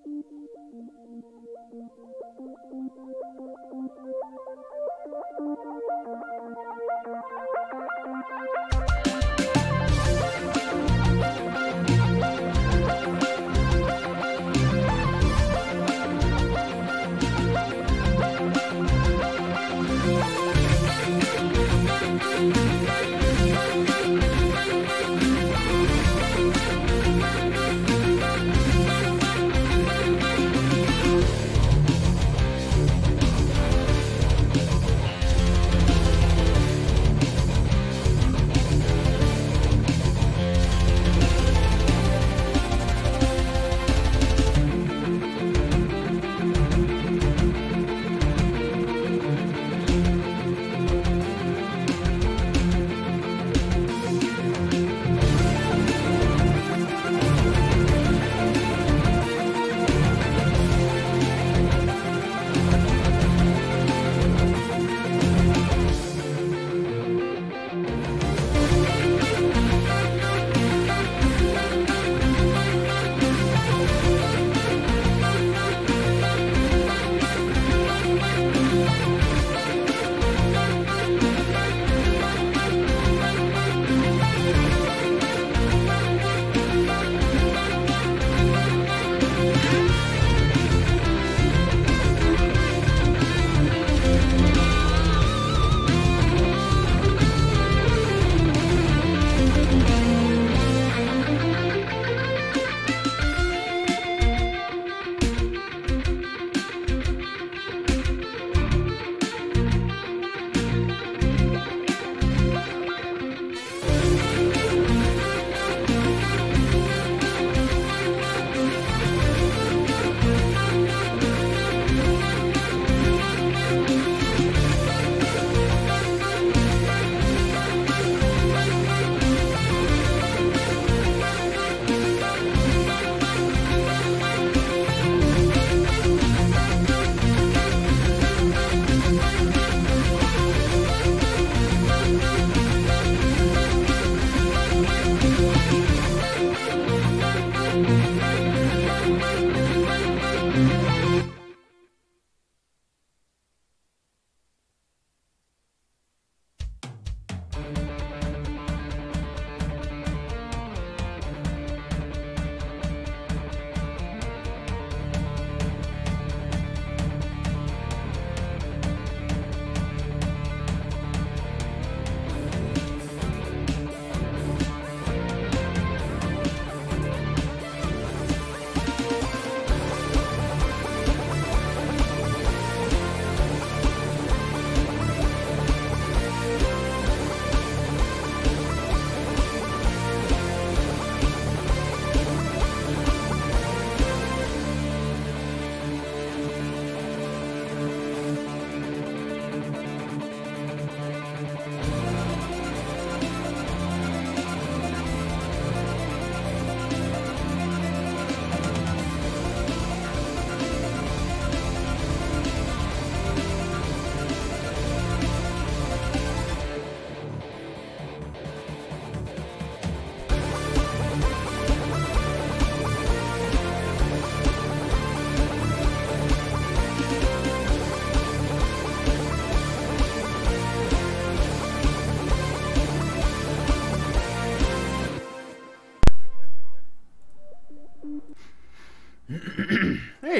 Thank you.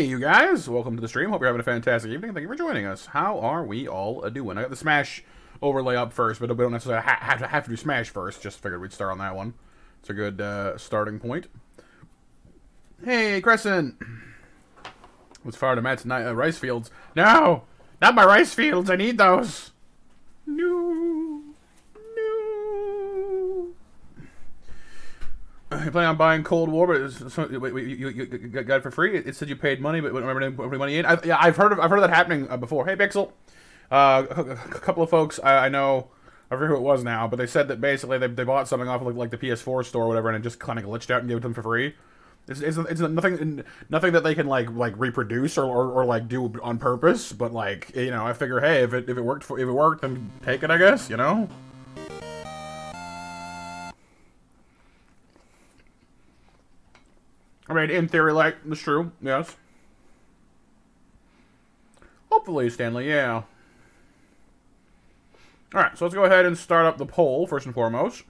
Hey, you guys! Welcome to the stream. Hope you're having a fantastic evening. Thank you for joining us. How are we all doing? I got the Smash overlay up first, but we don't necessarily ha have, to, have to do Smash first. Just figured we'd start on that one. It's a good uh, starting point. Hey, Crescent! Let's fire to Matt's uh, rice fields. No! Not my rice fields! I need those! You plan on buying Cold War, but it's, so, you, you, you, got it for free? It said you paid money, but remember to put money in. I, yeah, I've heard of I've heard of that happening uh, before. Hey, Pixel, uh, a, couple of folks I, I, know, I forget who it was now, but they said that basically they, they bought something off of like, like the PS4 store or whatever, and it just kind of glitched out and gave it to them for free. It's, it's, it's nothing nothing that they can like like reproduce or, or, or, like do on purpose, but like you know, I figure, hey, if it if it worked for if it worked, then take it, I guess, you know. I mean, in theory, like, it's true, yes. Hopefully, Stanley, yeah. Alright, so let's go ahead and start up the poll, first and foremost.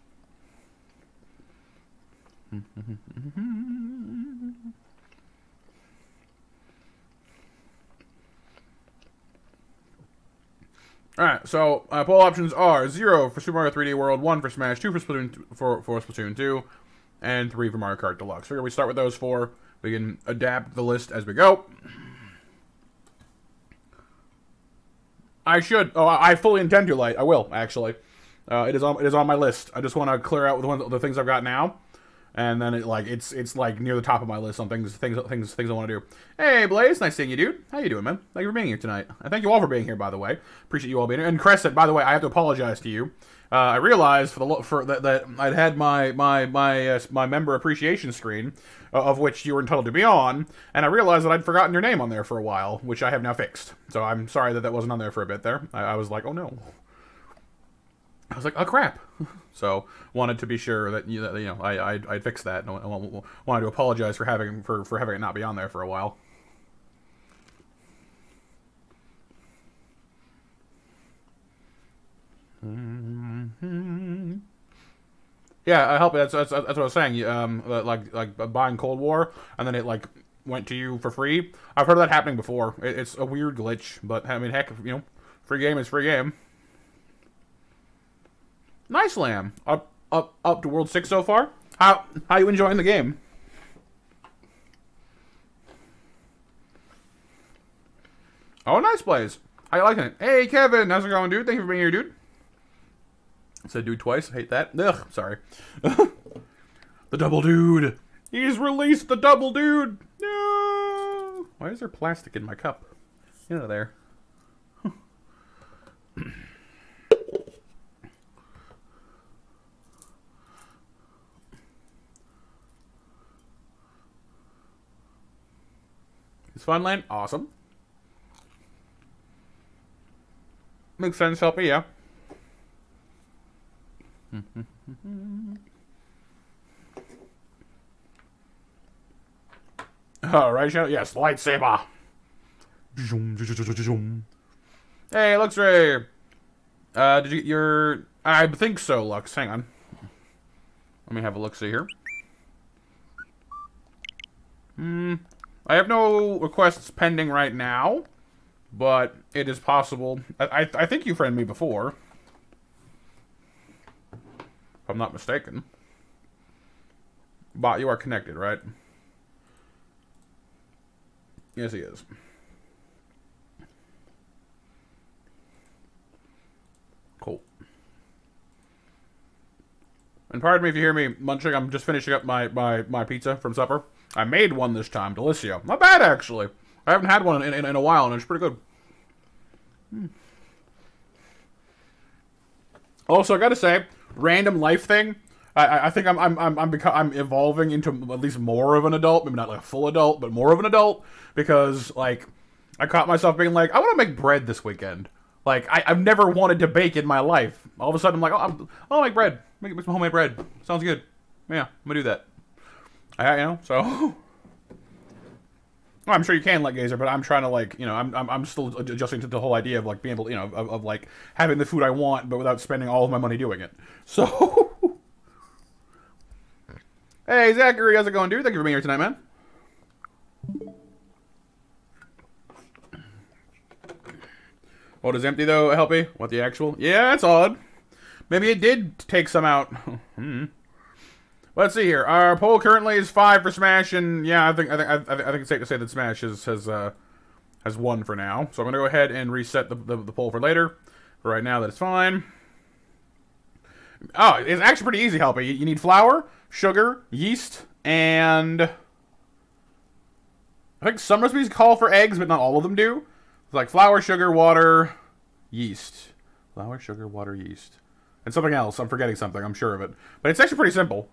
Alright, so uh, poll options are 0 for Super Mario 3D World, 1 for Smash, 2 for Splatoon, for, for Splatoon 2, and 3 for Mario Kart Deluxe. Figure we start with those four. We can adapt the list as we go. I should. Oh, I fully intend to light. I will actually. Uh, it is on. It is on my list. I just want to clear out with the things I've got now, and then it like it's it's like near the top of my list on things things things things I want to do. Hey Blaze, nice seeing you, dude. How you doing, man? Thank you for being here tonight. I thank you all for being here, by the way. Appreciate you all being here. And Crescent, by the way, I have to apologize to you. Uh, I realized for the for that, that I'd had my my my uh, my member appreciation screen, uh, of which you were entitled to be on, and I realized that I'd forgotten your name on there for a while, which I have now fixed. So I'm sorry that that wasn't on there for a bit there. I, I was like, oh no. I was like, oh crap. so wanted to be sure that you, know I I I'd fix that. And I wanted to apologize for having for for having it not be on there for a while. Mm-hmm. Yeah, I help. That's, that's that's what I was saying. Um, like like buying Cold War, and then it like went to you for free. I've heard that happening before. It, it's a weird glitch, but I mean, heck, you know, free game is free game. Nice lamb. Up up up to World Six so far. How how you enjoying the game? Oh, nice plays. How you liking it? Hey, Kevin, how's it going, dude? Thank you for being here, dude. Said dude twice. Hate that. Ugh, sorry. the double dude. He's released the double dude. No. Why is there plastic in my cup? Get out of there. It's Funland? Awesome. Makes sense, Helpy, yeah. All right, yes, lightsaber. Hey, Luxray. Uh, did you get your? I think so, Lux. Hang on. Let me have a look. See here. Hmm. I have no requests pending right now, but it is possible. I I, I think you friended me before. I'm not mistaken. Bot, you are connected, right? Yes, he is. Cool. And pardon me if you hear me munching. I'm just finishing up my, my, my pizza from supper. I made one this time. Delicio. Not bad, actually. I haven't had one in, in, in a while, and it's pretty good. Hmm. Also, I gotta say, random life thing. I, I think I'm I'm I'm I'm, beca- I'm evolving into at least more of an adult, maybe not like a full adult, but more of an adult because like I caught myself being like, I want to make bread this weekend. Like I, I've never wanted to bake in my life. All of a sudden, I'm like, oh, I'm, I'll make bread. Make, make some homemade bread. Sounds good. Yeah, I'm gonna do that. I, you know, so Well, I'm sure you can let gazer, but I'm trying to like, you know, I'm, I'm, I'm still adjusting to the whole idea of like being able, you know, of, of like having the food I want, but without spending all of my money doing it. So, hey Zachary, how's it going, dude? Thank you for being here tonight, man. What is empty though, Helpy? What the actual? Yeah, that's odd. Maybe it did take some out. Hmm. Let's see here. Our poll currently is five for Smash, and yeah, I think I think I, I think it's safe to say that Smash is, has uh, has won for now. So I'm gonna go ahead and reset the, the, the poll for later. For right now, that it's fine. Oh, it's actually pretty easy, Helpy. You, you need flour, sugar, yeast, and I think some recipes call for eggs, but not all of them do. It's like flour, sugar, water, yeast. Flour, sugar, water, yeast. And something else. I'm forgetting something. I'm sure of it. But it's actually pretty simple.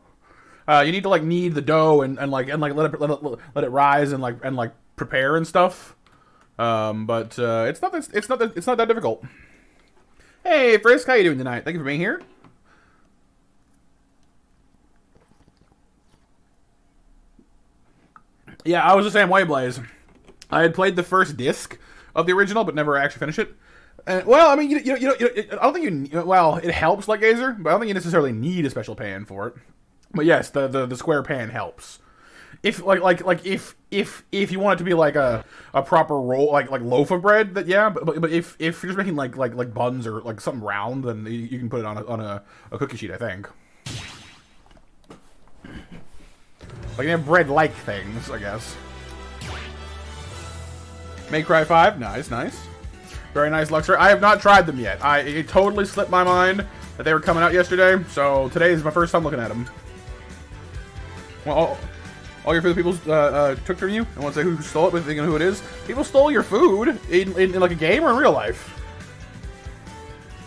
Uh, you need to like knead the dough and, and like and like let it let it let it rise and like and like prepare and stuff. Um, but uh, it's not it's not it's not that difficult. Hey Frisk, how you doing tonight? Thank you for being here. Yeah, I was the same way, Blaze. I had played the first disc of the original, but never actually finished it. And, well, I mean, you, you, you, you, I don't think you. Well, it helps like Gazer, but I don't think you necessarily need a special pan for it. But yes, the the, the square pan helps. If like like like if if if you want it to be like a, a proper roll like like loaf of bread, that yeah. But, but but if if you're just making like like like buns or like something round, then you, can put it on a on a, a cookie sheet, I think. Like they have bread-like things, I guess. May Cry 5, nice, nice. Very nice Luxray. I have not tried them yet. I It totally slipped my mind that they were coming out yesterday, so today is my first time looking at them. All, all your food people uh, uh, took from you? I won't say who stole it, but thinking who it is. People stole your food in, in, in like a game or in real life.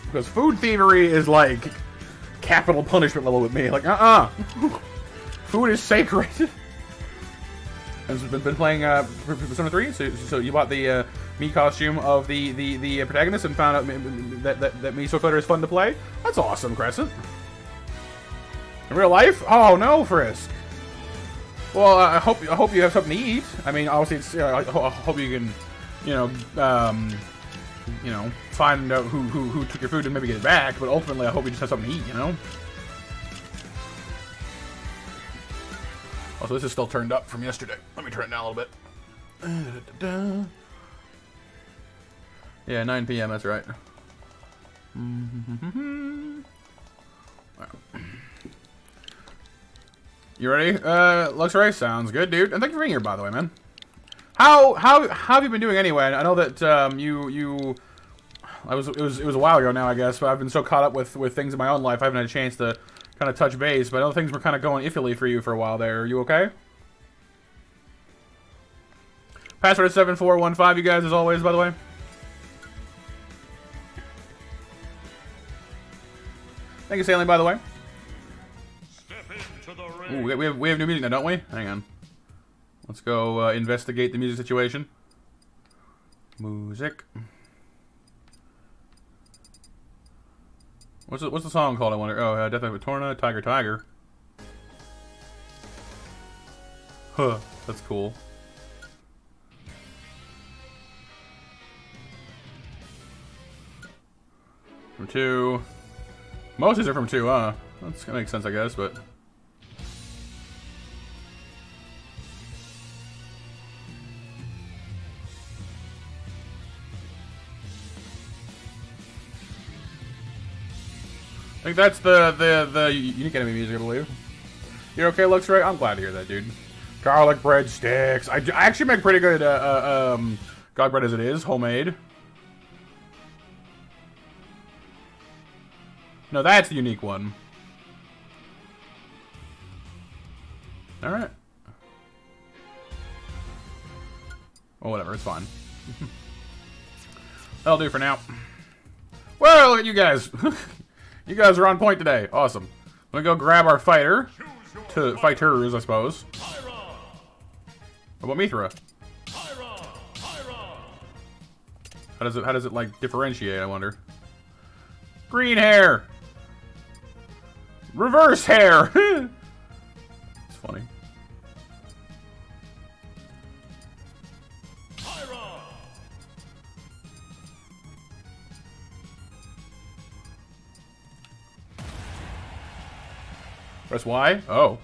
Because food thievery is like capital punishment level with me. Like, uh-uh. Food is sacred. Has been, playing uh, Persona 3, so, so you bought the uh, me costume of the, the, the protagonist and found out that, that, that me Sword Fighter is fun to play? That's awesome, Crescent. In real life? Oh no, Frisk. Well, I hope I hope you have something to eat. I mean, obviously, it's, uh, I, hope you can, you know, um, you know, find out who, who who took your food and maybe get it back. But ultimately, I hope you just have something to eat. You know. Also, this is still turned up from yesterday. Let me turn it down a little bit. Yeah, 9 p.m., that's right. You ready? Uh, Luxray? Sounds good, dude. And thank you for being here, by the way, man. How, how, how have you been doing anyway? I know that, um, you, you... I was, it was, it was a while ago now, I guess, but I've been so caught up with, with things in my own life, I haven't had a chance to kind of touch base, but I know things were kind of going iffily for you for a while there. Are you okay? Password is 7415, you guys, as always, by the way. Thank you, Sailing, by the way. Ooh, we have, we have new music now, don't we? Hang on. Let's go uh, investigate the music situation. Music. What's the, what's the song called? I wonder. Oh, uh, Death of Torna, Tiger, Tiger. Huh, that's cool. From two. Most of these are from two, huh? That's gonna make sense, I guess, but. I think that's the, the, the unique enemy music, I believe. You're okay, Luxray? I'm glad to hear that, dude. Garlic bread sticks. I, I actually make pretty good uh, uh, um, God bread as it is, homemade. No, that's the unique one. Alright. Oh, whatever, it's fine. That'll do for now. Well, look at you guys. You guys are on point today. Awesome. I'm gonna go grab our fighter. To fighters, I suppose. How about Mythra? How does it how does it like differentiate, I wonder? Green hair! Reverse hair! it's funny. Press Y? Oh.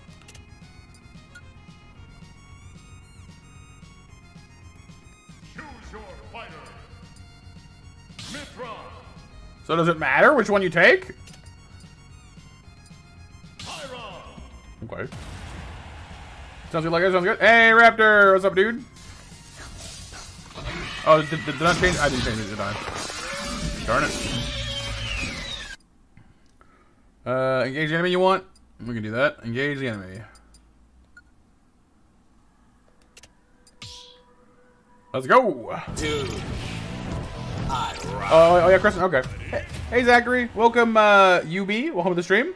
So does it matter which one you take? Okay. Sounds good like it, sounds good. Hey, Raptor! What's up, dude? Oh, did, did, did I change? I didn't change it, did I? Darn it. Uh, engage the enemy you want? We can do that. Engage the enemy. Let's go! Dude. Oh, oh yeah, Crescent. Okay. Hey, hey, Zachary. Welcome, uh, UB. Welcome to the stream.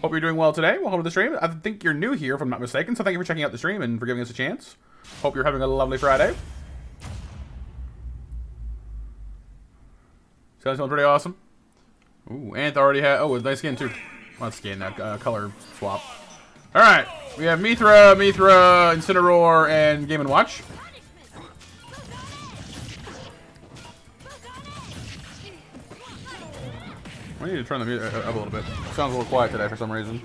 Hope you're doing well today. Welcome to the stream. I think you're new here, if I'm not mistaken. So thank you for checking out the stream and for giving us a chance. Hope you're having a lovely Friday. Sounds pretty awesome. Ooh, Anth already had. Oh, nice skin too. Not skin, uh, color swap. Alright, We have Mythra, Mythra, Incineroar, and Game & Watch. I need to turn the music up a little bit. It sounds a little quiet today for some reason.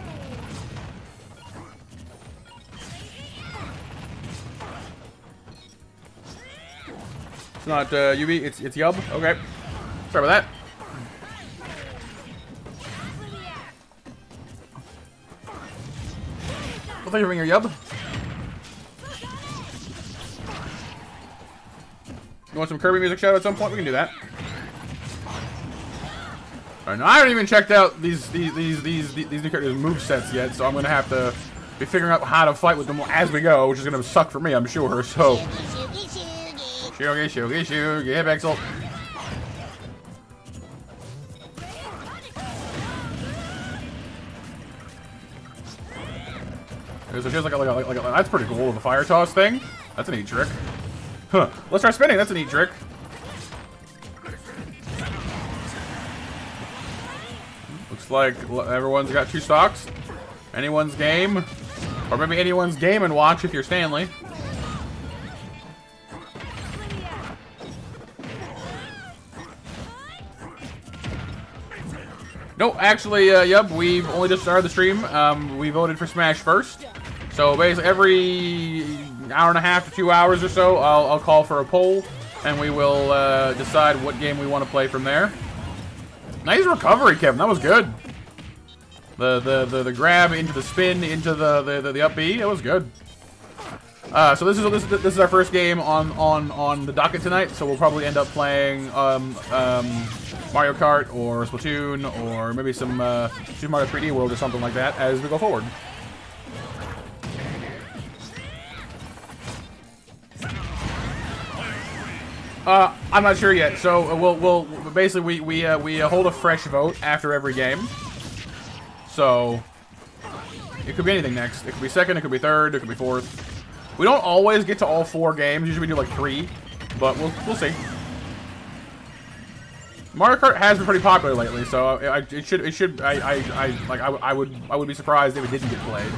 It's not uh, UV, it's it's Yub. Okay. Sorry about that. Well, thank you for being Yub. You want some Kirby music shout at some point? We can do that. Alright, now I haven't even checked out these these these these these new characters' move sets yet, so I'm gonna have to be figuring out how to fight with them as we go, which is gonna suck for me, I'm sure. So, Shugi, Shugi, Shugi, hit Pixel. So she's like, a, like, a, like, a, like a, that's pretty cool. The fire toss thing. That's a neat trick. Huh. Let's try spinning. That's a neat trick. Looks like everyone's got two stocks. Anyone's game. Or maybe anyone's game and watch if you're Stanley. No, actually, uh, yep, we've only just started the stream. Um, we voted for Smash first. So basically every hour and a half to two hours or so, I'll, I'll call for a poll, and we will uh, decide what game we want to play from there. Nice recovery, Kevin. That was good. The the the, the grab into the spin into the the, the, the up B. That was good. Uh, so this is this, this is our first game on on on the docket tonight. So we'll probably end up playing um, um, Mario Kart or Splatoon or maybe some uh, Super Mario 3D World or something like that as we go forward. Uh, I'm not sure yet. So uh, we'll we'll basically we we uh, we uh, hold a fresh vote after every game. So it could be anything next. It could be second. It could be third. It could be fourth. We don't always get to all four games. Usually we do like three, but we'll we'll see. Mario Kart has been pretty popular lately, so I, it should it should I, I, I like I, I would I would be surprised if it didn't get played.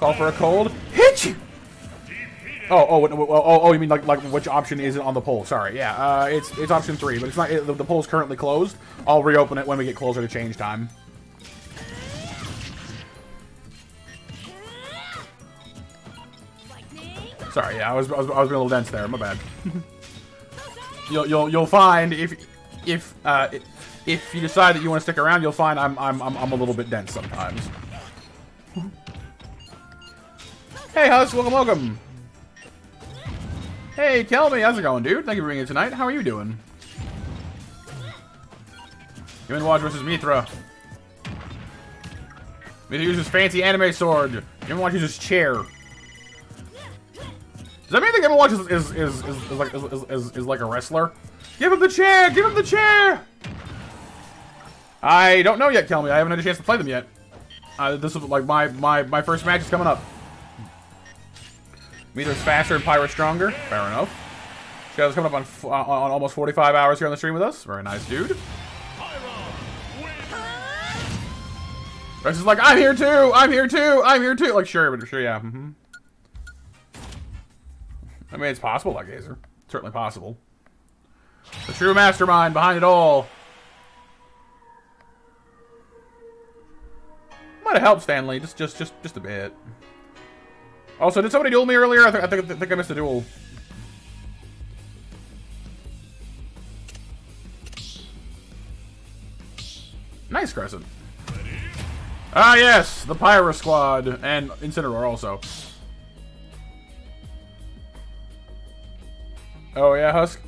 Call for a cold. Hit you. Oh, oh, oh, oh, you mean like, like which option is it on the poll? Sorry, yeah, uh, it's it's option three, but it's not. It, the, the poll's currently closed. I'll reopen it when we get closer to change time. Sorry, yeah, I was I was, I was being a little dense there. My bad. you'll you'll you'll find if if uh if you decide that you want to stick around, you'll find I'm I'm I'm, I'm a little bit dense sometimes. hey, Husk, welcome, welcome. Hey, Kelby, how's it going, dude? Thank you for being here tonight. How are you doing? Game & Watch versus Mythra. Mithra uses fancy anime sword. Game & Watch uses chair. Does that mean the Game & Watch is, is, is, is, like, is, is, is like a wrestler? Give him the chair! Give him the chair! I don't know yet, Kelmy. I haven't had a chance to play them yet. Uh, this is like my, my, my first match is coming up. Mythra's faster and Pyra stronger. Fair enough. Shadow's coming up on, on, on almost 45 hours here on the stream with us. Very nice, dude. Rex is like, I'm here too! I'm here too! I'm here too! Like, sure, but sure, yeah. Mm -hmm. I mean, it's possible, like Gazer. Certainly possible. The true mastermind behind it all. Might have helped Stanley, just, just, just, just a bit. Also, did somebody duel me earlier? I, th I think, I think I missed a duel. Nice, Crescent. Ah, yes! The Pyra Squad. And Incineroar also. Oh, yeah, Husk?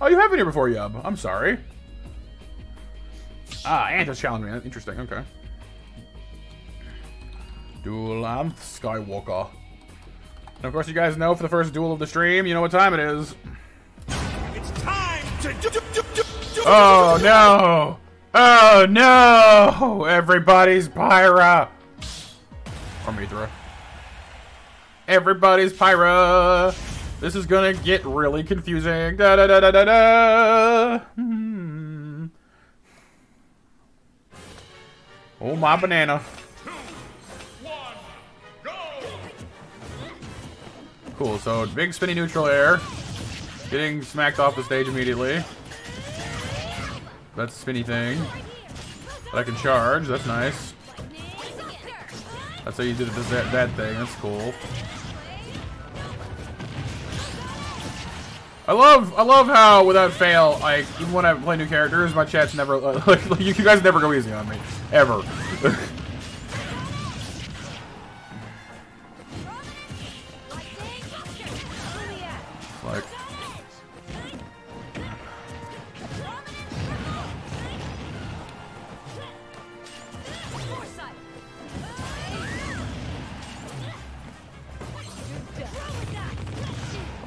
Oh, you have been here before, Yub. I'm sorry. Ah, Anta's challenging me. Interesting, okay. Duel Anth Skywalker. And of course, you guys know for the first duel of the stream, you know what time it is. It's time to do, do, do, Oh no! Oh no! Everybody's Pyra! Or Mythra. Everybody's Pyra! This is gonna get really confusing. Da da da da da da! Hmm. Oh, my banana. Cool, so big spinny neutral air. Getting smacked off the stage immediately. That's a spinny thing. But I can charge, that's nice. That's how you do the, that, that thing, that's cool. I love, I love how without fail, like even when I play new characters, my chat's never like you guys never go easy on me, ever.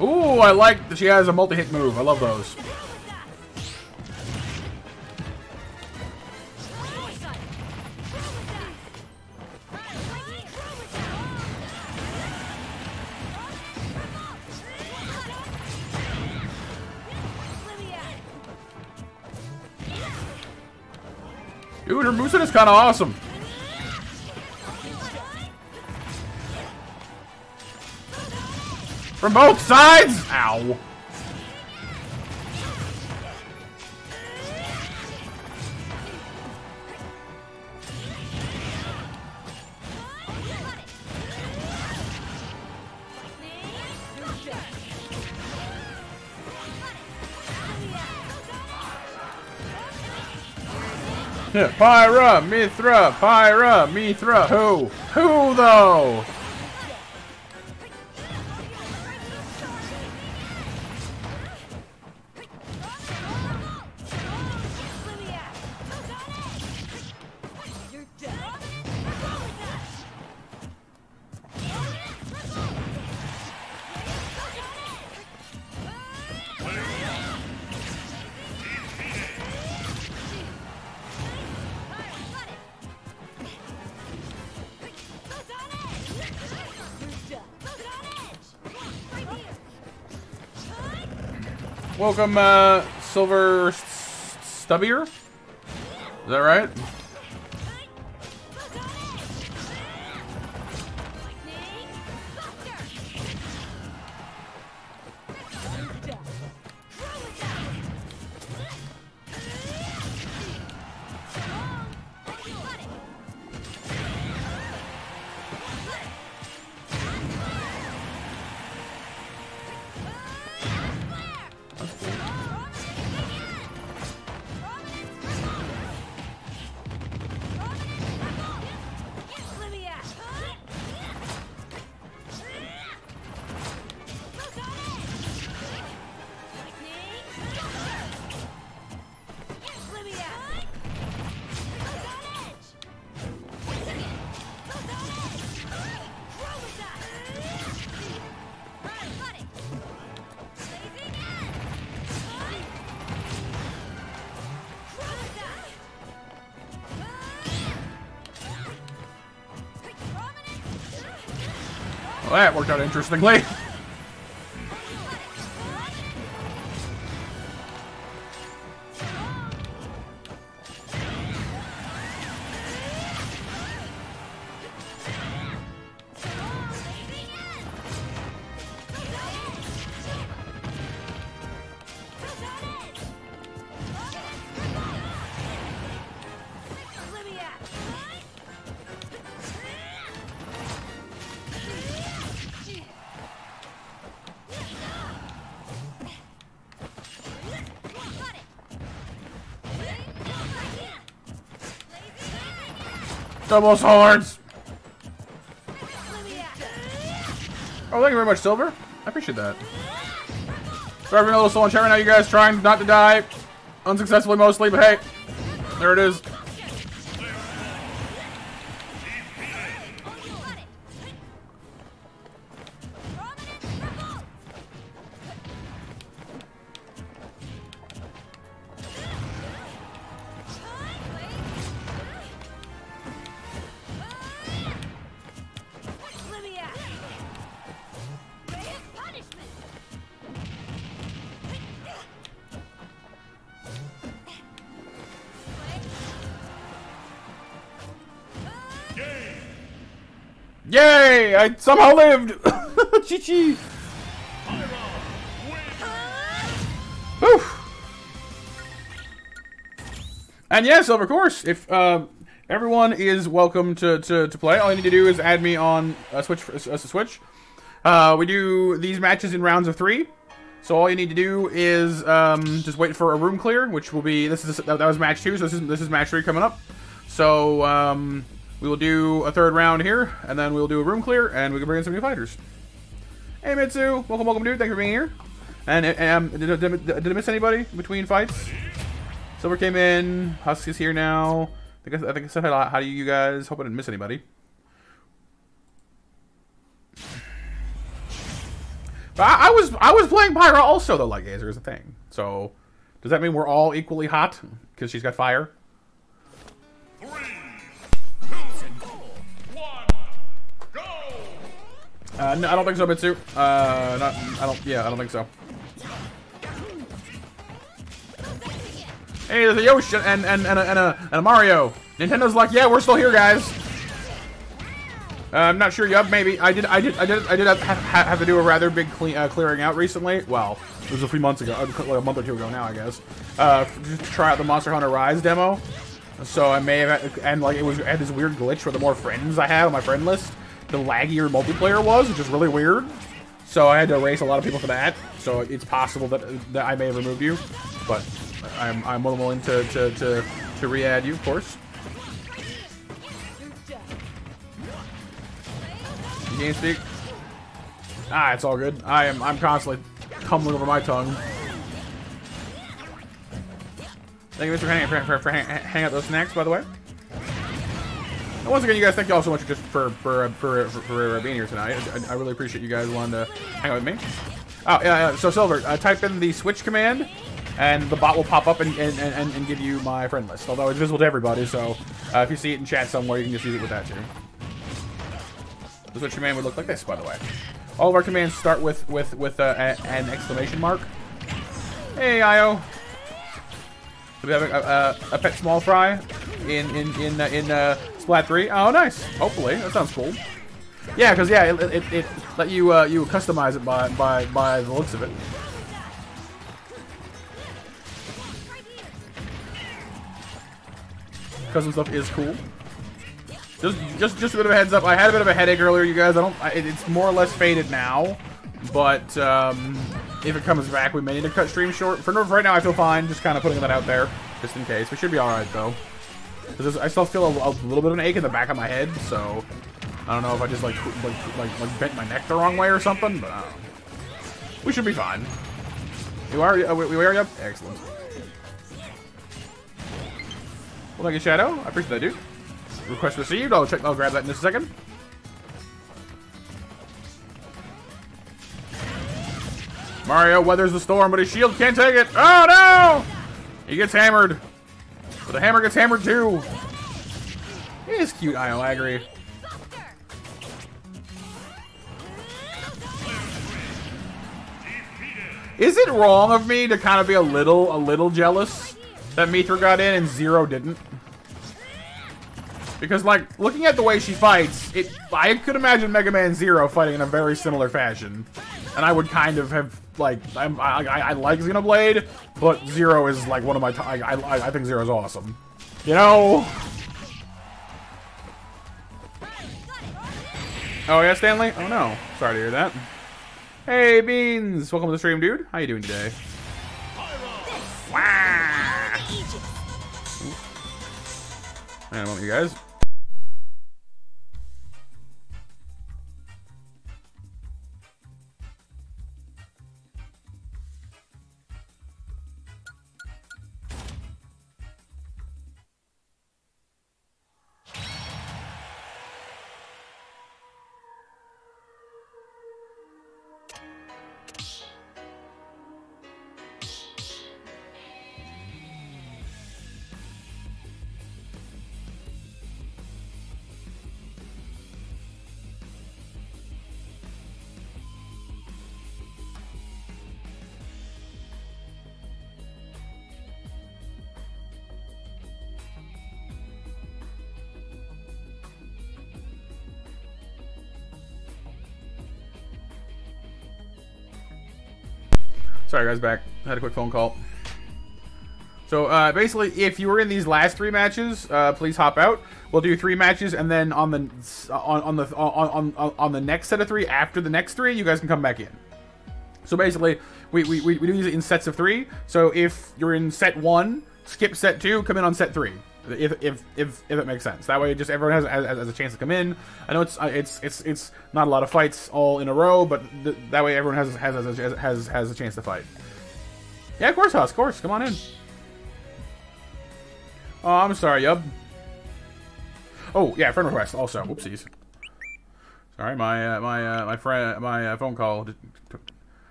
Ooh, I like that she has a multi-hit move. I love those. Dude, her moveset is kind of awesome. From both sides? Ow. Pyra, Mythra, Pyra, Mythra. Who? Who though? Welcome, uh, Silver Stubbier. Is that right? Worked out interestingly. Double swords! Oh, thank you very much, Silver. I appreciate that. Sorry for being a little slow on chat right now, you guys trying not to die. Unsuccessfully mostly, but hey. There it is. I somehow lived! Chi chi! And yes, of course, if uh, everyone is welcome to, to, to play, all you need to do is add me on a Switch. A, a Switch. Uh, we do these matches in rounds of three. So all you need to do is um, just wait for a room clear, which will be this is that was match two, so this is this is match three coming up. So um, we will do a third round here, and then we'll do a room clear, and we can bring in some new fighters. Hey Mitsu, welcome, welcome, dude. Thank you for being here. And um, did, did, did I miss anybody between fights? Silver came in. Husk is here now. I think I, I think I said hi to you guys. Hope I didn't miss anybody. But I, I, was I was playing Pyra also though, like Gazer is a thing. So does that mean we're all equally hot because she's got fire? Uh, no, I don't think so, Mitsu. Uh, not, I don't. Yeah, I don't think so. Hey, there's a Yoshi and and and a, and a, and a Mario. Nintendo's like, yeah, we're still here, guys. Uh, I'm not sure. Yup, maybe. I did. I did. I did. I did have, have, have to do a rather big uh, clearing out recently. Well, it was a few months ago, like a month or two ago now, I guess. Uh, just to try out the Monster Hunter Rise demo. So I may have, and like it was it had this weird glitch where the more friends I had on my friend list, the laggier multiplayer was, which is really weird. So I had to erase a lot of people for that. So it's possible that that I may have removed you, but I'm I'm willing to to to, to re-add you, of course. Game speak. Ah, it's all good. I am I'm constantly tumbling over my tongue. Thank you, Mr. Hang, for, for, for hang, hang out those snacks, by the way. And once again, you guys, thank you all so much just for for for, for, for being here tonight. I, I, really appreciate you guys wanting to hang out with me. Oh yeah, so Silver, uh, type in the switch command, and the bot will pop up and and, and, and give you my friend list. Although it's visible to everybody, so uh, if you see it in chat somewhere, you can just use it with that too. The switch command would look like this, by the way. All of our commands start with with with uh, an exclamation mark. Hey, Io. We have a, a, a, pet small fry in in in uh, in uh, Splat 3? Oh, nice. Hopefully, that sounds cool. Yeah, because yeah, it, it, it, let you uh, you customize it by by by the looks of it. Custom stuff is cool. Just, just, just a bit of a heads up. I had a bit of a headache earlier, you guys. I don't. I, it's more or less faded now, but um, if it comes back, we may need to cut stream short. For right now, I feel fine. Just kind of putting that out there, just in case. We should be all right though. Because I still feel a, a, little bit of an ache in the back of my head, so I don't know if I just like like like, like bent my neck the wrong way or something, but we should be fine. You are uh, we, we are up. Excellent. Well, thank you, Shadow. I appreciate that, dude. Request received. I'll check. I'll grab that in a second. Mario weathers the storm, but his shield can't take it. Oh no! He gets hammered. The hammer gets hammered too. It is cute. I agree. Is it wrong of me to kind of be a little, a little jealous that Mythra got in and Zero didn't? Because, like, looking at the way she fights, it I could imagine Mega Man Zero fighting in a very similar fashion. And I would kind of have, like, I'm, I, I, I like Xenoblade, but Zero is, like, one of my... I, I, I think Zero's awesome. You know? Oh, yeah, Stanley? Oh, no. Sorry to hear that. Hey, Beans! Welcome to the stream, dude. How you doing today? Wow! A moment, you guys. Sorry, guys, back. I Had a quick phone call. So uh, basically, if you were in these last three matches, uh, please hop out. We'll do three matches, and then on the on, on the on, on on the next set of three, after the next three, you guys can come back in. So basically, we, we, we do these in sets of three. So if you're in set one, skip set two, come in on set three. If, if, if, if it makes sense. That way, just everyone has, has, has a chance to come in. I know it's uh, it's it's it's not a lot of fights all in a row, but th that way everyone has has, has has has a chance to fight. Yeah, of course. Of course, come on in. Oh, I'm sorry, Yub. Oh, yeah, friend request also. Whoopsies. Sorry, my uh, my uh, my friend my uh, phone call.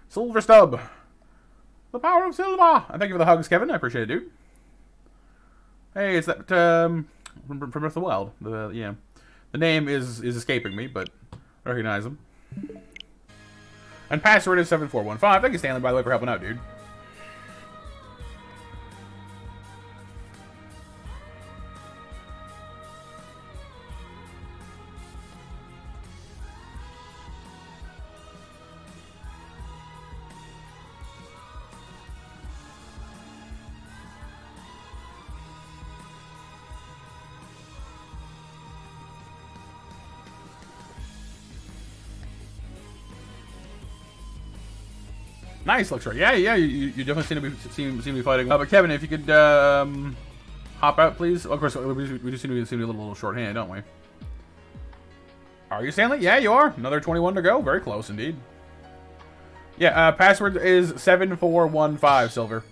Silver Stub. The power of Silva. I thank you for the hugs, Kevin. I appreciate it, dude. Hey, it's that um from, from Breath of the Wild. The yeah, the name is is escaping me, but I recognize him. And password is seven four one five. Thank you, Stanley, by the way, for helping out, dude. Nice, right. Yeah, yeah, you, you definitely seem to be seem, seem to be fighting. Uh, but Kevin, if you could um, hop out, please. of course, we, we just seem to be, seem to be a little, little short-handed, don't we? Are you Stanley? Yeah, you are. Another 21 to go. Very close indeed. Yeah, uh, password is 7415 silver.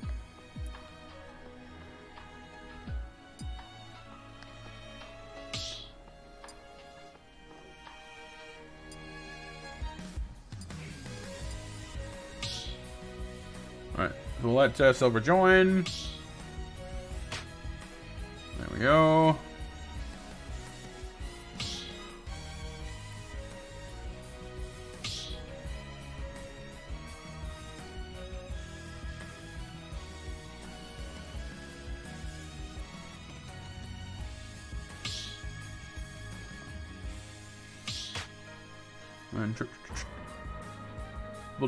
We'll let uh, Silver join. There we go. And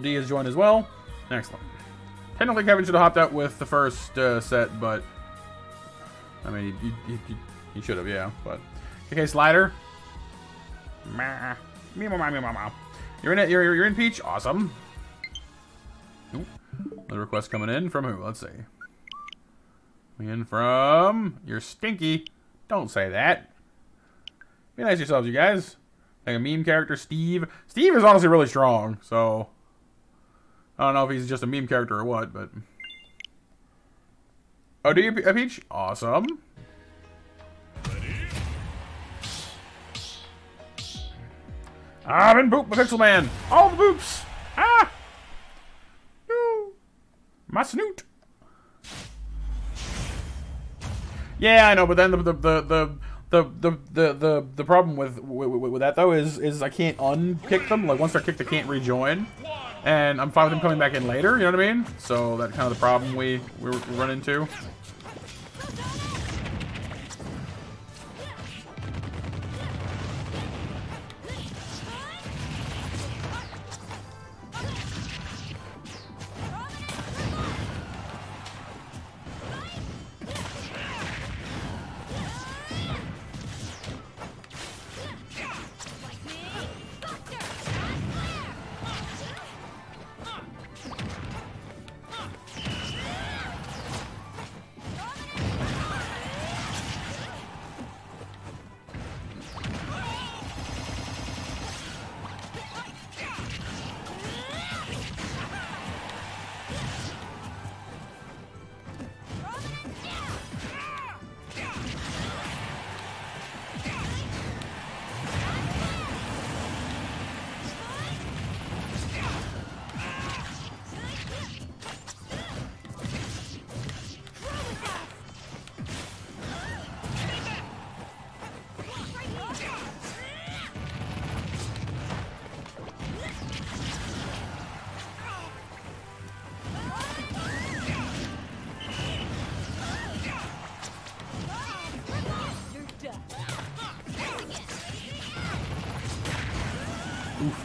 D has joined as well. Excellent. Technically, Kevin should have hopped out with the first uh, set, but I mean, he, he, he, he should have, yeah. But okay, slider. You're in it. You're, you're in Peach. Awesome. Ooh. Another request coming in from who? Let's see. In from you're stinky. Don't say that. Be nice to yourselves, you guys. Like a meme character, Steve. Steve is honestly really strong, so I don't know if he's just a meme character or what, but... Oh, do you, a Peach? Awesome. I've been booped by Pixel Man. All the boops. Ah! No. My snoot. Yeah, I know, but then the the the the the the the, the problem with, with with that though is is I can't unkick them. Like once they're kicked, I can't rejoin and I'm fine with him coming back in later, you know what I mean? So that's kind of the problem we, we run into.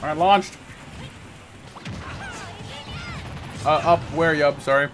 I launched. Uh, up where, Yub? Sorry.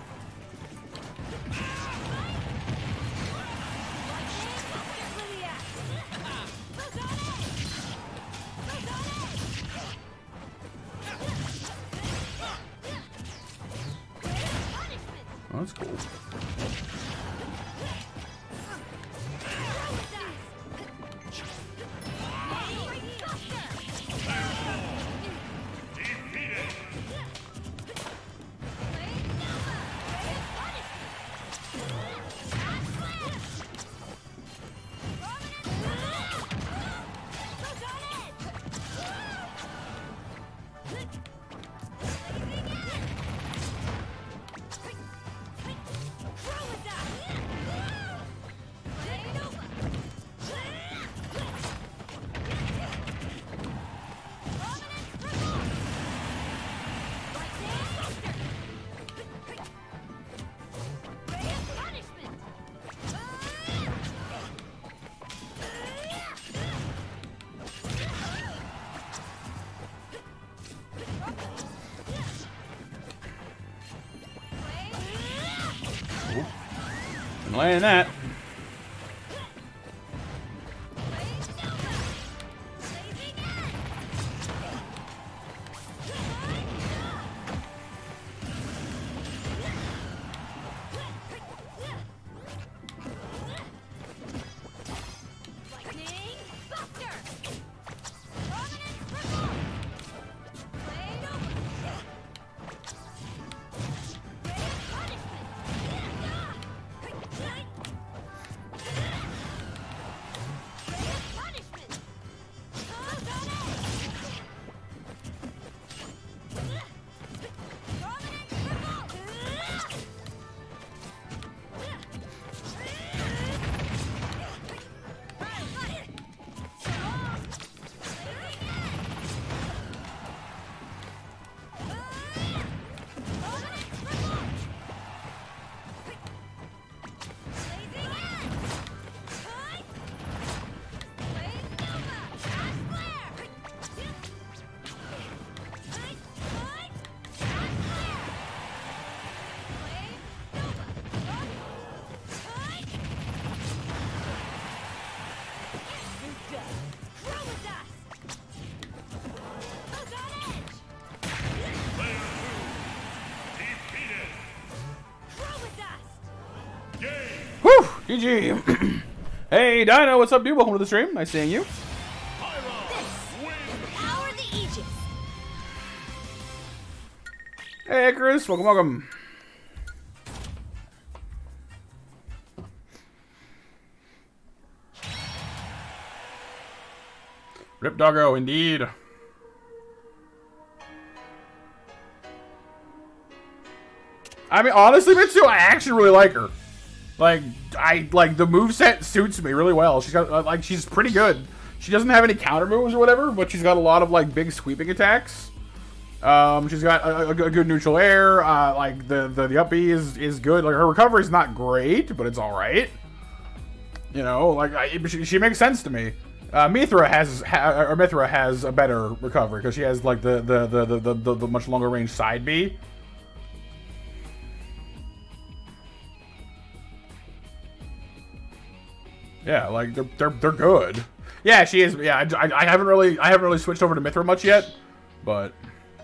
Been laying that. GG. hey, Dino, what's up, dude? Welcome to the stream. Nice seeing you. Hey, Chris. Welcome, welcome. Rip Doggo, indeed. I mean, honestly, Mitsu, I actually really like her. Like, I like the move set suits me really well. She's got uh, like she's pretty good. She doesn't have any counter moves or whatever, but she's got a lot of like big sweeping attacks. Um, she's got a, a, good neutral air. Uh, like the the the up B is is good. Like her recovery is not great, but it's all right. You know, like I, she, she makes sense to me. Uh, Mythra has ha, or Mythra has a better recovery because she has like the the, the the the the much longer range side B. like they're they're they're good. Yeah, she is. Yeah, I, I, haven't really I haven't really switched over to Mythra much yet, but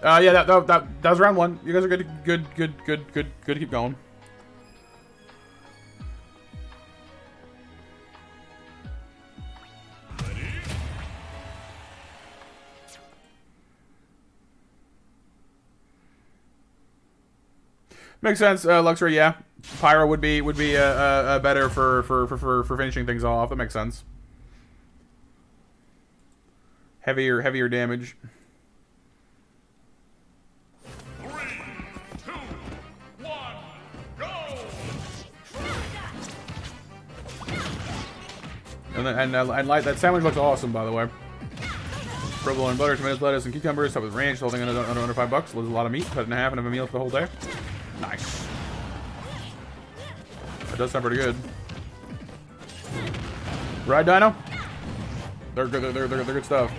uh, yeah, that, that that that was round one. You guys are good, good, good, good, good, good. to Keep going. Makes sense, uh, Luxray. Yeah, Pyra would be would be uh, uh, better for, for for for finishing things off. That makes sense. Heavier heavier damage. And then, and, uh, and like that sandwich looks awesome, by the way. Provolone butter, tomatoes, lettuce, and cucumbers, topped with ranch, whole thing under, under, under five bucks. Lose a lot of meat, cut in half, and have a meal for the whole day. Nice. Does sound pretty good. Right, Dino? They're good. They're, they're, they're good stuff.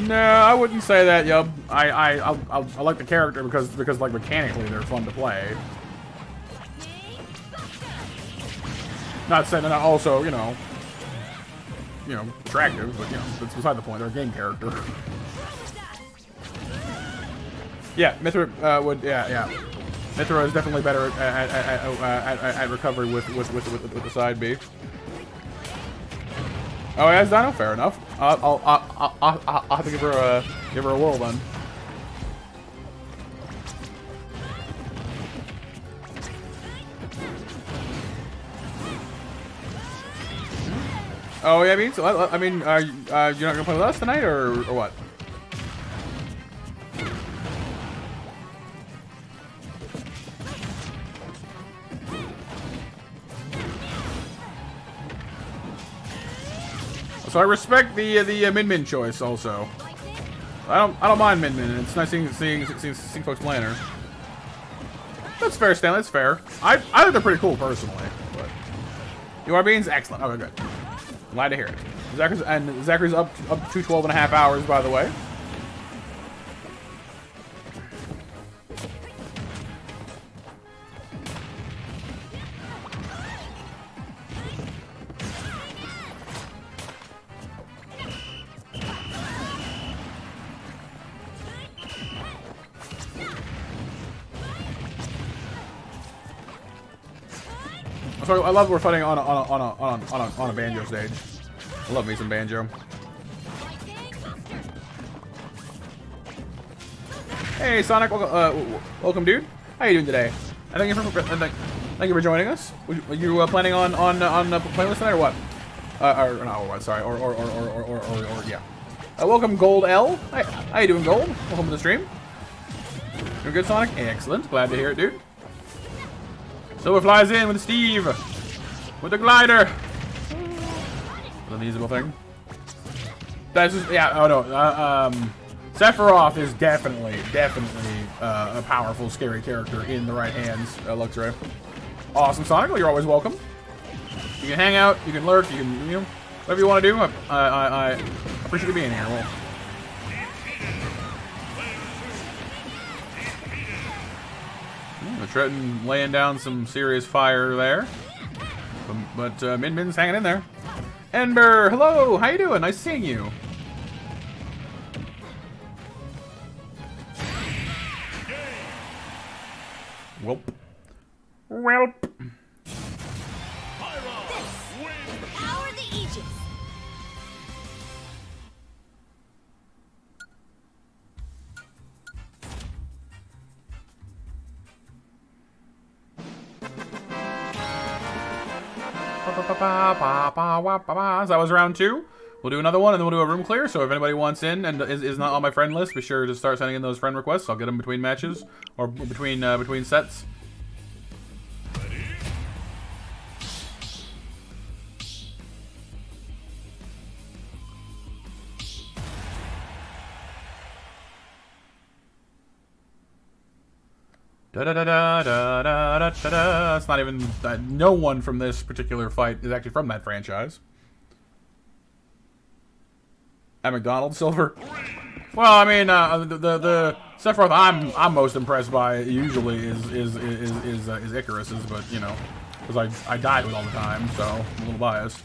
No, I wouldn't say that. I I, I, I, I like the character because because like mechanically they're fun to play. Not saying they're not also you know you know attractive, but you know that's beside the point. They're a game character. yeah, Mythra uh, would yeah yeah. Mythra is definitely better at at, at, at, at, at recovery with with, with with with the side B. Oh, yeah, it's Dino. Fair enough. I'll, I'll, I'll, I'll, I'll have to give her a give her a whirl then. Oh yeah, I mean, so I, I mean, uh, uh, you're not gonna play with us tonight, or or what? So I respect the uh, the uh, Min Min choice also. I don't I don't mind Min Min. It's nice seeing seeing seeing, seeing folks playing her. That's fair, Stanley. That's fair. I I think they're pretty cool personally. But you are beans excellent. Okay, good. Glad to hear it. Zachary's and Zachary's up up to 12 and a half hours, by the way. So I love we're fighting on a, on a, on a, on a, on a, on a banjo stage. I love me some banjo. Hey Sonic, welcome, uh, welcome dude. How you doing today? I thank you for thank, thank you for joining us. Were you uh, planning on on on uh, playing with tonight or what? Uh, or no, or what? Sorry, or or or or or or, or, or yeah. Uh, welcome Gold L. Hi, how you doing, Gold? Welcome to the stream. Doing good, Sonic? Excellent. Glad to hear it, dude. Silver flies in with Steve. With the glider. An unusable thing. That's just, yeah, oh no. Uh, um, Sephiroth is definitely, definitely uh, a powerful, scary character in the right hands, uh, Luxray. Awesome, Sonic. You're always welcome. You can hang out, you can lurk, you can, you know, whatever you want to do. I, I, I appreciate you being here. Well, Trenton laying down some serious fire there. But, but uh, Min Min's hanging in there. Ember, hello, how you doing? Nice seeing you. Welp. Welp. So that was round two. We'll do another one, and then we'll do a room clear. So if anybody wants in and is, is not on my friend list, be sure to start sending in those friend requests. I'll get them between matches or between uh, between sets. Da da da da da da da da. da. It's not even uh, no one from this particular fight is actually from that franchise. At McDonald's Silver. Well, I mean, uh, the the, the Sephiroth I'm I'm most impressed by usually is is is is, uh, is Icarus's, but you know, because I I died with all the time, so I'm a little biased.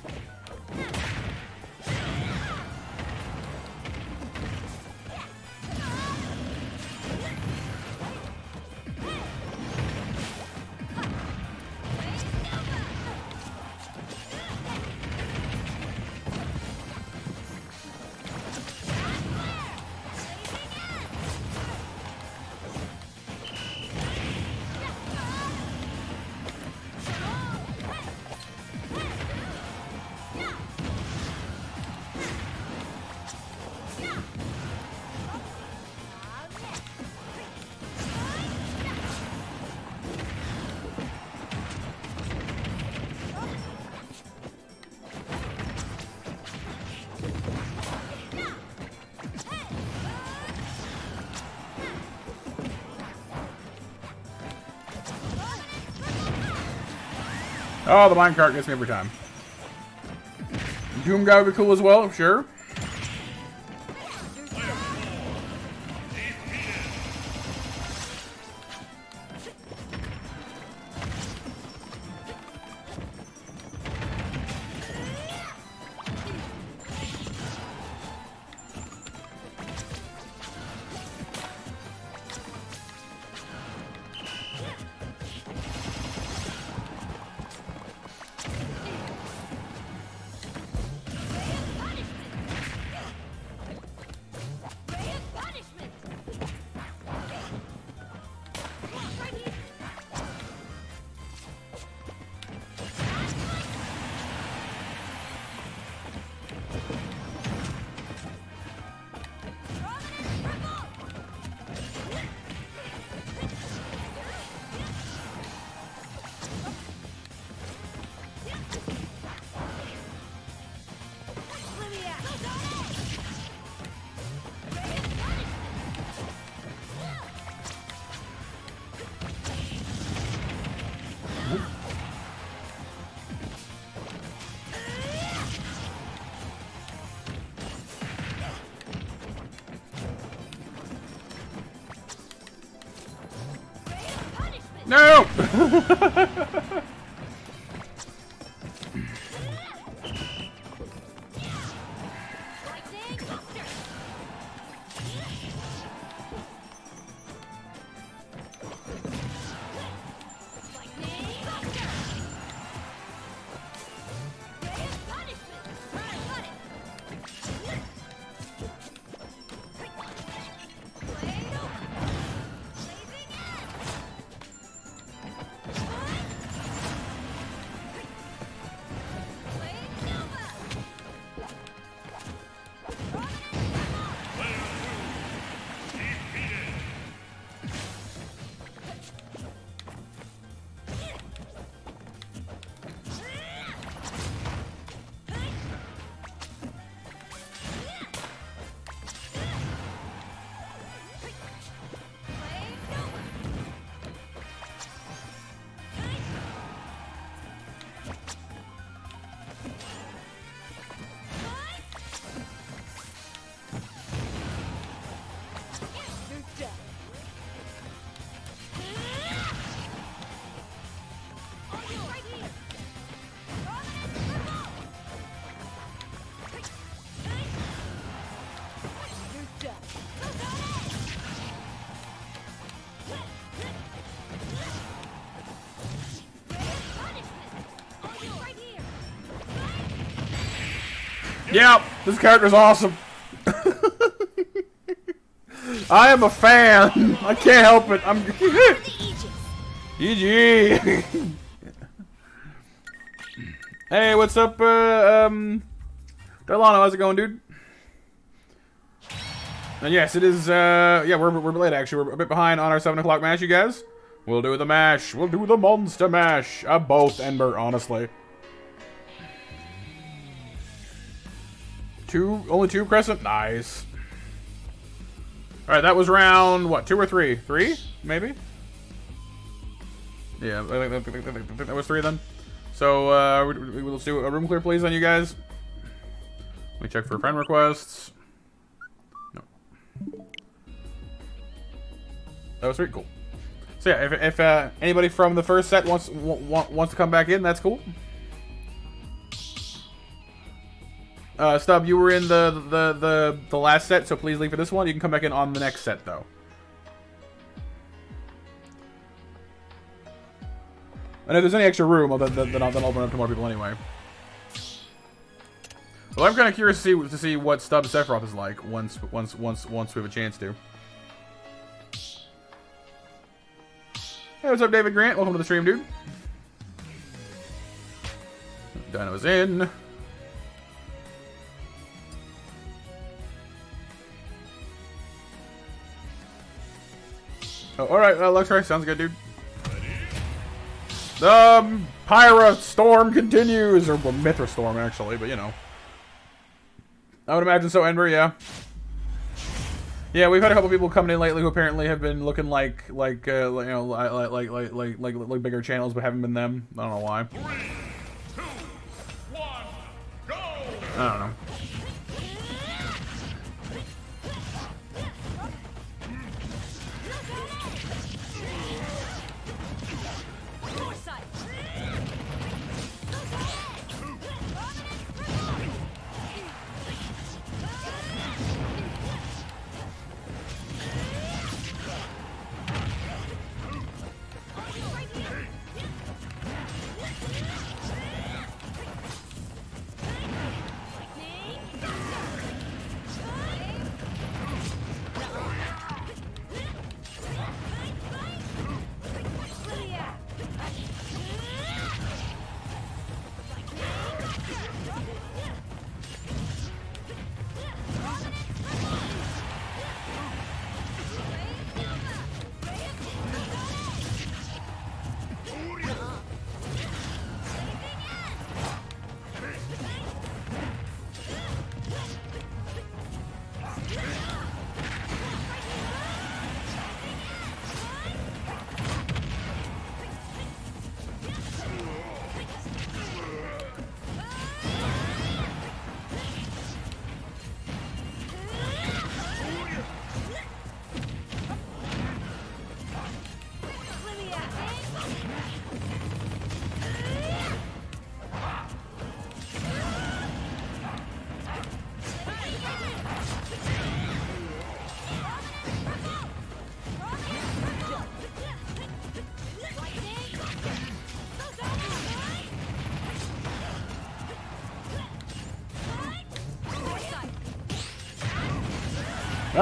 Oh, the minecart gets me every time. Doom guy would be cool as well, sure. Yep, this character's awesome. I am a fan. I can't help it. I'm The Aegis. GG. hey, what's up, uh, um, Delano? How's it going, dude? And yes, it is. Uh, yeah, we're we're late actually. We're a bit behind on our seven o'clock mash, you guys. We'll do the mash. We'll do the monster mash. Uh, both Ember, honestly. Two, only two crescent. Nice. All right, that was round what? Two or three? Three, maybe. Yeah, I think, I think- that was three then. So uh, we, we, let's do a room clear, please, on you guys. Let me check for friend requests. No. That was three. Cool. So yeah, if, if uh, anybody from the first set wants wa- wa- wants to come back in, that's cool. Uh, Stub, you were in the, the the the last set, so please leave for this one. You can come back in on the next set, though. And if there's any extra room, well, then, then, I'll, then I'll open up to more people anyway. Well, I'm kind of curious to see to see what Stubb Sephiroth is like once once once once we have a chance to. Hey, what's up, David Grant? Welcome to the stream, dude. Dino's in. Oh, all right, uh, Luxray, sounds good, dude. The um, Pyra storm continues, or well, Mythra storm actually, but you know. I would imagine so, Ember. Yeah. Yeah, we've had a couple people coming in lately who apparently have been looking like like uh, like, you know like like like like like like bigger channels, but haven't been them. I don't know why. Three, two, one! I don't know.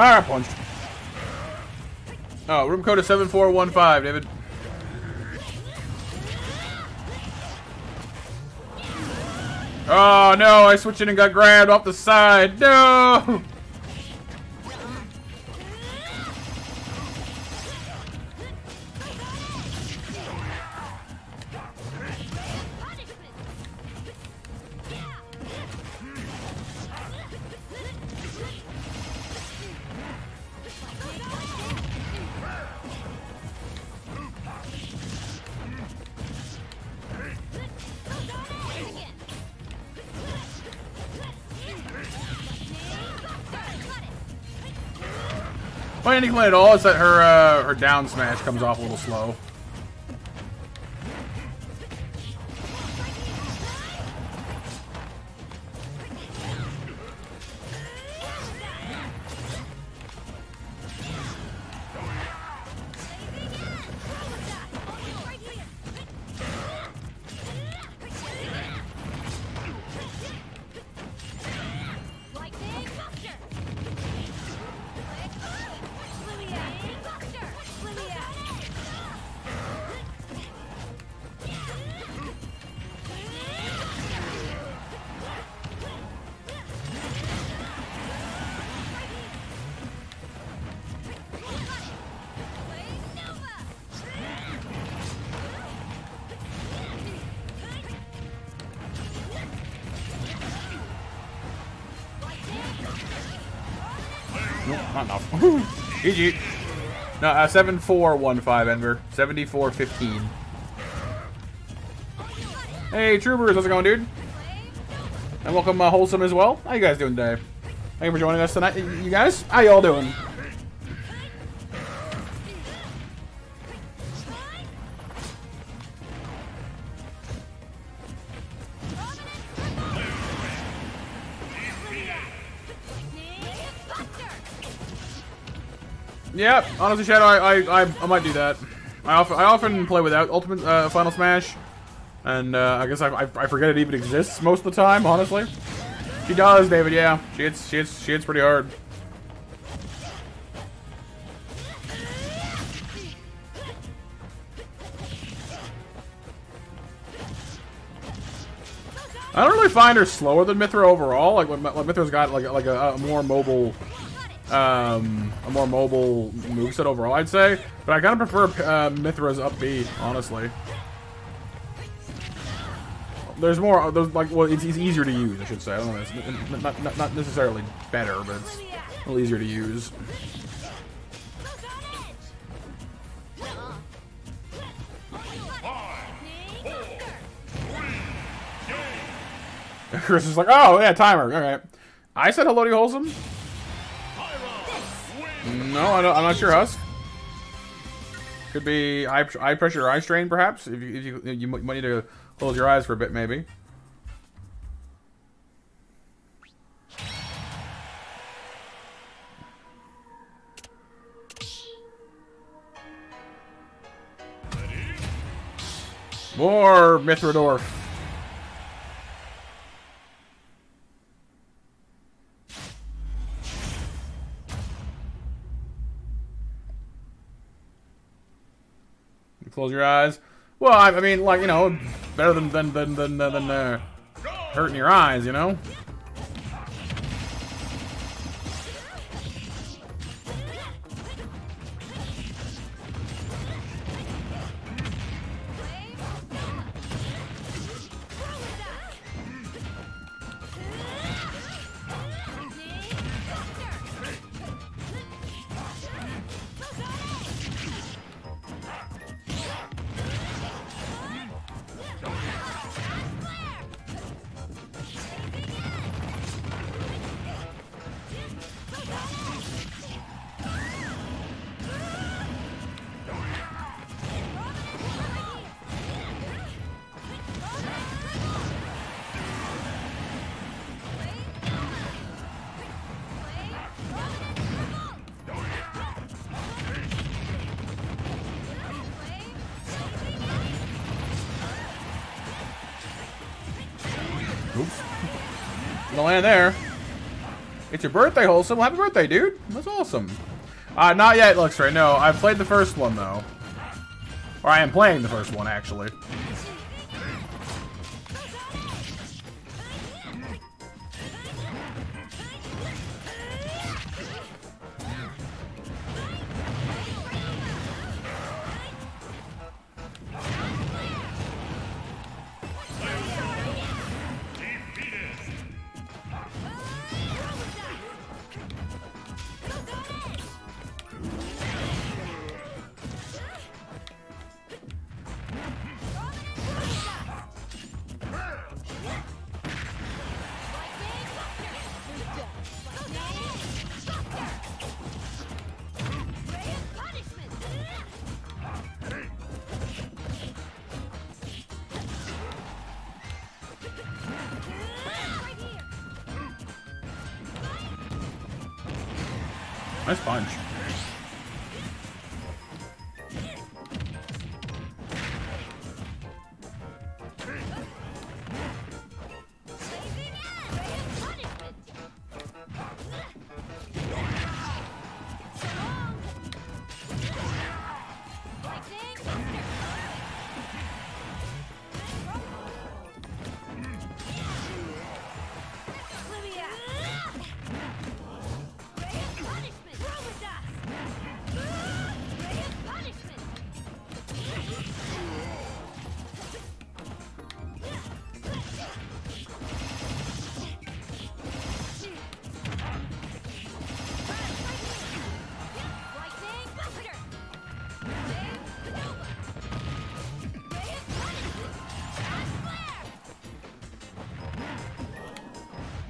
Ah, punched. Oh, room code is 7415, David. Oh no, I switched in and got grabbed off the side. No! Complaint at all is that her uh, her down smash comes off a little slow. No, uh, 7415, Ember. 7415. Hey, Troopers, how's it going, dude? And welcome, uh, Wholesome, as well. How you guys doing today? Thank you for joining us tonight. You guys, how y'all doing? Honestly, Shadow, I, I, I, I might do that. I often, I often play without Ultimate uh, Final Smash, and uh, I guess I, I, I forget it even exists most of the time. Honestly, she does, David. Yeah, she hits, she hits, she hits pretty hard. I don't really find her slower than Mythra overall. Like, Mythra's got like like a, a more mobile um, a more mobile moveset overall, I'd say. But I kind of prefer uh, Mythra's up B, honestly. There's more, there's like, well, it's, it's easier to use, I should say. I don't know, not, not, not necessarily better, but it's a little easier to use. Chris is like, oh, yeah, timer. All right. I said hello to you, Wholesome. No, I I'm not sure, Husk. Could be eye, eye pressure or eye strain, perhaps. If you, if you, you might need to close your eyes for a bit, maybe. More Mithradorf. Close your eyes. Well, I, I mean, like you know, better than than than than, than uh, hurting your eyes, you know. It's your birthday, Wholesome. Well, happy birthday, dude. That's awesome. Uh, not yet, Luxray. No, I've played the first one, though. Or I am playing the first one, actually.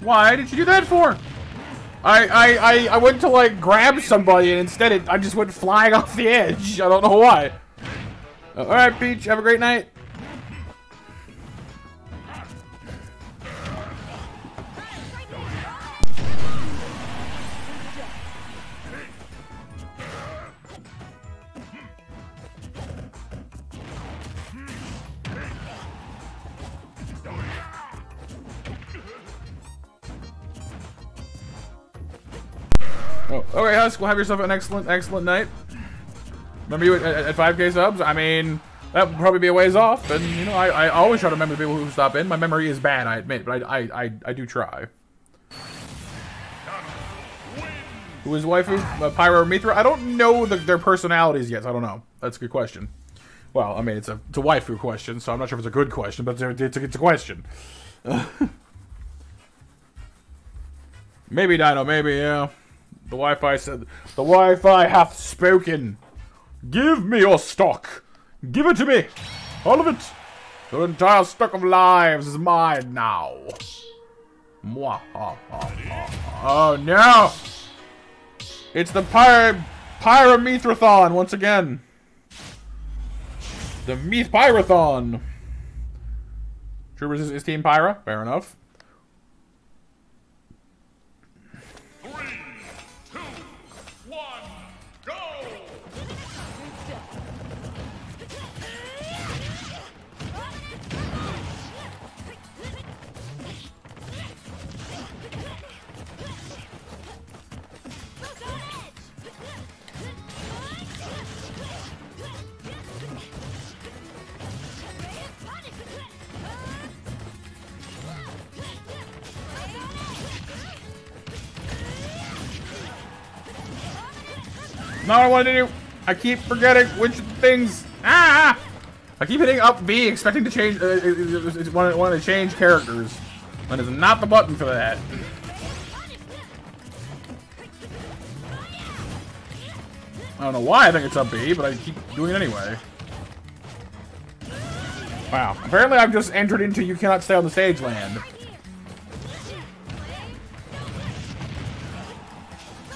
Why did you do that for? I, I, I, I went to like grab somebody and instead it, I just went flying off the edge. I don't know why. Uh, Alright, Peach, have a great night. Oh, okay, Husk, well, have yourself an excellent, excellent night. Remember you at, at, at 5k subs? I mean, that would probably be a ways off, and, you know, I, I always try to remember the people who stop in. My memory is bad, I admit, but I, I, I, I do try. Who is waifu? Uh, Pyra Mythra? I don't know the, their personalities yet, so I don't know. That's a good question. Well, I mean, it's a, it's a waifu question, so I'm not sure if it's a good question, but it's a, it's a, it's a question. maybe Dino, maybe, yeah. The Wi-Fi said, The Wi-Fi hath spoken. Give me your stock. Give it to me. All of it. Your entire stock of lives is mine now. Mwah, ha, ha, ha. Oh no! It's the Pyr Pyramithrathon once again. The Meath Pyrathon. Troopers is, is Team Pyra. Fair enough. Not what I wanted to do. I keep forgetting which things. Ah! I keep hitting up B, expecting to change. Uh, it- it- it- want, want to change characters. That is not the button for that. I don't know why I think it's up B, but I keep doing it anyway. Wow. Apparently, I've just entered into "You Cannot Stay on the Stage" land.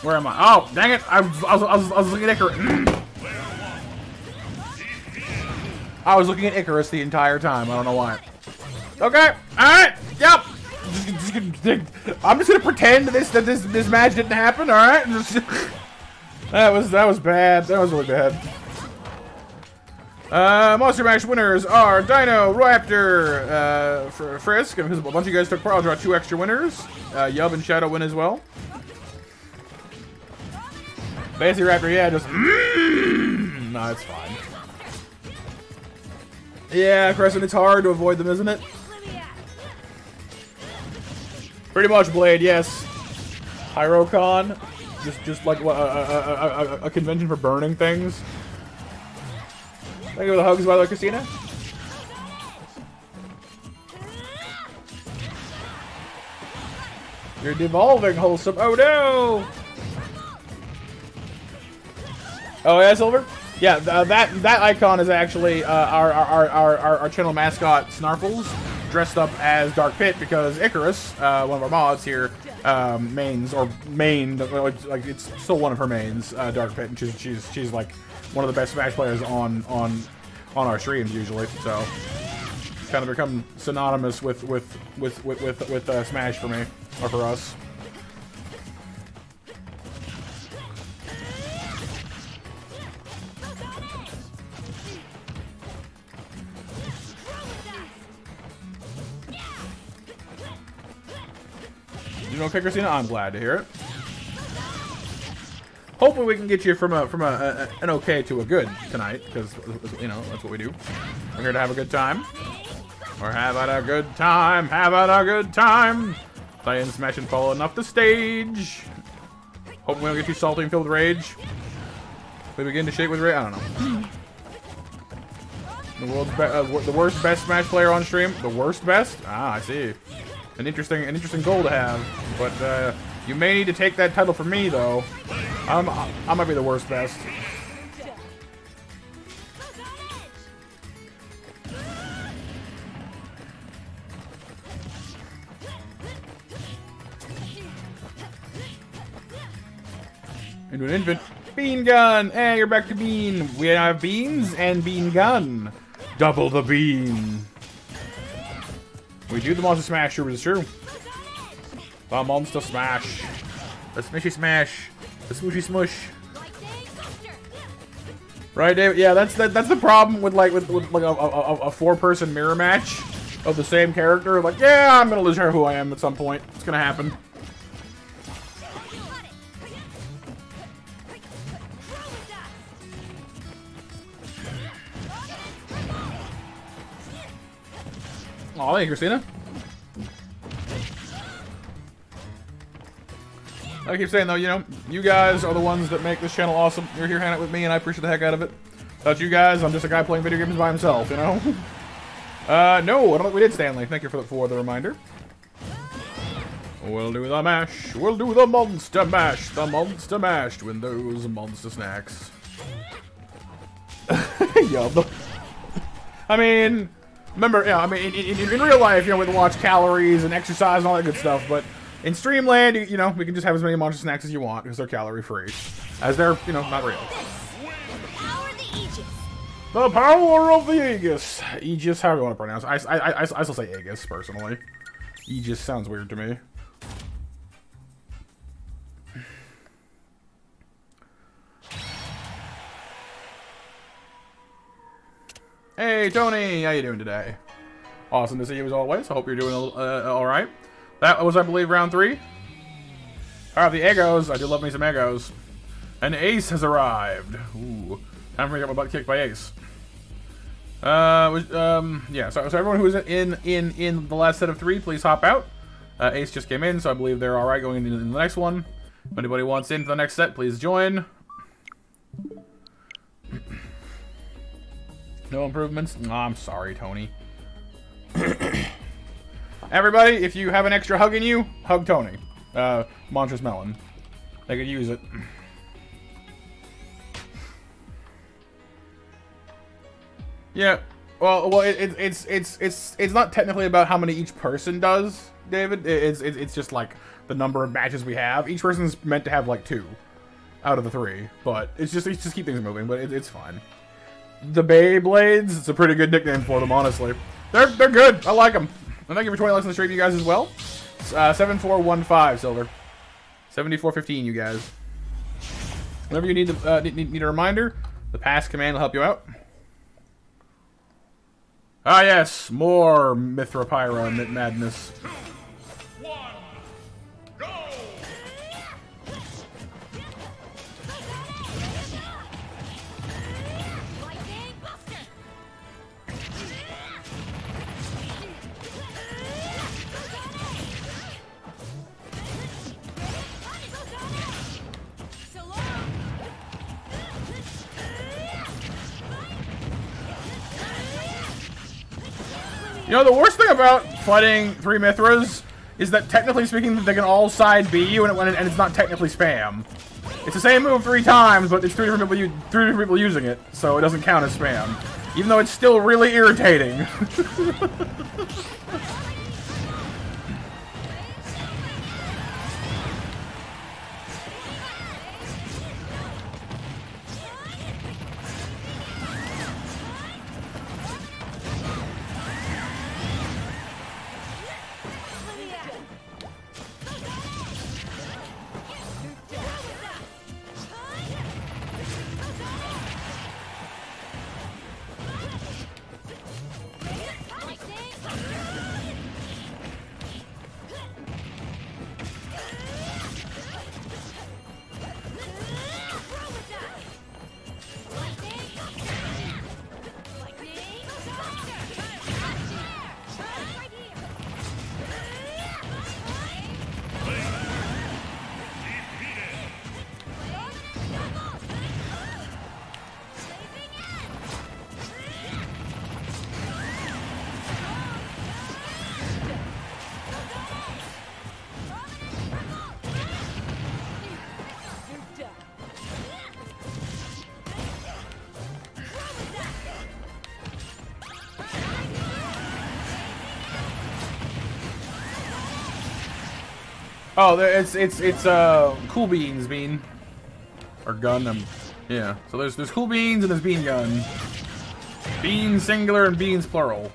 Where am I? Oh, dang it! I was, I was, I was, I was looking at Icarus. I was looking at Icarus the entire time. I don't know why. Okay. All right. Yep. I'm just gonna pretend this that this this match didn't happen. All right. that was that was bad. That was really bad. Uh, Monster Mash winners are Dino, Raptor, uh, Frisk, because a bunch of you guys took part. I'll draw two extra winners. Uh, Yub and Shadow win as well. Bassy Raptor, yeah, just. Mm, no, it's fine. Yeah, Crescent, it's hard to avoid them, isn't it? Pretty much, Blade, yes. Hyrocon, just just like a, a, a, a convention for burning things. Thank you for the hugs, by the way, Christina. You're devolving, wholesome. Oh no! Oh yeah, Silver. Yeah, uh, that that icon is actually uh, our, our, our, our our channel mascot Snarfles, dressed up as Dark Pit because Icarus, uh, one of our mods here, um, mains or main like, it's still one of her mains, uh, Dark Pit, and she's she's she's like one of the best Smash players on on on our streams usually. So it's kind of become synonymous with with with with with, with uh, Smash for me or for us. You know? I'm glad to hear it. Hopefully, we can get you from a from a, a an okay to a good tonight, because you know that's what we do. We're here to have a good time. We're having a good time, having a good time. Playing Smash and falling off the stage. Hoping we don't get too salty and filled with rage. We begin to shake with rage. I don't know. The world's uh, the worst best Smash player on stream. The worst best? Ah, I see. An interesting, an interesting goal to have. But uh, you may need to take that title from me, though. I'm, I might be the worst best. Into an infant. Bean gun! Hey, you're back to bean. We have beans and bean gun. Double the bean. We do the monster smash, sure, it's true. The monster smash. The smishy smash. The smooshy smush. Right, David? Yeah, that's that, that's the problem with like with, with like a, a, a four-person mirror match of the same character. Like, yeah, I'm gonna lose her who I am at some point. It's gonna happen. Oh, thank Christina. I keep saying though, you know, you guys are the ones that make this channel awesome. You're here hanging out with me, and I appreciate the heck out of it. Without you guys, I'm just a guy playing video games by himself, you know. uh, no, I don't think we did, Stanley. Thank you for the, for the reminder. We'll do the mash. We'll do the monster mash. The monster mash. When those monster snacks. Yum. I mean, remember, yeah, I mean, in, in, in real life, you know, we watch calories and exercise and all that good stuff, but in Streamland, you, you know, we can just have as many monster snacks as you want because they're calorie free. As they're, you know, not real. Power the Aegis. The power of the Aegis. Aegis, however you want to pronounce it. I, I, I, I still say Aegis, personally. Aegis sounds weird to me. Hey, Tony! How you doing today? Awesome to see you as always. I hope you're doing uh, all right. That was, I believe, round three. All right, the Egos. I do love me some Egos. An Ace has arrived. Ooh, time for me to get my butt kicked by Ace. Uh, um, yeah. So, so everyone who was in in in the last set of three, please hop out. Uh, Ace just came in, so I believe they're all right going into the next one. If anybody wants into the next set, please join. No improvements? Nah, I'm sorry, Tony. Everybody, if you have an extra hug in you, hug Tony. Uh, Monstrous Melon. They could use it. Yeah. Well, well, it, it, it's it's it's it's not technically about how many each person does, David. It- It's it's just like the number of matches we have. Each person's meant to have like two out of the three, but it's just it's just keep things moving. But it, it's fine. The Beyblades, it's a pretty good nickname for them, honestly. They're they're good. I like them. And thank you for 20 likes on the stream, you guys, as well. Uh, 7415, Silver. 7415, you guys. Whenever you need, the, uh, need, need a reminder, the pass command will help you out. Ah, yes, more Mythra Mid madness. You know, the worst thing about fighting three Mythras is that technically speaking, they can all side B you, and, it, and it's not technically spam. It's the same move three times, but it's three different people, three different people using it, so it doesn't count as spam. Even though it's still really irritating. Oh, it's it's it's uh cool beans bean or gun. Um, yeah. So there's there's cool beans and there's bean gun. Beans singular and beans plural.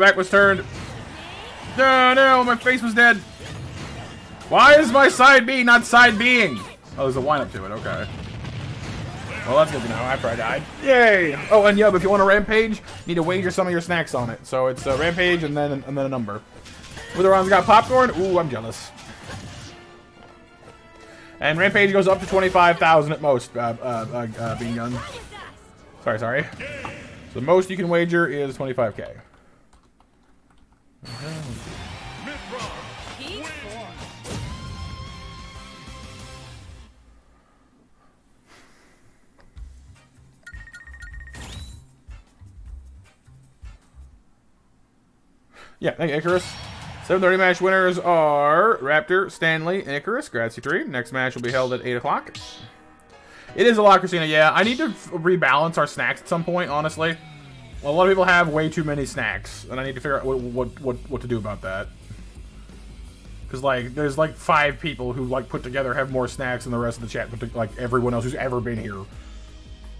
Back was turned. No, no, my face was dead. Why is my side B not side being? Oh, there's a wind-up to it, okay. Well, that's good to know after I died. Yay! Oh, and Yub, if you want a rampage, you need to wager some of your snacks on it. So it's a rampage and then and then a number. Witherron's got popcorn. Ooh, I'm jealous. And rampage goes up to 25,000 at most, uh, uh, uh, uh, being gun. Sorry, sorry. So the most you can wager is 25k. Yeah, thank you, Icarus. 7.30 match winners are Raptor, Stanley, and Icarus. Grazie Tree. Next match will be held at 8 o'clock. It is a lot, Christina. Yeah, I need to rebalance our snacks at some point, honestly. A lot of people have way too many snacks, and I need to figure out what what what, what to do about that. Because like, there's like five people who like put together have more snacks than the rest of the chat, but like everyone else who's ever been here.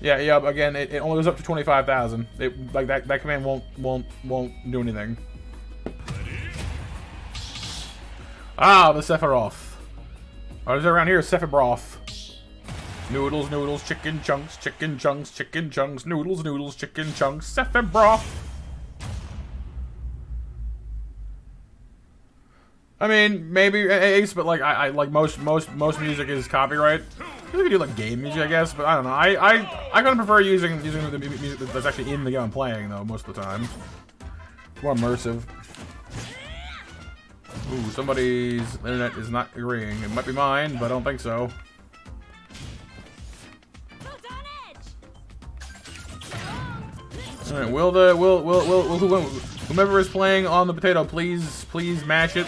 Yeah, yeah. Again, it, it only goes up to twenty five thousand. It like that that command won't won't won't do anything. Ah, the Sephiroth. Oh, is it around here? Sephiroth. Noodles, noodles, chicken chunks, chicken chunks, chicken chunks, noodles, noodles, chicken chunks, Sephiroth. I mean, maybe Ace, but like I, I like most most most music is copyright. You could do like game music, I guess, but I don't know. I I I kind of prefer using using the music that's actually in the game I'm playing though most of the time. More immersive. Ooh, somebody's internet is not agreeing. It might be mine, but I don't think so. All right, will the will will will, will whomever is playing on the potato, please please mash it.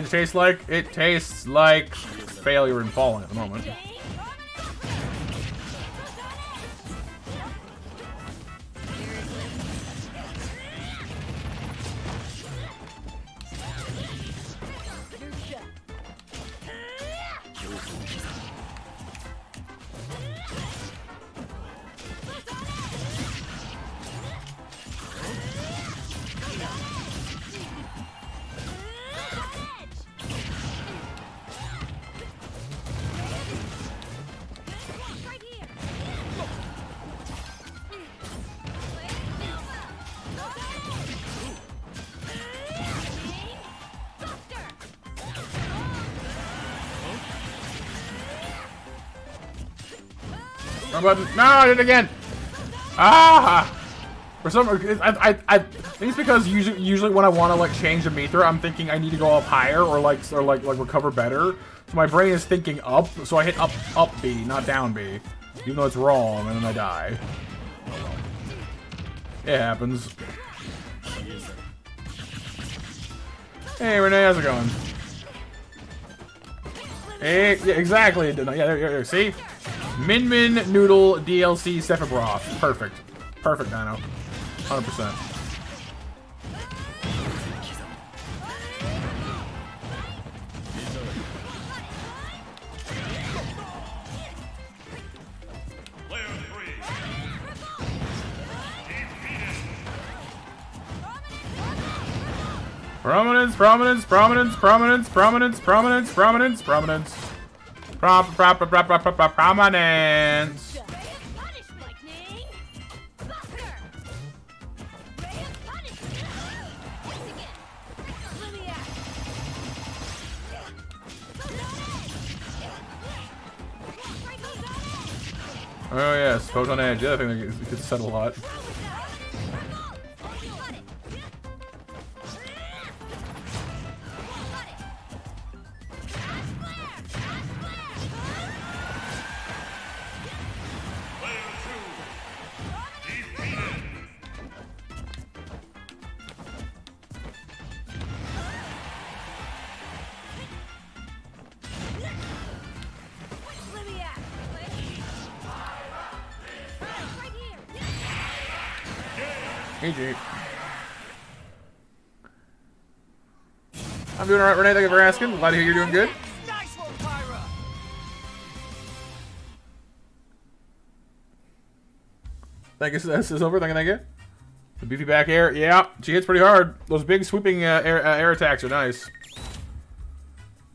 What tastes like? It tastes like failure and falling at the moment. Wrong button. No, I did it again. Ah! For some, I, I, I think it's because usually, usually when I want to like change the meter, I'm thinking I need to go up higher or like, or like, like recover better. So my brain is thinking up, so I hit up, up B, not down B, even though it's wrong, and then I die. It happens. Hey, Renee, how's it going? Hey, yeah, exactly. Yeah, there, there, see? Min Min Noodle DLC Sephiroth. Perfect. Perfect, Dino. 100%. Prominence, prominence, prominence, prominence, prominence, prominence, prominence, prominence. Prop, prop, prop, prop, prop, prop, prominence. Oh yes, Photon Edge. The other thing that gets said a lot. GG. I'm doing alright, Renee. Thank you for asking. Glad to hear you're doing good. Nice one, Pyra! Thank you, this is over. Thank you, thank you. The beefy back air. Yeah, she hits pretty hard. Those big sweeping uh, air, uh, air attacks are nice.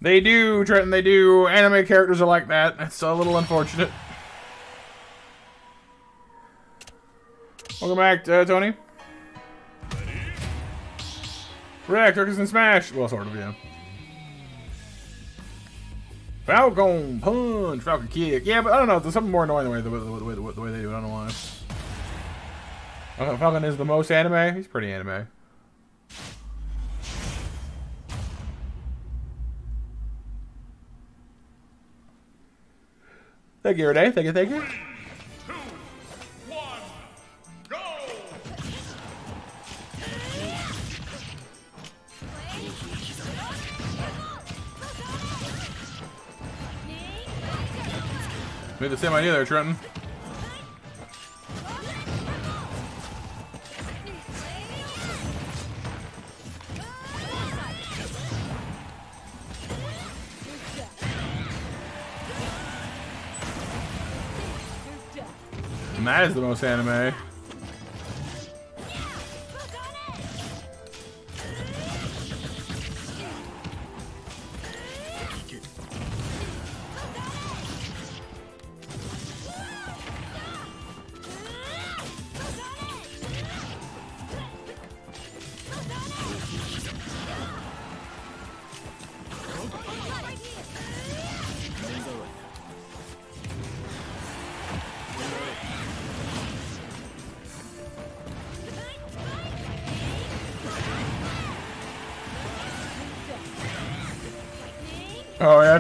They do, Trenton, they do. Anime characters are like that. It's a little unfortunate. Welcome back, uh, Tony. Correct, Turkish and Smash. Well, sort of, yeah. Falcon Punch, Falcon Kick. Yeah, but I don't know. There's something more annoying the way the, way- the, the, the way they do it. I don't know why. Okay, Falcon is the most anime. He's pretty anime. Thank you, Renee. Thank you, thank you. The same idea there, Trenton. And that is the most anime.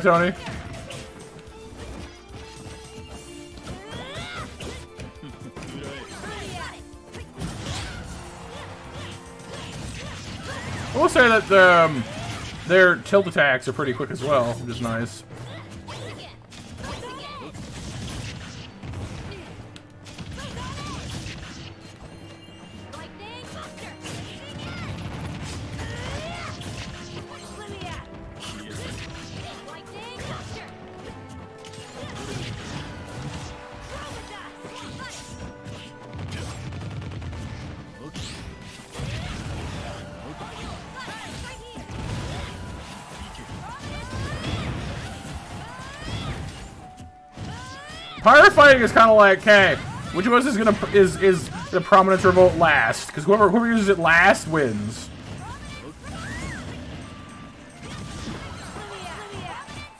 Tony. I will say that um, their tilt attacks are pretty quick as well, which is nice. Firefighting is kind of like, okay, which of us is gonna is is the prominence revolt last? Because whoever whoever uses it last wins.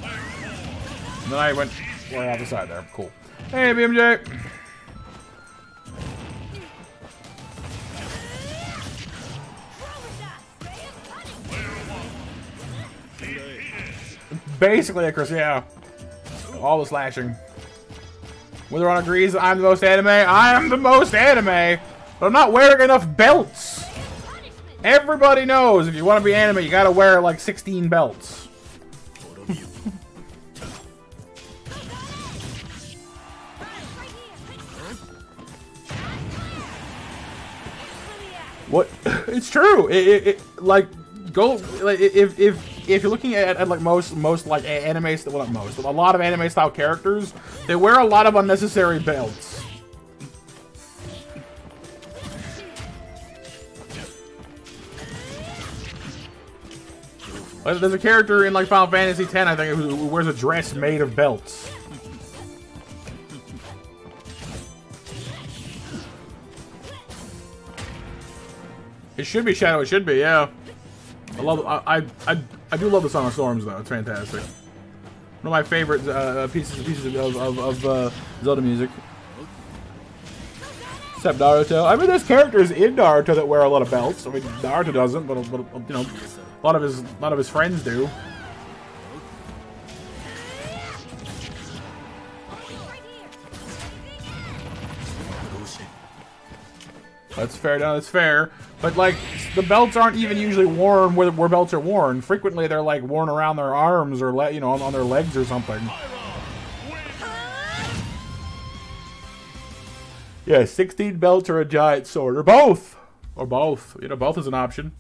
And then I went way off the side there. Cool. Hey, BMJ. Basically, Chris, yeah. All the slashing. Whether on agrees I'm the most anime, I am the most anime, but I'm not wearing enough belts. Everybody knows if you want to be anime, you gotta wear like 16 belts. What? It's true. It, it, it like go like, if if if you're looking at, at like most most like anime well not most a lot of anime style characters they wear a lot of unnecessary belts. There's a character in like Final Fantasy X, I think, who, who wears a dress made of belts. It should be Shadow. It should be, yeah. I love. I I I, I do love the Song of Storms though. It's fantastic. One of my favorite uh, pieces pieces of of, of uh, Zelda music. Except Naruto. I mean, there's characters in Naruto that wear a lot of belts. I mean, Naruto doesn't, but, but you know, a lot of his a lot of his friends do. That's fair. No, that's fair. But like, the belts aren't even usually worn where, where belts are worn. Frequently, they're like worn around their arms or you know on, on their legs or something. Yeah, 16 belts or a giant sword or both, or both. You know, both is an option.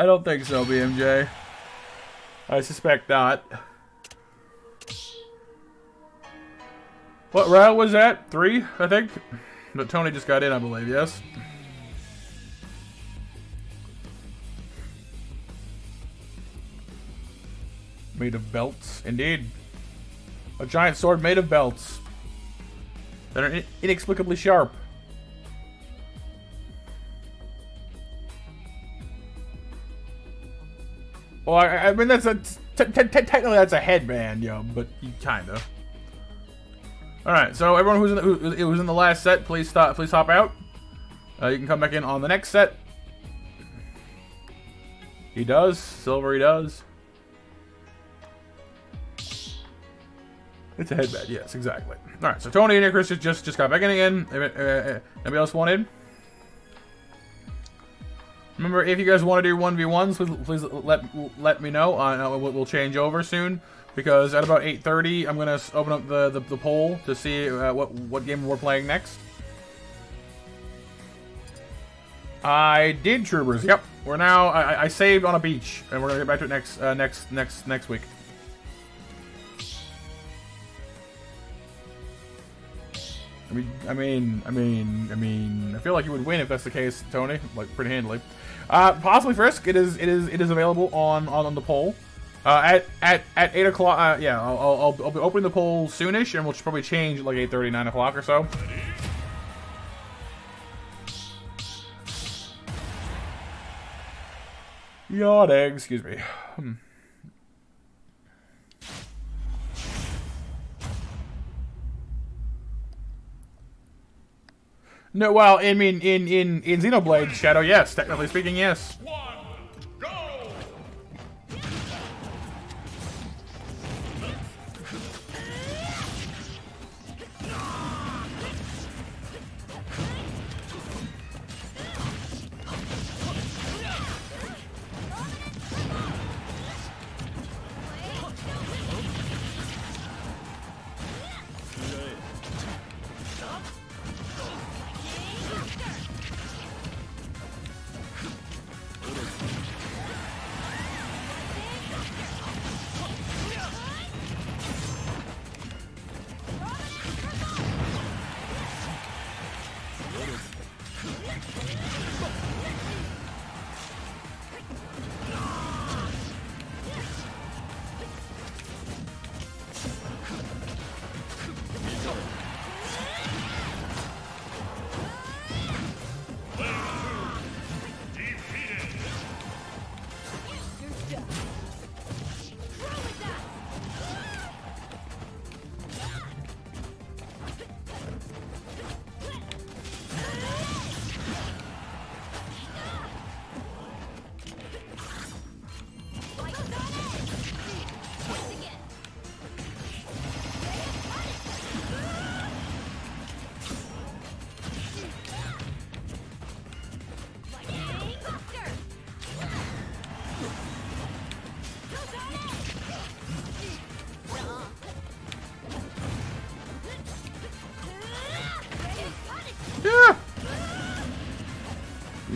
I don't think so, BMJ. I suspect not. What round was that? Three, I think? But Tony just got in, I believe, yes? Made of belts, indeed. A giant sword made of belts. That are inexplicably sharp. Well, I, I mean, that's a t- t- t- technically that's a headband, yo, but you kinda. All right, so everyone who's in the, who, was in the last set, please stop. Please hop out. Uh, you can come back in on the next set. He does. Silver, he does. It's a headband. Yes, exactly. All right, so Tony and Chris just just, got back in again. Uh, uh, Anybody else wanted? Remember, if you guys want to do 1v1s, please, please let let me know. Uh, we'll, change over soon because at about 8:30, I'm gonna open up the, the, the poll to see uh, what what game we're playing next. I did Troopers. Yep, we're now. I, I- saved on a beach, and we're gonna get back to it next uh, next next next week. I mean, I mean, I mean, I mean, I feel like you would win if that's the case, Tony. Like pretty handily. Uh, possibly Frisk. It is, it is, it is available on on, on the poll. Uh, at at at eight o'clock. Uh, yeah, I'll, I'll I'll be opening the poll soonish, and we'll probably change like eight thirty, nine o'clock or so. Yawning. Excuse me. Hmm. No, well, I mean, in in in Xenoblade Shadow, yes, technically speaking, yes. One,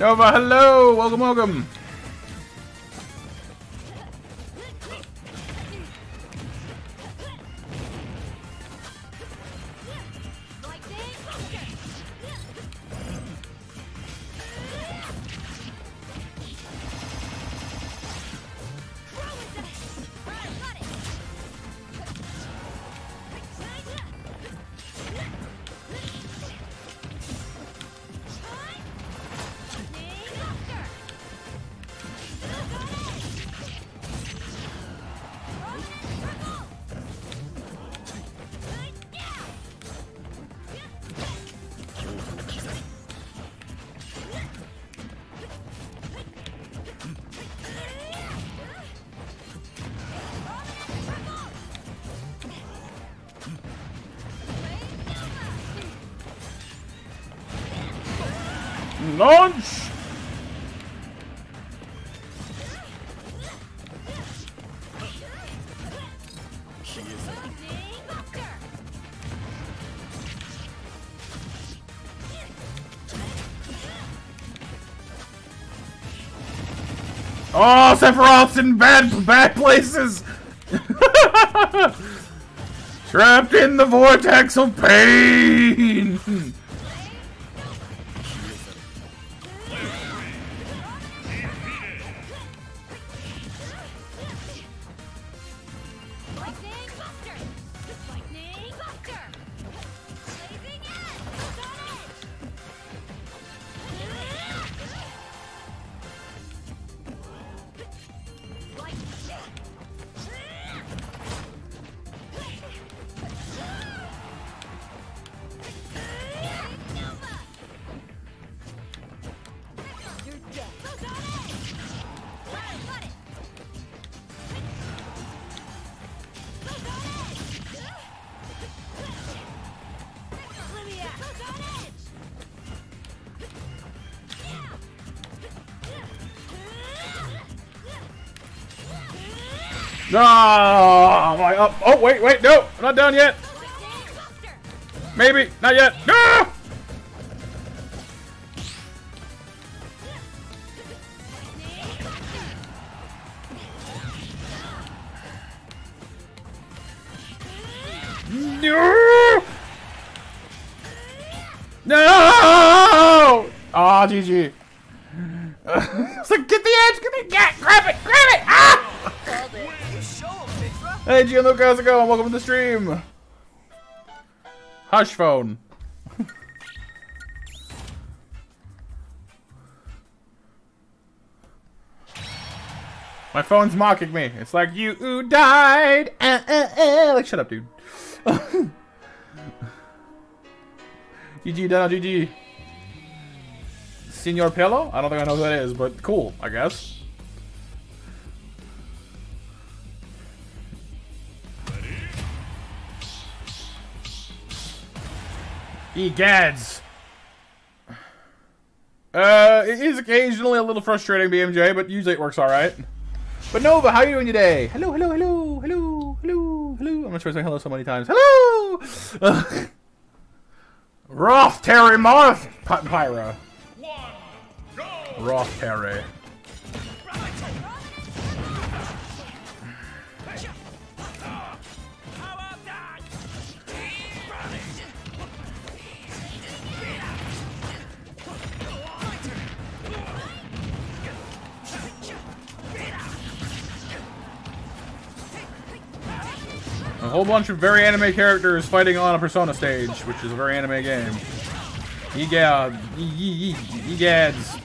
Nova, hello! Welcome, welcome! Oh, Sephiroth's in bad, bad places! Trapped in the vortex of pain! No! My up. Oh, wait, wait, no! I'm not done yet! Maybe, not yet. No! No! No! Ah, GG. Hey, Gianluca, how's it going? Welcome to the stream. Hush phone. My phone's mocking me. It's like, you died. Uh, uh, uh. Like, shut up, dude. GG, Dano, GG. Senor Pillow? I don't think I know who that is, but cool, I guess. Egads. Uh, it is occasionally a little frustrating, BMJ, but usually it works alright. But Nova, how are you doing today? Hello, hello, hello, hello, hello, hello. I'm not sure I say hello so many times. Hello! Roth Terry Marth Py- Pyra. One, go! Roth Terry. Whole bunch of very anime characters fighting on a Persona stage, which is a very anime game. Egad, egads.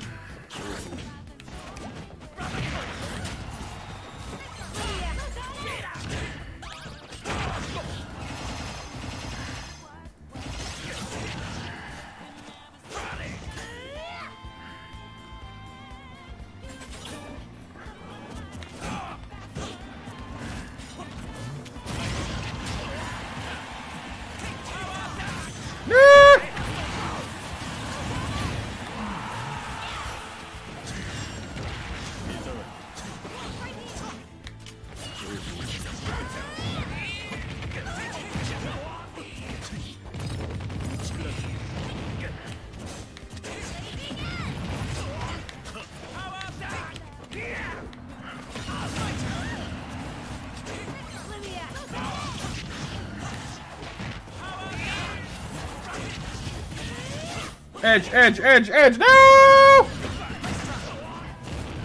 Edge, edge, edge, edge. No!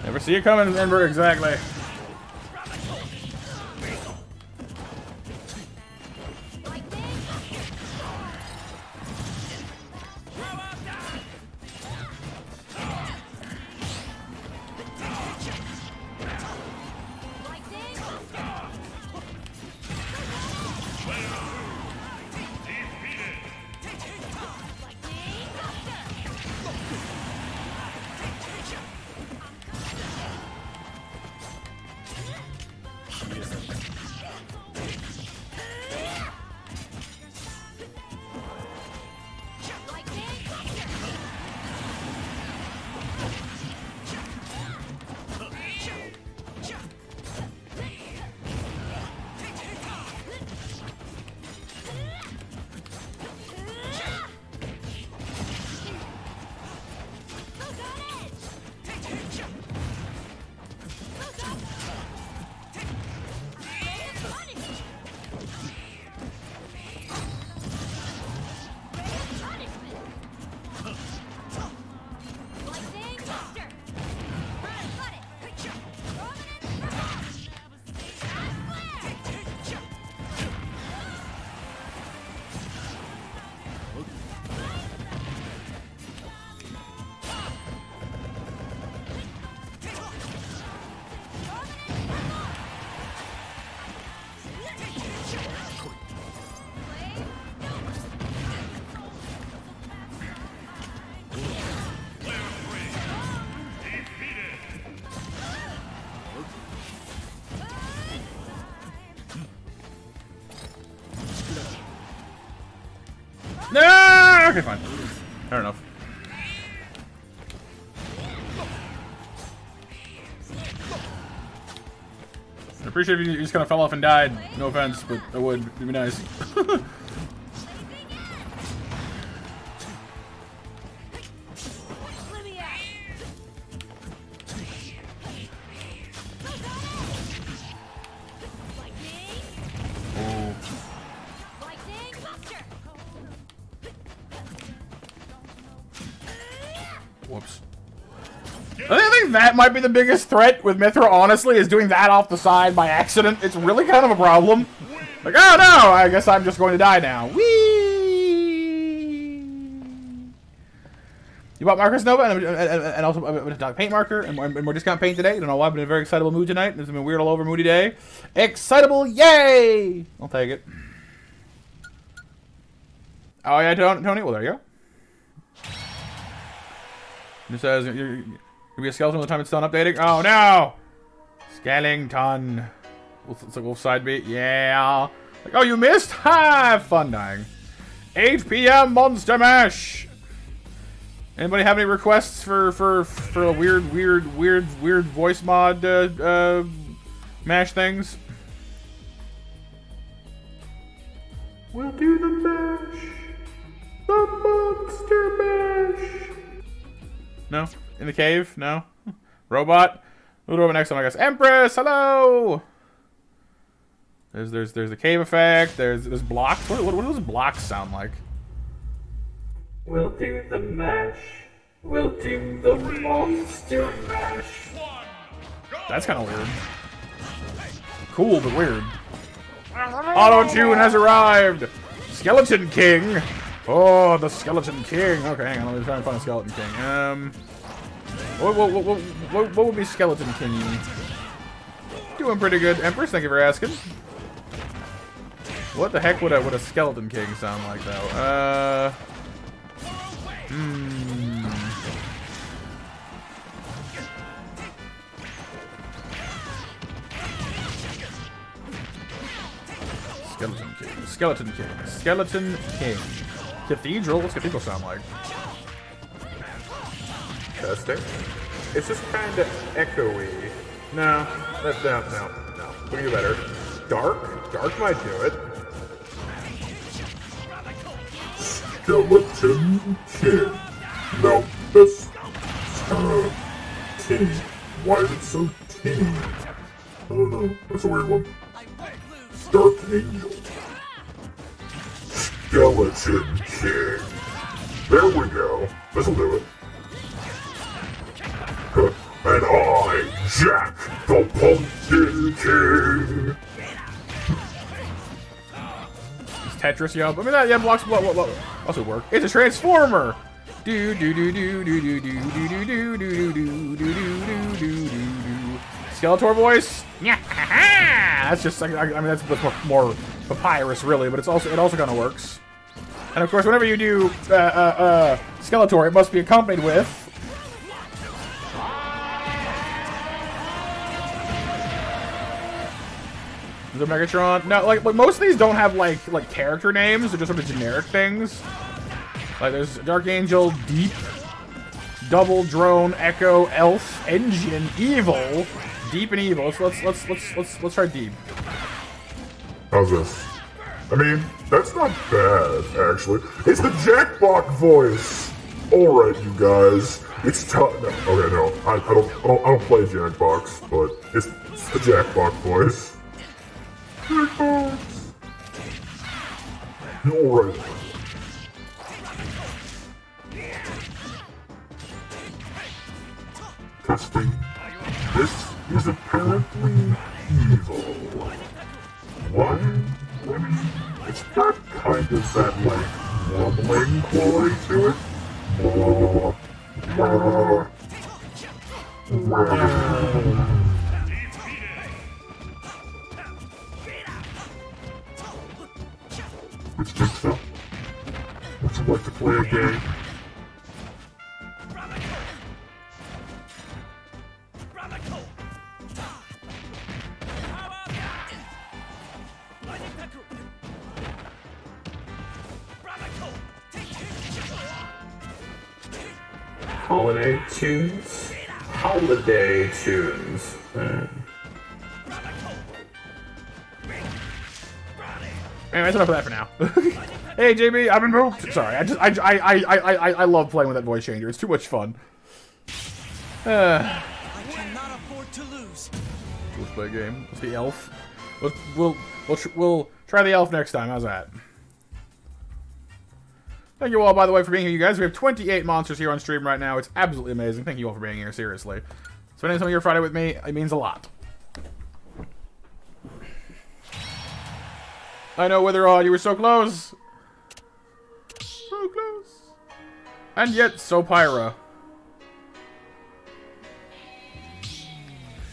Never see it coming, Ember, exactly. Appreciate if you just kind of fell off and died. No offense, but I would. It'd be nice. That might be the biggest threat with Mythra, honestly, is doing that off the side by accident. It's really kind of a problem. Like, oh no, I guess I'm just going to die now. Whee! You bought Marcus Nova and, and, and also a dog paint marker and more, and more discount paint today. I don't know why, I've been in a very excitable mood tonight. It's been a weird all over moody day. Excitable, yay! I'll take it. Oh yeah, Tony. Well, there you go. It says gonna be a skeleton by the time it's done updating. Oh no, skeleton. It's like wolf side beat. Yeah. Like, oh, you missed? Ha! Fun dying. 8 p.m. Monster Mash. Anybody have any requests for for for a weird, weird, weird, weird voice mod uh, uh, mash things? We'll do the mash. The monster mash. No? In the cave? No? Robot? We'll do it next time, I guess. Empress, hello! There's there's there's the cave effect, there's there's blocks. What, what, what does blocks sound like? We'll do the mash. We'll do the monster mash. That's kinda weird. Cool, but weird. Auto-tune has arrived! Skeleton King! Oh, the Skeleton King! Okay, hang on, let me try and find a Skeleton King. Um... What, what, what, what, what, would be Skeleton King? Doing pretty good. Empress, thank you for asking. What the heck would a, would a Skeleton King sound like, though? Uh... Hmm... Skeleton King. Skeleton King. Skeleton King. Cathedral? What's Cathedral sound like? Testing. It's just kind of echoey. No, that's no, no, no. We can do better. Dark? Dark might do it. Skeleton King. No, this uh. Why is it so king? I don't know. That's a weird one. Dark Angel. Skeleton King. There we go. This'll do it. And I, Jack, the Pumpkin King. It's Tetris, yo. I mean, that yeah, blocks what, what, what also work. It's a transformer. Do do do do do do do do do do do do do do do do do do. Skeletor voice. Yeah, that's just I, I mean that's more, papyrus really, but it's also it also kind of works. And of course, whenever you do uh, uh, uh, Skeletor, it must be accompanied with. There Megatron? No, like, like most of these don't have like like character names. They're just sort of generic things. Like there's Dark Angel, Deep, Double, Drone, Echo, Elf, Engine, Evil, Deep and Evil. Let's let's let's let's let's, let's try Deep. How's this? I mean, that's not bad, actually. It's the Jackbox voice. All right, you guys. It's time. No, okay, no, I, I don't, I don't, I don't play Jackbox, but it's, it's the Jackbox voice. Testing. This is apparently evil. Why? I mean, it's got kind of that, like, rumbling quality to it. Uh, uh, uh, It's up. Would you like to play a game? Holiday tunes. Holiday tunes. Uh, Anyway, that's enough of that for now. hey, JB, I've been. Sorry, I just I I I I I love playing with that voice changer. It's too much fun. Uh, I cannot afford to lose. let's play a game. Let's the elf. Let's, we'll we'll tr we'll try the elf next time. How's that? Thank you all, by the way, for being here, you guys. We have 28 monsters here on stream right now. It's absolutely amazing. Thank you all for being here, seriously. Spending some of your Friday with me, it means a lot. I know, whether Witherall, you were so close. So close. And yet, so Pyra.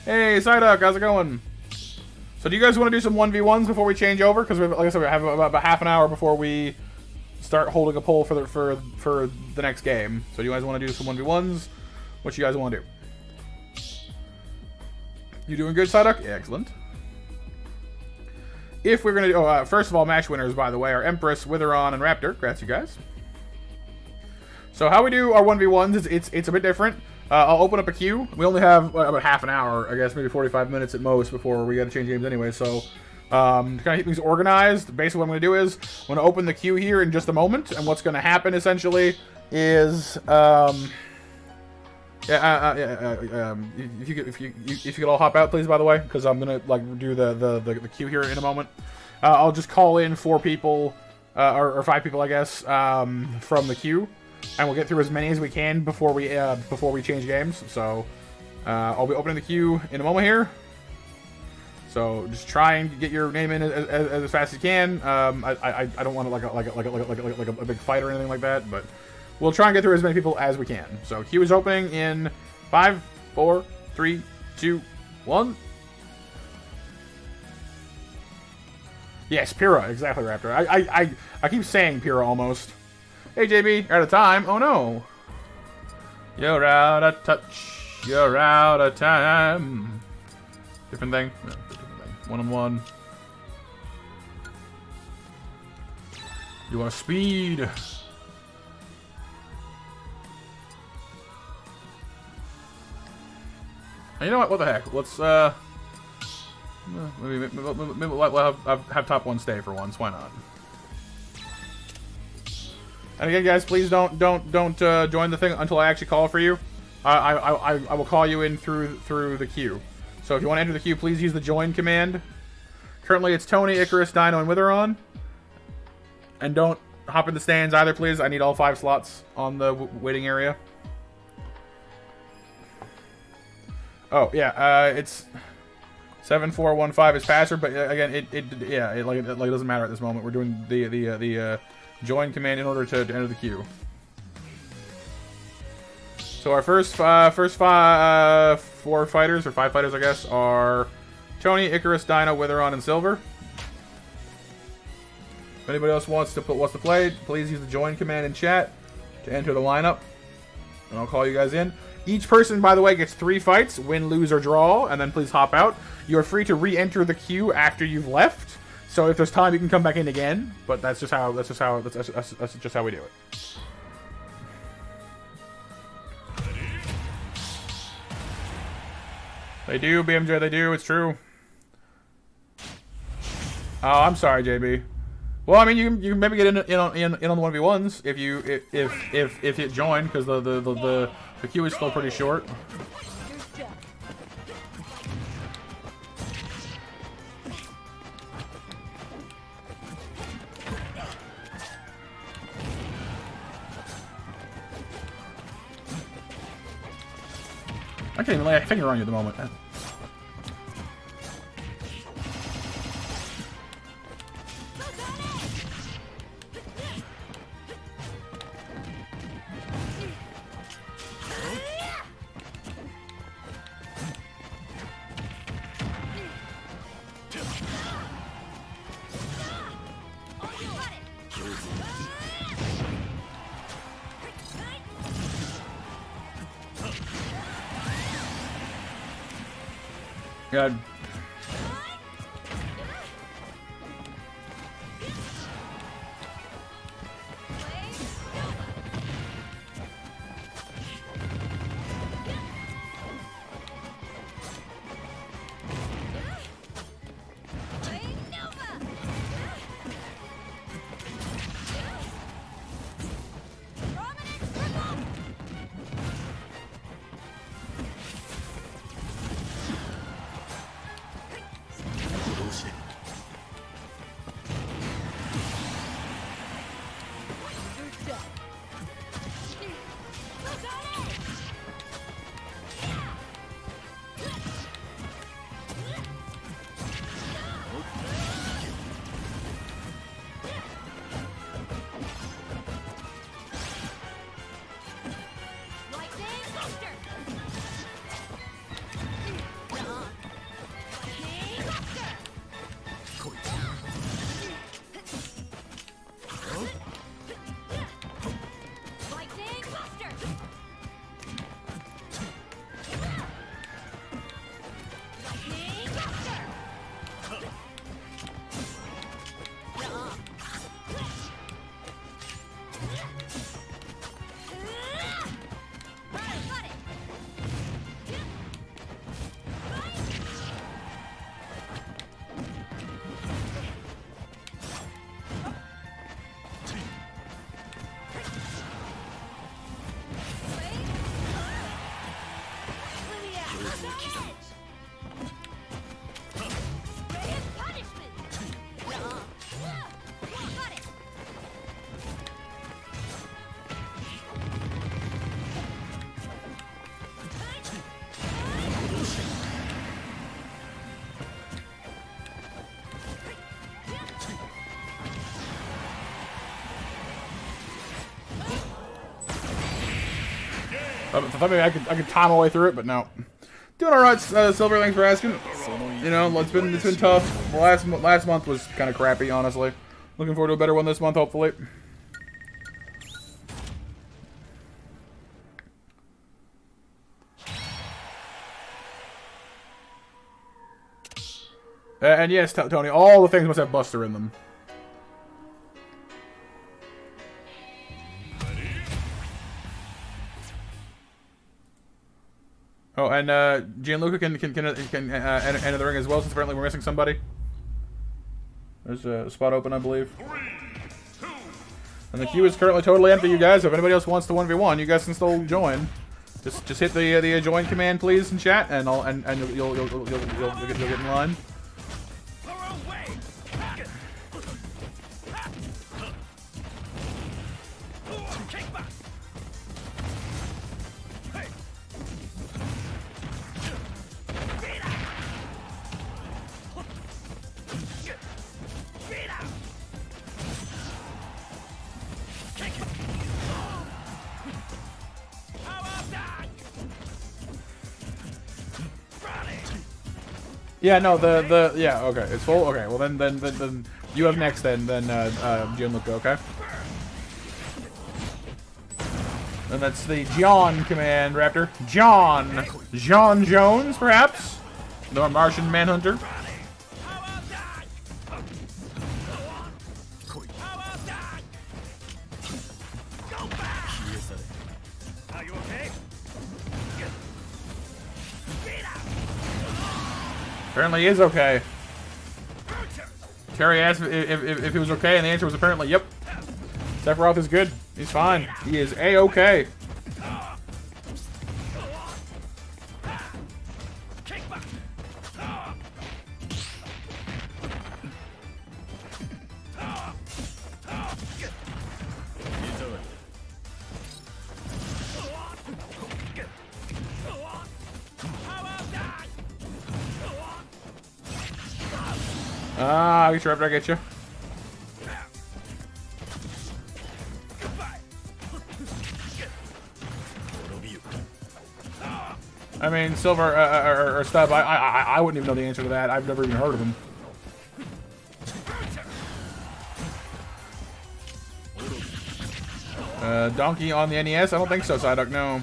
Hey, Psyduck, how's it going? So do you guys want to do some 1v1s before we change over? Because, like I said, we have about, about half an hour before we start holding a poll for the, for, for the next game. So do you guys want to do some 1v1s? What you guys want to do? You doing good, Psyduck? Yeah, excellent. If we're going to. Oh, uh, first of all, match winners, by the way, are Empress, Witheron, and Raptor. Congrats, you guys. So how we do our 1v1s, it's, it's, it's a bit different. Uh, I'll open up a queue. We only have uh, about half an hour, I guess, maybe 45 minutes at most before we got to change games anyway. So um, to kind of keep things organized, basically what I'm going to do is I'm going to open the queue here in just a moment. And what's going to happen, essentially, is... Um, yeah, uh, uh, yeah, uh, um, if you could, if you, if you could all hop out, please. By the way, because I'm gonna like do the, the the the queue here in a moment. Uh, I'll just call in four people, uh, or, or five people, I guess, um, from the queue, and we'll get through as many as we can before we uh, before we change games. So I'll be opening the queue in a moment here. So just try and get your name in as, as, as fast as you can. Um, I, I, I don't want to like a, like a, like a, like a, like a, like a big fight or anything like that, but we'll try and get through as many people as we can. So queue is opening in five, four, three, two, one. Yes, Pyrrha, exactly, Raptor. I, I, I, I keep saying Pyrrha almost. Hey, JB, you're out of time. Oh no. You're out of touch. You're out of time. Different thing. No, different thing. One on one. You are speed. And you know what? What the heck? Let's uh, maybe, maybe, maybe, maybe we'll have, have, top one stay for once. Why not? And again, guys, please don't don't don't uh, join the thing until I actually call for you. I, I I I will call you in through through the queue. So if you want to enter the queue, please use the join command. Currently, it's Tony, Icarus, Dino, and Witheron. And don't hop in the stands either, please. I need all five slots on the waiting area. Oh yeah, uh, it's seven four one five is password, but uh, again, it, it yeah, it like it, like it doesn't matter at this moment. We're doing the the uh, the uh, join command in order to, to enter the queue. So our first uh, first five, uh, four fighters or five fighters, I guess, are Tony, Icarus, Dino, Witheron, and Silver. If anybody else wants to put wants to play, please use the join command in chat to enter the lineup, and I'll call you guys in. Each person, by the way, gets three fights: win, lose, or draw, and then please hop out. You are free to re-enter the queue after you've left. So if there's time, you can come back in again. But that's just how that's just how that's, that's, that's just how we do it. They do, BMJ. They do. It's true. Oh, I'm sorry, JB. Well, I mean, you can, you can maybe get in in on in, in on the one v ones if you if if if, if you join because the the, the the the queue is still pretty short. I can't even lay a finger on you at the moment. God. Thought maybe I could I could time my way through it, but no. Doing all right, uh, Silver. Thanks for asking. You know, it's been it's been tough. Last last month was kind of crappy, honestly. Looking forward to a better one this month, hopefully. And yes, Tony, all the things must have Buster in them. And uh, Gianluca can can can, can uh, enter, enter the ring as well, since apparently we're missing somebody. There's a spot open, I believe. And the queue is currently totally empty, you guys. If anybody else wants to one v one, you guys can still join. Just just hit the uh, the uh, join command, please, in chat, and I'll and and you'll you'll, you'll, you'll, you'll, you'll get in line. Yeah, no, the the yeah, okay, it's full. Okay, well then then then, then you have next then then uh, uh Gianluca, okay? And that's the John command Raptor. John, John Jones, perhaps, the Martian Manhunter. Apparently, is okay. Terry asked if, if, if he was okay, and the answer was apparently yep. Sephiroth is good. He's fine. He is a-okay. Raptor, I get you. I mean, Silver uh, uh, or, or Stub, I, I I wouldn't even know the answer to that. I've never even heard of him. Uh, Donkey on the NES? I don't think so, Psyduck, no.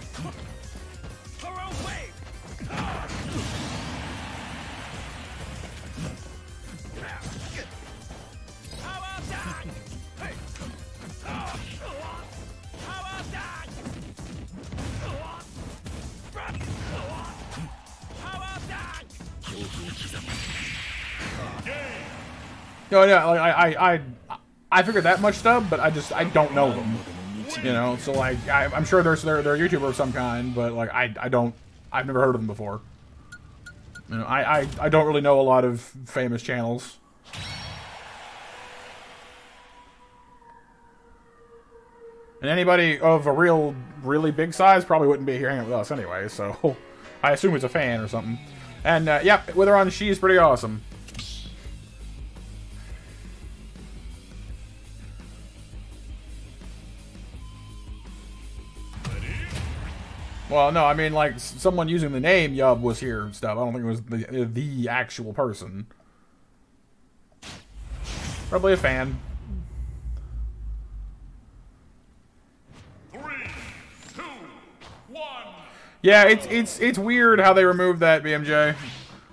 No, yeah, like I, I, I, I figured that much stuff, but I just I don't know them. You know, so like I, I'm sure there's they're they're a YouTuber of some kind, but like I I don't I've never heard of them before. You know, I I, I don't really know a lot of famous channels. And anybody of a real, really big size probably wouldn't be here hanging with us anyway, so I assume he's a fan or something. And, uh, yep, Witheron, she's pretty awesome. Well, no, I mean, like, someone using the name Yub was here and stuff. I don't think it was the, the actual person. Probably a fan. Three, two, one. Yeah, it's it's it's weird how they removed that BMJ.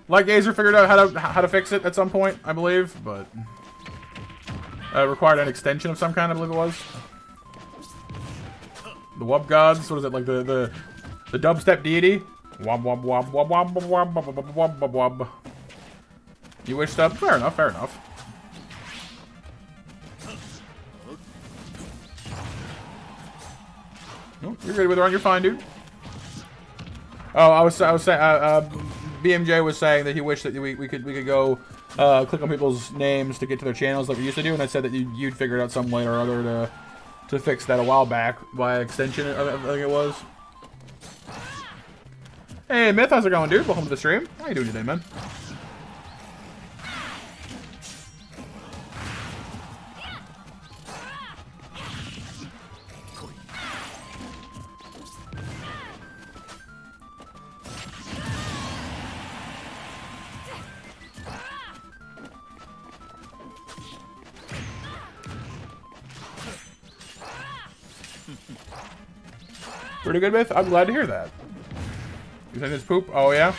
Like Gazer figured out how to how to fix it at some point, I believe, but uh, required an extension of some kind, I believe it was. The Wub gods, what is it like the the the dubstep deity? Wub wub wub wub wub wub wub wub wub wub wub. You wished up? Fair enough, fair enough. No, you're good Witheron. You're fine, dude. Oh, I was I was saying uh, uh, BMJ was saying that he wished that we, we could we could go uh, click on people's names to get to their channels like we used to do, and I said that you, you'd figured out some way or other to to fix that a while back by extension. I think it was. Hey, Myth, how's it going, dude? Welcome to the stream. How you doing today, man? Pretty good, Myth. I'm glad to hear that. You saying it's poop? Oh yeah.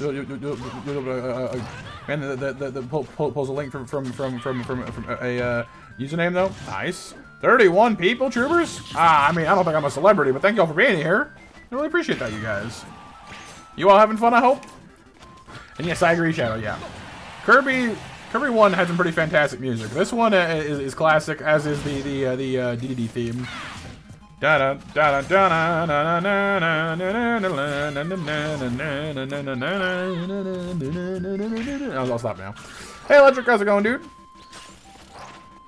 Uh, uh, uh, Man, the the the, the pull, pull, pulls a link from from from from from, from a uh, username though. Nice. 31 people, troopers. Ah, I mean, I don't think I'm a celebrity, but thank y'all for being here. I really appreciate that, you guys. You all having fun, I hope. And yes, I agree, Shadow. Yeah, Kirby. Kirby one had some pretty fantastic music. This one uh, is, is classic, as is the the uh, the uh, DDD theme. I'll stop now. Hey, Electric, how's it going, dude?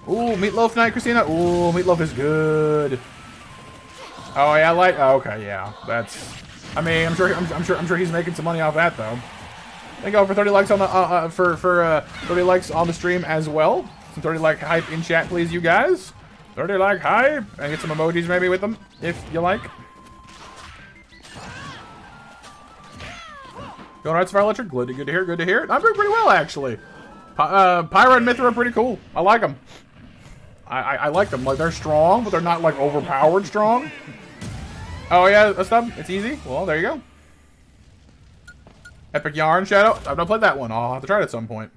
Ooh, meatloaf night, Christina. Ooh, meatloaf is good. Oh yeah, like. Oh, okay, yeah. That's. I mean, I'm sure. I'm, I'm, sure. I'm sure he's making some money off that though. Thank you for 30 likes on the uh, uh, for for uh, 30 likes on the stream as well. Some 30 like hype in chat, please, you guys. 30 like hype and get some emojis maybe with them if you like. Going right, Fire Electric. Good, good to hear. Good to hear. I'm doing pretty well actually. Py uh, and Mythra are pretty cool. I like them. I, I, I like them. Like they're strong, but they're not like overpowered strong. Oh yeah, that's them. It's easy. Well, there you go. Epic Yarn Shadow. I've not played that one. I'll have to try it at some point.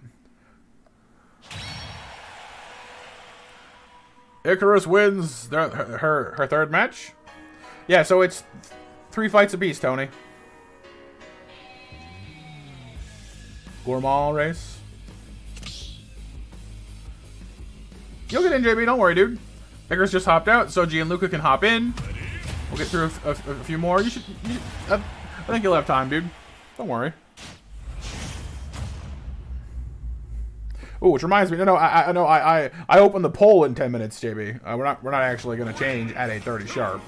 Icarus wins her her third match. Yeah, so it's three fights apiece, Tony. Gourmet Race. You'll get in, JB. Don't worry, dude. Icarus just hopped out, so Gianluca can hop in. We'll get through a, a- a few more. You should. You, I, I think you'll have time, dude. Don't worry. Oh, which reminds me. No, no, I, I no, I, I, I opened the poll in ten minutes, JB. Uh, we're not, we're not actually going to change at eight thirty sharp.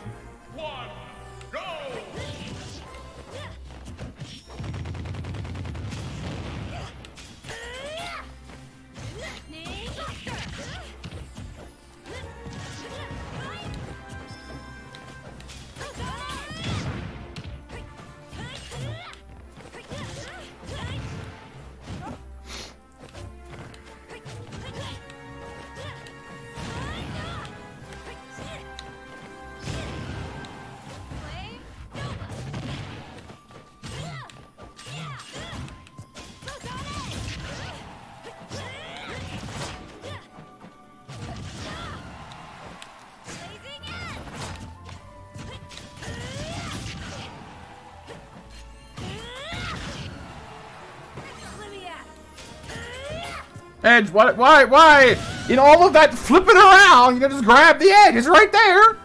Edge, what? Why? Why? In all of that flipping around, you just grab the edge. It's right there.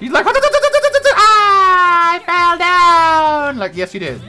He's like, ah, I fell down. Like, yes, you did.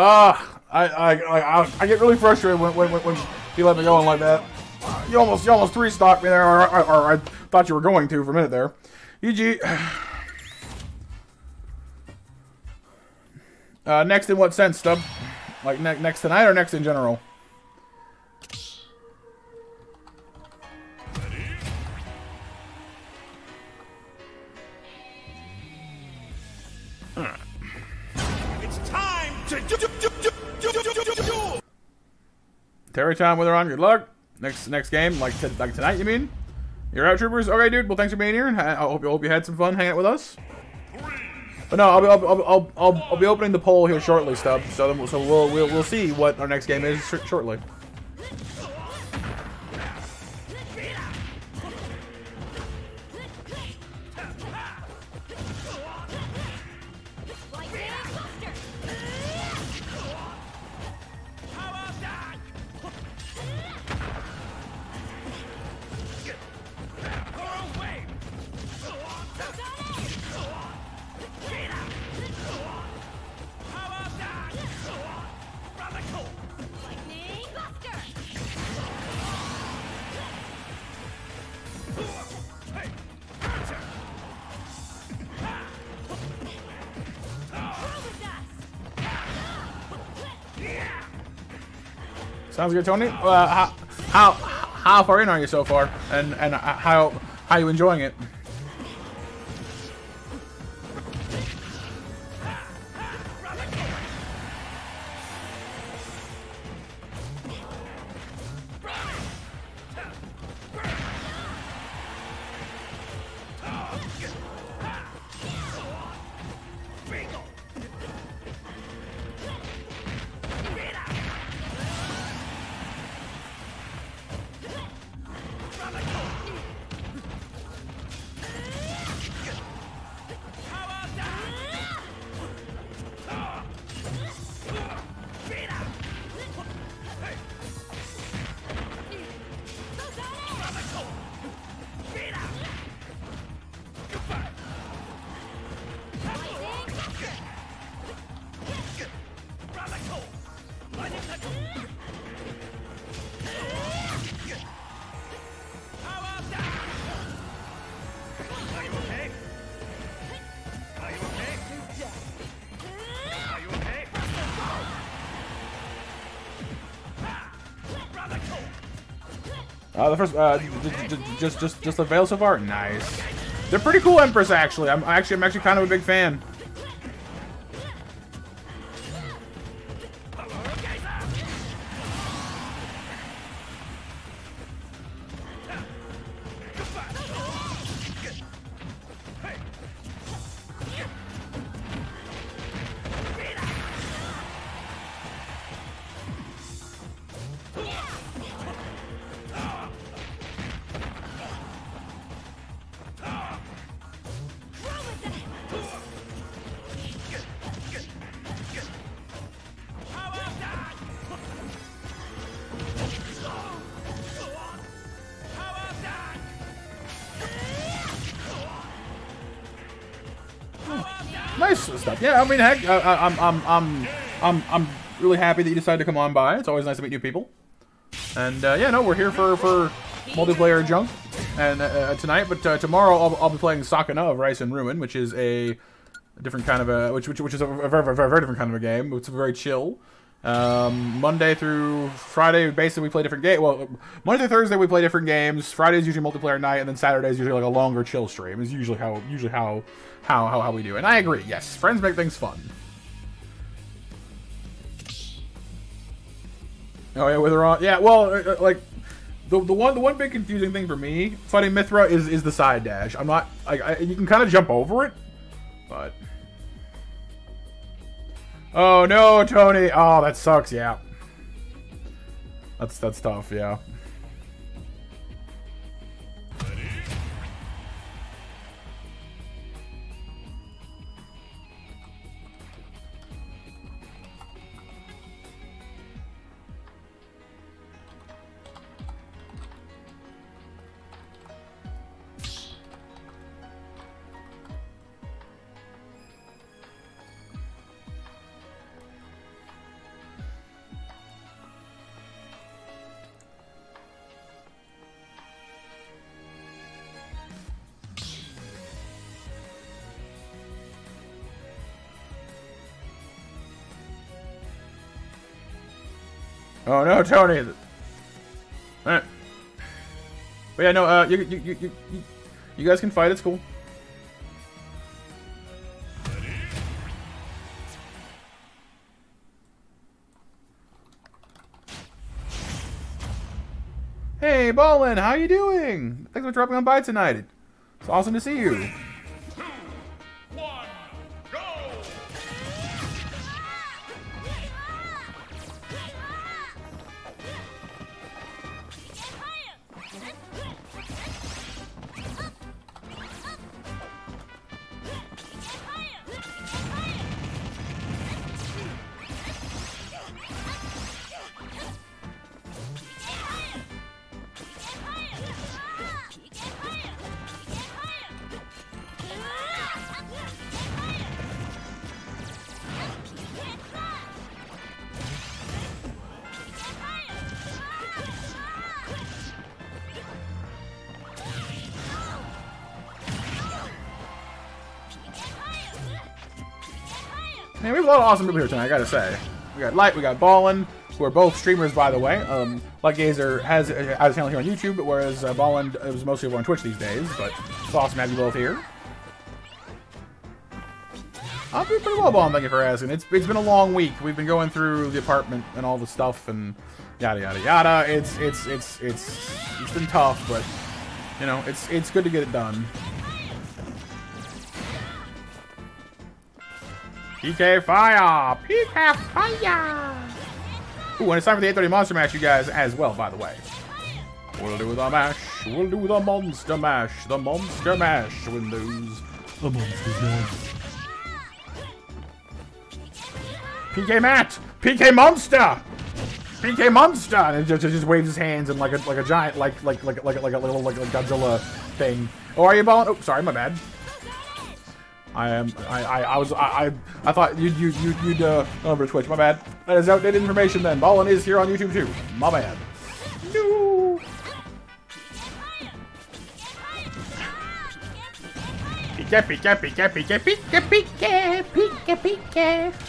Ah, I, I, I, I- I get really frustrated when, when, when, you let me go on like that. You almost, you almost three stocked me there, or, or, or I thought you were going to for a minute there. EG. Uh, next in what sense, Stub? Like ne next tonight or next in general? Time Witheron. Good luck. Next next game, like like tonight, you mean? You're out, troopers. Okay, dude. Well, thanks for being here. and I hope you hope you had some fun hanging out with us. But no, I'll be I'll, I'll, I'll, I'll, be opening the poll here shortly, Stub. So so we'll we'll we'll see what our next game is sh shortly. Sounds good, Tony. Uh, how how how far in are you so far? And and uh, how how you enjoying it? The first, uh, j- j- j- just, just, just the veil so far. Nice. They're pretty cool, Empress. Actually, I'm actually, I'm actually kind of a big fan. Yeah, I mean, heck, I, I, I'm, I'm, I'm, I'm, I'm really happy that you decided to come on by. It's always nice to meet new people. And uh, yeah, no, we're here for for multiplayer junk and uh, uh, tonight. But uh, tomorrow I'll, I'll be playing Sakuna of Rice and Ruin, which is a, different kind of a which which, which is a very, very very different kind of a game. It's very chill. Um, Monday through Friday, basically we play different game. Well, Monday through Thursday we play different games. Friday is usually multiplayer night, and then Saturday is usually like a longer chill stream. Is usually how usually how how how, how we do. And I agree. Yes, friends make things fun. Oh yeah, Witheron. Yeah, well, uh, uh, like the the one the one big confusing thing for me fighting Mythra is is the side dash. I'm not like I, you can kind of jump over it, but oh no, Tony. Oh, that sucks. Yeah, that's that's tough. Yeah. Oh no, Tony. Alright. But yeah, no, uh, you, you, you, you, you- guys can fight, it's cool. Hey, Ballin, how you doing? Thanks for dropping on by tonight. It's awesome to see you. Lot of awesome people here tonight, I gotta say. We got Light, we got Ballin, who are both streamers, by the way. Um, Light Gazer has, uh, has a channel here on YouTube, whereas uh, Ballin is mostly over on Twitch these days, but it's awesome to have you both here. I'm doing pretty well, Ballin, thank you for asking. It's, it's been a long week. We've been going through the apartment and all the stuff and yada yada yada. It's, it's, it's, it's, it's been tough, but, you know, it's, it's good to get it done. PK Fire! PK Fire! Ooh, and it's time for the 830 Monster Mash, you guys, as well, by the way. We'll do the mash. We'll do the Monster Mash. The Monster Mash Windows. The Monster Mash. PK Matt! PK Monster! PK Monster! And just, just waves his hands in like a like a giant like like like like like a little like a Godzilla thing. Oh, are you balling? Oh, sorry, my bad. I am. I. I, I was. I, I. I thought you'd. You. You. You'd. Uh. Over Twitch. My bad. That is outdated information. Then Ballin is here on YouTube too. My bad. No. Pika pika pika pika pika pika pika pika.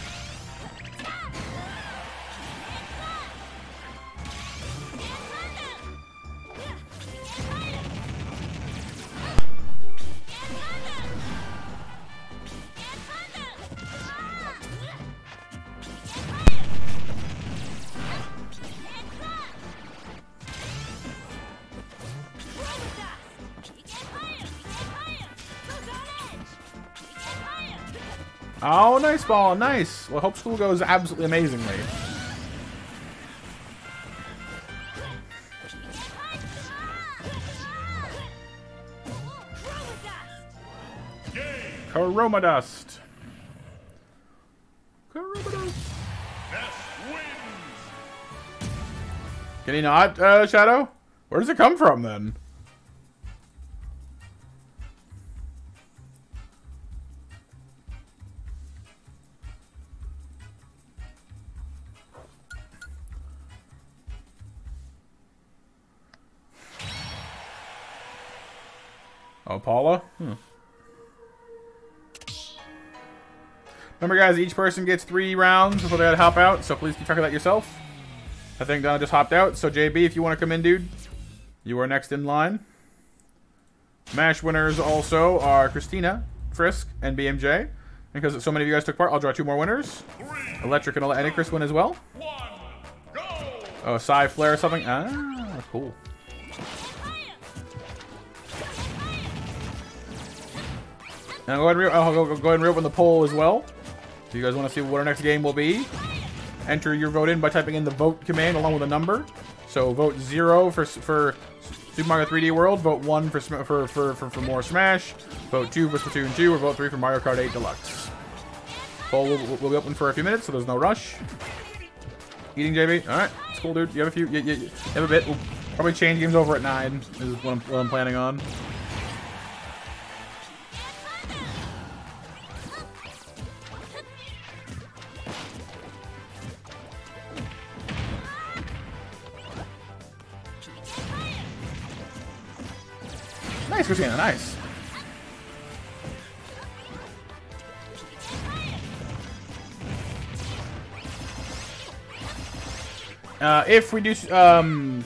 Oh, nice ball, nice. Well, hope school goes absolutely amazingly. Chroma dust. Dust. Can he not, uh, Shadow? Where does it come from then? Oh, Paula? Hmm. Remember, guys, each person gets three rounds before they gotta hop out, so please keep track of that yourself. I think Donna just hopped out, so JB, if you want to come in, dude, you are next in line. MASH winners also are Christina, Frisk, and BMJ. Because so many of you guys took part, I'll draw two more winners. Electric and Electricus win as well. One! Oh, Psy Flare or something. Ah, cool. And I'll go ahead and, re oh, I'll go, go ahead and reopen the poll as well. If you guys want to see what our next game will be, enter your vote in by typing in the vote command along with a number. So vote zero for for Super Mario 3D World, vote one for for for for, for more Smash, vote two for Splatoon 2, or vote three for Mario Kart 8 Deluxe. Poll will, will, will be open for a few minutes, so there's no rush. Eating JB, all right, it's cool, dude. You have a few, you, you, you have a bit. We'll probably change games over at nine. Is what I'm, what I'm planning on. Nice, Christina, nice. Uh, if we do um,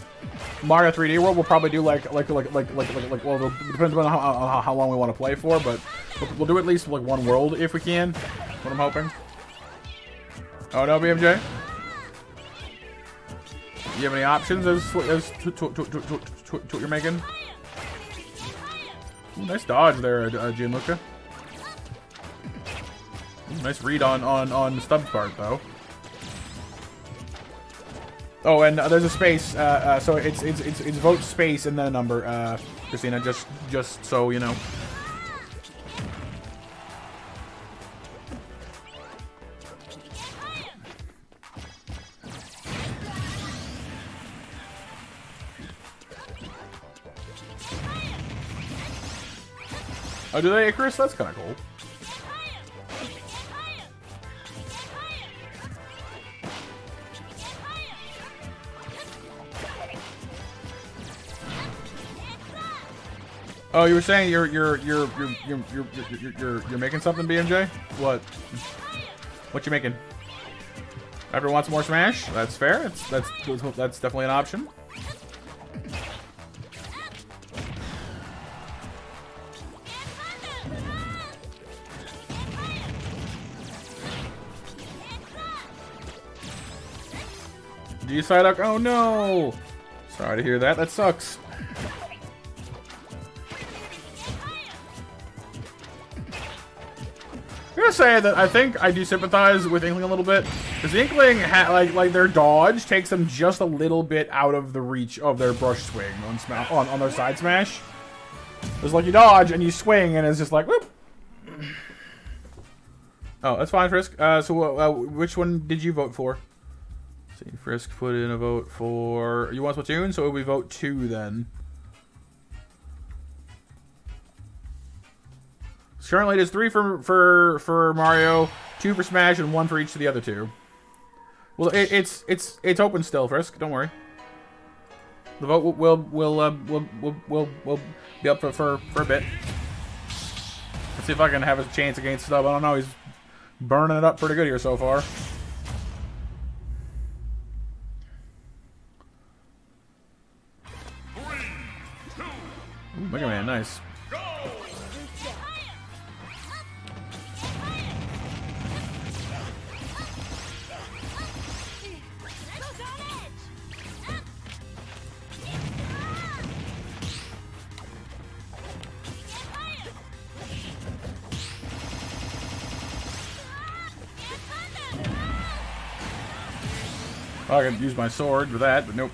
Mario 3D World, we'll probably do like like like like like like, like well, depends on how, how, how long we want to play for, but we'll, we'll do at least like one world if we can. What I'm hoping. Oh no, BMJ. You have any options as as to, to, to, to, to, to, to what you're making? Ooh, nice dodge there, uh, Gianluca. Ooh, nice read on on on Stubbs' part though. Oh, and uh, there's a space. Uh, uh, so it's, it's it's it's vote space and then a number. Uh, Christina, just just so you know. Oh, do they Icarus? That's kind of cool. Oh, you were saying you're you're you're you're you're you're you're, you're, you're making something, BMJ? What? What you making? Everyone wants more Smash? That's fair. That's that's that's definitely an option. G Psyduck, oh no! Sorry to hear that. That sucks. I'm gonna say that I think I do sympathize with Inkling a little bit because Inkling, like like their dodge takes them just a little bit out of the reach of their brush swing on on, on their side smash. It's like you dodge and you swing and it's just like whoop. Oh, that's fine, Frisk. Uh, so uh, which one did you vote for? See, Frisk put in a vote for you want Splatoon, so we vote two then. Currently, it is three for for for Mario, two for Smash, and one for each of the other two. Well, it, it's it's it's open still, Frisk. Don't worry. The vote will will will uh, will, will will will be up for, for for a bit. Let's see if I can have a chance against Stub. I don't know. He's burning it up pretty good here so far. Ooh, Mega Man, nice. I could use my sword for that, but nope.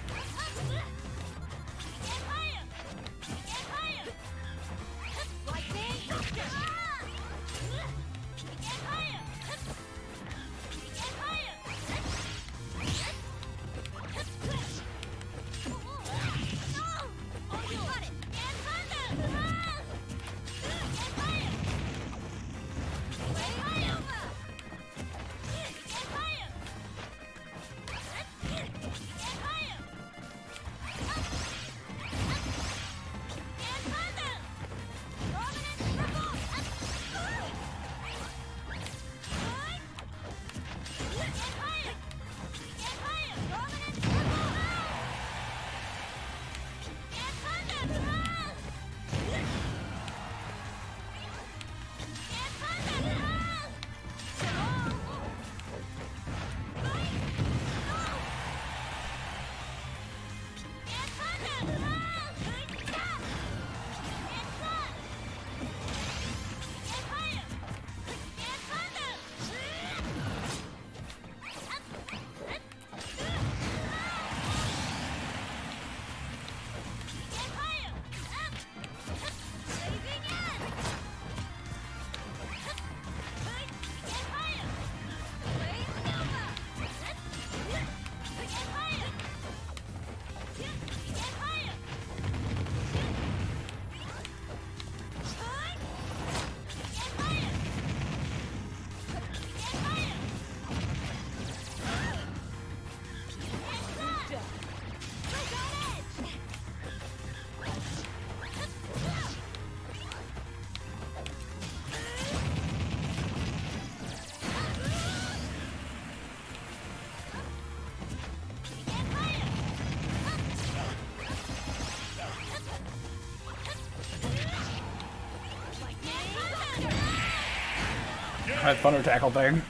That thunder tackle thing.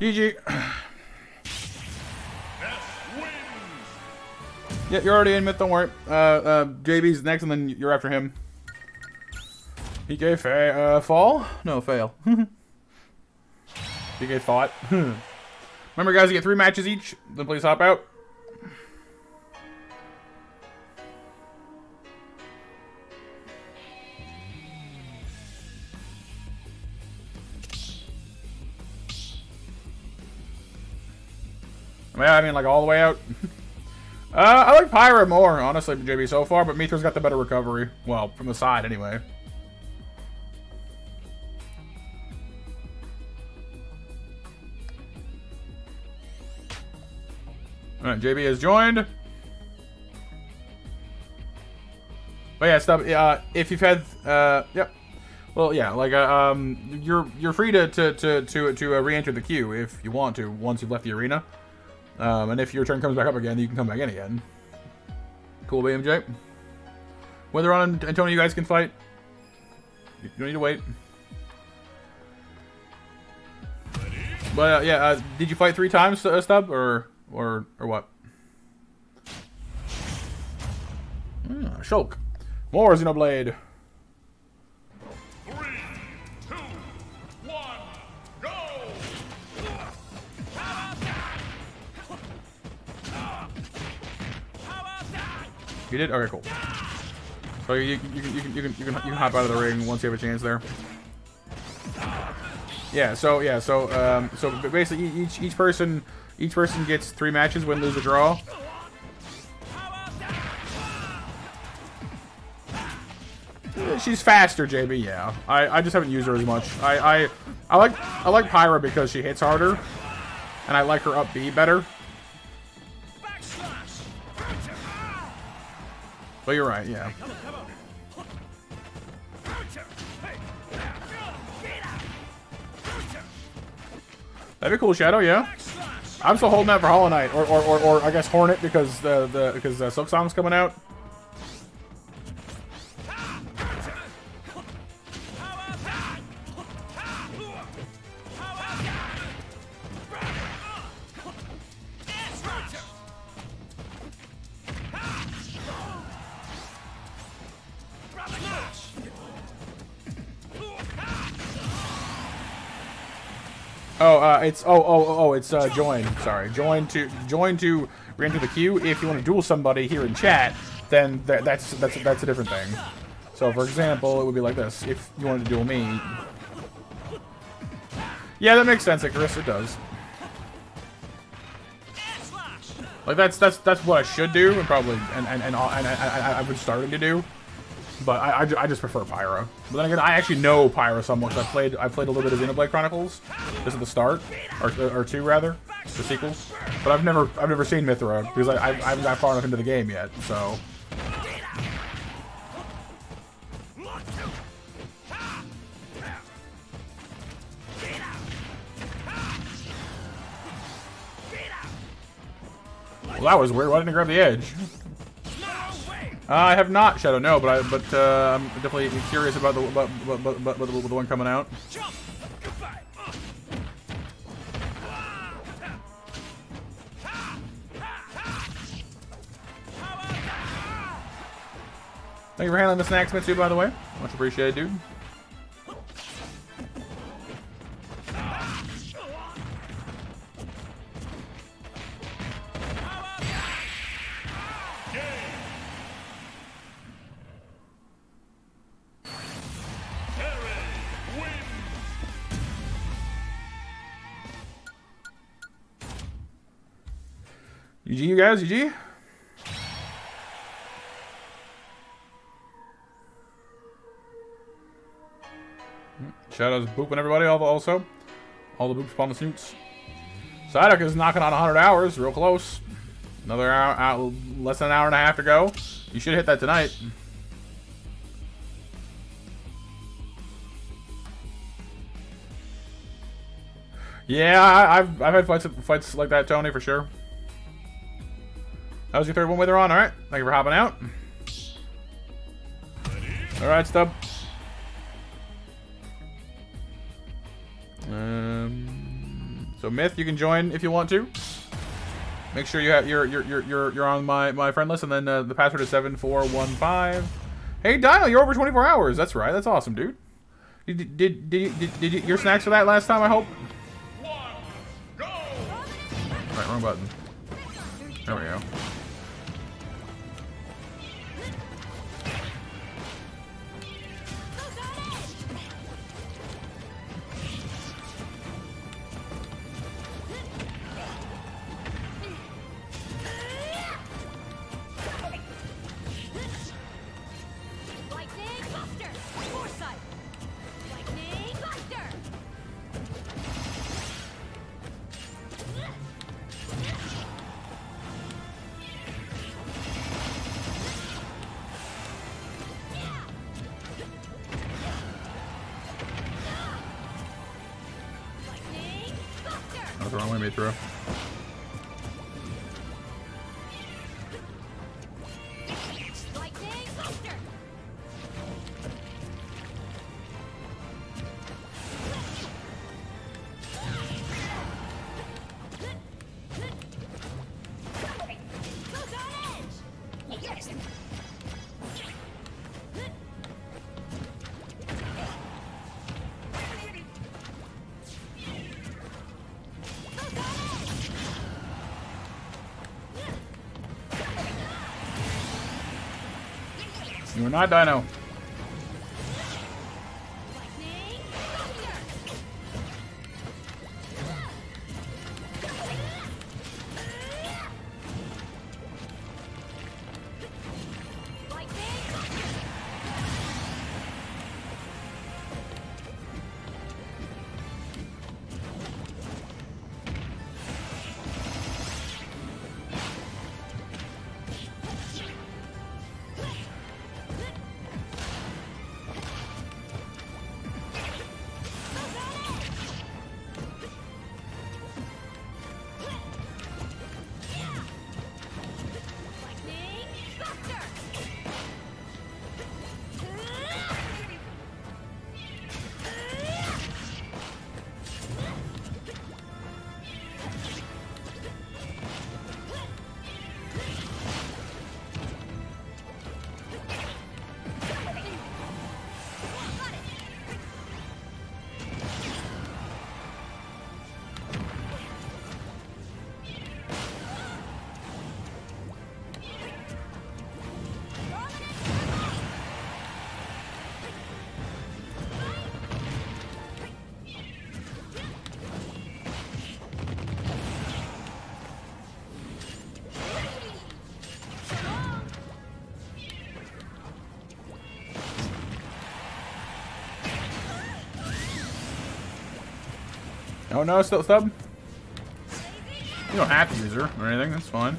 GG. Yeah, you're already in myth. Don't worry. Uh, uh, JB's next, and then you're after him. PK fa uh, fall? No, fail. PK thought. Remember, guys, you get three matches each. Then please hop out. Mean, I mean, like all the way out. uh, I like Pyra more, honestly, JB so far, but Mythra's got the better recovery. Well, from the side, anyway. Alright, JB has joined. But yeah, stuff. Uh, if you've had, uh, yep. Well, yeah, like, uh, um, you're you're free to to to to, to uh, re-enter the queue if you want to once you've left the arena. Um, and if your turn comes back up again, you can come back in again. Cool, BMJ. Witheron and Tony, you guys can fight. You don't need to wait. But uh, yeah, uh, did you fight three times, uh, Stub, or or or what? Ah, Shulk. More Xenoblade. You did? Okay, cool. So you, you, you, can, you, can, you, can, you, can, hop out of the ring once you have a chance there. Yeah, so yeah, so um, so basically each each person each person gets three matches, win, lose, or draw. She's faster, JB. Yeah, I, I just haven't used her as much. I, I I like I like Pyra because she hits harder, and I like her up B better. But you're right, yeah. That'd be cool, Shadow. Yeah. I'm still holding out for Hollow Knight, or, or, or, or I guess Hornet because the the because uh, Silksong's coming out. It's oh oh oh, it's uh, join. Sorry, join to join to re-enter the queue. If you want to duel somebody here in chat, then th that's that's that's a different thing. So, for example, it would be like this: if you wanted to duel me. Yeah, that makes sense, Icarus. It does. Like that's that's that's what I should do, and probably and and and, and I, I, I've been starting to do. But I, I, I just prefer Pyra. But then again, I actually know Pyra somewhat. I played I played a little bit of Xenoblade Chronicles. This is the start, or, or two rather, the sequels. But I've never I've never seen Mythra because I, I, I haven't got far enough into the game yet. So well, that was weird. Why didn't I grab the edge? Uh, I have not Shadow, no, but I but uh, I'm definitely curious about the about, about, about, about the, one coming out. Thank you for handling the snacks, Mitsu, by the way. Much appreciated, dude. GG, you guys, GG. Hmm, Shadows booping everybody al- also. All the boops upon the snoots. Psyduck is knocking on 100 hours, real close. Another hour, hour, less than an hour and a half to go. You should hit that tonight. Yeah, I, I've I've had fights fights like that, Tony, for sure. That was your third one with her on. All right, thank you for hopping out. All right, Stub. Um, So Myth, you can join if you want to. Make sure you have you're you're you're you're, you're on my my friend list, and then uh, the password is seven four one five. Hey, Dino, you're over twenty four hours. That's right. That's awesome, dude. Did did did, did, did, you, your snacks for that last time? I hope. Go! Right, wrong button. There we go. Not Dino. Oh no, still stub. You don't have to use her or anything. That's fine.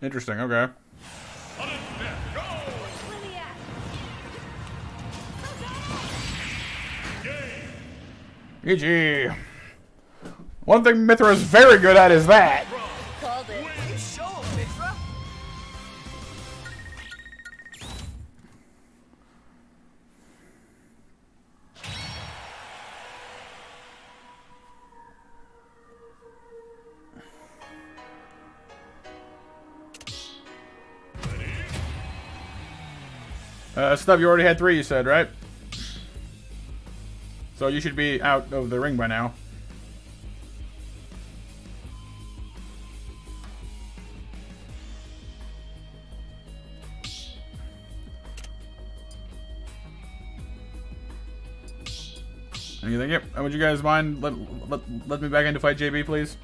Interesting. Okay. GG. One thing Mythra is very good at is that. You already had three, you said, right? So you should be out of the ring by now. Anything? Yep. Would you guys mind let, let, let me back in to fight JB, please?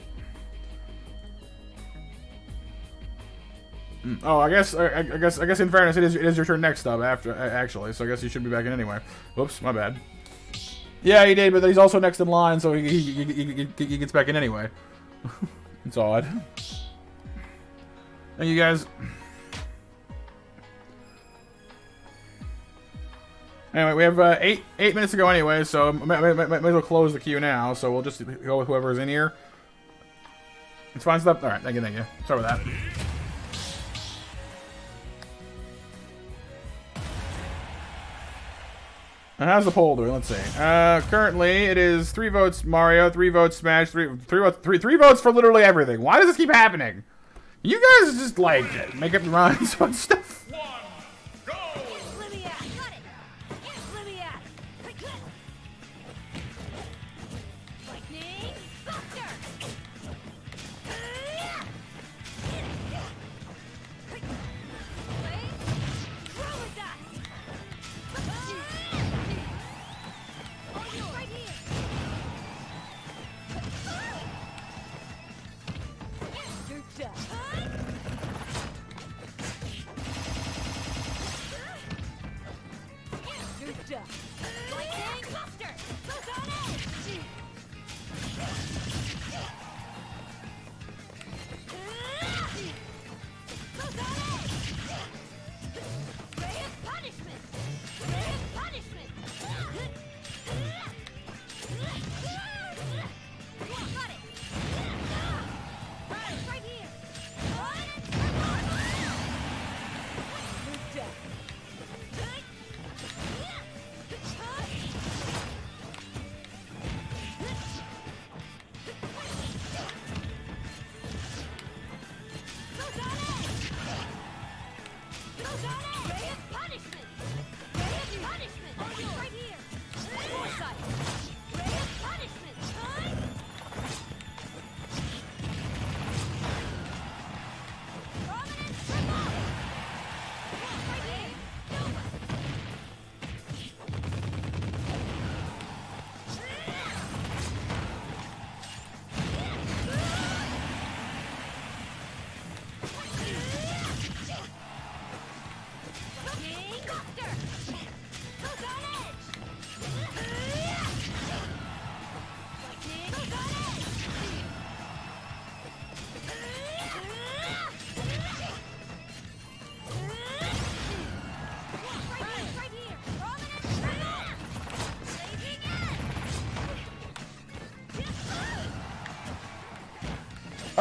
Oh, I guess I, I guess I guess in fairness, it is it is your turn next up after actually. So I guess you should be back in anyway. Whoops, my bad. Yeah, he did, but he's also next in line, so he he, he, he, gets back in anyway. it's odd. Thank you guys. Anyway, we have uh, eight eight minutes to go anyway, so might, might, might as well close the queue now. So we'll just go with whoever's in here. It's fine stuff. All right, thank you, thank you. Sorry about that. How's the poll doing? Let's see. Uh, currently, it is three votes Mario, three votes Smash, three three votes three three votes for literally everything. Why does this keep happening? You guys just like make up your minds stuff.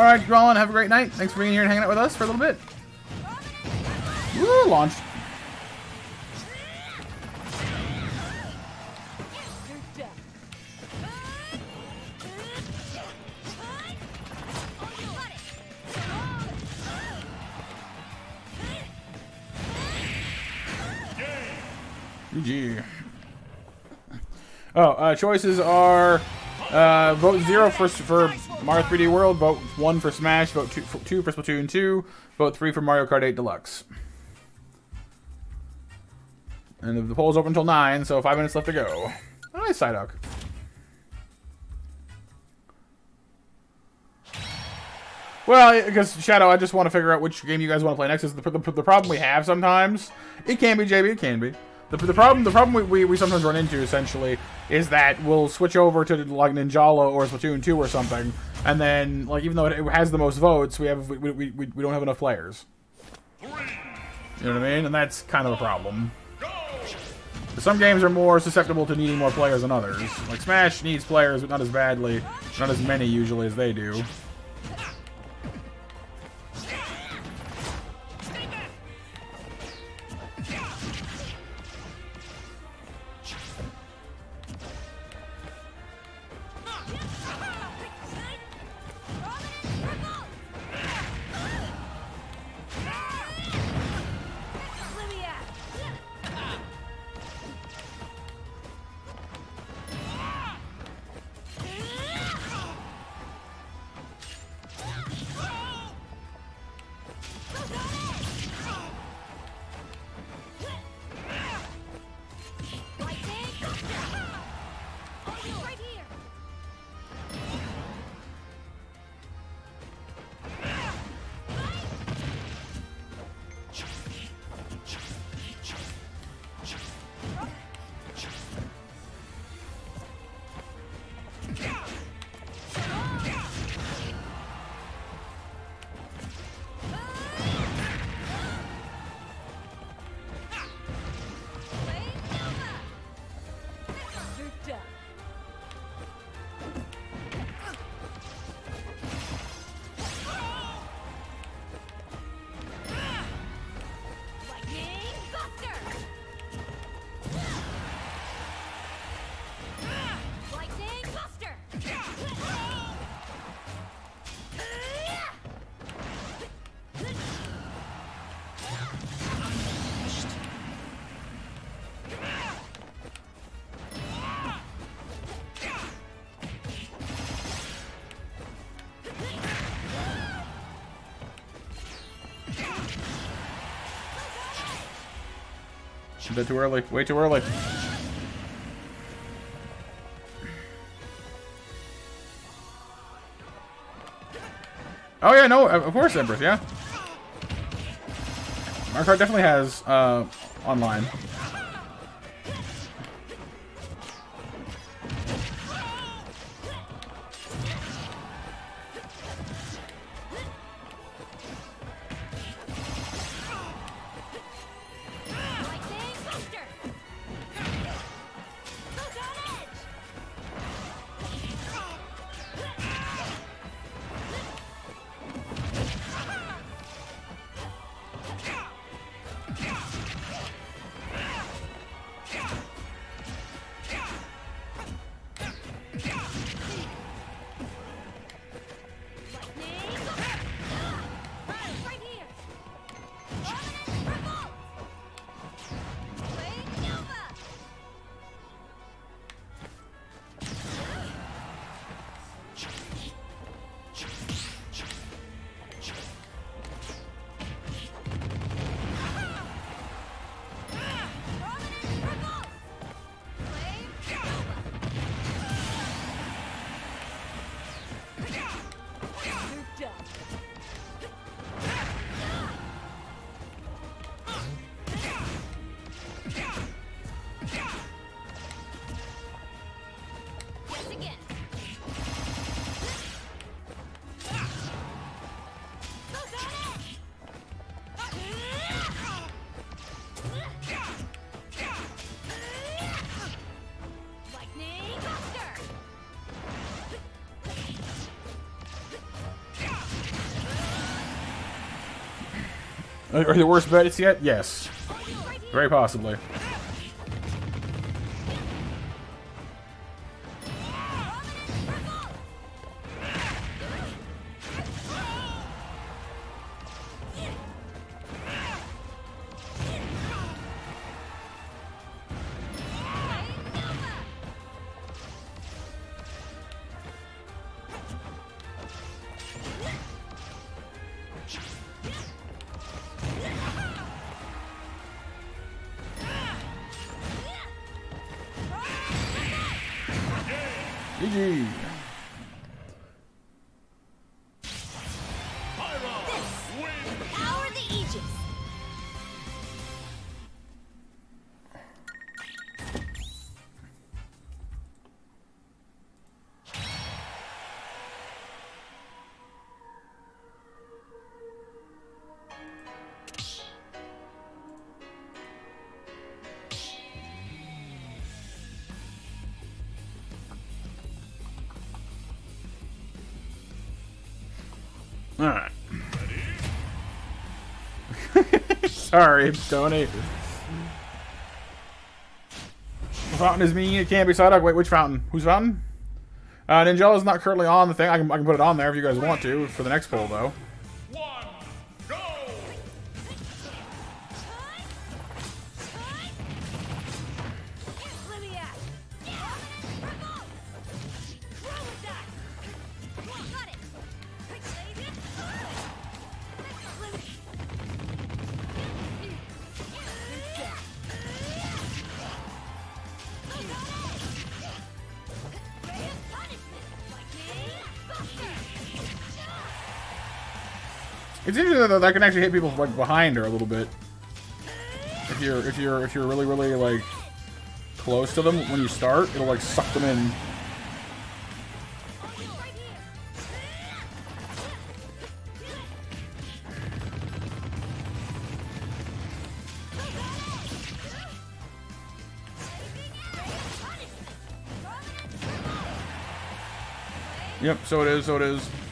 All right, Rollin, have a great night. Thanks for being here and hanging out with us for a little bit. Launched. You're. GG. Oh, uh, choices are uh, vote zero for for Mario 3D World, vote one for Smash, vote two for, two for Splatoon 2, vote three for Mario Kart 8 Deluxe. And the, the poll's open until nine, so five minutes left to go. Nice, Psyduck. Well, because Shadow, I just want to figure out which game you guys want to play next. Is the, the, the problem we have sometimes? It can be JB, it can be. The, the problem the problem we, we, we sometimes run into essentially is that we'll switch over to like Ninjala or Splatoon 2 or something, and then like even though it has the most votes, we have we, we, we, we don't have enough players. You know what I mean? And that's kind of a problem. Some games are more susceptible to needing more players than others. Like Smash needs players, but not as badly, not as many usually as they do. A bit too early. Way too early. Oh yeah, no, of course, Empress, yeah. Mario Kart definitely has uh, online. Are worst bets yet? Yes. Very possibly. Sorry, Tony. Fountain is mean. It can't be Psyduck. Wait, which fountain? Whose fountain? Uh, Ninjala is not currently on the thing. I can, I can put it on there if you guys want to for the next poll, though. Interesting that can actually hit people like behind her a little bit. If you're if you're if you're really really like close to them when you start, it'll like suck them in. Yep, so it is, so it is.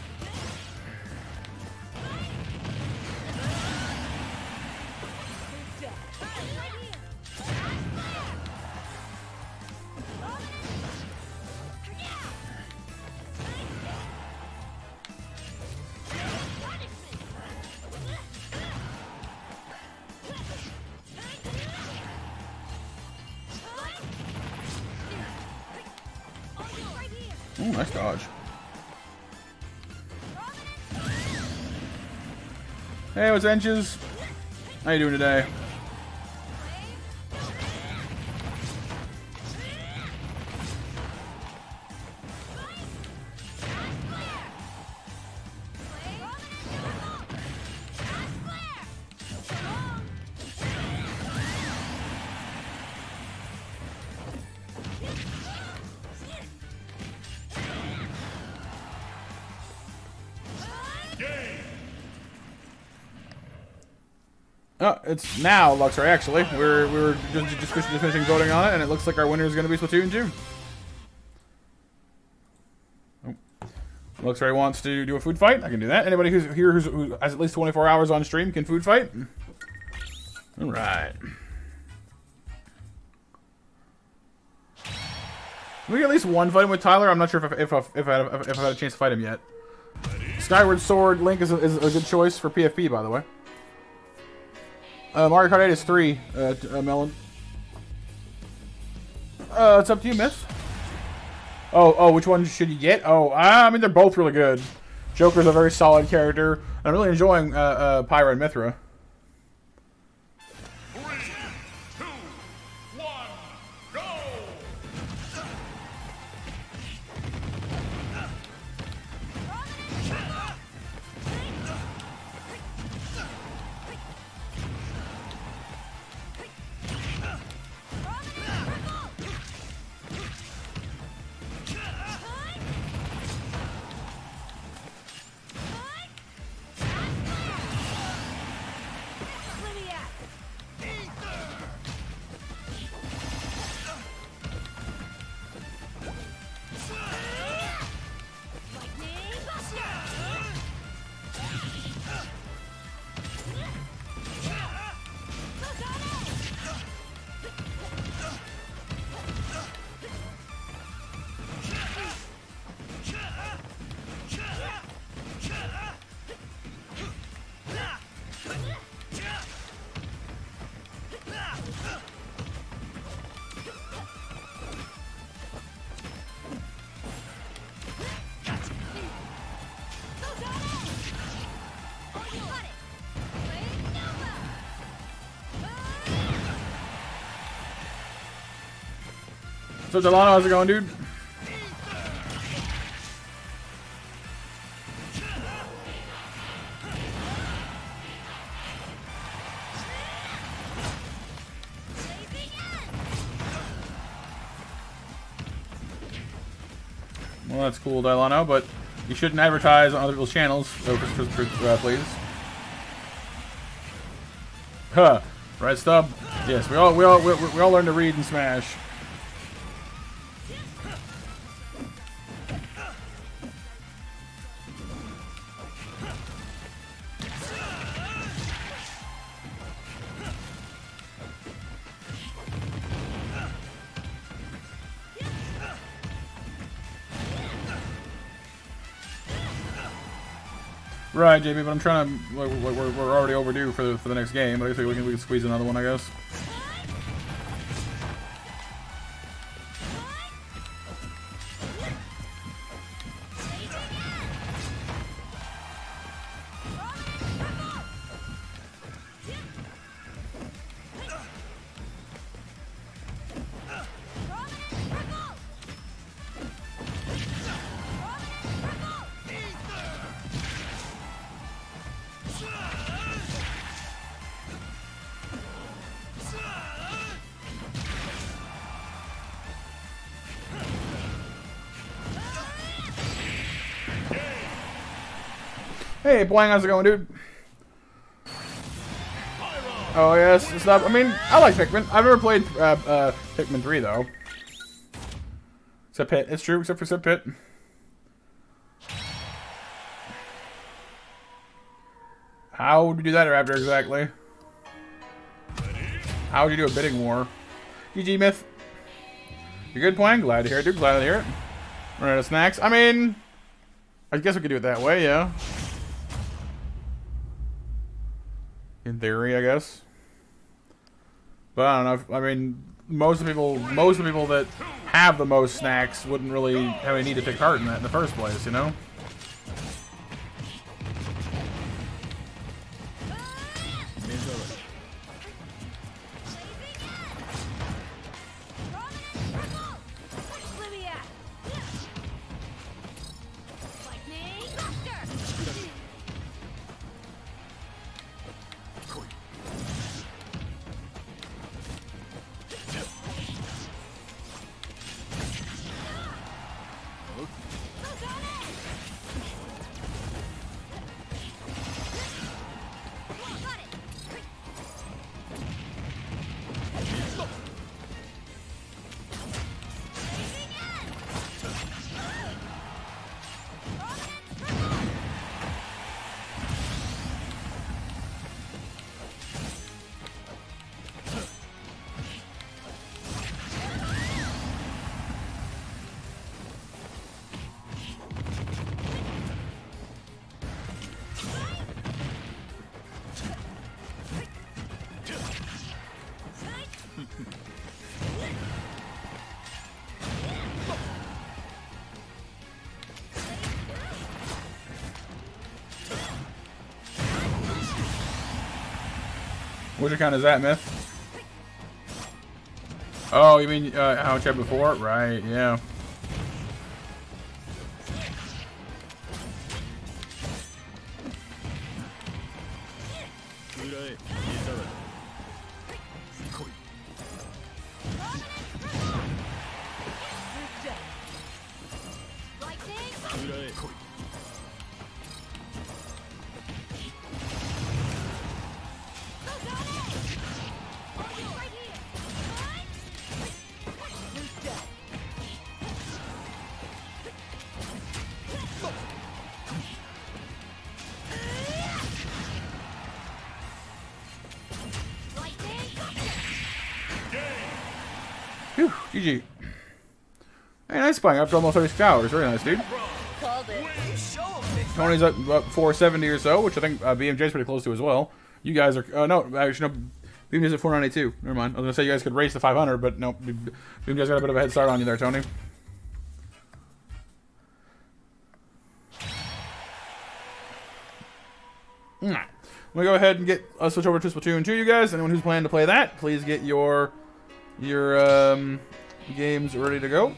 What's How you doing today? It's now Luxray. Actually, we're we were just, just, just finishing voting on it, and it looks like our winner is going to be Splatoon 2. Oh. Luxray wants to do a food fight. I can do that. Anybody who's here who's, who has at least 24 hours on stream can food fight. All right. Can we get at least one fight with Tyler? I'm not sure if if if, if, I, if I've had a chance to fight him yet. Skyward Sword Link is a, is a good choice for PFP, by the way. Uh, Mario Kart 8 is 3, uh, uh, Melon. Uh, it's up to you, Miss. Oh, oh, which one should you get? Oh, I mean, they're both really good. Joker's a very solid character. I'm really enjoying uh, uh, Pyra and Mythra. So, Delano, how's it going, dude? Well, that's cool, Delano, but you shouldn't advertise on other people's channels, so uh, please. Huh. Right, Stub? Yes, we all we all we, we all learn to read and smash. Right, JB, but I'm trying to. We're, we're we're already overdue for the, for the next game. But I guess we can, we can squeeze another one, I guess. Blang, how's it going, dude? Oh, yes, stuff. I mean, I like Pikmin. I've never played uh, uh, Pikmin 3, though. Except Pit. It's true, except for Except Pit. How would you do that, Raptor, exactly? How would you do a bidding war? GG Myth. You're good playing? Glad to hear it, dude. Glad to hear it. Run out of snacks. I mean, I guess we could do it that way, yeah. In theory, I guess. But I don't know. I mean, most people, most people that have the most snacks wouldn't really have any need to take part in that in the first place, you know? Which account is that, Myth? Oh, you mean uh, how I checked before? Right, yeah. Up to almost 36 hours. Very nice, dude. Tony's up about 470 or so, which I think uh, BMJ's pretty close to as well. You guys are, uh, no, actually, no, BMJ's at 492. Never mind. I was going to say you guys could race the 500, but no, BMJ's got a bit of a head start on you there, Tony. I'm gonna go ahead and get uh, switch over to Splatoon 2, you guys. Anyone who's planning to play that, please get your your um, games ready to go.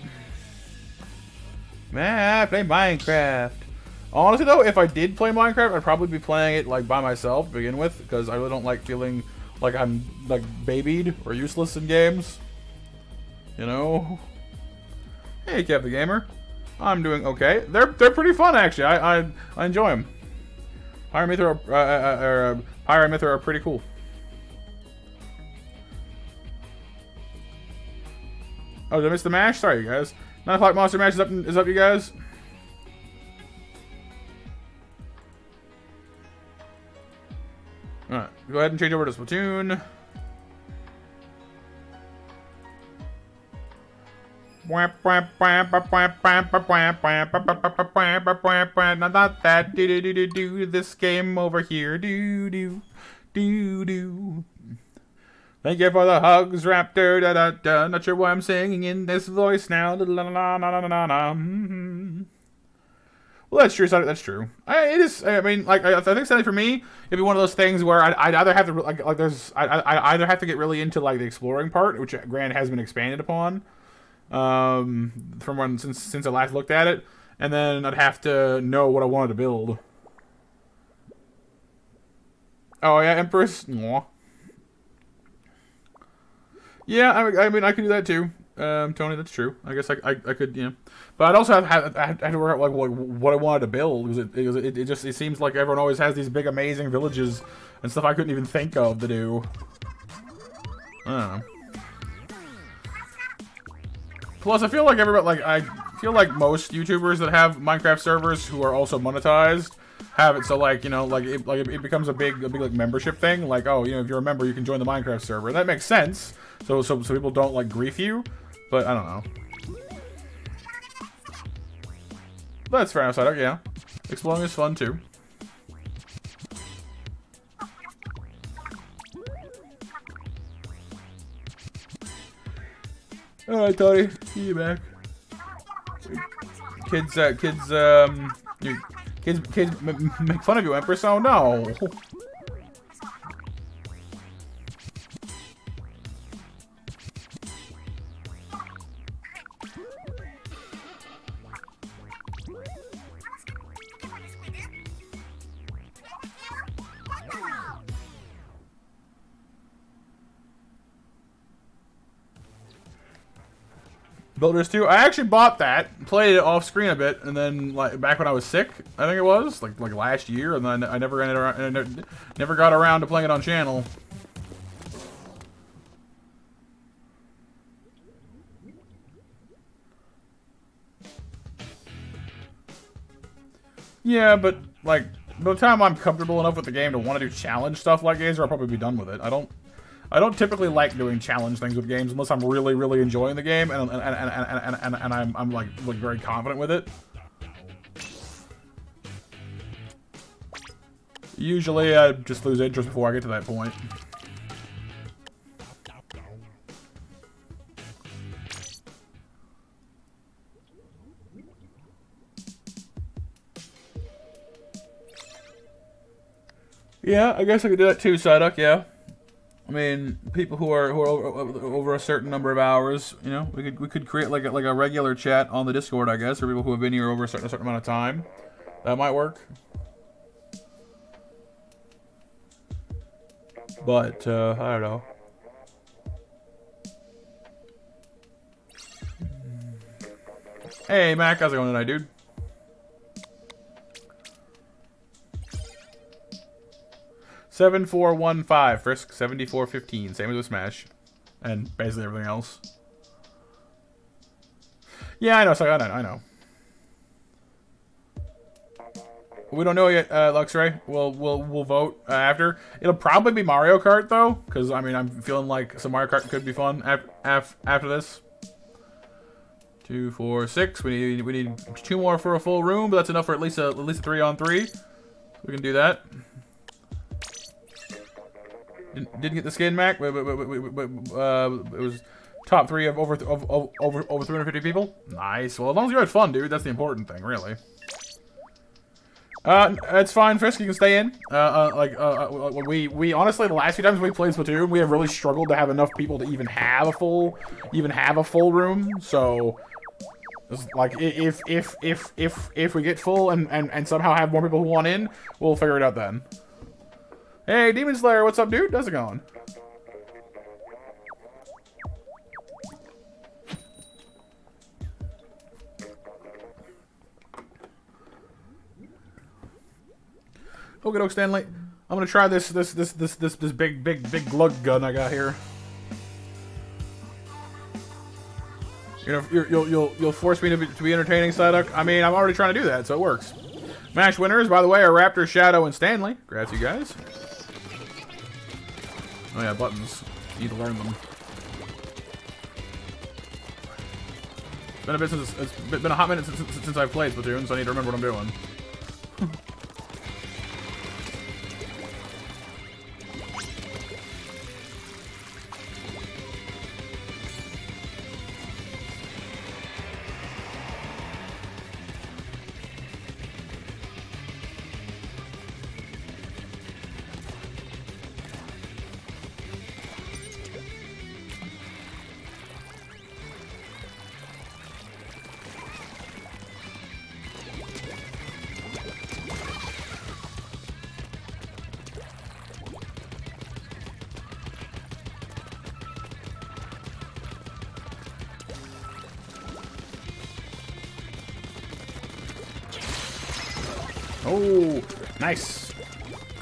Man, I play Minecraft. Honestly, though, if I did play Minecraft, I'd probably be playing it like by myself to begin with, because I really don't like feeling like I'm like babied or useless in games. You know. Hey, Kev the Gamer. I'm doing okay. They're they're pretty fun actually. I I, I enjoy them. Pyra Mythra uh, uh, uh, Pyra Mythra are pretty cool. Oh, did I miss the mash? Sorry, you guys. 9 o'clock monster mash is up, is up, you guys. Alright, go ahead and change over to Splatoon. Not that do do do do do this game over here do do do do. Thank you for the hugs, Raptor. Da da da. Not sure why I'm singing in this voice now. La la la la la la la. Mhm. Well, that's true. That's true. I, it is. I mean, like I, I think Sonic for me, it'd be one of those things where I'd, I'd either have to like like there's I, I either have to get really into like the exploring part, which Grand has been expanded upon, um, from when since since I last looked at it, and then I'd have to know what I wanted to build. Oh yeah, Empress. Aw. Yeah, I, I mean, I could do that too, um, Tony. That's true. I guess I, I, I could, you know, but I'd also have, have I had to work out like what, what I wanted to build because it, because it, it just it seems like everyone always has these big amazing villages and stuff I couldn't even think of to do. I. Plus, I feel like everybody like I feel like most YouTubers that have Minecraft servers who are also monetized have it so like you know like it, like it becomes a big a big like membership thing like oh you know if you're a member you can join the Minecraft server that makes sense so so so people don't like grief you? But I don't know. That's fair enough Psyduck, yeah. Exploring is fun too. All right Tony see you back. Kids uh, kids um kids kids make fun of you Empress? Oh no Builders 2. I actually bought that, played it off screen a bit, and then like back when I was sick, I think it was like like last year, and then I never ended around, I never, got around to playing it on channel. Yeah, but like by the time I'm comfortable enough with the game to want to do challenge stuff like Gazer, I'll probably be done with it. I don't I don't typically like doing challenge things with games unless I'm really, really enjoying the game and and, and, and, and, and, I'm, I'm like, like very confident with it. Usually I just lose interest before I get to that point. Yeah, I guess I could do that too, Psyduck, yeah. I mean, people who are who are over, over a certain number of hours, you know, we could we could create like a, like a regular chat on the Discord, I guess, for people who have been here over a certain, a certain amount of time. That might work. But uh, I don't know. Hey Mac, how's it going tonight, dude? Seven four one five Frisk seventy four fifteen. Same as with Smash, and basically everything else. Yeah, I know. So I know. I know. We don't know yet, uh, Luxray. We'll we'll we'll vote uh, after. It'll probably be Mario Kart though, because I mean I'm feeling like some Mario Kart could be fun af af after this. Two, four, six. We need we need two more for a full room, but that's enough for at least a at least a three on three. We can do that. Didn't, didn't get the skin, Mac. But, but, but, but, but, uh, it was top three of over of, of, over over 350 people. Nice. Well, as long as you had fun, dude, that's the important thing, really. Uh, it's fine, Frisk. You can stay in. Uh, uh like, uh, uh, we we honestly the last few times we played Splatoon, we have really struggled to have enough people to even have a full, even have a full room. So, like, if if if if if we get full and and and somehow have more people who want in, we'll figure it out then. Hey, Demon Slayer, what's up, dude? How's it going? Okay, doke, Stanley. I'm gonna try this this this this this this big big big glug gun I got here. You know, you're, you'll you'll you'll force me to be, to be entertaining, Psyduck. I mean, I'm already trying to do that, so it works. Match winners, by the way, are Raptor, Shadow, and Stanley. Congrats, you guys. Oh yeah, buttons. You need to learn them. Been a bit since it's been a hot minute since, since, since I've played Splatoon, so I need to remember what I'm doing.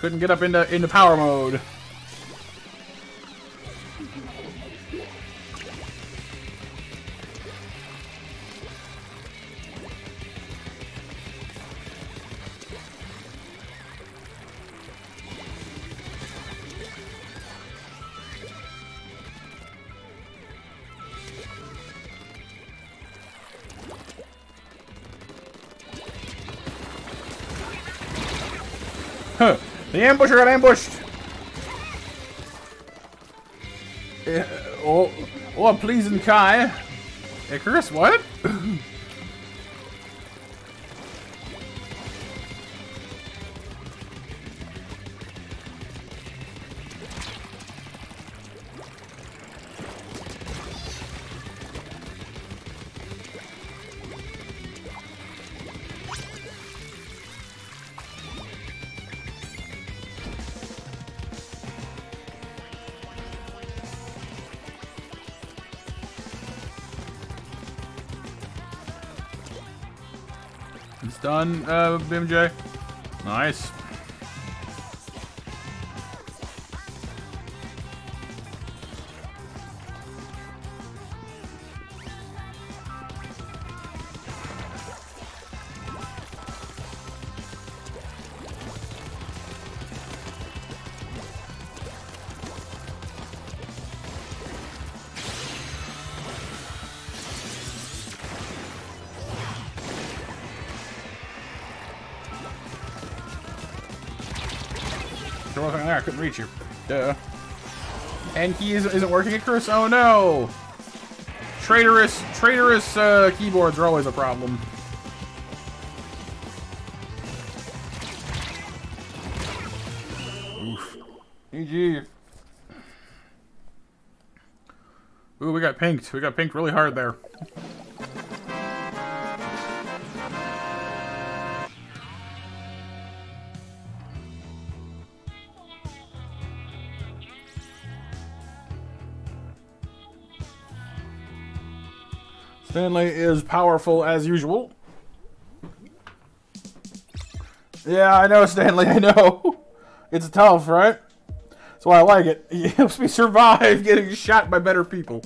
Couldn't get up into into power mode. The ambusher got ambushed. Uh, oh, oh, pleasing Kai. Icarus, what? Done, uh, BMJ. Nice. Reach you. Duh. And isn't, isn't working at Chris. Oh no! Traitorous, traitorous uh, keyboards are always a problem. Oof. GG. Ooh, we got pinked. We got pinked really hard there. Stanley is powerful as usual. Yeah, I know, Stanley, I know. It's tough, right? That's why I like it. It helps me survive getting shot by better people.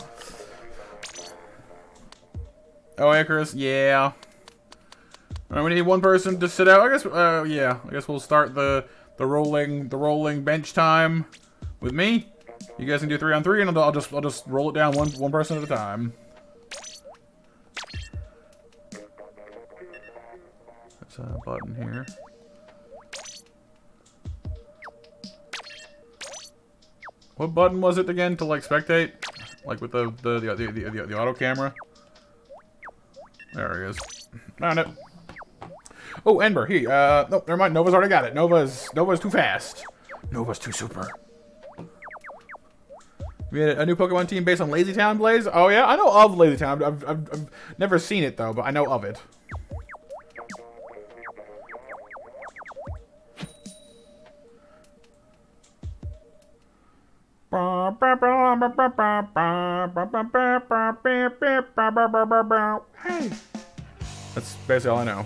Oh, Icarus, yeah. We need one person to sit out. I guess, uh, yeah. I guess we'll start the the rolling the rolling bench time with me. You guys can do three on three, and I'll just I'll just roll it down one one person at a time. A button here. What button was it again to like spectate? Like with the the the the, the, the, the auto camera? There he is. Found it. Oh, Ember, he uh no, never mind, Nova's already got it. Nova's Nova's too fast. Nova's too super. We had a new Pokemon team based on Lazy Town Blaze. Oh yeah, I know of Lazy Town. I've, I've, I've never seen it though, but I know of it. Hey. That's basically all I know.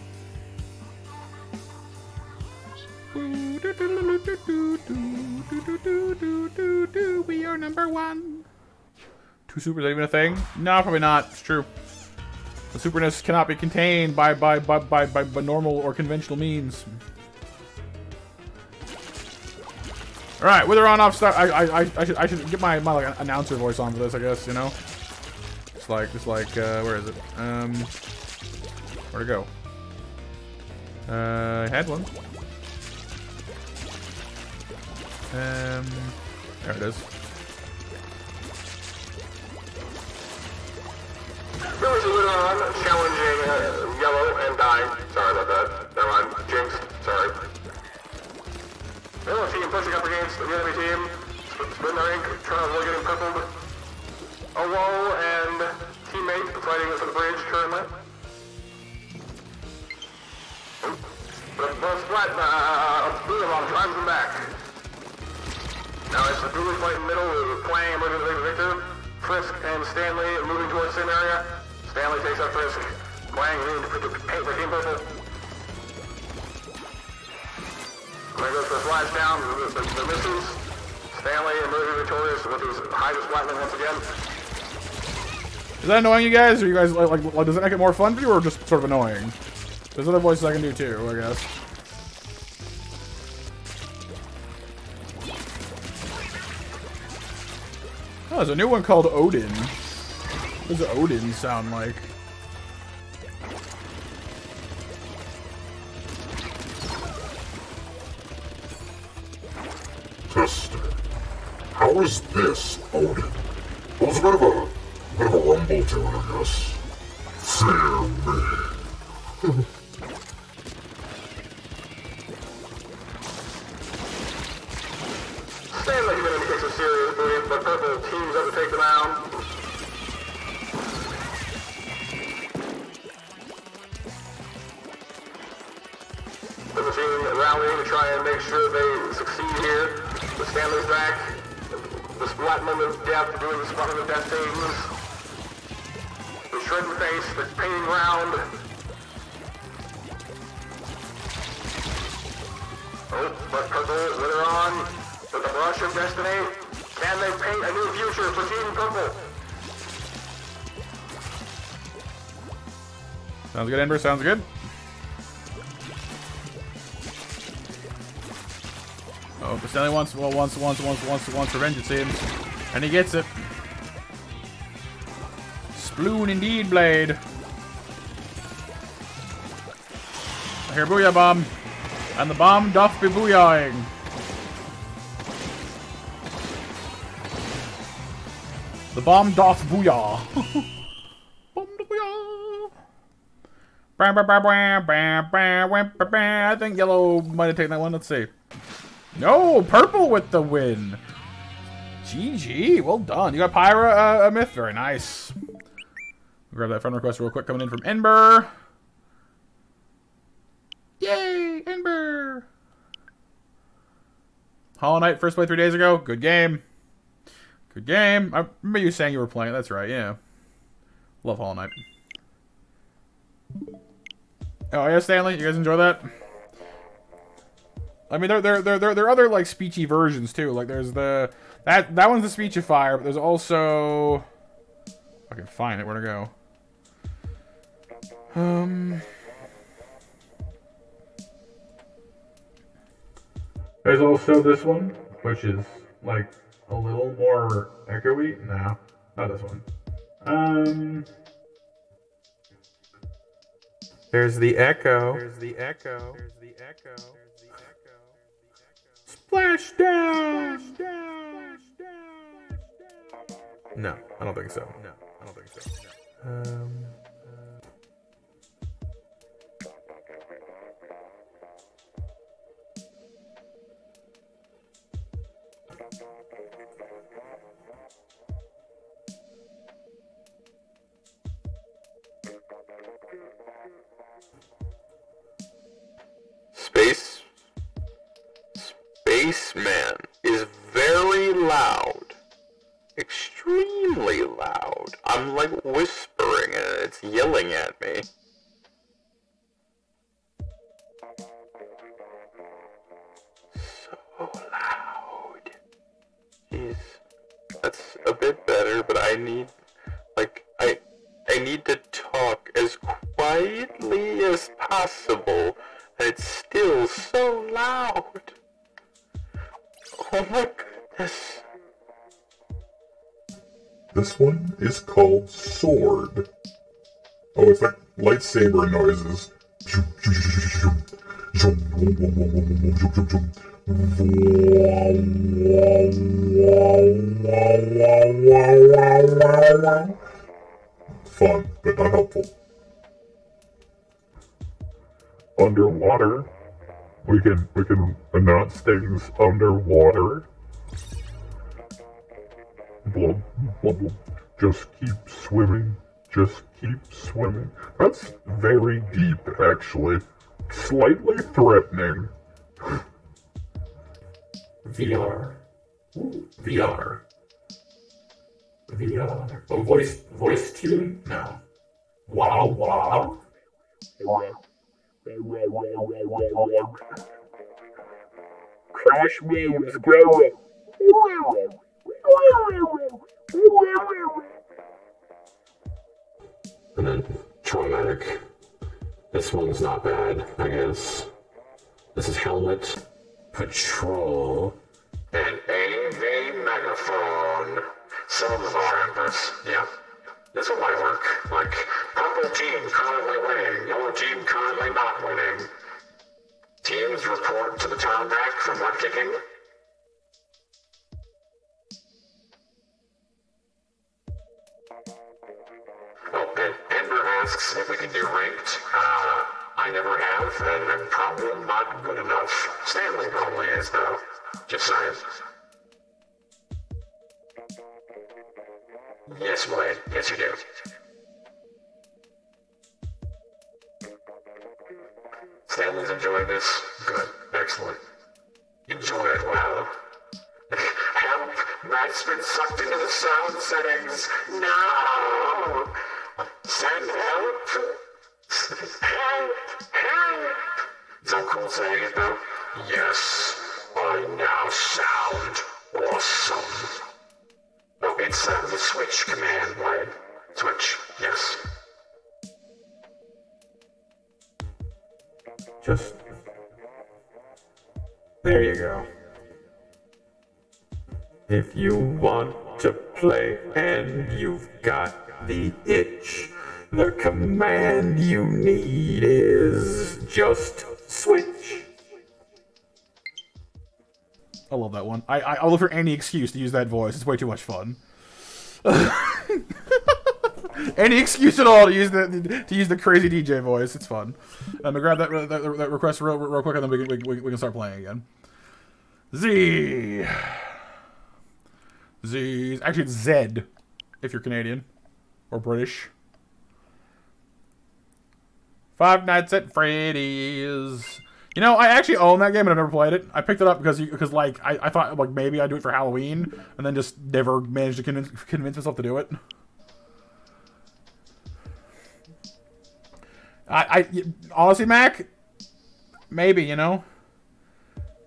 We are number one. Two supers even a thing? No, probably not. It's true. The superness cannot be contained by by by by by, by normal or conventional means. All right, with her on off start, I I I, should I should get my my like announcer voice on for this. I guess you know. Just like, just like, uh, where is it? Um, where'd it go? Uh, I had one. Um, there it is. There was a Luderon challenging uh, Yellow and dying. Sorry about that. Never mind. Jinx. Sorry. Yellow team pushing up against the enemy team. Sp- Spin their ink, trying to avoid getting purpled. Olo and teammate fighting for the bridge currently. The, the splat, uh, Luderon drives them back. Now it's the dually fight in the middle, uh, playing emergency victor. Frisk and Stanley moving towards the same area. Stanley takes out Frisk. Wang leading to the paint for Team Purple. Down, the, the, the misses. Stanley emerging victorious with his highest once again. Is that annoying you guys? Or you guys like, like, like does it make it more fun for you or just sort of annoying? There's other voices I can do too, I guess. Oh, there's a new one called Odin. What does Odin sound like? Tester. How is this, Odin? Well, it's a bit of a, bit of a rumble to it, I guess. Fear me. A serious but Purple teams to take a team rallying to try and make sure they succeed here. The Stanley's back. The moment of death doing the moment of death things. The shredding face, the painting round. Oh, but Purple, Witheron, with the brush of destiny. Can they paint a new future for Team Purple? Sounds good, Ember. Sounds good. Oh, Bastelli wants, well, wants, wants, wants, wants, wants revenge, it seems. And he gets it. Sploon indeed, Blade. I hear Booyah Bomb. And the bomb doth be booyahing. The bomb doth booyah. bomb booyah. I think yellow might have taken that one. Let's see. No, purple with the win. GG. Well done. You got Pyra, uh, a myth. Very nice. Grab that friend request real quick coming in from Ember. Yay, Ember. Hollow Knight first play three days ago. Good game. Good game. I remember you saying you were playing. That's right. Yeah. Love Hollow Knight. Oh yeah, Stanley. You guys enjoy that? I mean, there, there, there, there, there are other like speechy versions too. Like there's the that that one's the speechifier, but there's also I can find it. Where to go? Um. There's also this one, which is like a little more echoey. No, not this one. Um. There's the echo. There's the echo. There's the echo. There's the echo. Splashdown. No, I don't think so. No, I don't think so. Um. Spaceman is very loud. Extremely loud. I'm like whispering and it's yelling at me. So loud. Jeez. That's a bit better, but I need like I I need to talk as quietly as possible and it's still so loud. Oh my goodness. This one is called Sword. Oh, it's like lightsaber noises. Fun, but not helpful. Underwater, we can we can announce things underwater. Blub, blub, blub. Just keep swimming. Just keep swimming. That's very deep, actually. Slightly threatening. VR. Ooh, VR. VR. Oh, voice voice tune? No. Wow wow. Crash waves growing. And then traumatic. This one's not bad, I guess. This is helmet. Patrol. And AV megaphone. Silver bar Empress. Yeah. This one might work. Like, purple team currently winning, yellow team currently not winning. Teams report to the tarmac for butt kicking. Oh, and Ember asks if we can do ranked. Uh, I never have, and I'm probably not good enough. Stanley probably is, though. Just saying. Yes, Blade. Yes, you do. Stanley's enjoying this. Good. Excellent. Enjoy it well. Help! Matt's been sucked into the sound settings. No! Send help! Help! Help! Is that cool saying it though? Yes. I now sound awesome. Oh, it's uh, the switch command, line. Switch, yes. Just. There you go. If you want to play and you've got the itch, the command you need is just switch. I love that one. I, I I'll look for any excuse to use that voice. It's way too much fun. any excuse at all to use the to use the crazy DJ voice. It's fun. I'm gonna grab that that, that request real, real quick, and then we can, we, we can start playing again. Z. Z. Actually, it's Zed, if you're Canadian or British. Five Nights at Freddy's. You know, I actually own that game and I've never played it. I picked it up because you, because like I, I thought like maybe I'd do it for Halloween and then just never managed to convince, convince myself to do it. I, I honestly, Mac, maybe you know.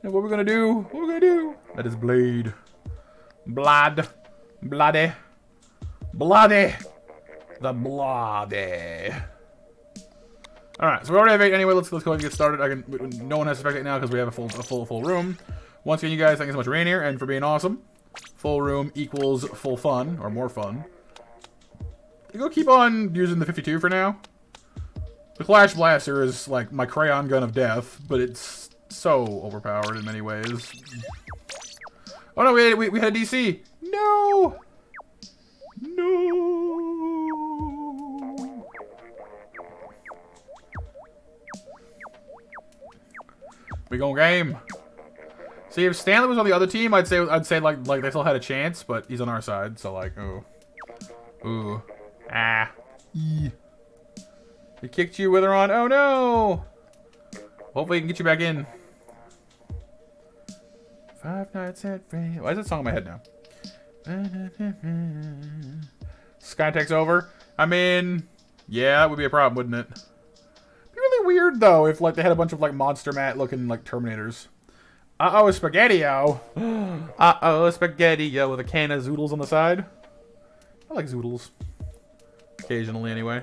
And What we're gonna do? What we're gonna do? That is bleed, blood, bloody, bloody, the bloody. All right, so we already have eight anyway. Let's let's go ahead and get started. I can. No one has to spectate now because we have a full a full full room. Once again, you guys, thank you so much for being here and for being awesome. Full room equals full fun or more fun. You go keep on using the 52 for now. The Clash Blaster is like my crayon gun of death, but it's so overpowered in many ways. Oh no, we we, we had a DC. No. No. We going game. See, if Stanley was on the other team, I'd say I'd say like like they still had a chance, but he's on our side, so like, ooh, ooh, ah, ee. He kicked you with her on. Oh no! Hopefully, he can get you back in. Five Nights at Freddy's. Why is that song in my head now? Skytech's over. I mean, yeah, that would be a problem, wouldn't it? Be really weird though if like they had a bunch of like MonsterMatt looking like Terminators. Uh oh, spaghetti-o. uh oh, spaghetti-o with a can of zoodles on the side. I like zoodles. Occasionally, anyway.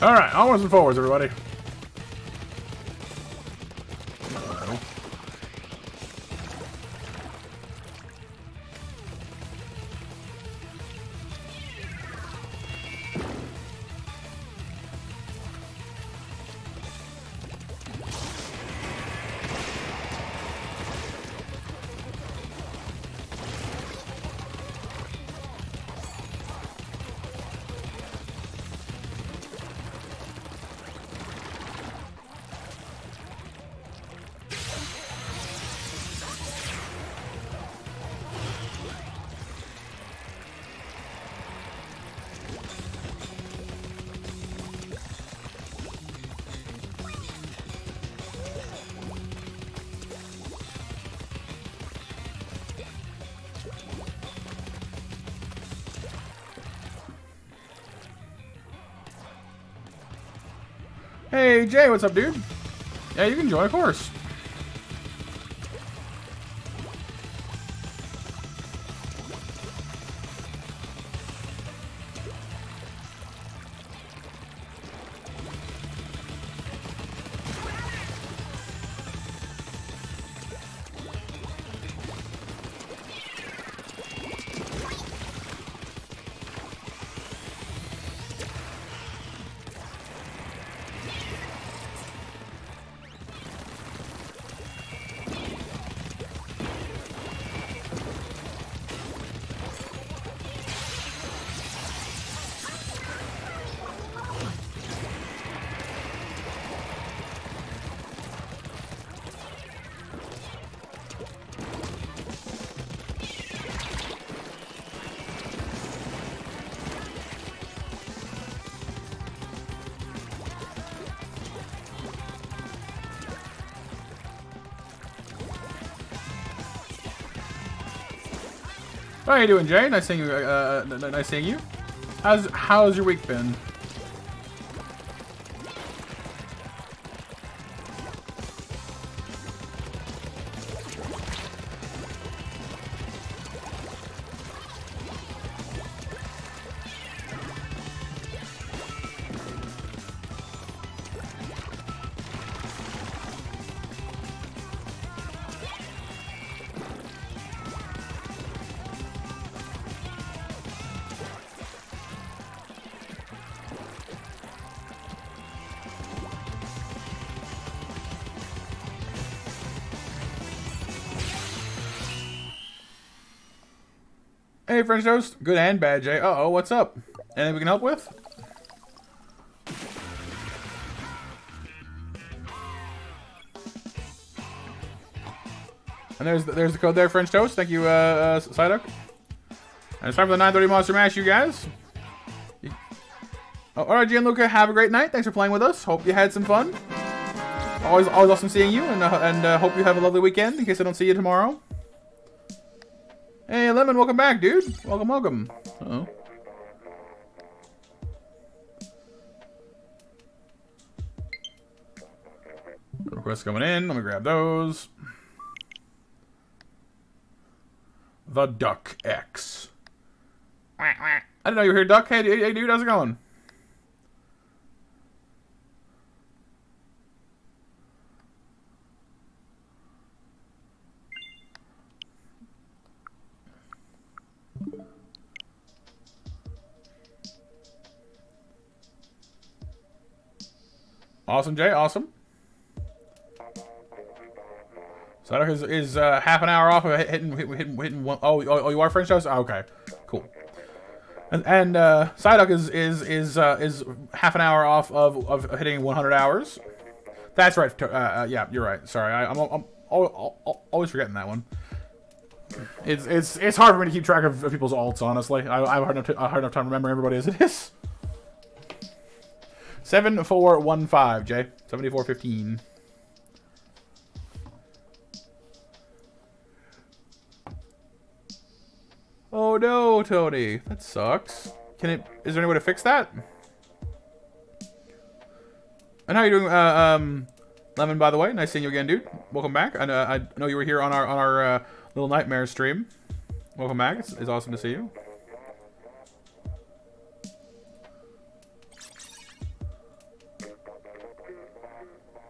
Right, onwards and forwards, everybody. Jay, what's up, dude? Yeah, you can join, of course. How you doing, Jay? Nice seeing you. Uh, uh, nice seeing you. How's how's your week been? French Toast. Good and bad, Jay. Uh oh, what's up? Anything we can help with? And there's the, there's the code there, French Toast. Thank you, uh, uh Psyduck. And it's time for the 9:30 Monster Mash, you guys. You- Oh, all right, Gianluca. Have a great night. Thanks for playing with us. Hope you had some fun. Always, always awesome seeing you, and uh, and uh, hope you have a lovely weekend. In case I don't see you tomorrow. Welcome back, dude. Welcome, welcome. Uh oh. Requests coming in. Let me grab those. The Duck X. I didn't know you were here, Duck. Hey, hey, dude, how's it going? Awesome, Jay. Awesome. Psyduck is, is uh, half an hour off of hitting hitting hitting, hitting one. Oh, oh, oh, you are French toast. Oh, okay, cool. And and uh, Psyduck is is is uh, is half an hour off of, of hitting 100 hours. That's right. Uh, uh, yeah, you're right. Sorry, I, I'm, I'm al- always forgetting that one. It's it's it's hard for me to keep track of, people's alts. Honestly, I, I have hard enough, hard enough time remembering everybody as it is. 7415, Jay. 7415. Oh no, Tony. That sucks. Can it is there any way to fix that? And how you doing, uh, um, Lemon? By the way, nice seeing you again, dude. Welcome back. I know, I know you were here on our on our uh, little nightmare stream. Welcome back. It's, it's awesome to see you.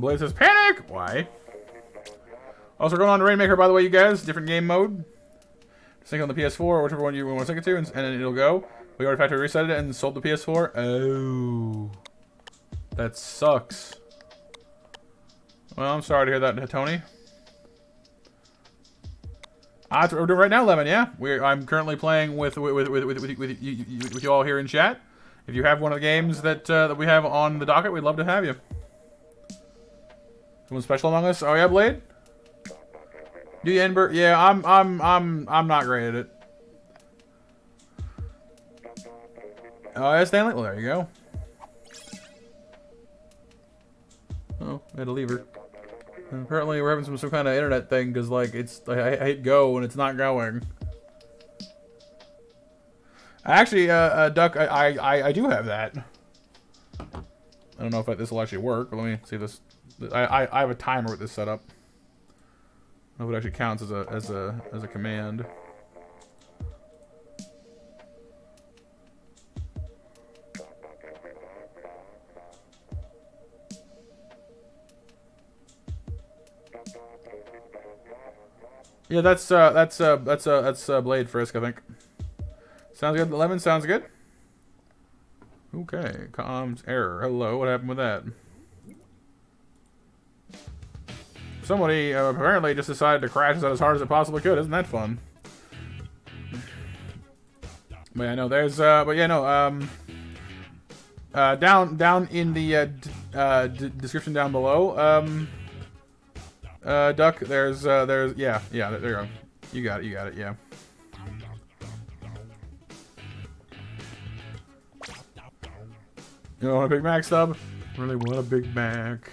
Blaze says panic. Why? Also, going on to Rainmaker, by the way, you guys. Different game mode. Sync on the PS4 or whichever one you want to sync it to, and, and it'll go. We already factory reset it and sold the PS4. Oh, that sucks. Well, I'm sorry to hear that, Tony. Ah, that's what we're doing right now, Lemon. Yeah, we're. I'm currently playing with with with with with, with, you- with you all here in chat. If you have one of the games that uh, that we have on the docket, we'd love to have you. Someone special among us? Oh yeah, Blade. Do you Ember? Yeah, I'm I'm I'm I'm not great at it. Oh yeah, Stanley. Well, there you go. Oh, I had to leave her. And apparently, we're having some some kind of internet thing because like it's I, I hit go and it's not going. Actually, uh, uh Duck, I, I I do have that. I don't know if this will actually work. But let me see this. I, I have a timer with this setup. I don't know if it actually counts as a as a as a command. Yeah, that's uh that's uh that's uh that's uh Blade Frisk, I think. Sounds good. Lemon sounds good. Okay, comms error. Hello, what happened with that? Somebody uh, apparently just decided to crash that as hard as it possibly could. Isn't that fun? But yeah, no, there's uh, but yeah, no, um, uh, down down in the uh, uh, description down below, um, uh, duck. There's uh, there's yeah yeah there, there you go. You got it. You got it. Yeah. You want a Big Mac sub? Really want a Big Mac.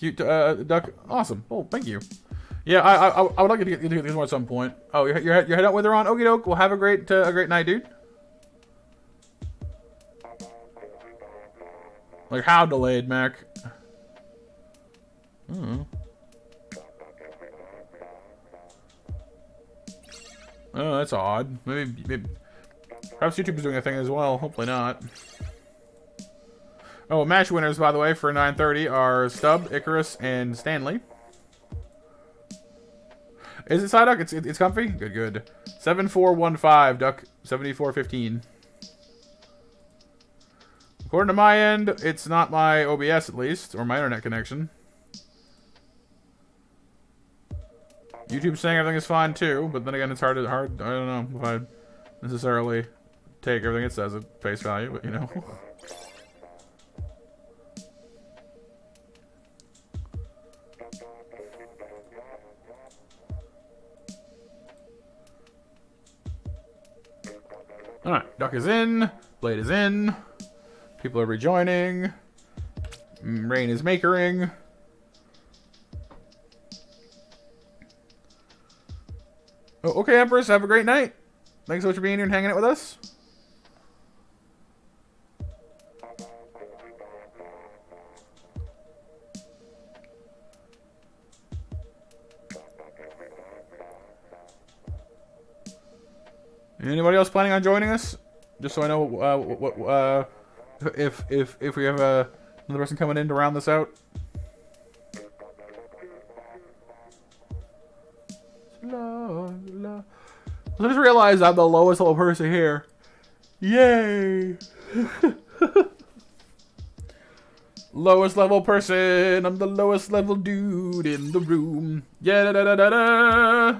Cute. Uh, duck. Awesome. Oh, thank you. Yeah, I I, I would like to get, get these more at some point. Oh, you're you're, you're heading out with her on. Okie doke. Well, have a great uh, a great night, dude. Like how delayed, Mac? Hmm. Oh, that's odd. Maybe, maybe perhaps YouTube is doing a thing as well. Hopefully not. Oh, match winners, by the way, for 9:30 are Stub, Icarus, and Stanley. Is it Psyduck? It's it's comfy. Good, good. Seven four one five Duck seventy four fifteen. According to my end, it's not my OBS at least, or my internet connection. YouTube's saying everything is fine too, but then again, it's hard to hard. I don't know if I necessarily take everything it says at face value, but you know. All right, Duck is in. Blade is in. People are rejoining. Rain is makering. Oh, okay, Empress. Have a great night. Thanks so much for being here and hanging out with us. Anybody else planning on joining us? Just so I know uh, what uh, if if if we have uh, another person coming in to round this out. La, la. I just realized I'm the lowest level person here. Yay! lowest level person. I'm the lowest level dude in the room. Yeah da da da da da.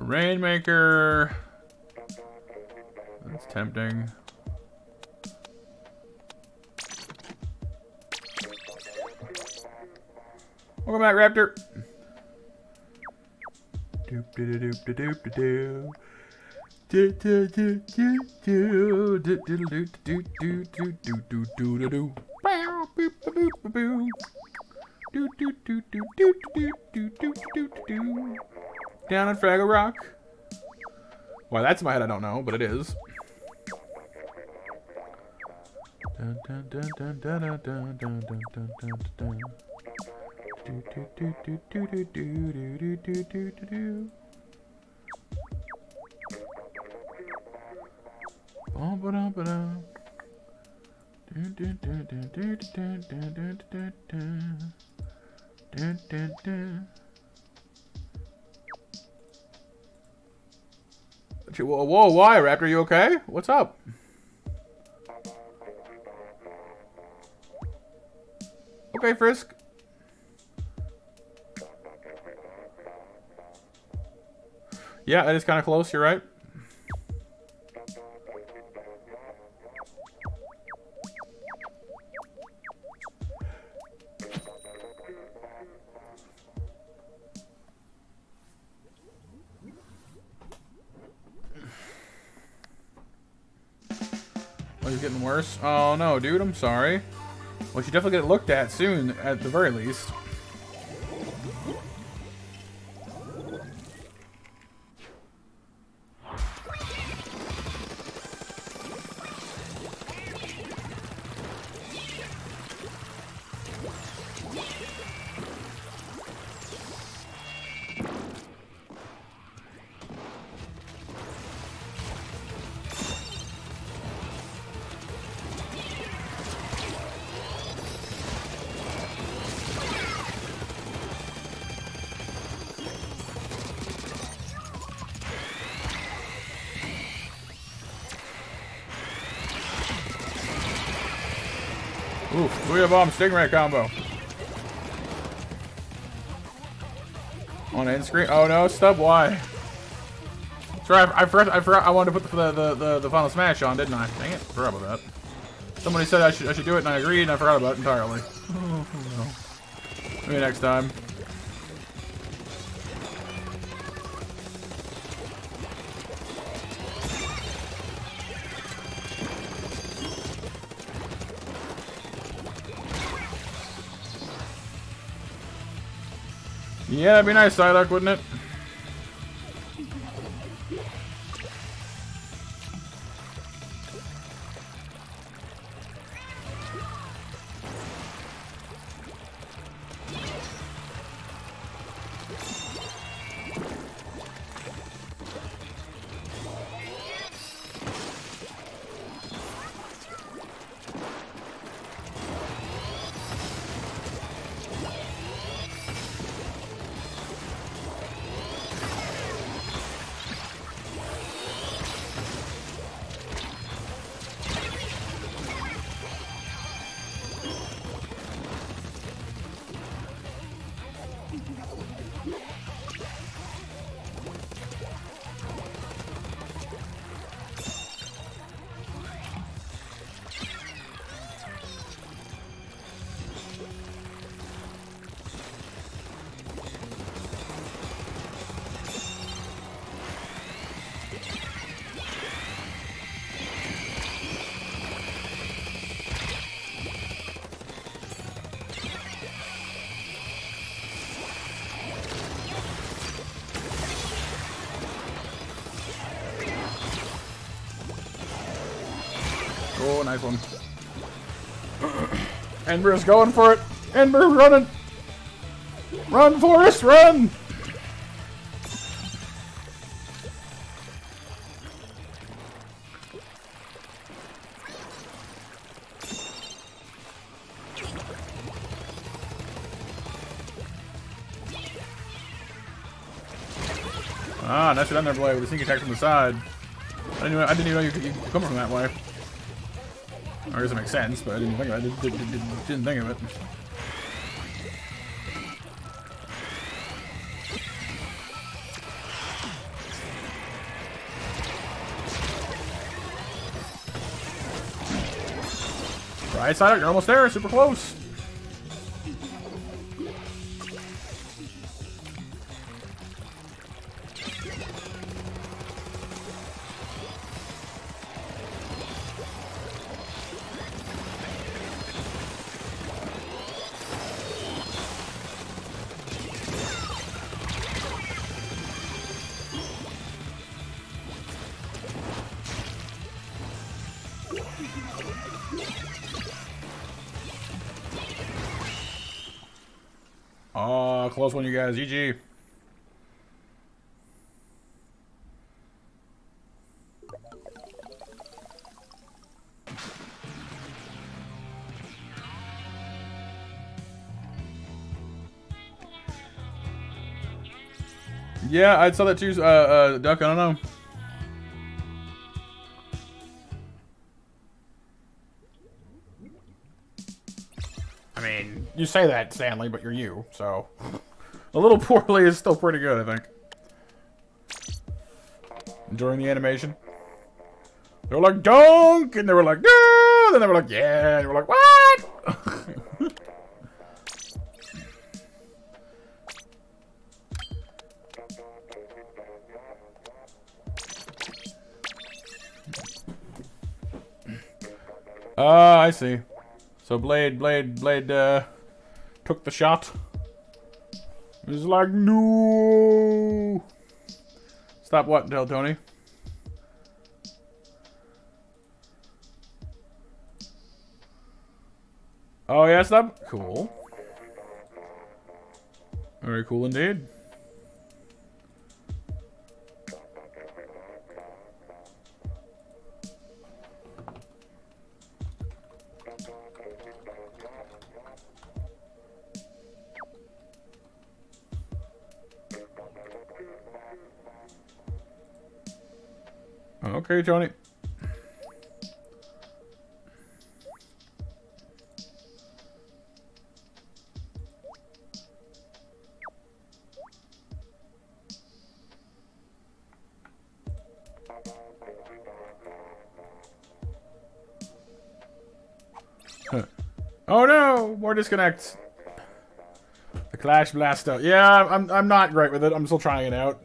Rainmaker. That's tempting. Welcome back, Raptor. Doop doop doop doop doop doop down on Fraggle Rock. Why that's my head, I don't know, but it is. Whoa, whoa, why, Raptor? You okay? What's up? Okay, Frisk. Yeah, that is kind of close. You're right. He's getting worse. Oh no, dude, I'm sorry. Well, you definitely get it looked at soon, at the very least. Booyah Bomb Stingray combo. On end screen. Oh no, stub why? Sorry, I, I forgot. I forgot. I wanted to put the, the the the final smash on, didn't I? Dang it, I forgot about that. Somebody said I should I should do it, and I agreed, and I forgot about it entirely. Oh, no. Maybe next time. Yeah, that'd be nice, Psylocke, wouldn't it? Ember's going for it. Ember running. Run, Forrest, run! Ah, nice it on there, Blade, with a sneak attack from the side. I didn't even, I didn't even know you could come from that way. I guess it makes sense, but I didn't think of it. Didn't, didn't, didn't think of it. Right side, up, you're almost there, super close. Close one, you guys. GG. Yeah, I saw that too, uh, uh, Duck. I don't know. I mean, you say that, Stanley, but you're you, so. A little poorly is still pretty good, I think. During the animation. They were like, dunk! And they were like, no! Then they were like, yeah! And you were like, what? Ah, I see. So Blade, Blade, Blade, uh, took the shot. He's like, no. Stop what, Del Tony? Oh yeah, stop. Cool. Very cool indeed. Okay. Huh. Oh no! More disconnects. The Clash Blaster. Yeah, I'm I'm not great with it. I'm still trying it out.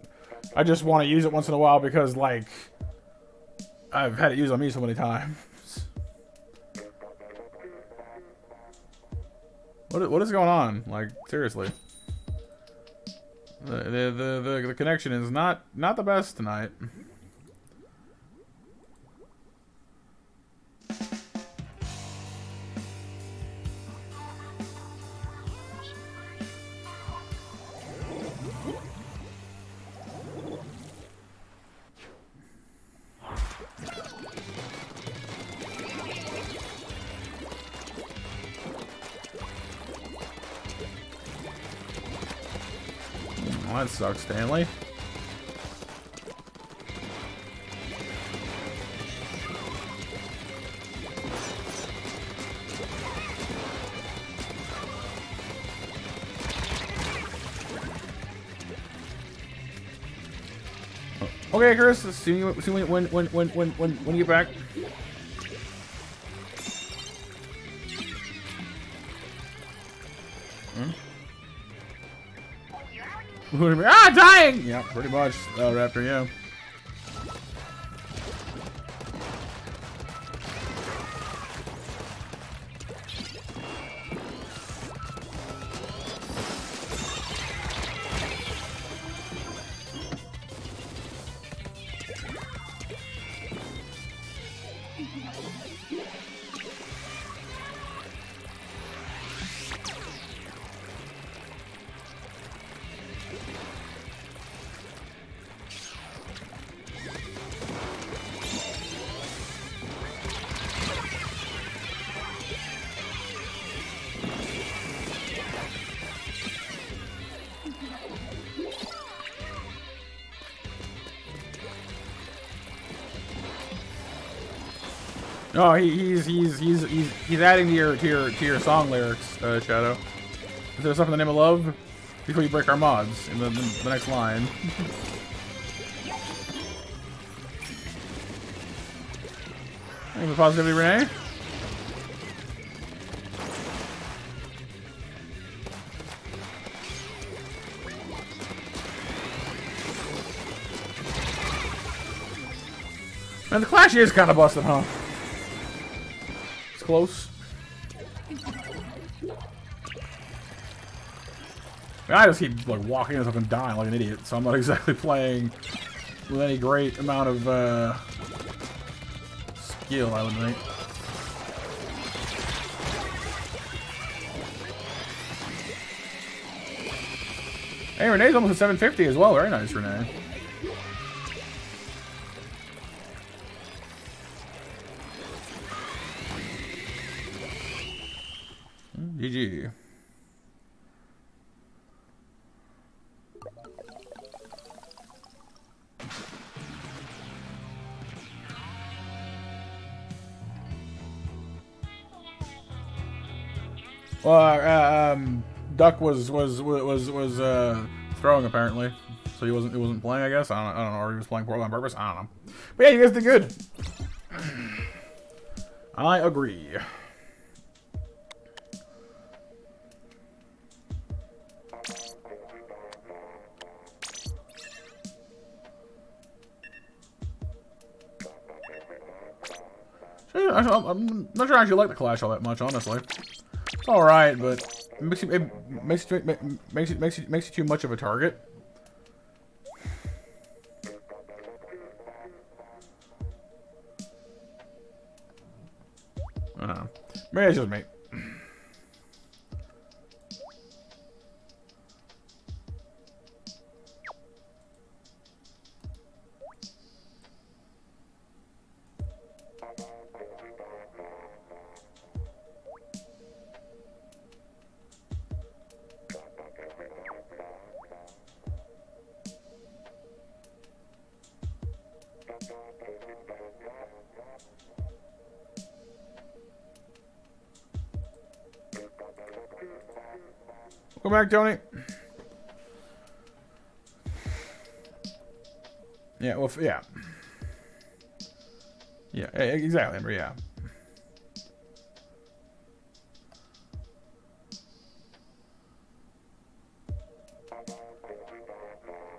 I just want to use it once in a while because like I've had it used on me so many times. What what is going on? Like seriously. The the the the, the connection is not not the best tonight. Sucks, Stanley. Okay, Chris. See you. When when when when when when you get back. Ah, dying! Yeah, pretty much. Uh, Raptor, yeah. No, he, he's he's he's he's he's adding to your to your to your song lyrics, uh, Shadow. Is there something in the name of love? Before you break our mods in the, the, the next line. Any positivity, Renee? Man, the Clash is kind of busted, huh? Close. I just keep like walking into stuff and dying like an idiot, so I'm not exactly playing with any great amount of uh, skill, I would think. Hey, Renee's almost at 750 as well. Very nice, Renee. Duck was was was was uh, throwing apparently, so he wasn't he wasn't playing. I guess I don't, I don't know, or he was playing poorly on purpose. I don't know. But yeah, you guys did good. I agree. I'm not sure I actually like the Clash all that much, honestly. It's all right, but makes you it makes you makes it makes you makes you too much of a target. I. Maybe it's just me. Back, Tony. Yeah, well, yeah. Yeah, exactly, Amber, yeah.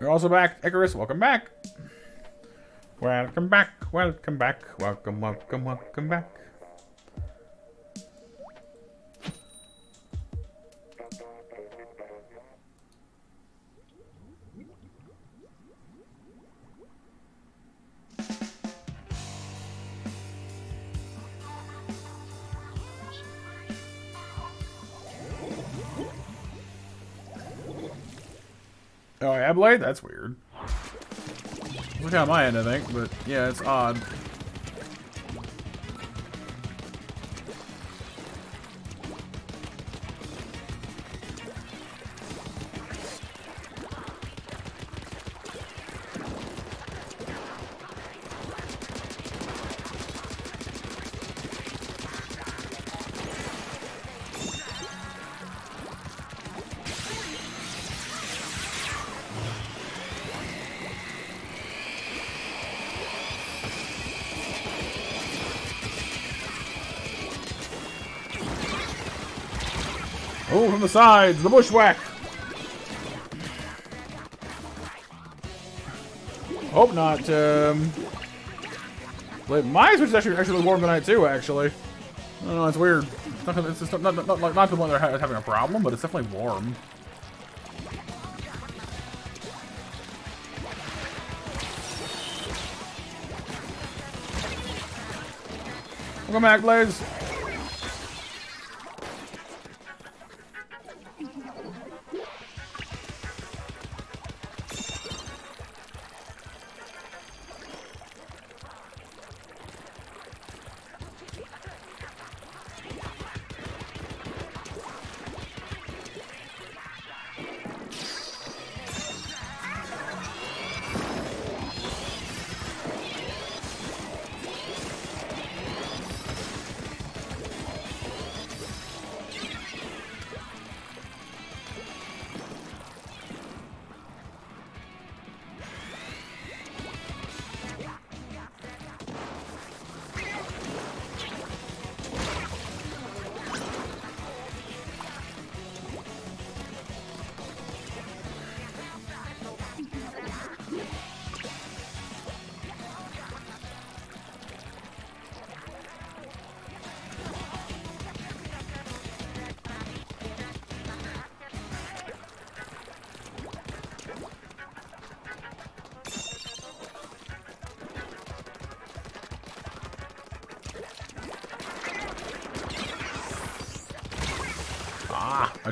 You're also back, Icarus. Welcome back. Welcome back. Welcome back. Welcome, welcome, welcome back. That's weird. Look on my end, I think, but yeah, it's odd. The sides, the bushwhack. Hope not. Um, wait, my switch is actually actually warm tonight too. Actually, I don't know. It's weird. It's not, it's not, not, not, not the one ha- having a problem, but it's definitely warm. Welcome back, Blaze.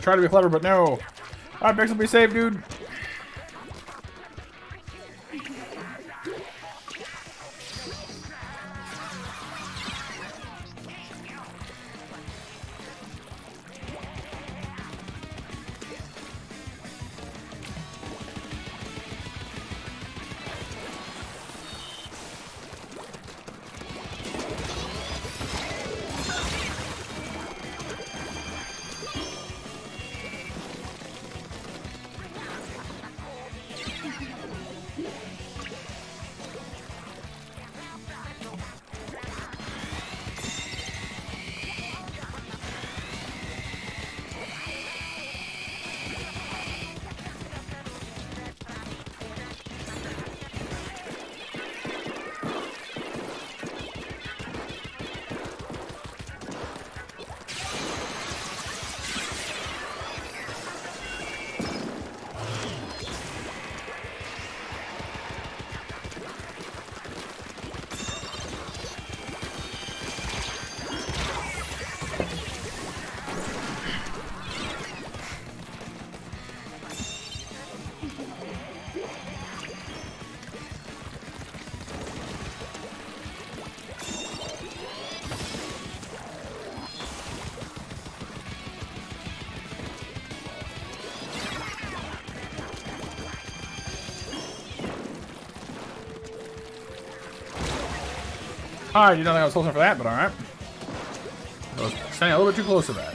Try to be clever, but no. Alright, Pixel, be safe, dude. Alright, you don't think I was close for that, but alright. I was standing a little bit too close to that.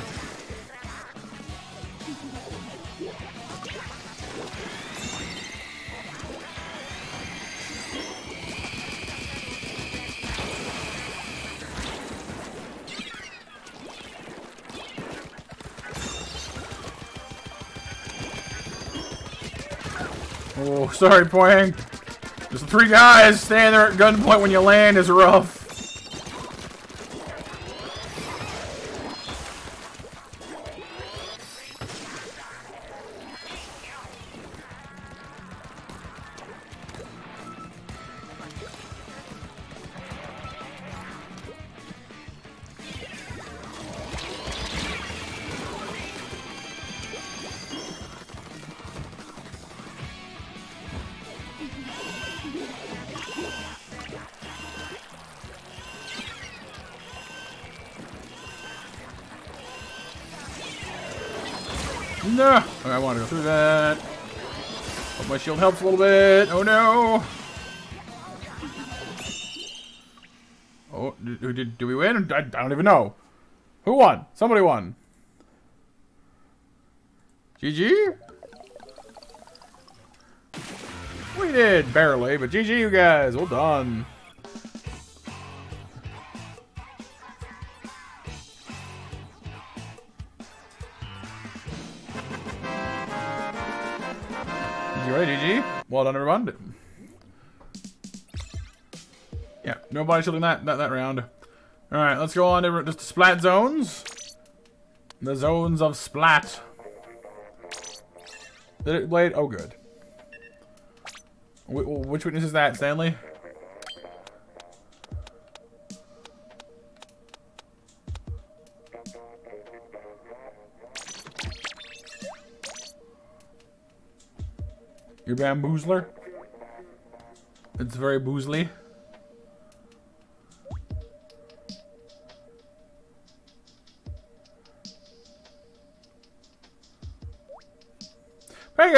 Oh, sorry, Poing. There's three guys standing there at gunpoint when you land is rough. Through that. Hope my shield helps a little bit. Oh no! Oh, did, did, did we win? I, I don't even know. Who won? Somebody won. GG? We did, barely, but GG you guys. Well done. Nobody shooting that, that that round. All right, let's go on to just the splat zones. The zones of splat. Did it blade? Oh, good. Wh- which witness is that, Stanley? Your bamboozler? It's very boozly.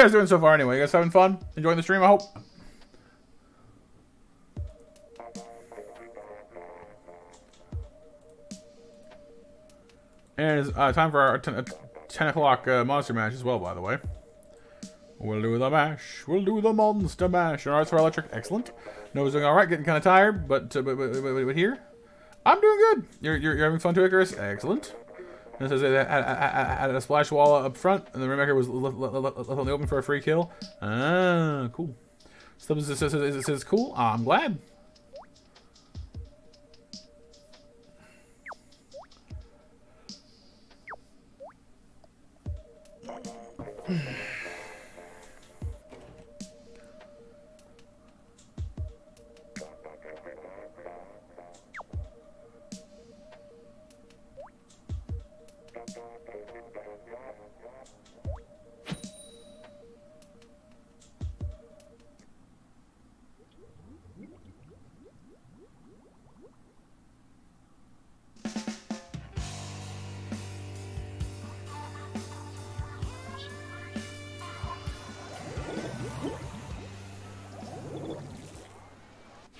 You guys doing so far anyway? You guys having fun? Enjoying the stream, I hope? And it's uh, time for our 10, uh, 10 o'clock uh, monster match as well, by the way. We'll do the mash. We'll do the monster mash. Alright, for electric. Excellent. Noah's doing alright, getting kind of tired, but, uh, but, but, but, but here. I'm doing good. You're, you're, you're having fun too, Icarus? Excellent. Says had, had, a splash wall up front, and the Rainmaker was left on the open for a free kill. Ah, cool. So it says cool. Ah, I'm glad.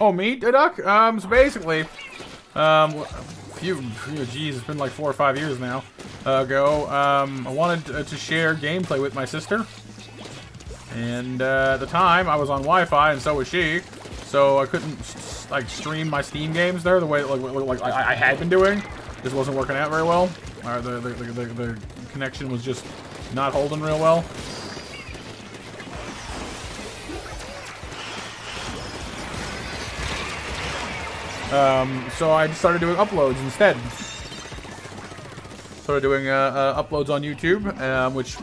Oh, me, Duck? Um, so basically, um, few, few, geez, it's been like four or five years now uh, ago. Um, I wanted uh, to share gameplay with my sister, and uh, at the time I was on Wi-Fi, and so was she. So I couldn't like stream my Steam games there the way like, like I, I had been doing. This wasn't working out very well. Or the, the, the, the, the connection was just not holding real well. Um, so I started doing uploads instead. Started doing uh, uh, uploads on YouTube, um, which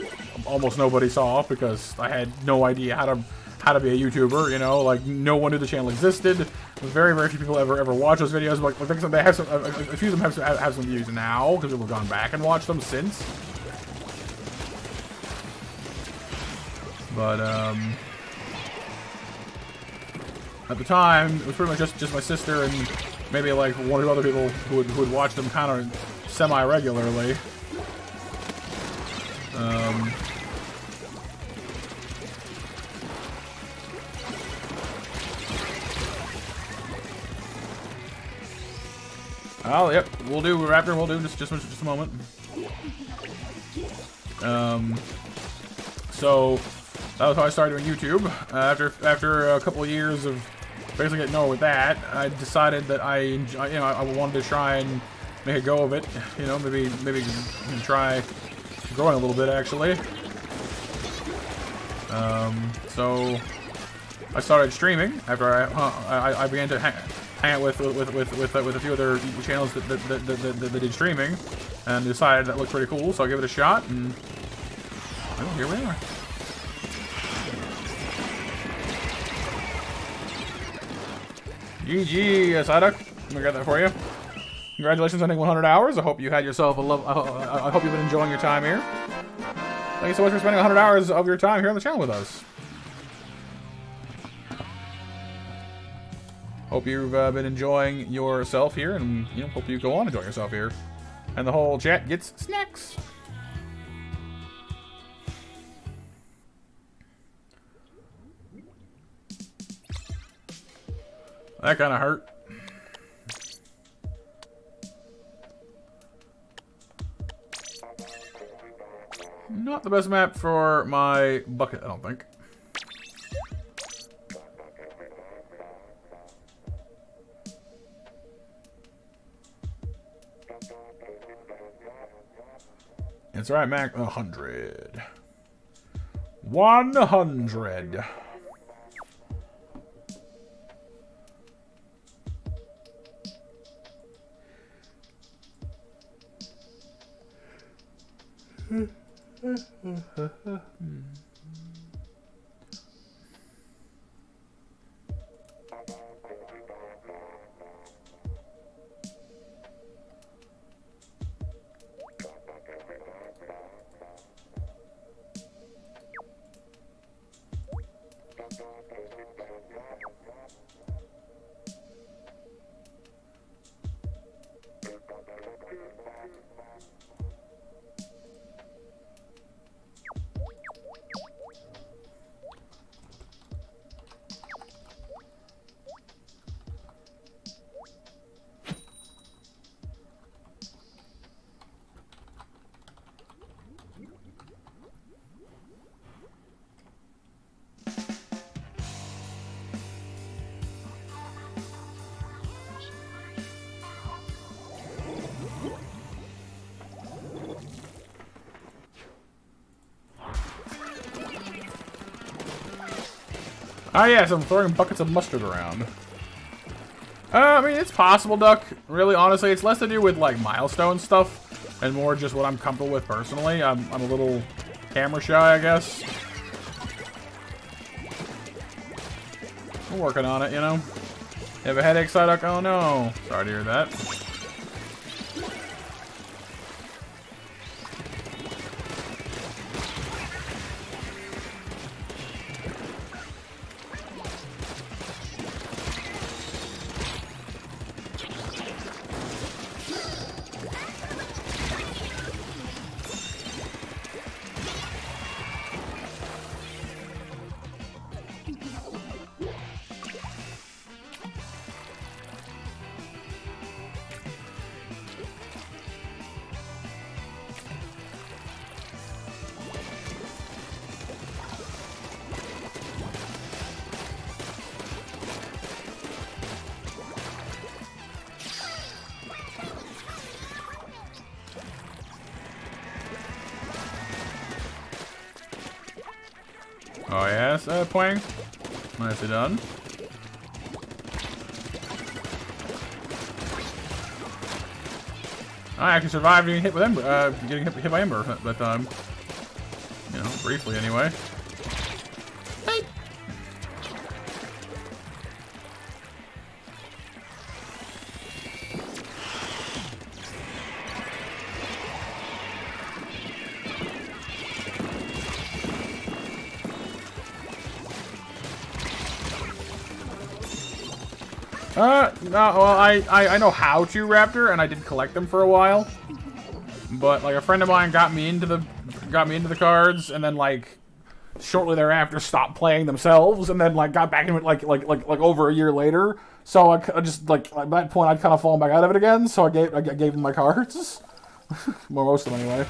almost nobody saw because I had no idea how to how to be a YouTuber. You know, like no one knew the channel existed. Very very few people ever ever watch those videos. But like, they have some, a, few of them have some, have some views now because people have gone back and watched them since. But um, at the time, it was pretty much just just my sister and maybe like one or two other people who would, who would watch them kind of semi regularly. Um, oh, yep, we'll do Raptor. We'll do just just just a moment. Um, so that was how I started doing YouTube. Uh, after after a couple of years of basically nowhere with that, I decided that I you know I wanted to try and make a go of it. You know, maybe maybe try growing a little bit actually. Um, so I started streaming after I I, I began to hang, hang out with with with with, with a few other channels that that, that, that, that, did streaming, and decided that looked pretty cool. So I gave it a shot, and here we are. GG, Psyduck. We got that for you. Congratulations on hitting 100 hours. I hope you had yourself a love. I ho- I hope you've been enjoying your time here. Thank you so much for spending 100 hours of your time here on the channel with us. Hope you've uh, been enjoying yourself here, and you know, hope you go on enjoying yourself here. And the whole chat gets snacks. That kind of hurt. Not the best map for my bucket, I don't think. It's right, Mac. A hundred. One hundred. Ah, yes, I'm throwing buckets of mustard around. Uh, I mean, it's possible, Duck. Really, honestly, it's less to do with, like, milestone stuff and more just what I'm comfortable with personally. I'm, I'm a little camera shy, I guess. I'm working on it, you know? You have a headache, Psyduck? Oh, no. Sorry to hear that. Nicely done. I actually survived getting hit with Ember, uh, getting hit, hit by Ember that, that time. You know, briefly anyway. No, well, I, I, I know how to Raptor, and I did collect them for a while. But, like, a friend of mine got me into the, got me into the cards, and then, like, shortly thereafter stopped playing themselves, and then, like, got back into it, like, like, like, like, over a year later. So I, I just, like, at that point, I'd kind of fallen back out of it again, so I gave, I gave them my cards. well, most of them, anyway.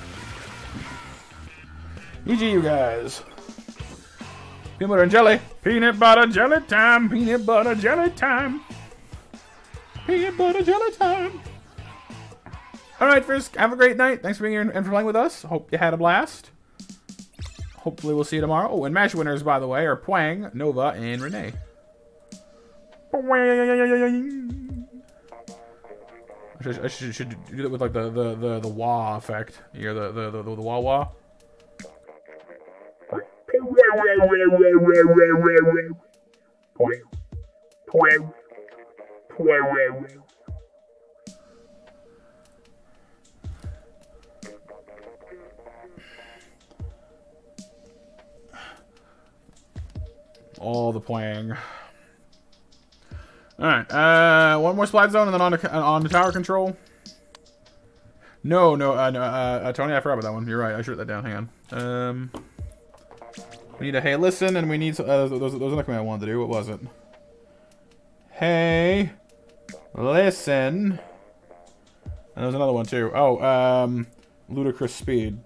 EG, you guys. Peanut butter and jelly. Peanut butter jelly time. Peanut butter jelly time. Peanut butter jelly time. All right, Frisk, have a great night. Thanks for being here and for playing with us. Hope you had a blast. Hopefully we'll see you tomorrow. Oh, and match winners, by the way, are Pwang, Nova, and Renee. I should, I should, should do that with like the the the, the wah effect. You hear the the the, the, the wah wah. All the playing. All right, uh, one more splat zone and then on to on to tower control. No, no, uh, no, uh, uh, Tony, I forgot about that one. You're right. I should that down. Hang on. Um, we need a hey listen, and we need uh, those. Those are the command I wanted to do. What was it? Hey, listen. And there's another one too. Oh, um, ludicrous speed.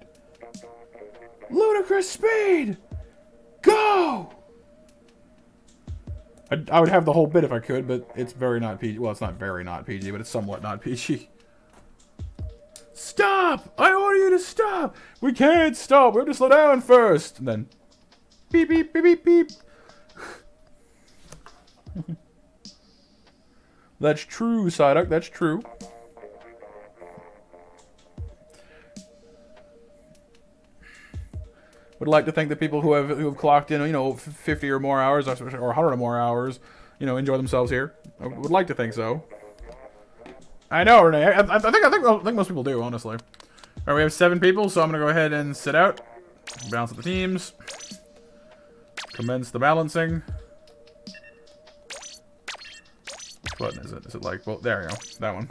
Ludicrous speed. Go. I, I would have the whole bit if I could, but it's very not PG. Well, it's not very not PG, but it's somewhat not PG. Stop! I order you to stop! We can't stop! We have to slow down first! And then... Beep, beep, beep, beep, beep. that's true, Psyduck. That's true. Would like to thank the people who have who have clocked in, you know, 50 or more hours or 100 or more hours, you know, enjoy themselves here. I would like to think so. I know, Renee. I, I, think I think I think most people do, honestly. All right, we have seven people, so I'm gonna go ahead and sit out, balance up the teams, commence the balancing. Button is it? Is it like well? There you go. That one.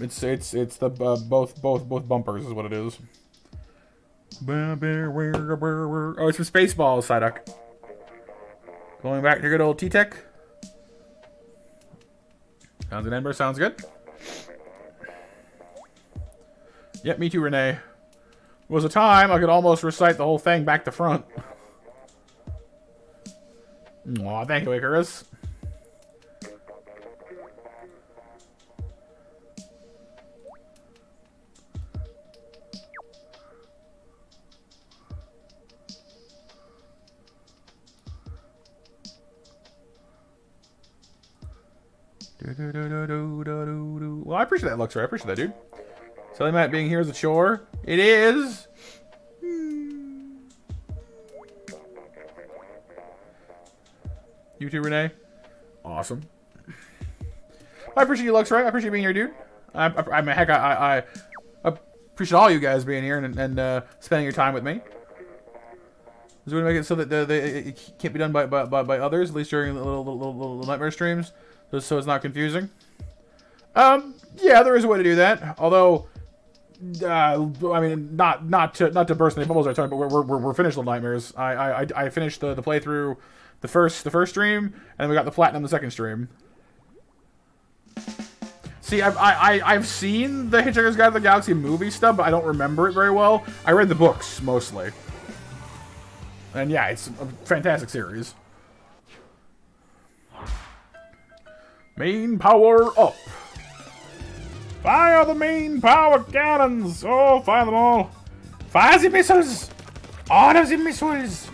It's it's it's the uh, both both both bumpers is what it is. Oh, it's from Spaceballs, Psyduck. Going back to good old T-Tech. Sounds good, Ember. Sounds good. Yep, me too, Renee. Was a time I could almost recite the whole thing back to front. Aw, thank you, Icarus. Well, I appreciate that, Luxray. I appreciate that, dude. Selling Matt being here is a chore. It is. You too, Renee. Awesome. I appreciate you, Luxray. I appreciate being here, dude. I, I, I mean, heck, I, I, I appreciate all you guys being here and, and uh, spending your time with me. Is going to make it so that the, the, it can't be done by, by, by others, at least during the little, little, little, little nightmare streams, just so it's not confusing. Um, yeah, there is a way to do that. Although, uh, I mean, not not to not to burst any bubbles, but we're we're, we're finished with nightmares. I I I finished the, the playthrough, the first the first stream, and then we got the platinum the second stream. See, I've I, I I've seen the Hitchhiker's Guide to the Galaxy movie stuff, but I don't remember it very well. I read the books mostly, and yeah, it's a fantastic series. Main power up. Fire the main power cannons! Oh, fire them all! Fire the missiles! All of the missiles!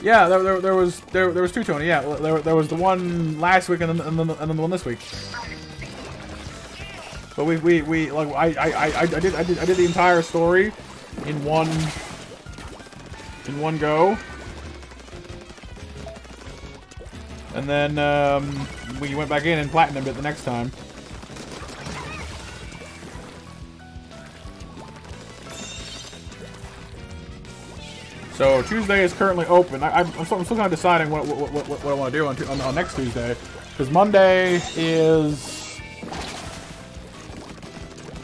Yeah, there, there, there was there, there was two Tony. Yeah, there, there was the one last week and then, and then, and then the one this week. But we we, we like I, I, I, I did I did I did the entire story in one in one go. And then um, we went back in and platinumed it the next time. So Tuesday is currently open. I, I'm, I'm, still, still kind of deciding what, what, what, what I want to do on, on, on next Tuesday. Because Monday is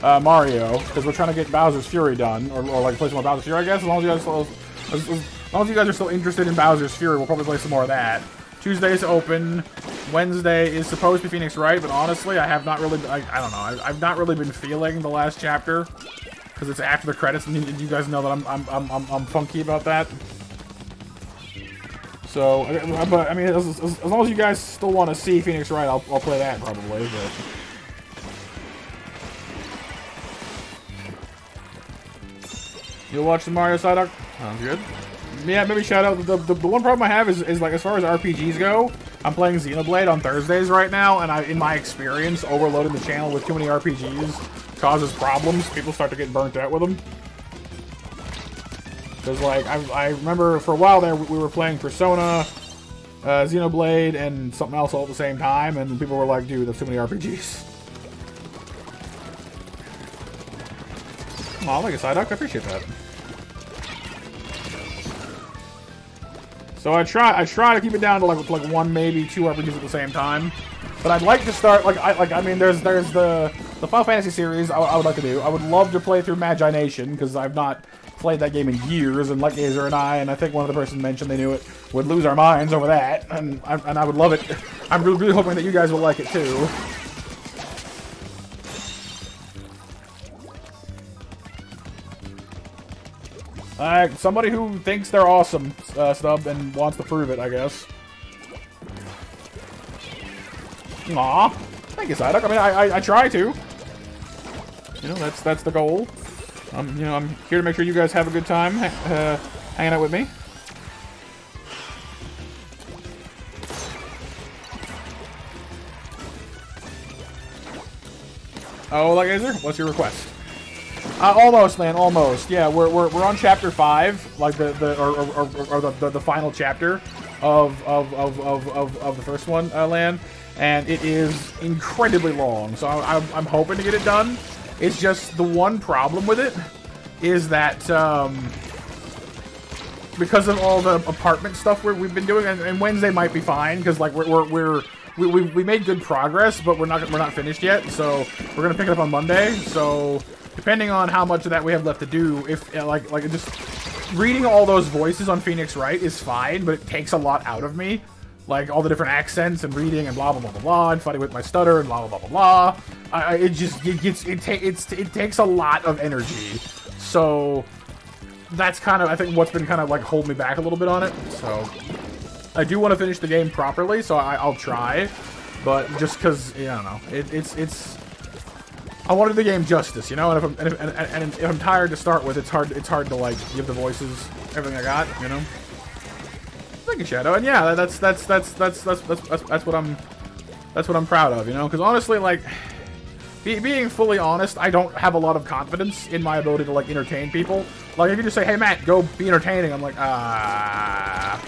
uh, Mario, because we're trying to get Bowser's Fury done, or, or like play some more Bowser's Fury, I guess. As long as you guys, still, as, as long as you guys are still interested in Bowser's Fury, we'll probably play some more of that. Tuesday is open. Wednesday is supposed to be Phoenix Wright, but honestly, I have not really, I, I don't know, I, I've not really been feeling the last chapter because it's after the credits, and you, guys know that I'm, I'm, I'm, I'm, I'm funky about that. So, uh, but I mean, as, as, as long as you guys still want to see Phoenix Wright, I'll, I'll play that probably. But you'll watch the Mario side Psyduck. Sounds good. Yeah, maybe shout out. The, the, the one problem I have is, is like as far as RPGs go, I'm playing Xenoblade on Thursdays right now, and I, in my experience, overloading the channel with too many RPGs causes problems. People start to get burnt out with them. Because, like, I, I remember for a while there, we were playing Persona, uh, Xenoblade, and something else all at the same time, and people were like, dude, that's too many RPGs. Aw, like a Psyduck, I appreciate that. So I try, I try to keep it down to like like one, maybe two RPGs at the same time. But I'd like to start like I like I mean, there's there's the the Final Fantasy series I, I would like to do. I would love to play through Magi Nation because I've not played that game in years, and like Gazer and I, and I think one of the persons mentioned they knew it, would lose our minds over that, and I, and I would love it. I'm really, really hoping that you guys will like it too. Uh, somebody who thinks they're awesome, uh, Stub, and wants to prove it, I guess. Aw, thank you, Psyduck. I mean, I, I, I try to. You know, that's that's the goal. Um, you know, I'm here to make sure you guys have a good time uh, hanging out with me. Oh, like Azer, what's your request? Uh, almost, man, almost. Yeah, we're, we're, we're on chapter five, like the the or, or, or, or the, the the final chapter of of of of, of, of the first one, uh, land, and it is incredibly long. So I, I'm I'm hoping to get it done. It's just the one problem with it is that um, because of all the apartment stuff we we've been doing, and, and Wednesday might be fine because like we're we're, we're we, we, we made good progress, but we're not we're not finished yet. So we're gonna pick it up on Monday. So depending on how much of that we have left to do, if uh, like like just reading all those voices on Phoenix Wright is fine, but it takes a lot out of me. Like all the different accents and reading and blah blah blah blah blah and fighting with my stutter and blah blah blah blah blah. It just it gets it, ta it's, it takes a lot of energy. So that's kind of I think what's been kind of like holding me back a little bit on it. So I do want to finish the game properly, so I, I'll try. But just because, yeah, I don't know, it, it's it's. I wanted the game justice, you know, and if I'm and if, and, and if I'm tired to start with, it's hard it's hard to like give the voices everything I got, you know. Thank you, Shadow, and yeah, that's that's that's that's that's that's that's, that's what I'm that's what I'm proud of, you know, because honestly, like. Be, being fully honest, I don't have a lot of confidence in my ability to like entertain people. Like if you just say, "Hey Matt, go be entertaining," I'm like, ah.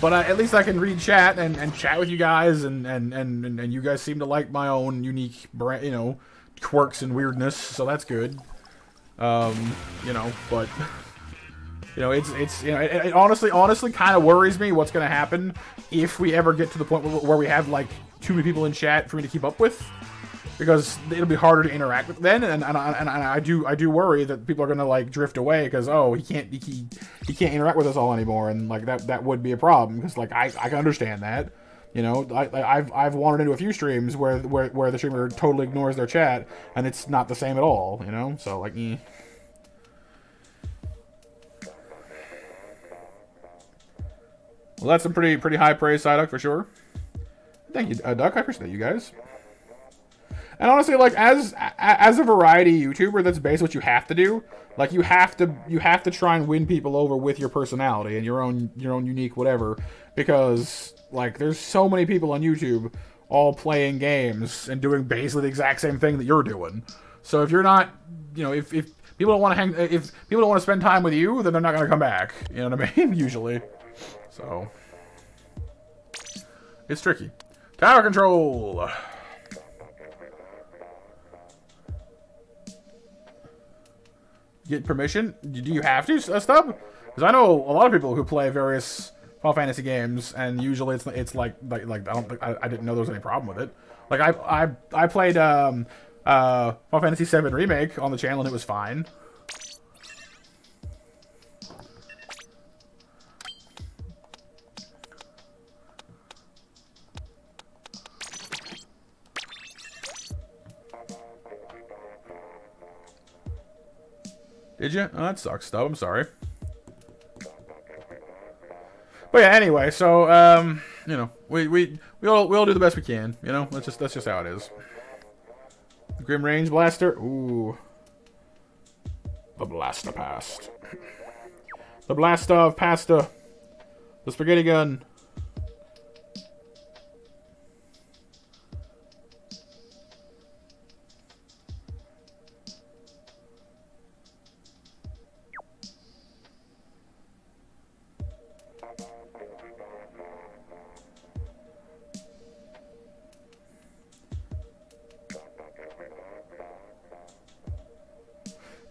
But uh, at least I can read chat and, and chat with you guys, and, and, and, and you guys seem to like my own unique, brand, you know, quirks and weirdness, so that's good. Um, you know, but you know, it's it's you know, it, it honestly honestly kind of worries me what's gonna happen if we ever get to the point where, where we have like too many people in chat for me to keep up with because it'll be harder to interact with then, and and, I- and, and I do I do worry that people are gonna like drift away because oh he can't he, he he can't interact with us all anymore, and like that that would be a problem because like I I can understand that. You know, I, I- I've I've wandered into a few streams where where where the streamer totally ignores their chat, and it's not the same at all. You know, so like, eh. well, that's some pretty pretty high praise, Psyduck for sure. Thank you, uh, Duck. I appreciate you guys. And honestly, like as as a variety YouTuber, that's basically what you have to do. Like you have to you have to try and win people over with your personality and your own your own unique whatever. Because like there's so many people on YouTube all playing games and doing basically the exact same thing that you're doing. So if you're not, you know, if if people don't want to hang, if people don't want to spend time with you, then they're not gonna come back. You know what I mean? Usually. So it's tricky. Tower control. Get permission? Do you have to, uh, Stub? Because I know a lot of people who play various Final Fantasy games, and usually it's it's like like like I don't I, I didn't know there was any problem with it. Like I I I played um uh Final Fantasy VII remake on the channel and it was fine. Did you? Oh, that sucks, Stub. I'm sorry. But yeah, anyway, so um, you know, we we we all we all do the best we can. You know, that's just that's just how it is. Grim Range Blaster. Ooh. The blaster past. The blast of pasta. The spaghetti gun.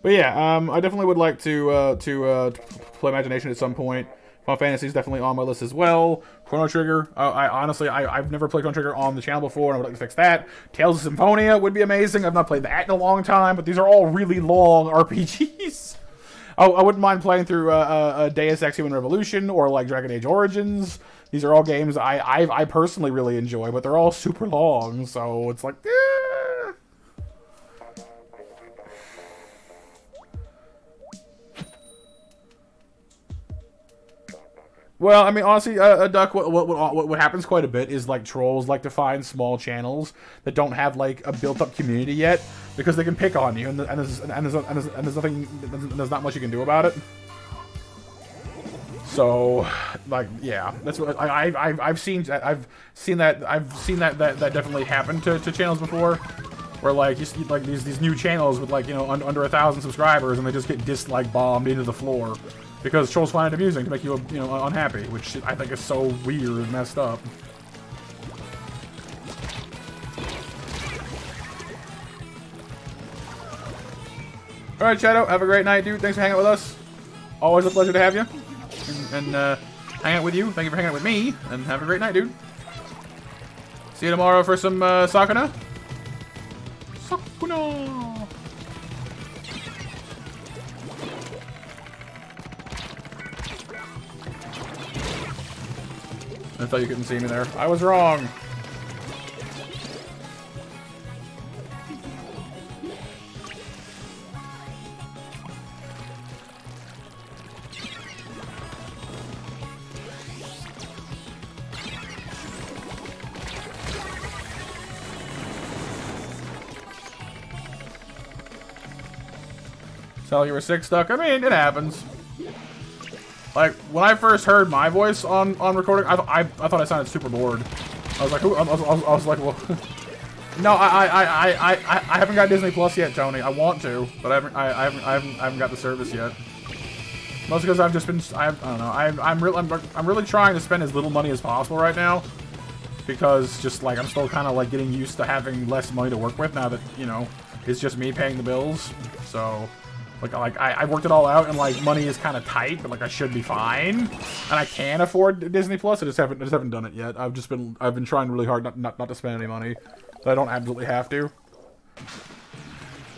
But yeah, um, I definitely would like to uh, to uh, to play Magi Nation at some point. Final Fantasy is definitely on my list as well. Chrono Trigger, uh, I honestly I, I've never played Chrono Trigger on the channel before, and I would like to fix that. Tales of Symphonia would be amazing. I've not played that in a long time, but these are all really long RPGs. Oh, I wouldn't mind playing through uh, uh, uh, Deus Ex Human Revolution or like Dragon Age Origins. These are all games I, I I personally really enjoy, but they're all super long, so it's like. eh. Well, I mean, honestly, uh, uh, Duck, what, what, what, what happens quite a bit is like trolls like to find small channels that don't have like a built-up community yet because they can pick on you, and, and, there's, and, there's, and, there's, and there's nothing, there's not much you can do about it. So, like, yeah, that's what I, I, I've, seen, I've seen that, I've seen that, that, that definitely happen to, to channels before, where like you see like these these new channels with like you know under, under a thousand subscribers and they just get dislike bombed into the floor because trolls find it amusing to make you you know unhappy, which I think is so weird and messed up. All right, Shadow, have a great night, dude. Thanks for hanging out with us. Always a pleasure to have you and, and uh, hang out with you. Thank you for hanging out with me, and have a great night, dude. See you tomorrow for some uh, Sakuna. Sakuna. I thought you couldn't see me there. I was wrong. Tell you were sick stuck. I mean, it happens. Like when I first heard my voice on on recording, I I, I thought I sounded super bored. I was like, who? I was, I was, I was like, well, no, I, I I I I haven't got Disney Plus yet, Tony. I want to, but I haven't I, I haven't I haven't I haven't got the service yet. Mostly because I've just been I, I don't know I I'm really I'm, I'm really trying to spend as little money as possible right now because just like I'm still kind of like getting used to having less money to work with now that you know it's just me paying the bills. So like like I, I worked it all out and like money is kind of tight, but like I should be fine, and I can afford Disney Plus. I just haven't I just haven't done it yet. I've just been I've been trying really hard not not, not to spend any money, but I don't absolutely have to.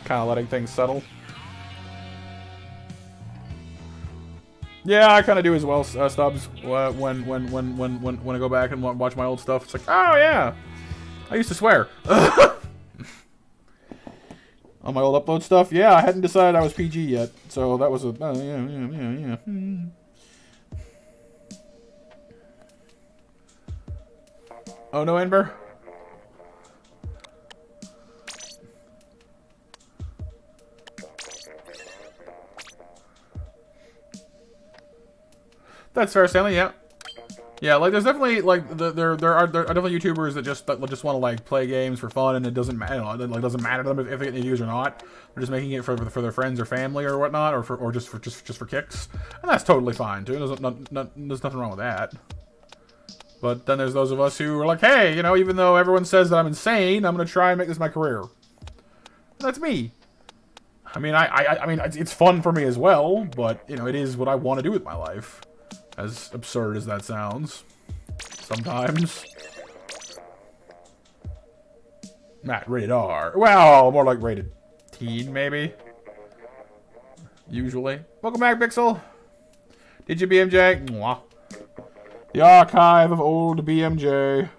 Kind of letting things settle. Yeah, I kind of do as well, uh, Stubbs. uh, When when when when when when I go back and watch my old stuff, it's like, oh yeah, I used to swear. on my old upload stuff. Yeah, I hadn't decided I was PG yet, so that was a uh, yeah, yeah, yeah, yeah. Oh no, Ember. That's fair, Stanley. Yeah yeah. Like, there's definitely like the, there there are there are definitely YouTubers that just that just want to like play games for fun, and it doesn't matter. Like doesn't matter to them if, if they get any views or not. They're just making it for for their friends or family or whatnot, or for or just for just just for kicks, and that's totally fine too. There's not, not, there's nothing wrong with that. But then there's those of us who are like, hey, you know, even though everyone says that I'm insane, I'm gonna try and make this my career. That's me. I mean, I, I, I mean, it's fun for me as well, but you know, it is what I want to do with my life. As absurd as that sounds, sometimes. Not rated R. Well, more like rated teen, maybe. Usually. Welcome back, Pixel. Did you BMJ? Mwah. The archive of old BMJ.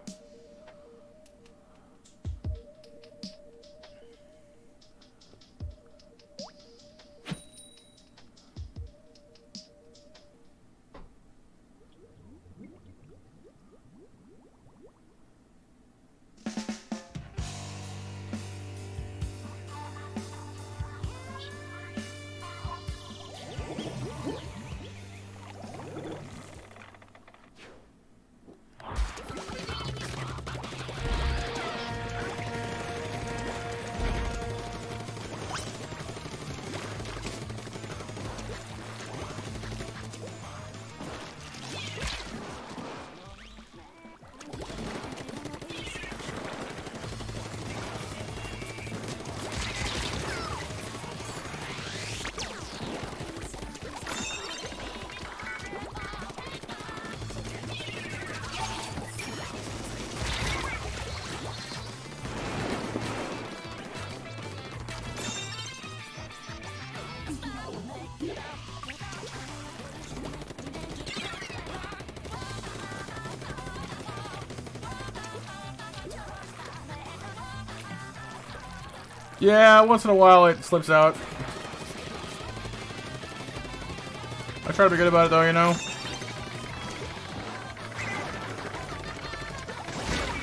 Yeah, once in a while it slips out. I try to be good about it though, you know?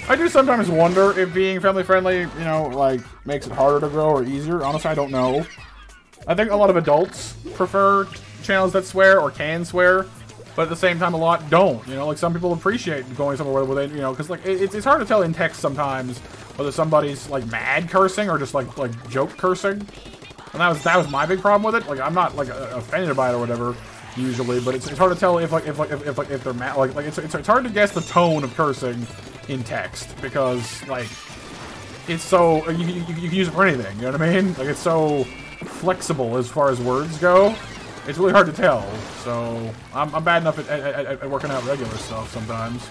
I do sometimes wonder if being family friendly, you know, like, makes it harder to grow or easier. Honestly, I don't know. I think a lot of adults prefer channels that swear or can swear, but at the same time, a lot don't. You know, like some people appreciate going somewhere where they, you know, because like it, it's- it's hard to tell in text sometimes whether somebody's like mad cursing or just like like joke cursing. And that was that was my big problem with it. Like I'm not like uh, offended by it or whatever usually, but it's, it's hard to tell if like if like if, if like if they're mad. Like like it's, it's it's hard to guess the tone of cursing in text because like it's so you, you, you can use it for anything. You know what I mean? Like it's so flexible as far as words go. It's really hard to tell. So I'm, I'm bad enough at, at, at, at working out regular stuff sometimes.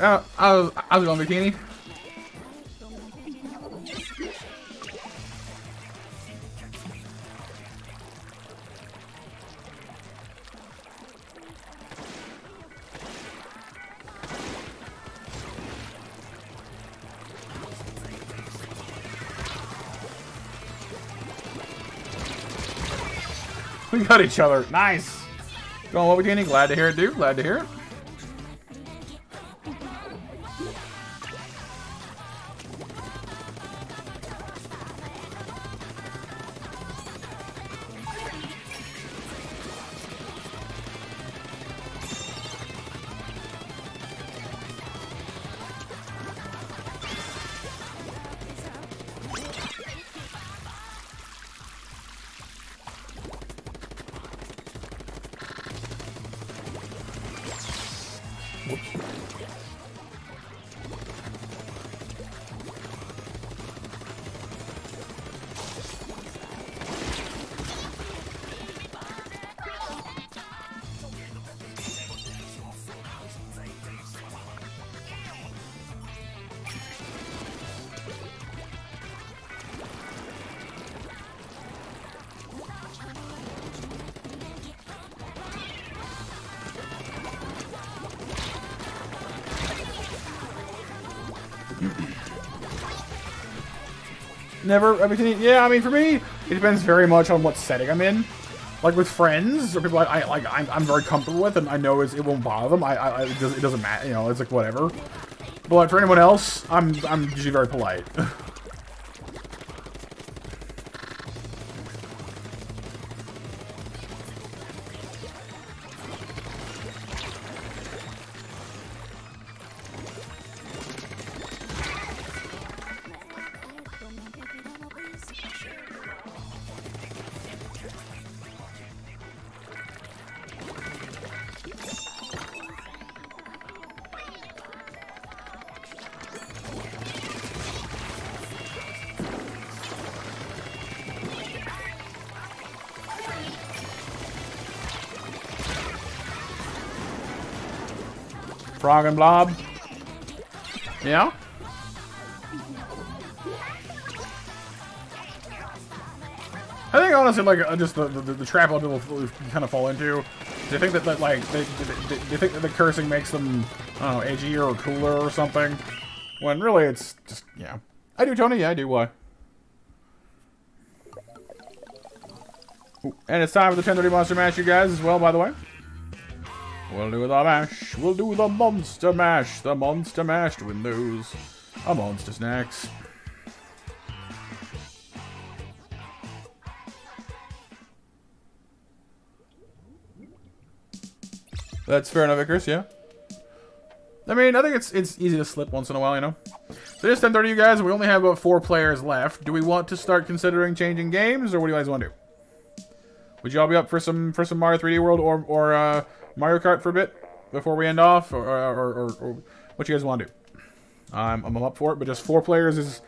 Uh, I was, I going bikini. We got each other. Nice. Going well, bikini. Glad to hear it, dude. Glad to hear it. Never everything. Yeah, I mean, for me, it depends very much on what setting I'm in. Like with friends or people I, I like, I'm, I'm very comfortable with, and I know it won't bother them. I, I, it, doesn't, it doesn't matter. You know, it's like whatever. But for anyone else, I'm, I'm usually very polite. Frog and Blob. Yeah? I think honestly, like, uh, just the, the, the trap of people kind of fall into. They think that, that like, they, they, they think that the cursing makes them, I don't know, edgier or cooler or something. When really it's just, yeah. I do, Tony. Yeah, I do. Why? Ooh, and it's time for the 1030 Monster match, you guys, as well, by the way. We'll do the mash. We'll do the monster mash. The monster mash to win those. A monster snacks. That's fair enough, Icarus, yeah. I mean, I think it's it's easy to slip once in a while, you know? So it is 10.30, you guys. We only have about four players left. Do we want to start considering changing games, or what do you guys want to do? Would you all be up for some for some Mario 3D World or, or uh, Mario Kart for a bit before we end off, or, or, or, or what you guys want to do? I'm, I'm up for it, but just four players is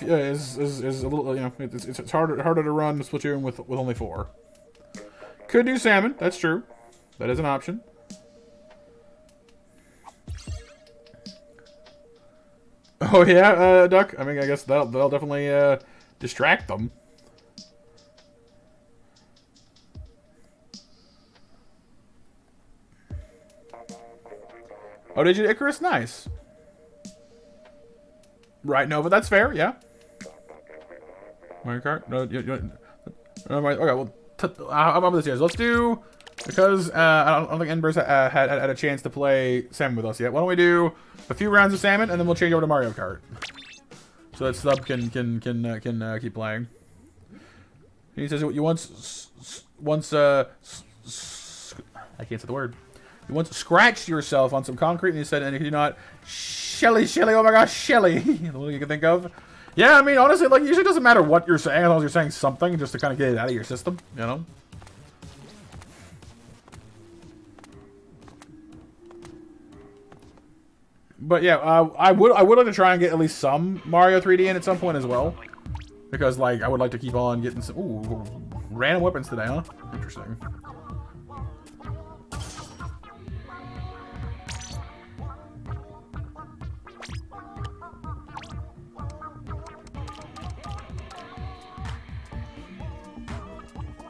is is, is a little you know it's, it's, it's harder harder to run Splatoon with with only four. Could do salmon. That's true. That is an option. Oh yeah, uh, Duck. I mean, I guess that'll, that'll definitely uh, distract them. Oh, did you Icarus? Nice. Right, Nova. That's fair. Yeah. Mario Kart. No, you, you, no, Mario- okay. Well, t how about this here? Let's do because uh, I, don't, I don't think Ember's uh, had, had a chance to play salmon with us yet. Why don't we do a few rounds of salmon and then we'll change over to Mario Kart, so that Sub can can can uh, can uh, keep playing. He says you once once uh I can't say the word. You once scratched yourself on some concrete and you said, and you do not, Shelly, Shelly, oh my gosh, Shelly. the one you can think of. Yeah, I mean, honestly, like, usually doesn't matter what you're saying as long as you're saying something just to kind of get it out of your system, you know? But yeah, uh, I would I would like to try and get at least some Mario 3D in at some point as well. Because, like, I would like to keep on getting some... Ooh, random weapons today, huh? Interesting.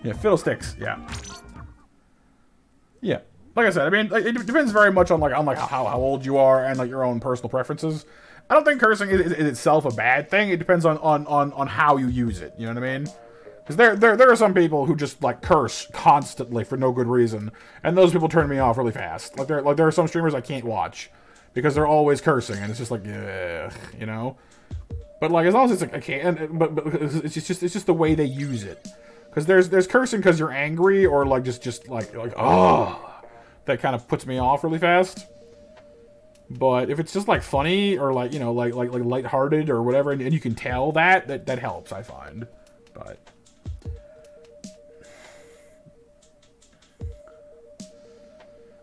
Yeah, fiddlesticks. Yeah. Yeah. Like I said, I mean, it depends very much on like on like how, how old you are and like your own personal preferences. I don't think cursing is, is, is itself a bad thing. It depends on, on on on how you use it. You know what I mean? Because there, there there are some people who just like curse constantly for no good reason, and those people turn me off really fast. Like there like there are some streamers I can't watch because they're always cursing, and it's just like, ugh, you know. But like as long as it's like I can't, but, but it's just it's just the way they use it. Because there's there's cursing because you're angry or like just just like like oh that kind of puts me off really fast. But if it's just like funny or like you know like like like lighthearted or whatever, and, and you can tell that that that helps, I find. But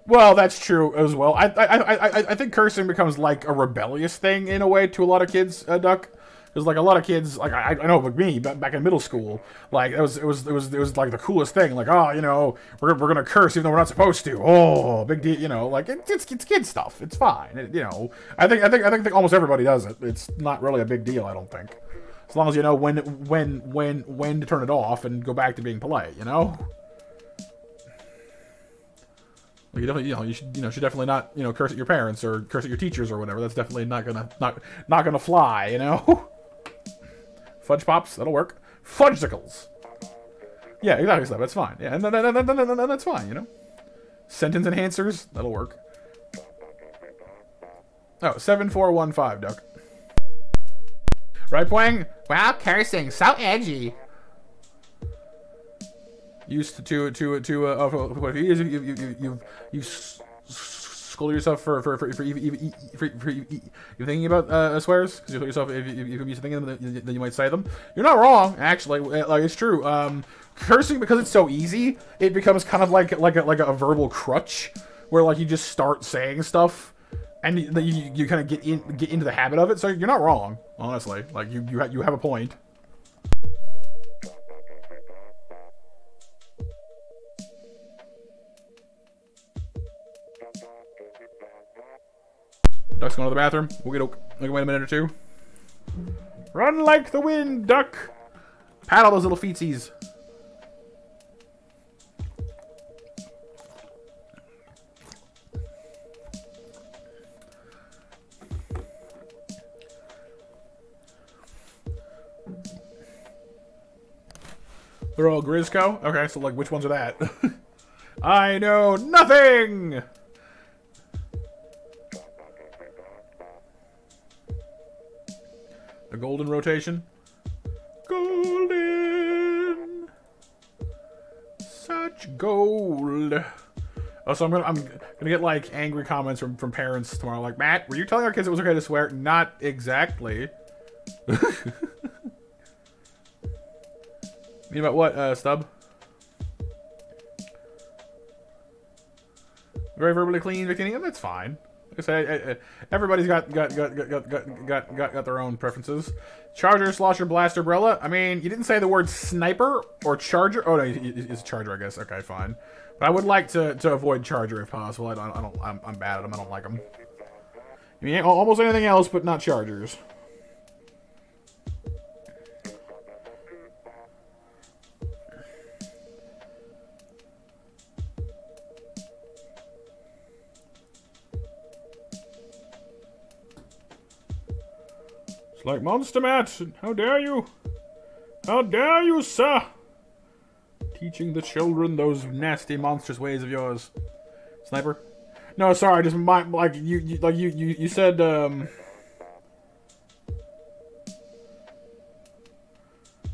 well, that's true as well. I I I I, think cursing becomes like a rebellious thing in a way to a lot of kids. Uh, Duck. Because like a lot of kids, like I, I know, like me, back in middle school, like it was, it was, it was, it was like the coolest thing. Like, oh, you know, we're, we're gonna curse even though we're not supposed to. Oh, big deal, you know. Like it, it's it's kid stuff. It's fine. It, you know, I think I think I think almost everybody does it. It's not really a big deal. I don't think, as long as you know when when when when to turn it off and go back to being polite. You know. You definitely, you know, you should, you know, should definitely not, you know, curse at your parents or curse at your teachers or whatever. That's definitely not gonna, not, not gonna fly, you know. Fudge pops, that'll work. Fudgesicles. Yeah, exactly. So that's fine. Yeah, and then, then, then, then, that's fine. You know. Sentence enhancers, that'll work. Oh, 7415, Duck. Right, Pwang? Wow, cursing, so edgy. Used to to to to uh, oh, you you you you you you scold yourself for for for for, even- even- for, for, you you thinking about uh, swears because you told yourself if if you used to thinking them then you- might say them. You're not wrong, actually. Uh, Like it's true. Um, cursing because it's so easy, it becomes kind of like like a, like a verbal crutch where like you just start saying stuff and you, you, you kind of get in get into the habit of it. So you're not wrong, honestly. Like you you ha- you have a point. Duck's going to the bathroom. We'll get we can wait a minute or two. Run like the wind, duck. Paddle those little feetsies. They're all Grisco? Okay, so like which ones are that? I know nothing! A golden rotation. Golden. Such gold. Oh, so I'm gonna I'm gonna get like angry comments from from parents tomorrow. Like Matt, were you telling our kids it was okay to swear? Not exactly. You about what, uh, Stub? Very verbally clean, Victini. That's fine. Like I I- everybody's got got got got got got got, got, their own preferences. Charger, slosher, blaster, umbrella. I mean, you didn't say the word sniper or charger. Oh no, it- it- it's charger, I guess. Okay, fine. But I would like to to avoid charger if possible. I don't. I don't I'm, I'm bad at them. I don't like them. I mean, almost anything else, but not chargers. Like Monster Matt. How dare you? How dare you, sir? Teaching the children those nasty monstrous ways of yours. Sniper? No, sorry, I just my like you, you like you you you said um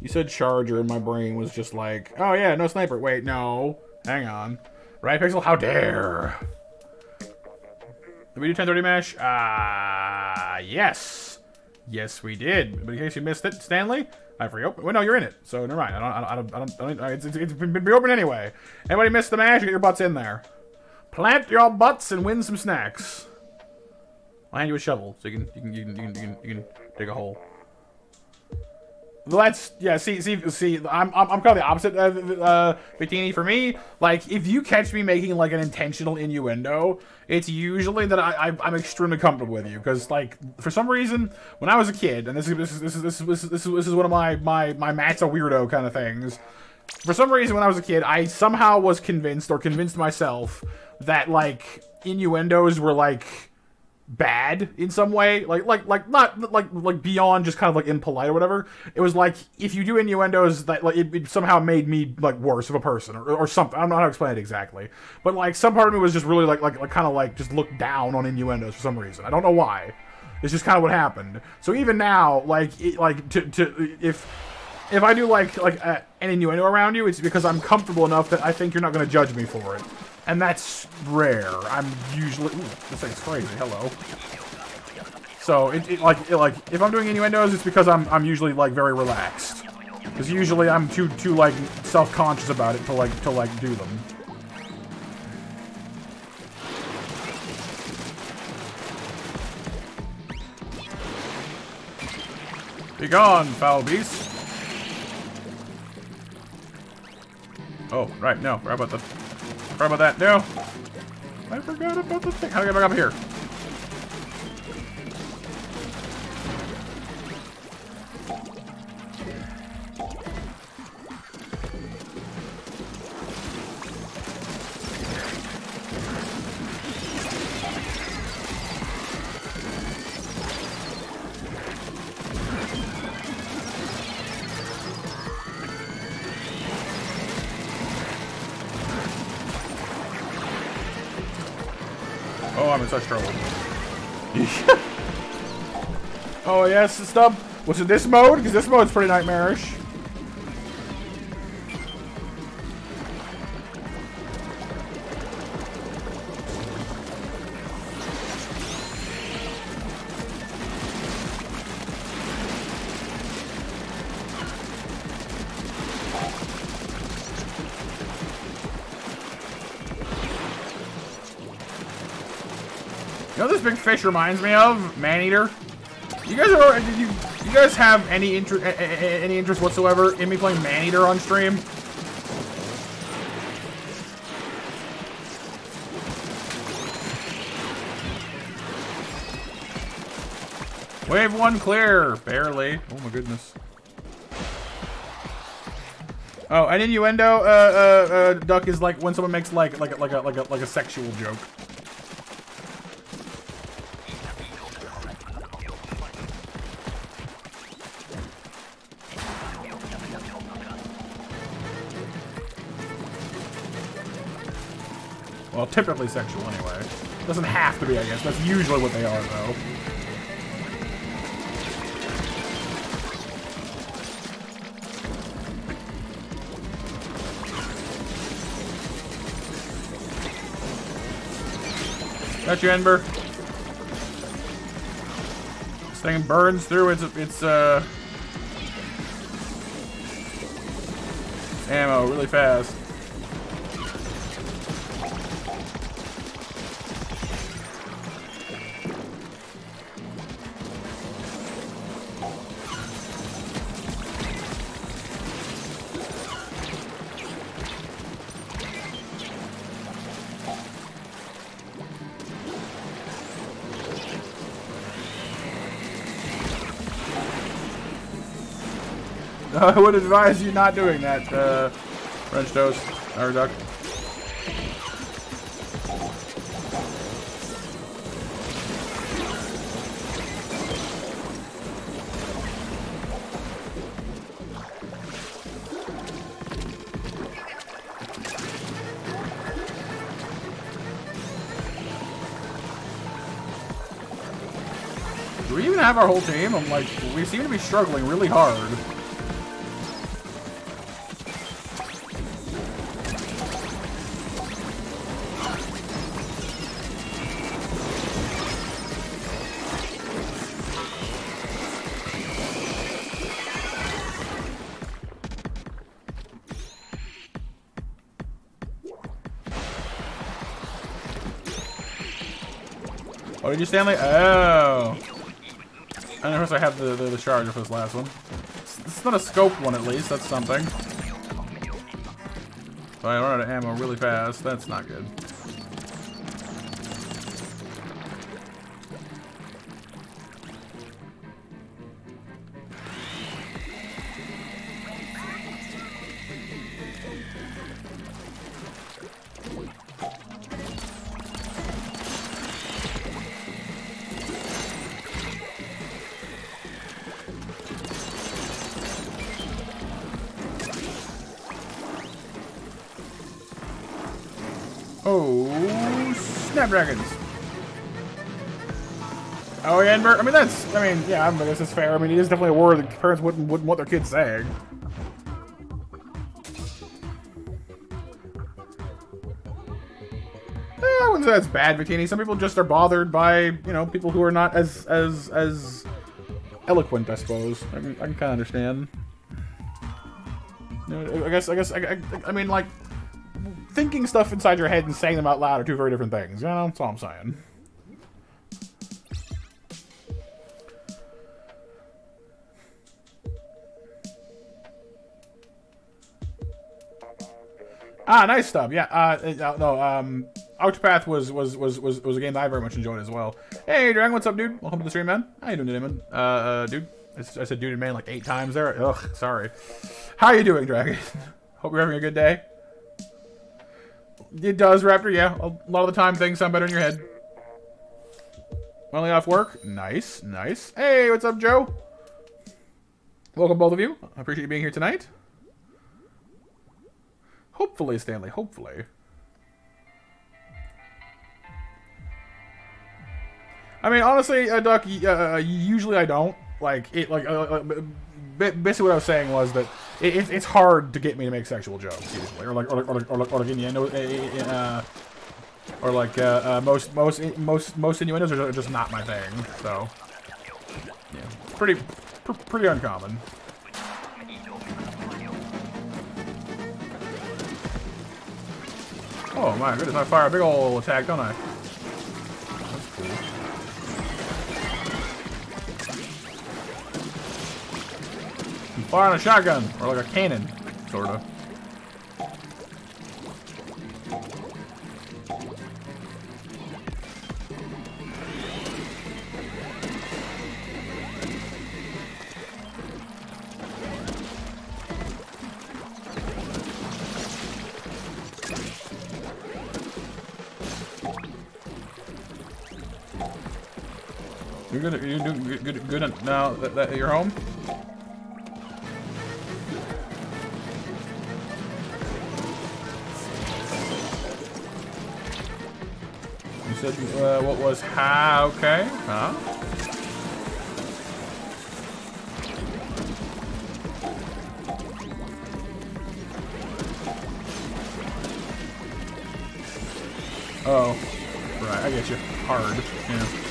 You said charger and my brain was just like, "Oh yeah, no sniper." Wait, no. Hang on. Right pixel, how dare? Did we do 1030 mash? Ah, yes. Yes, we did. But in case you missed it, Stanley, I forgot. Oh, well, no, you're in it, so never mind. I don't. I don't. I don't. I don't, I don't it's, it's, it's been, reopened anyway. Anybody missed the mash? Get your butts in there. Plant your butts and win some snacks. I'll hand you a shovel so you can you can you can you can, you can, you can dig a hole. Let's yeah. See see see. I'm I'm, I'm kind of the opposite of uh, Bettini. For me, like if you catch me making like an intentional innuendo, it's usually that I, I I'm extremely comfortable with you because like for some reason when I was a kid, and this is this is this is this is this is, this is, this is one of my my my Matt's a weirdo kind of things. For some reason when I was a kid, I somehow was convinced or convinced myself that like innuendos were like bad in some way like like like not like like beyond just kind of like impolite or whatever. It was like if you do innuendos that like it, it somehow made me like worse of a person or, or something. I don't know how to explain it exactly. But like some part of me was just really like like, like kind of like just looked down on innuendos for some reason. I don't know why. It's just kind of what happened. So even now like it, like to, to if if i do like like uh, an innuendo around you it's because i'm comfortable enough that i think you're not going to judge me for it and that's rare. I'm usually ooh, this thing's crazy. Hello. So it, it like it, like if I'm doing innuendos, it's because I'm I'm usually like very relaxed. Because usually I'm too too like self-conscious about it to like to like do them. Be gone, foul beast. Oh, right, no, forgot about the Forgot about that. No. I forgot about the thing. How do I get back up here? In such trouble. oh, yes, Stub. Was it this mode? Because this mode's pretty nightmarish. Big fish reminds me of? Maneater. You guys are did you you guys have any interest any interest whatsoever in me playing Maneater on stream? Wave one clear, barely. Oh my goodness. Oh, an innuendo, uh, uh, uh, duck is like when someone makes like like like a like a like a sexual joke. Well, typically sexual anyway. Doesn't have to be, I guess. That's usually what they are, though. Got you, Ember. This thing burns through its its uh ammo really fast. I would advise you not doing that, uh, French toast or duck. Do we even have our whole team? I'm like, we seem to be struggling really hard. You Stanley? Oh. And of course I have the, the, the charger for this last one. It's, not a scope one at least, that's something. I run out of ammo really fast, that's not good. Snapdragons. Oh, yeah. I mean, that's. I mean, yeah, I guess it's fair. I mean, it is definitely a word that parents wouldn't wouldn't want their kids saying. Eh, I wouldn't say that's bad, Victini. Some people just are bothered by you know people who are not as as as eloquent. I suppose. I I can kind of understand. You know, I guess. I guess. I, I, I mean, like thinking stuff inside your head and saying them out loud are two very different things. You know, that's all I'm saying. Ah, nice stuff. Yeah. Uh, uh, no. Um, Octopath was was was was was a game that I very much enjoyed as well. Hey, Dragon, what's up, dude? Welcome to the stream, man. How you doing today, man? Uh, uh dude. I said dude and man like eight times there. Ugh, sorry. How you doing, Dragon? Hope you're having a good day. It does, Raptor, yeah. A lot of the time things sound better in your head. Only off work? Nice, nice. Hey, what's up, Joe? Welcome, both of you. I appreciate you being here tonight. Hopefully, Stanley, hopefully. I mean, honestly, uh, Duck. Uh, usually, I don't like it. Like, uh, uh, basically, what I was saying was that it, it, it's hard to get me to make sexual jokes usually, or like, or like, or like, or like, or like innuendo, uh, uh, or like uh, uh, most most most most innuendos are just not my thing. So, yeah, pretty pr- pretty uncommon. Oh my goodness, I fire a big ol' attack, don't I? Fire on a shotgun, or like a cannon, sorta. You're good. You're doing good. Good, good now that, that you're home. Uh, what was how? Okay, huh? Oh, right. I get you. Hard. Yeah.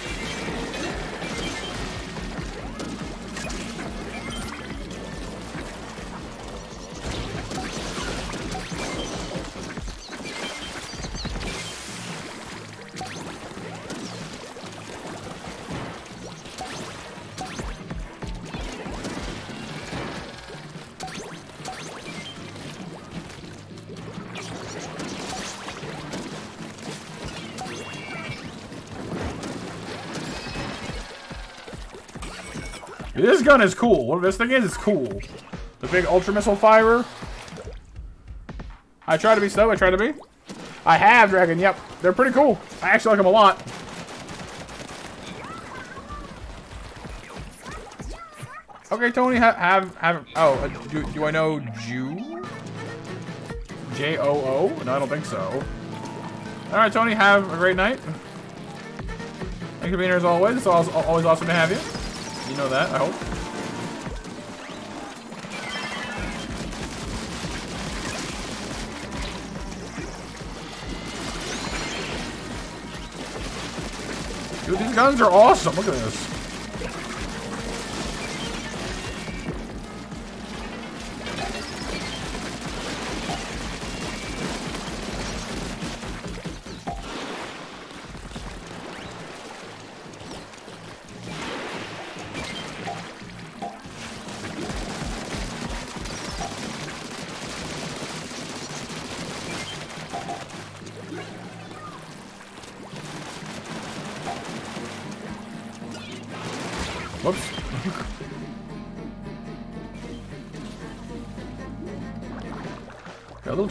Gun is cool. What this thing is, it's cool. The big ultra missile firer. I try to be so. I try to be. I have dragon. Yep, they're pretty cool. I actually like them a lot. Okay, Tony, have have have. Oh, uh, do, do I know Jew? J O O? No, I don't think so. All right, Tony, have a great night. Thank you for being here as always. It's always, always awesome to have you. You know that, I hope. These guns are awesome. Look at this.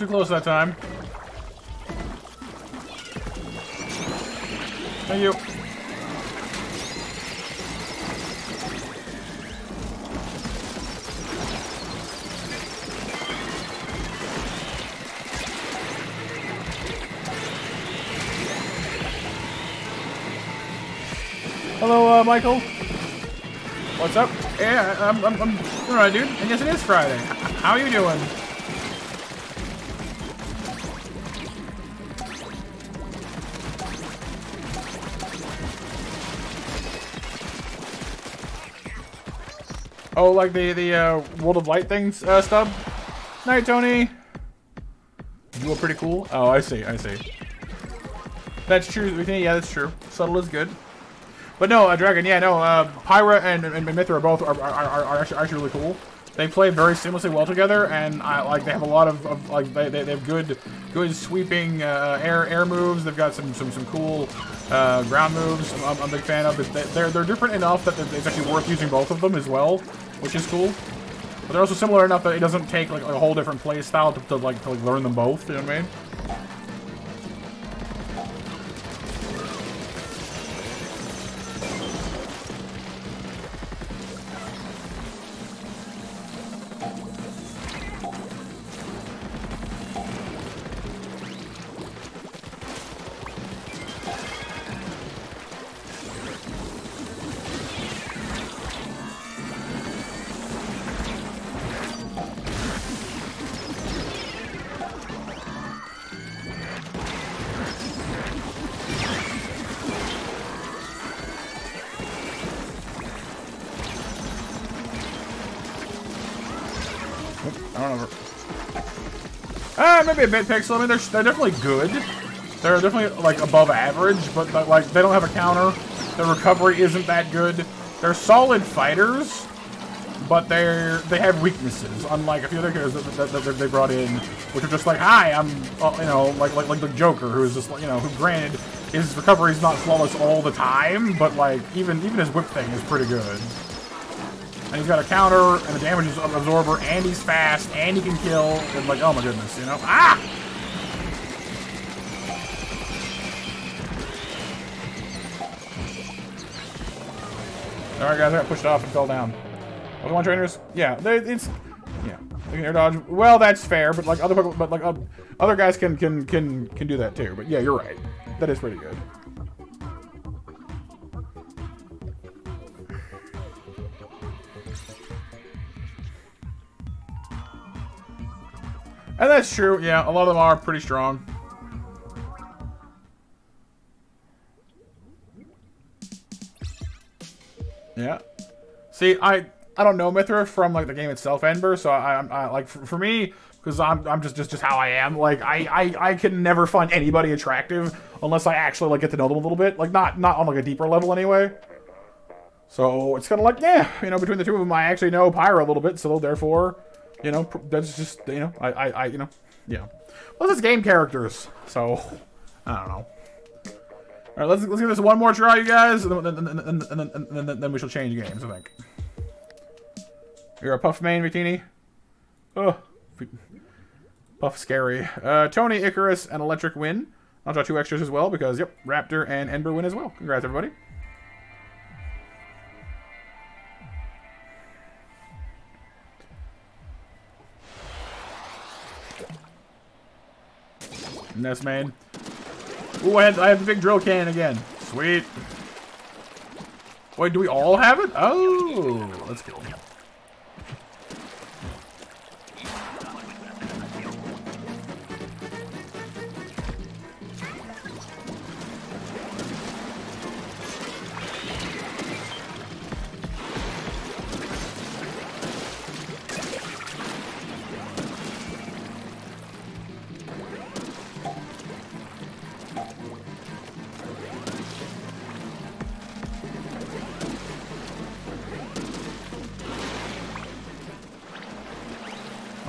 Too close that time. Thank you. Hello, uh, Michael. What's up? Yeah, I'm, I'm, I'm all right, dude. And yes, it is Friday. How are you doing? Oh, like the the uh, World of Light things uh, stub. Night, Tony. You were pretty cool. Oh, I see. I see. That's true. Yeah, that's true. Subtle is good. But no, uh, Dragon, yeah, no, uh, Pyra and, and, Mythra are both are, are, are, are actually, actually really cool. They play very seamlessly well together, and I like they have a lot of, of like they, they, they have good good sweeping uh, air air moves. They've got some some some cool uh, ground moves. I'm, I'm a big fan of. They- They're they're different enough that it's actually worth using both of them as well, which is cool. But they're also similar enough that it doesn't take like a whole different play style to, to like to like learn them both. You know what I mean? Ah, maybe a bit pixel. I mean, they're, they're definitely good. They're definitely, like, above average, but, like, they don't have a counter. Their recovery isn't that good. They're solid fighters, but they're they have weaknesses. Unlike a few other characters that, that, that they brought in, which are just like, hi, I'm, uh, you know, like like like the Joker, who is just, like you know, who granted his recovery is not flawless all the time, but like even even his whip thing is pretty good. And he's got a counter and a damage absorber, and he's fast, and he can kill. And like, oh my goodness, you know, ah. Alright guys, I got pushed off and fell down. Pokemon trainers? Yeah, they, it's yeah. They can air dodge. Well, that's fair, but like other but like uh, other guys can can can can do that too. But yeah, you're right. That is pretty good. And that's true. Yeah, a lot of them are pretty strong. Yeah. See, I I don't know Mythra from like the game itself, Ember. So I, I, like for, for me because I'm I'm just just just how I am. Like I, I I can never find anybody attractive unless I actually like get to know them a little bit. Like not not on like a deeper level anyway. So it's kind of like yeah, you know, between the two of them, I actually know Pyra a little bit. So therefore, you know, that's just you know, I I, I you know, yeah. Well, it's game characters, so I don't know. All right, let's let's give this one more try, you guys, and then, and, and, and, and, then, then we shall change games. I think. You're a Puff main, Victini. Oh, Puff scary. Uh, Tony, Icarus, and Electric win. I'll draw two extras as well because yep, Raptor and Ember win as well. Congrats, everybody. Ness main. Ooh, I, had, I have the big drill can again. Sweet. Wait, do we all have it? Oh, let's go.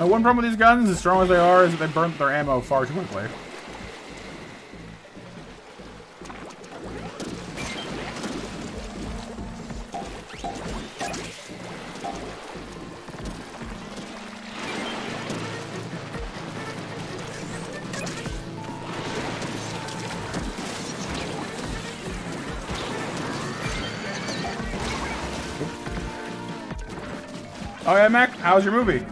One problem with these guns, as strong as they are, is that they burn their ammo far too quickly. Oh yeah, Mac, how's your movie?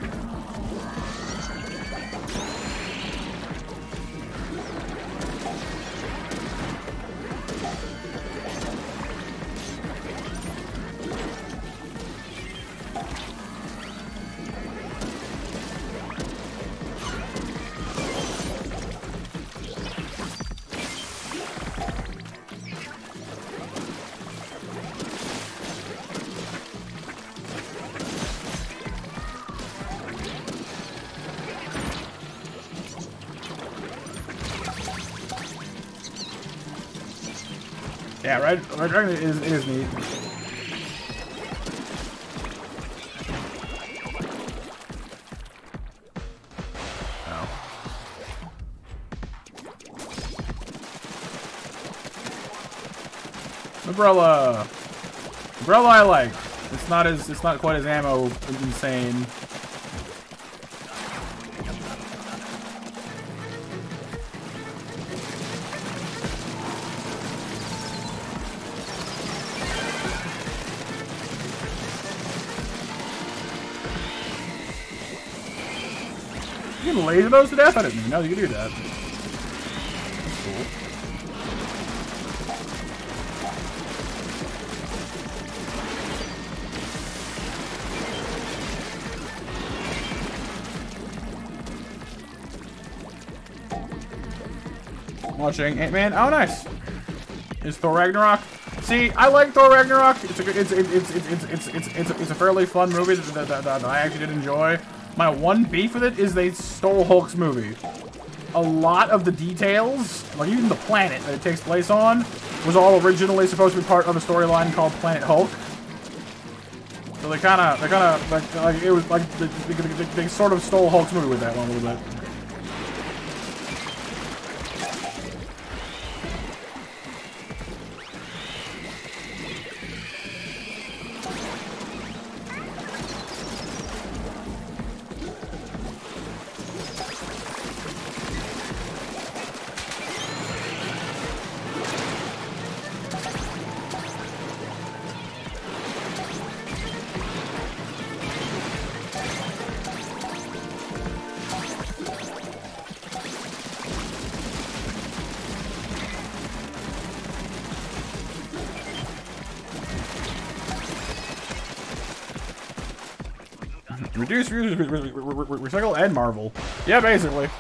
Yeah, Red, Red Dragon is, is neat. Umbrella! Umbrella I like. It's not as it's not quite as ammo insane. Laser those to death? I didn't even know you could do that. Watching Ant-Man. Oh, nice. Is Thor Ragnarok? See, I like Thor Ragnarok. It's a good, it's it's it's it's it's it's it's, it's a fairly fun movie that, that, that, that I actually did enjoy. My one beef with it is they stole Hulk's movie. A lot of the details, like even the planet that it takes place on, was all originally supposed to be part of a storyline called Planet Hulk. So they kind of, they kind of, like, like, it was like, they, they, they, they sort of stole Hulk's movie with that one a little bit. Yeah, basically.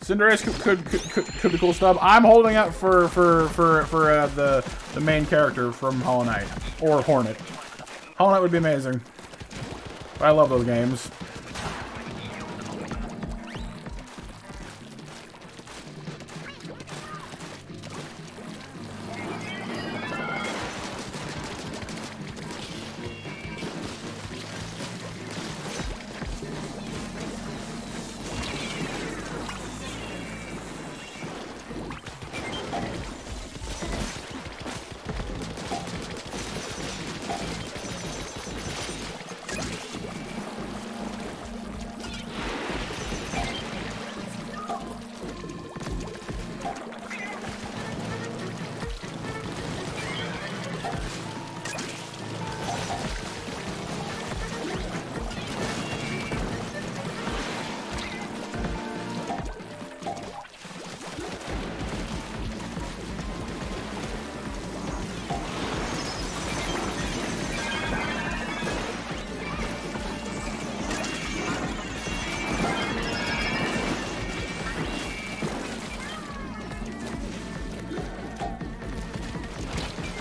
Cinderace could, could, could, could, be cool stuff. I'm holding up for for for for uh, the the main character from Hollow Knight or Hornet. Hollow Knight would be amazing. I love those games.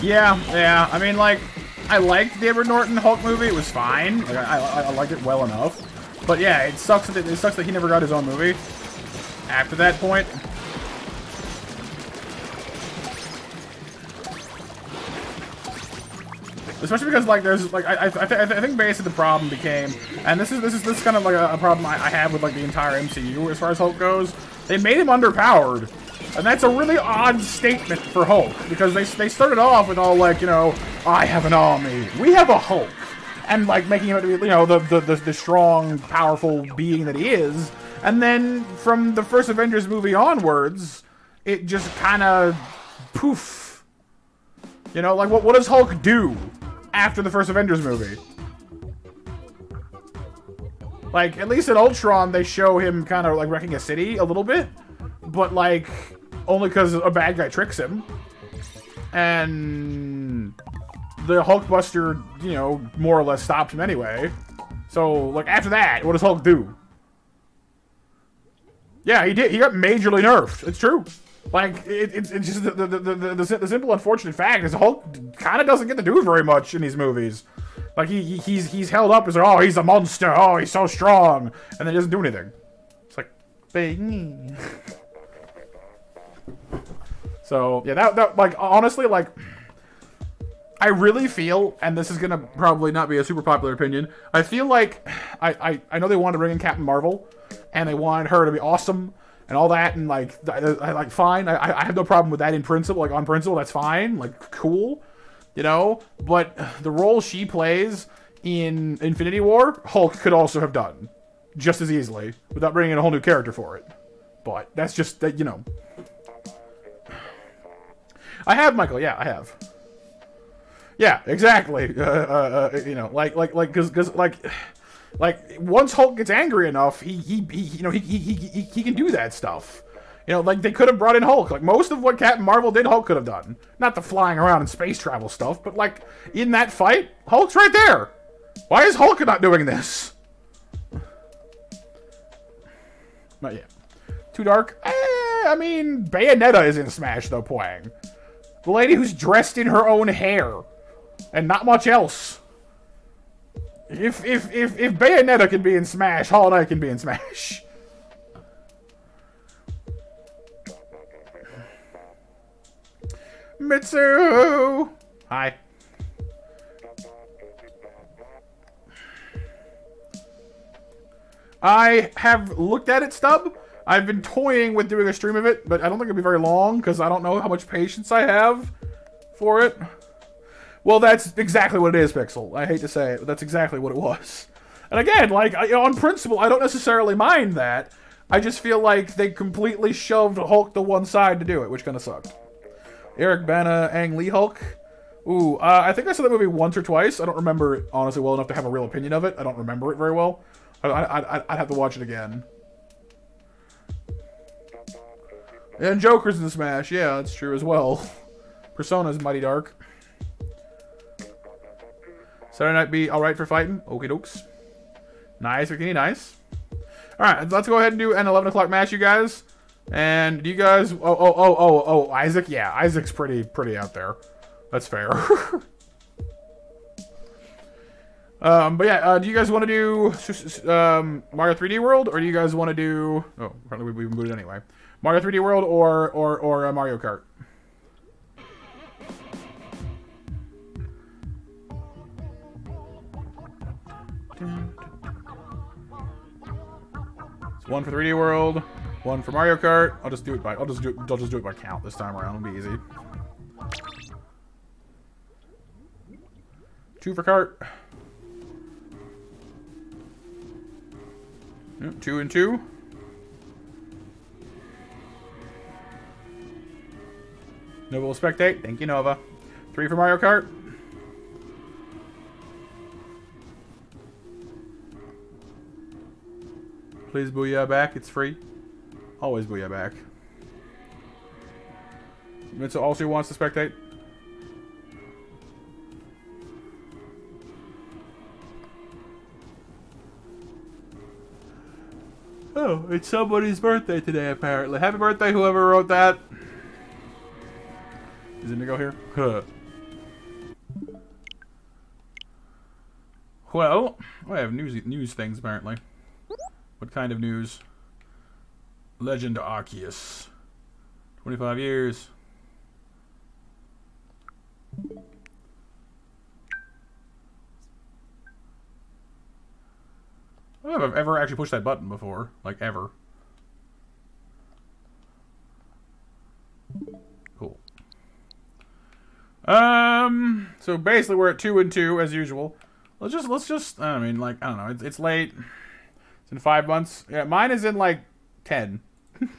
Yeah, yeah. I mean, like, I liked the Edward Norton Hulk movie. It was fine. Like, I, I, I liked it well enough. But yeah, it sucks that it sucks that he never got his own movie. After that point, especially because like there's like I I, I, th I think basically the problem became, and this is this is this is kind of like a, a problem I, I have with like the entire MCU as far as Hulk goes. They made him underpowered, and that's a really odd statement for Hulk because they they started off with all like you know I have an army, we have a Hulk, and like making him be, you know the the the, the strong powerful being that he is, and then from the first Avengers movie onwards, it just kind of poof. You know, like what what does Hulk do after the first Avengers movie? Like at least in Ultron, they show him kind of like wrecking a city a little bit, but like only because a bad guy tricks him, and the Hulkbuster, you know, more or less stops him anyway. So like after that, what does Hulk do? Yeah, he did. He got majorly nerfed. It's true. Like it, it's it's just the the, the, the, the, simple unfortunate fact is Hulk kind of doesn't get to do very much in these movies. Like he he's he's held up as oh he's a monster oh he's so strong and then he doesn't do anything. It's like bing. so yeah that that like honestly like I really feel, and this is gonna probably not be a super popular opinion. I feel like I I, I know they wanted to bring in Captain Marvel, and they wanted her to be awesome and all that, and like I, I like fine. I I have no problem with that in principle. Like on principle, that's fine. Like cool, you know. But the role she plays in Infinity War, Hulk could also have done just as easily without bringing in a whole new character for it. But that's just that you know. I have Michael. Yeah, I have. Yeah, exactly. Uh, uh, uh, you know, like, like, like, because, because, like, like once Hulk gets angry enough, he, he, he you know, he, he, he, he, can do that stuff. You know, like they could have brought in Hulk. Like most of what Captain Marvel did, Hulk could have done. Not the flying around and space travel stuff, but like in that fight, Hulk's right there. Why is Hulk not doing this? Not yet. Too dark? Eh, I mean, Bayonetta is in Smash though, playing. The lady who's dressed in her own hair. And not much else. If if if if Bayonetta can be in Smash, Hollow Knight can be in Smash. Mitsu! Hi. I have looked at it, Stub. I've been toying with doing a stream of it, but I don't think it'll be very long because I don't know how much patience I have for it. Well, that's exactly what it is, Pixel. I hate to say it, but that's exactly what it was. And again, like, I, on principle, I don't necessarily mind that. I just feel like they completely shoved Hulk to one side to do it, which kind of sucked. Eric Bana, Ang Lee Hulk. Ooh, uh, I think I saw that movie once or twice. I don't remember it, honestly, well enough to have a real opinion of it. I don't remember it very well. I, I'd have to watch it again. And Joker's in the Smash. Yeah, that's true as well. Persona's mighty dark. Saturday night be alright for fighting? Okie dokes. Nice, Bikini, nice. Alright, let's go ahead and do an 11 o'clock match, you guys. And do you guys... Oh, oh, oh, oh, oh, Isaac? Yeah, Isaac's pretty, pretty out there. That's fair. um, but yeah, uh, do you guys want to do um, Mario 3D World, or do you guys want to do... Oh, apparently we, we moved anyway. Mario 3D World or, or, or uh, Mario Kart? It's one for 3D World, one for Mario Kart. I'll just do it by I'll just do it, I'll just do it by count this time around. It'll be easy. Two for cart. Two and two. Nova will spectate. Thank you, Nova. Three for Mario Kart. Please booyah back. It's free. Always booyah back. Mitsu also wants to spectate. Oh, it's somebody's birthday today, apparently. Happy birthday, whoever wrote that. Is Indigo here? Huh. Well, I have news news things apparently. What kind of news? Legend Arceus. 25 years. I don't know if I've ever actually pushed that button before. Like, ever. Um, so basically we're at two and two, as usual. Let's just, let's just, I mean, like, I don't know, it's, it's late. It's in five months. Yeah, mine is in, like, ten.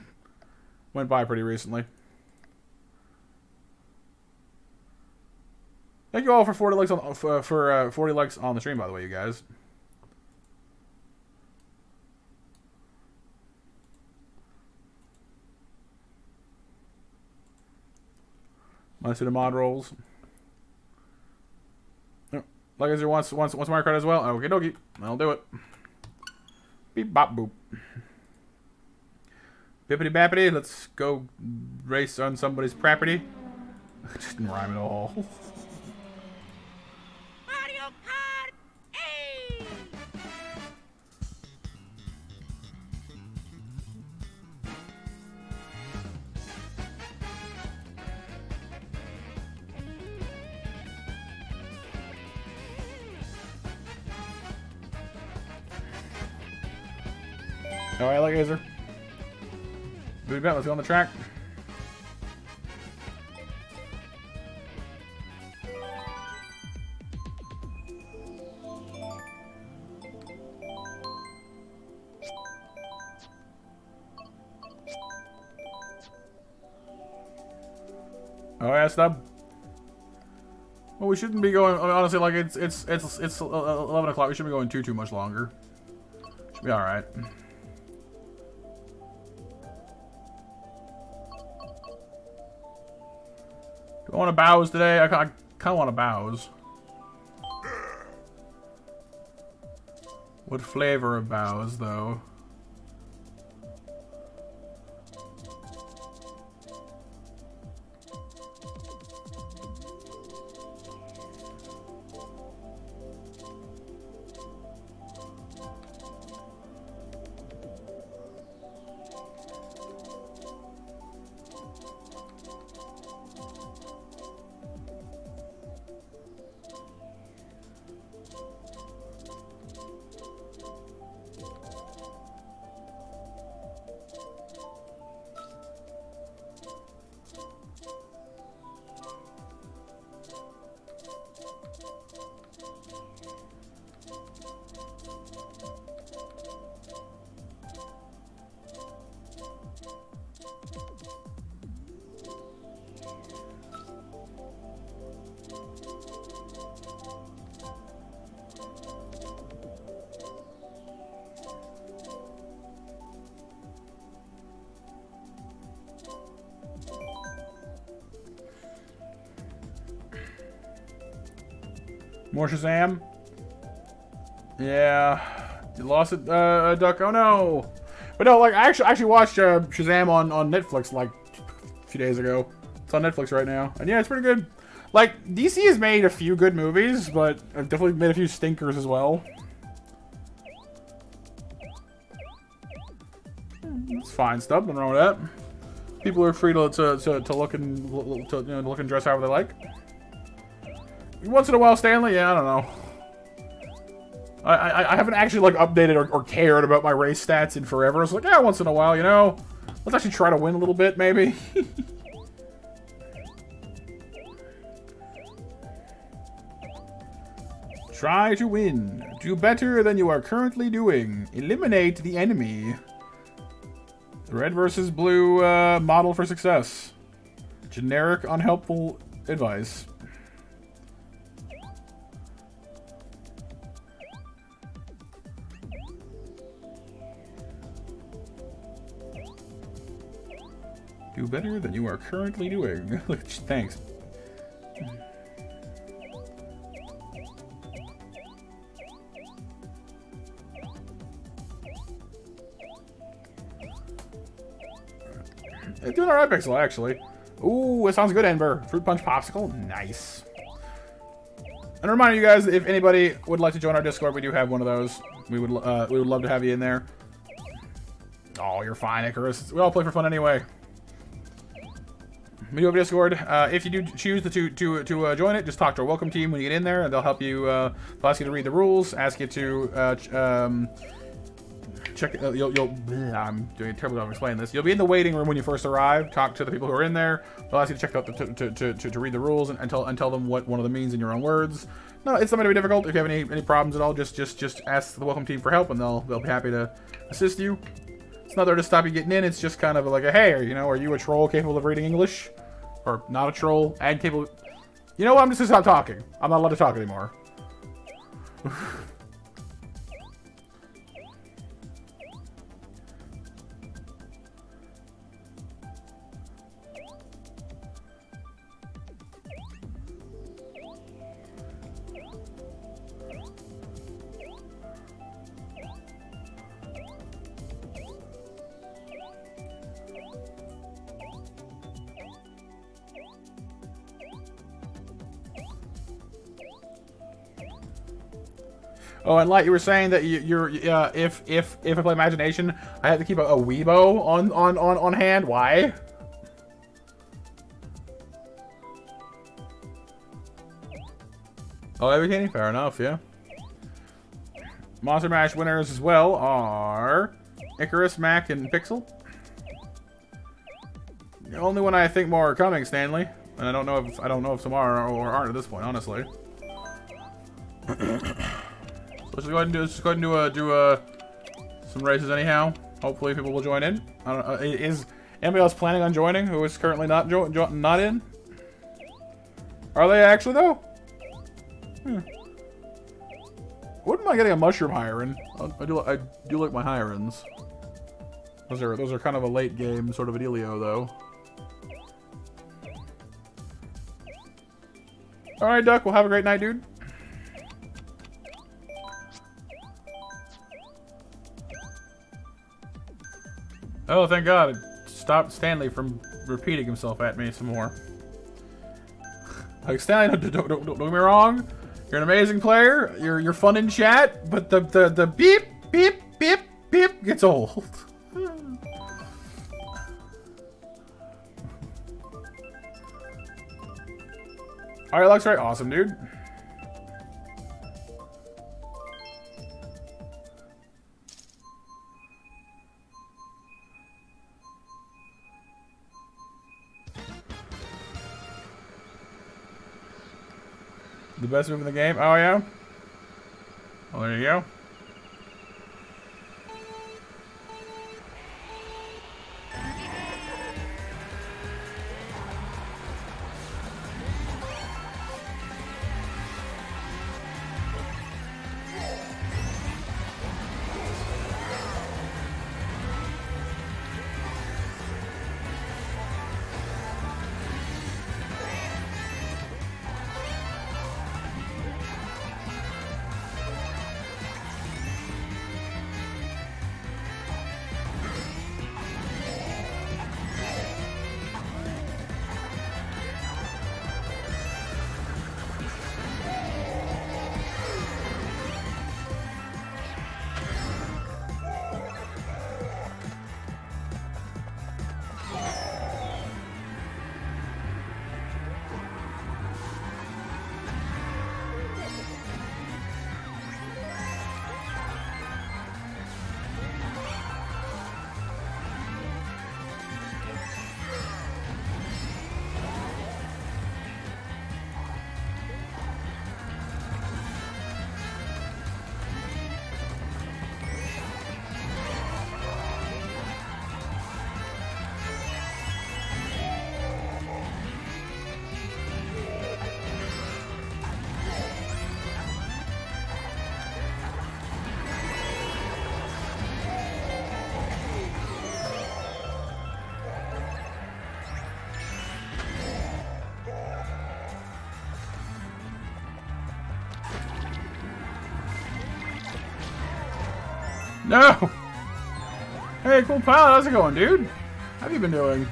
Went by pretty recently. Thank you all for 40 likes on for, for uh, 40 likes on the stream, by the way, you guys. Minus two to mod rolls. Like I said, once once once Mario Kart as well. Okay, dokie. I'll do it. Beep bop boop. Bippity bappity. Let's go race on somebody's property. Just didn't rhyme at all. All right, Gazer. Booty bet. Let's go on the track. Oh yeah, stub. Well, we shouldn't be going. I mean, honestly, like it's it's it's it's eleven o'clock. We shouldn't be going too too much longer. Should be all right. I want to bows today? I, kind of want to bows. What flavor of bows, though? More Shazam. Yeah, you lost it, uh, Duck. Oh no. But no, like I actually I actually watched uh, Shazam on on Netflix like a few days ago. It's on Netflix right now, and yeah, it's pretty good. Like DC has made a few good movies, but I've definitely made a few stinkers as well. It's fine stuff. Nothing wrong with that. People are free to to, to, to look and to, you know, look and dress however they like. Once in a while, Stanley. Yeah, I don't know. I, I, I haven't actually like updated or, or cared about my race stats in forever. It's like, yeah, once in a while, you know. Let's actually try to win a little bit, maybe. try to win. Do better than you are currently doing. Eliminate the enemy. Red versus blue uh, model for success. Generic, unhelpful advice. Better than you are currently doing. Thanks. It's doing alright, Pixel, actually. Ooh, it sounds good, Ember. Fruit Punch Popsicle. Nice. And a reminder, you guys, if anybody would like to join our Discord, we do have one of those. We would uh, we would love to have you in there. Oh, you're fine, Icarus. We all play for fun anyway. We do have Discord. Uh, if you do choose to to to, uh, join it, just talk to our welcome team when you get in there, and they'll help you. Uh, they'll ask you to read the rules, ask you to uh, ch- um, check. Uh, you'll, you'll. bleh, I'm doing a terrible job explaining this. You'll be in the waiting room when you first arrive. Talk to the people who are in there. They'll ask you to check out the, to, to, to, to, to read the rules and, and tell and tell them what one of them means in your own words. No, it's not going to be difficult. If you have any any problems at all, just just just ask the welcome team for help, and they'll they'll be happy to assist you. It's not there to stop you getting in. It's just kind of like a hey, you know, are you a troll capable of reading English, or not a troll and capable? You know what? I'm just gonna stop talking. I'm not allowed to talk anymore. Oh, and Light, you were saying that you, you're uh, if if if I play Imagination, I have to keep a, a Weibo on on on on hand. Why? Oh, every Kenny? Fair enough, yeah. Monster Mash winners as well are Icarus, Mac, and Pixel. The only one I think more are coming, Stanley. And I don't know if I don't know if some are or aren't at this point, honestly. Let's just go ahead and do, let's just go ahead and do, uh, do uh, some races anyhow. Hopefully people will join in. I don't know, uh, is anybody else planning on joining who is currently not jo not in? Are they actually though? Hmm. Wouldn't mind getting a mushroom Hyren. I, do I do like my Hyrens. Those are those are kind of a late game sort of a dealio though. All right, Duck. Well, have a great night, dude. Oh, thank God. It stopped Stanley from repeating himself at me some more. Like, Stanley, don't, don't, don't, don't get me wrong. You're an amazing player. You're, you're fun in chat, but the, the, the beep, beep, beep, beep gets old. Alright, looks right. Awesome, dude. The best move in the game? Oh, yeah? Oh, there you go. No! Hey, cool pilot, how's it going, dude? How have you been doing?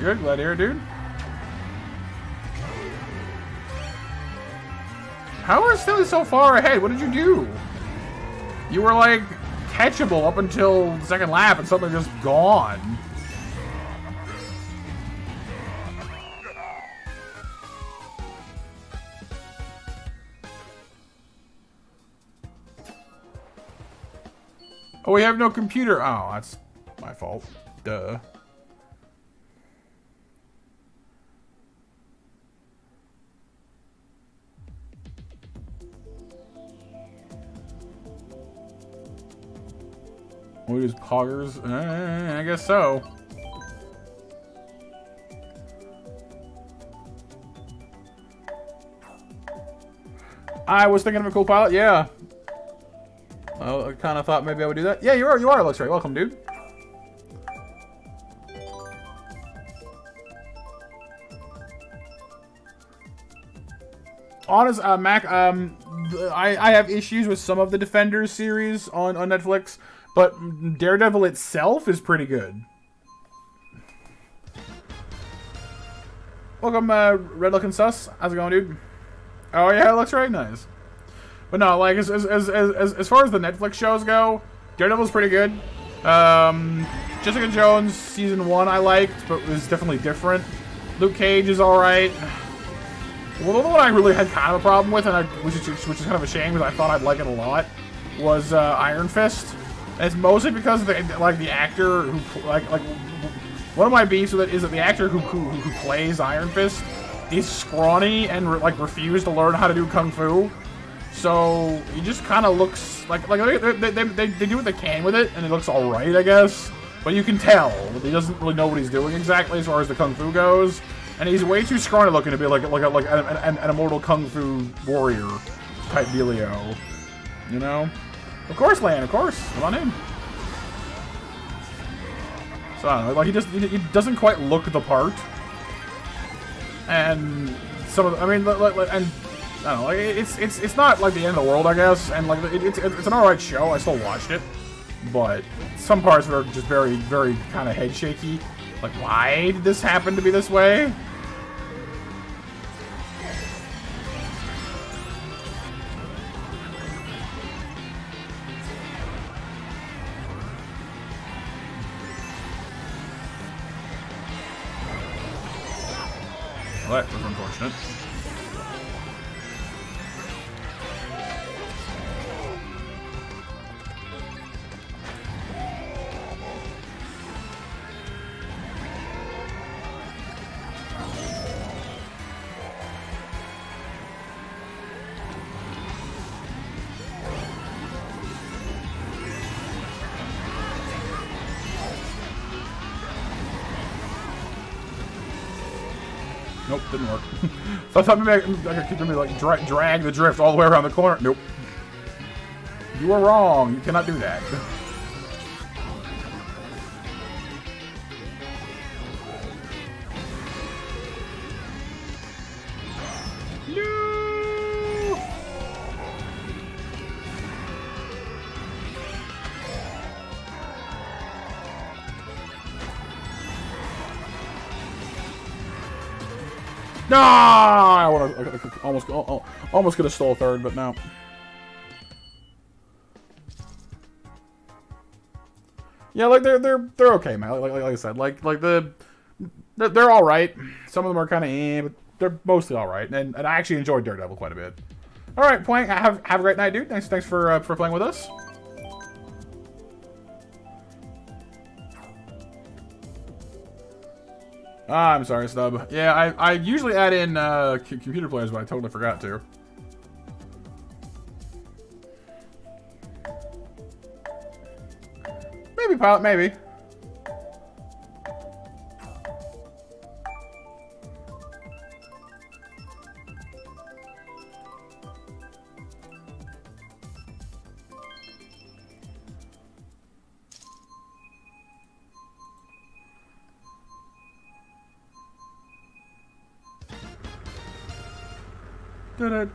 Good? Glad to hear, dude. How are Silly so far ahead? What did you do? You were like catchable up until the second lap and suddenly just gone. Oh, we have no computer. Oh, that's my fault. Duh. Use poggers? Uh, I guess so. I was thinking of a cool pilot, yeah. I kind of thought maybe I would do that. Yeah, you are. You are. Looks right. Welcome, dude. Honest, uh, Mac. Um, I I have issues with some of the Defenders series on on Netflix, but Daredevil itself is pretty good. Welcome, uh, Red Looking Sus. How's it going, dude? Oh yeah, it looks right nice. But no, like as as, as, as, as far as the Netflix shows go, Daredevil's pretty good. Um, Jessica Jones season one I liked, but was definitely different. Luke Cage is all right. Well, the one I really had kind of a problem with, and I, which is which is kind of a shame because I thought I'd like it a lot, was uh, Iron Fist. It's mostly because the like the actor who like like one of my beefs with it is that the actor who who, who plays Iron Fist is scrawny and re- like refused to learn how to do kung fu. So he just kind of looks like like they, they, they, they, do what they can with it, and it looks all right, I guess. But you can tell that he doesn't really know what he's doing exactly as far as the kung fu goes, and he's way too scrawny looking to be like like a, like an, an, an immortal kung fu warrior type dealio. You know? Of course, Lan. Of course. Come on in. So I don't know, like he just he, doesn't quite look the part, and some of the, I mean, like, like, and I don't know, like it's it's it's not like the end of the world, I guess, and like it, it's it's an alright show. I still watched it, but some parts are just very very kind of head shaky. Like, why did this happen to be this way? Well, I thought maybe I, I could like dra drag the drift all the way around the corner. Nope. You are wrong. You cannot do that. I want to almost al- almost could have stole third, but no. Yeah, like they're they're they're okay, man. Like, like, like I said, like like the they're, they're all right. Some of them are kind of eh, but they're mostly all right. And, and I actually enjoyed Daredevil quite a bit. All right, playing. Have have a great night, dude. Thanks thanks for uh, for playing with us. Ah, I'm sorry, Stub. Yeah, I, I usually add in uh, computer players, but I totally forgot to. Maybe, Pilot, maybe.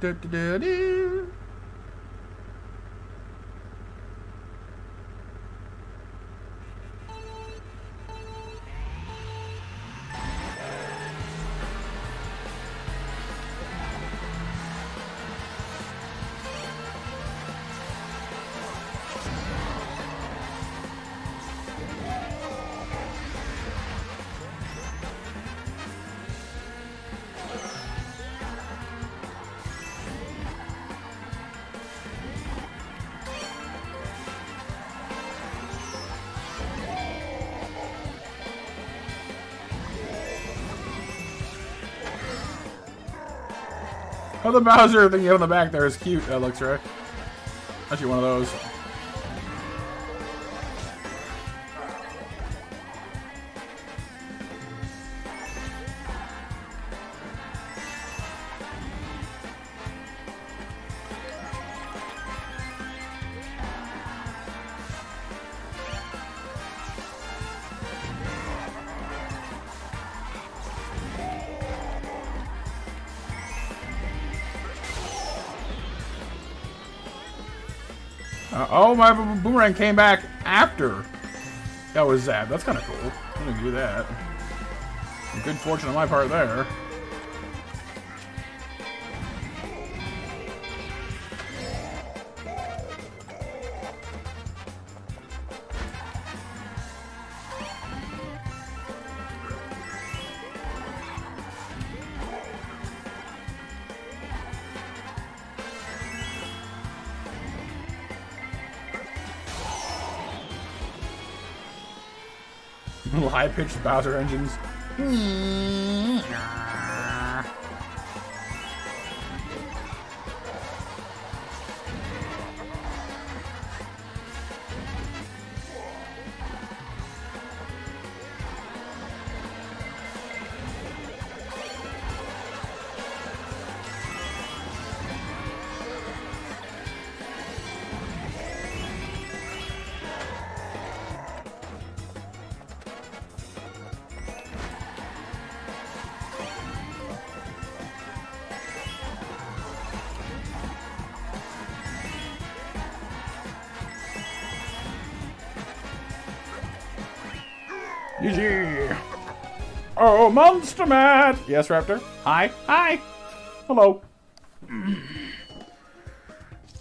Da-da-da-da-da-da. Oh, the Bowser thing you have on the back there is cute. Right. Actually, one of those. Boomerang came back after that was zapped. That's kind of cool. I didn't do that. Good fortune on my part there. High-pitched Bowser engines. Hmm. Monster Matt. Yes, Raptor. Hi. Hi. Hello.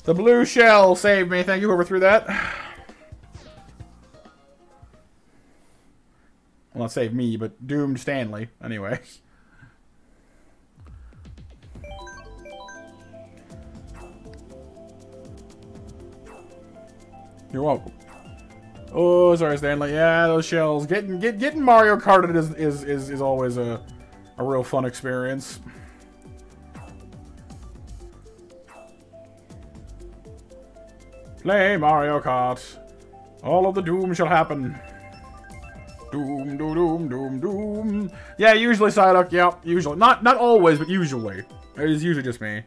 The blue shell saved me. Thank you, whoever threw that. Well, not save me, but doomed Stanley. Anyway. You're welcome. Oh, sorry, Stanley. Yeah, those shells. Getting get, getting Mario Karted is is is, is always a a real fun experience. Play Mario Kart. All of the doom shall happen. Doom, doom, doom, doom, doom. Yeah, usually Psyduck. Yeah, usually. Not not always, but usually. It is usually just me.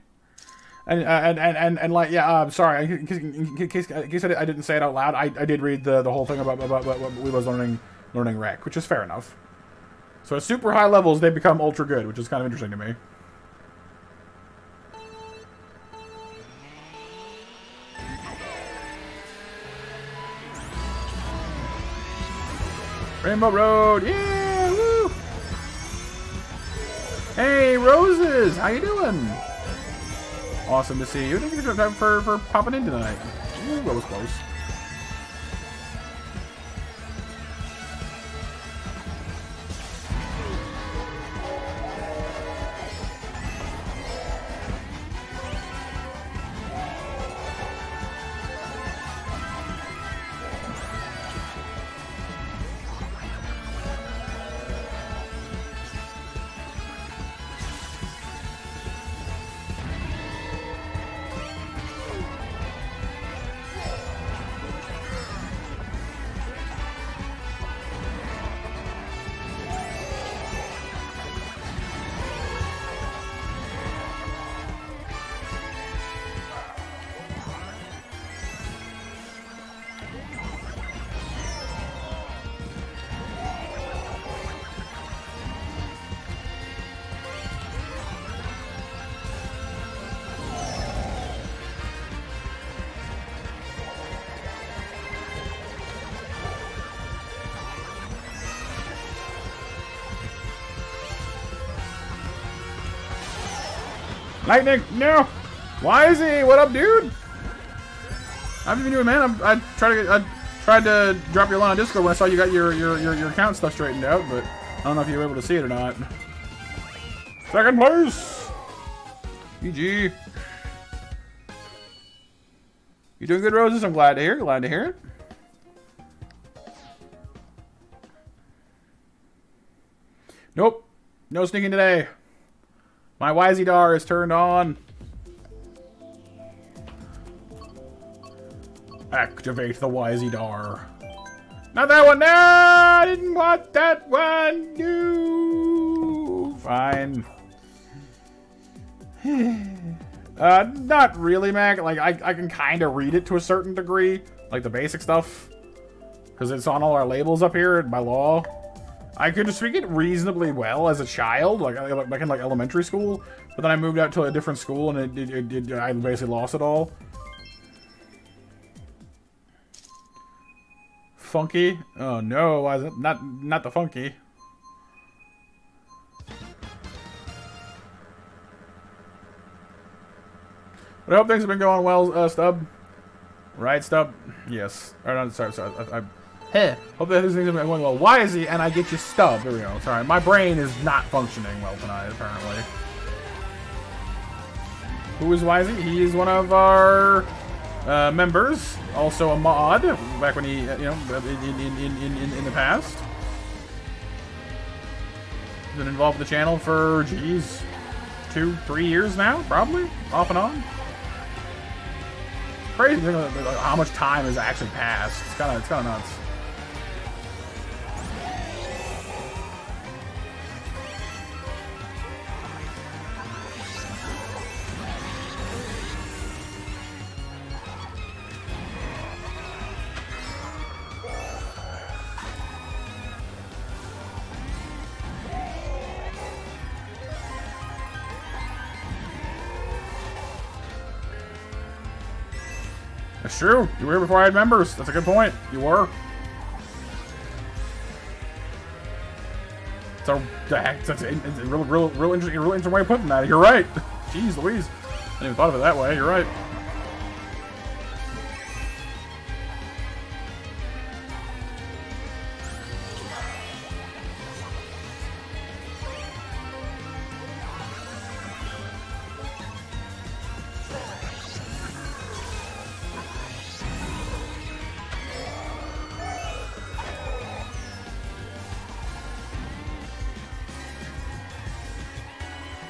And, uh, and, and, and, and like, yeah, uh, sorry, in case, in case, in case I didn't say it out loud, I, I did read the, the whole thing about, about, about what we was learning, learning rec, which is fair enough. So at super high levels, they become ultra good, which is kind of interesting to me. Rainbow Road, yeah, woo! Hey, Roses, how you doing? Awesome to see you. Thank you for, for, for popping in tonight. Ooh, that was close. Lightning, no. Wisey? What up, dude? How you doing, man? I'm, I tried to I tried to drop your line on Discord when I saw you got your your your, your account stuff straightened out, but I don't know if you were able to see it or not. Second place. GG. You doing good, Roses? I'm glad to hear. Glad to hear it. Nope. No sneaking today. My Wazidar is turned on. Activate the Wazidar. Not that one. No, I didn't want that one. No. Fine. uh, not really, Mac. Like, I, I can kind of read it to a certain degree. Like, the basic stuff. Because it's on all our labels up here by law. I could speak it reasonably well as a child, like back in like elementary school. But then I moved out to a different school, and it, it, it, I basically lost it all. Funky? Oh no, it not not the funky? But I hope things have been going well, uh, Stub. Right, Stub? Yes. Or not, sorry, sorry. I, I, Heh. Hope that things are going well. Wisey? And I get you stub. There we go. Sorry, my brain is not functioning well tonight, apparently. Who is Wisey? He is one of our uh, members, also a mod, back when he, uh, you know, in, in, in, in, in the past. Been involved with the channel for, geez, two, three years now, probably, off and on. Crazy how much time has actually passed. It's kind of, it's kind of nuts. That's true. You were here before I had members. That's a good point. You were. So that's it's a real, real, real interesting, real interesting way of putting that. You're right. Jeez, Louise. I didn't even thought of it that way. You're right.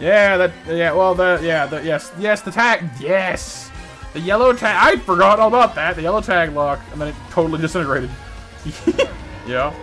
Yeah, that, yeah, well, the, yeah, the, yes, yes, the tag, yes! The yellow tag, I forgot all about that, the yellow tag lock, and then it totally disintegrated. yeah.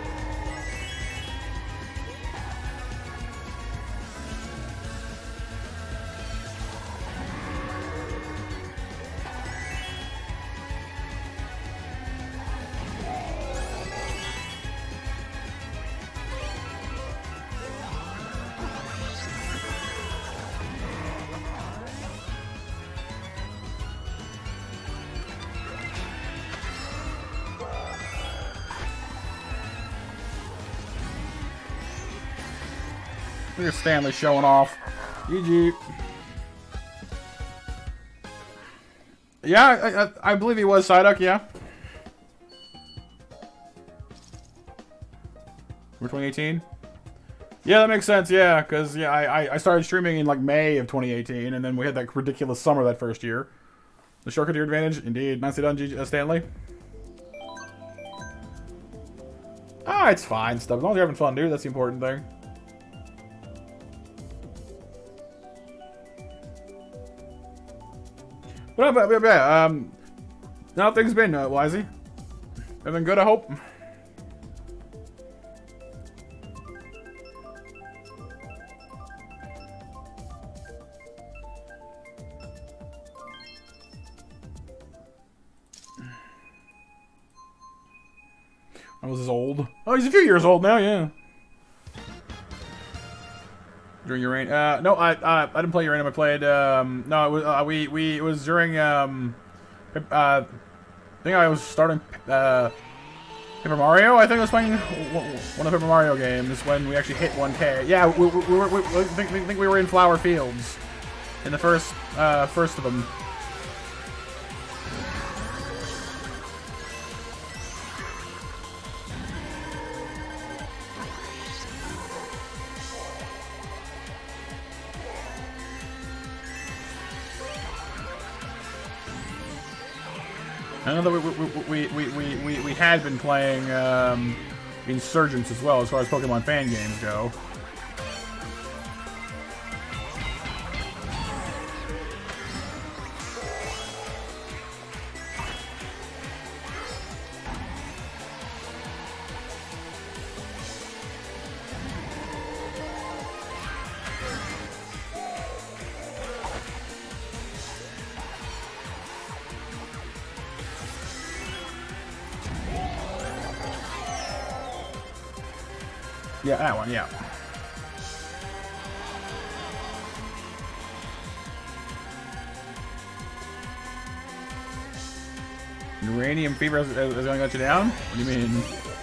Stanley showing off. GG. Yeah, I, I, I believe he was Psyduck, yeah. We're 2018? Yeah, that makes sense, yeah, because yeah, I, I started streaming in like May of 2018, and then we had that ridiculous summer that first year. The shortcut to your advantage, indeed. Nicely done, G uh, Stanley. Ah, it's fine, stuff. As long as you're having fun, dude, that's the important thing. But, but, but yeah, um, how things been, uh, Wisey? Everything good, I hope? I was old. Oh, he's a few years old now, yeah. During Uranium, uh, no, I, uh, I didn't play Uranium. I played, um, no, it was, uh, we, we, it was during, um, uh, I think I was starting, uh, Paper Mario. I think I was playing one of the Paper Mario games when we actually hit 1K. Yeah, we, we, we, we, we think, think we were in Flower Fields. in the first uh, first of them. I know that we, we, we, we, we, we had been playing um, Insurgence as well, as far as Pokemon fan games go. Yeah, that one, yeah. Uranium fever is, to let you down? What do you mean?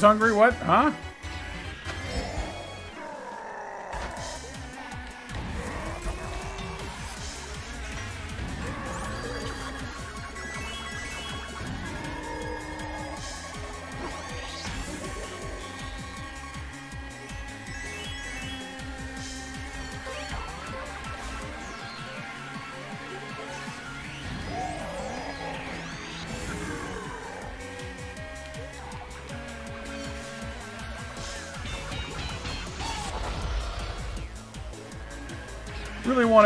Who's hungry? What? Huh?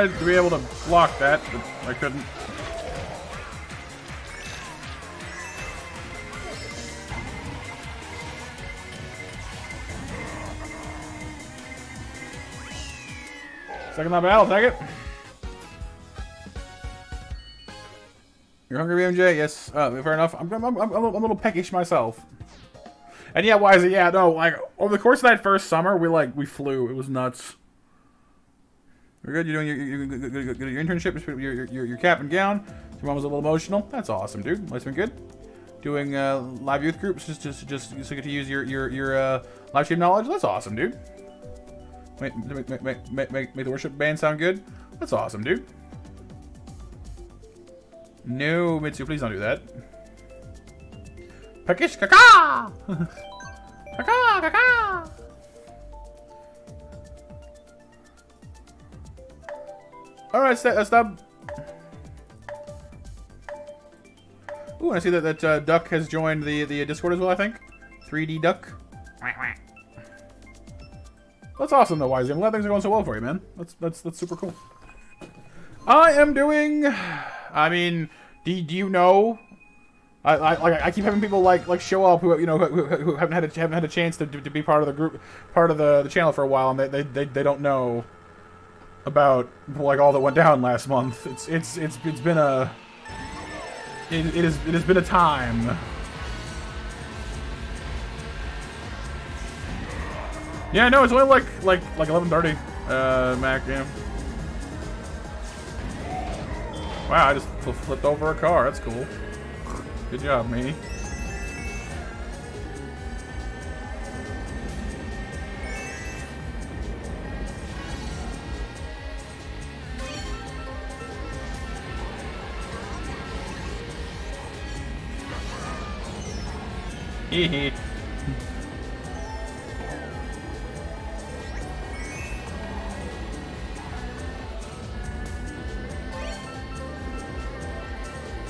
Wanted to be able to block that, but I couldn't. Second time battle, take it. You're hungry, BMJ? Yes. Uh, fair enough. I'm, I'm, I'm, I'm, a little, I'm a little peckish myself. And yeah, why is it? Yeah, no, like, over the course of that first summer, we, like, we flew. It was nuts. We're good. You're doing your, your, your, your, your internship, your, your, your, cap and gown. Your mom was a little emotional. That's awesome, dude. Life's been good. Doing uh, live youth groups just just just so get to use your your your uh, live stream knowledge. That's awesome, dude. Make, make, make, make, make, make the worship band sound good. That's awesome, dude. No, Mitsu, please don't do that. Peckish kaka! kaka kaka! Alright, st stop. Ooh, I see that, that uh, Duck has joined the, the Discord as well, I think. 3D Duck. That's awesome, though, Wise. I'm glad things are going so well for you, man. That's that's that's super cool. I am doing. I mean, do, do you know? I, I like I keep having people like like show up who you know who, who, haven't had a, haven't had a chance to, to be part of the group, part of the, the channel for a while, and they, they, they, they don't know about like all that went down last month. It's it's it's it's been a it, it is it has been a time. Yeah, no, it's only like like like 11:30, uh, Mac. Yeah. Wow, I just fl flipped over a car. That's cool. Good job, me.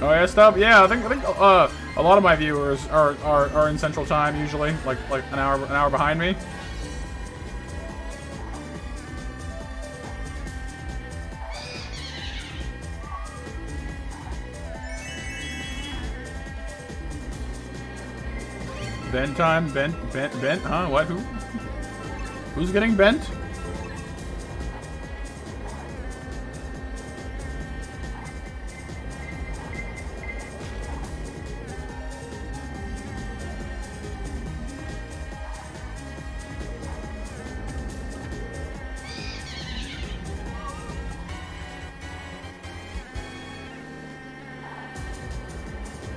Oh yeah, stop. Yeah, I think I think uh, a lot of my viewers are, are are in Central Time usually, like like an hour an hour behind me. Bent time, bent, bent, bent, huh? What, who? Who's getting bent?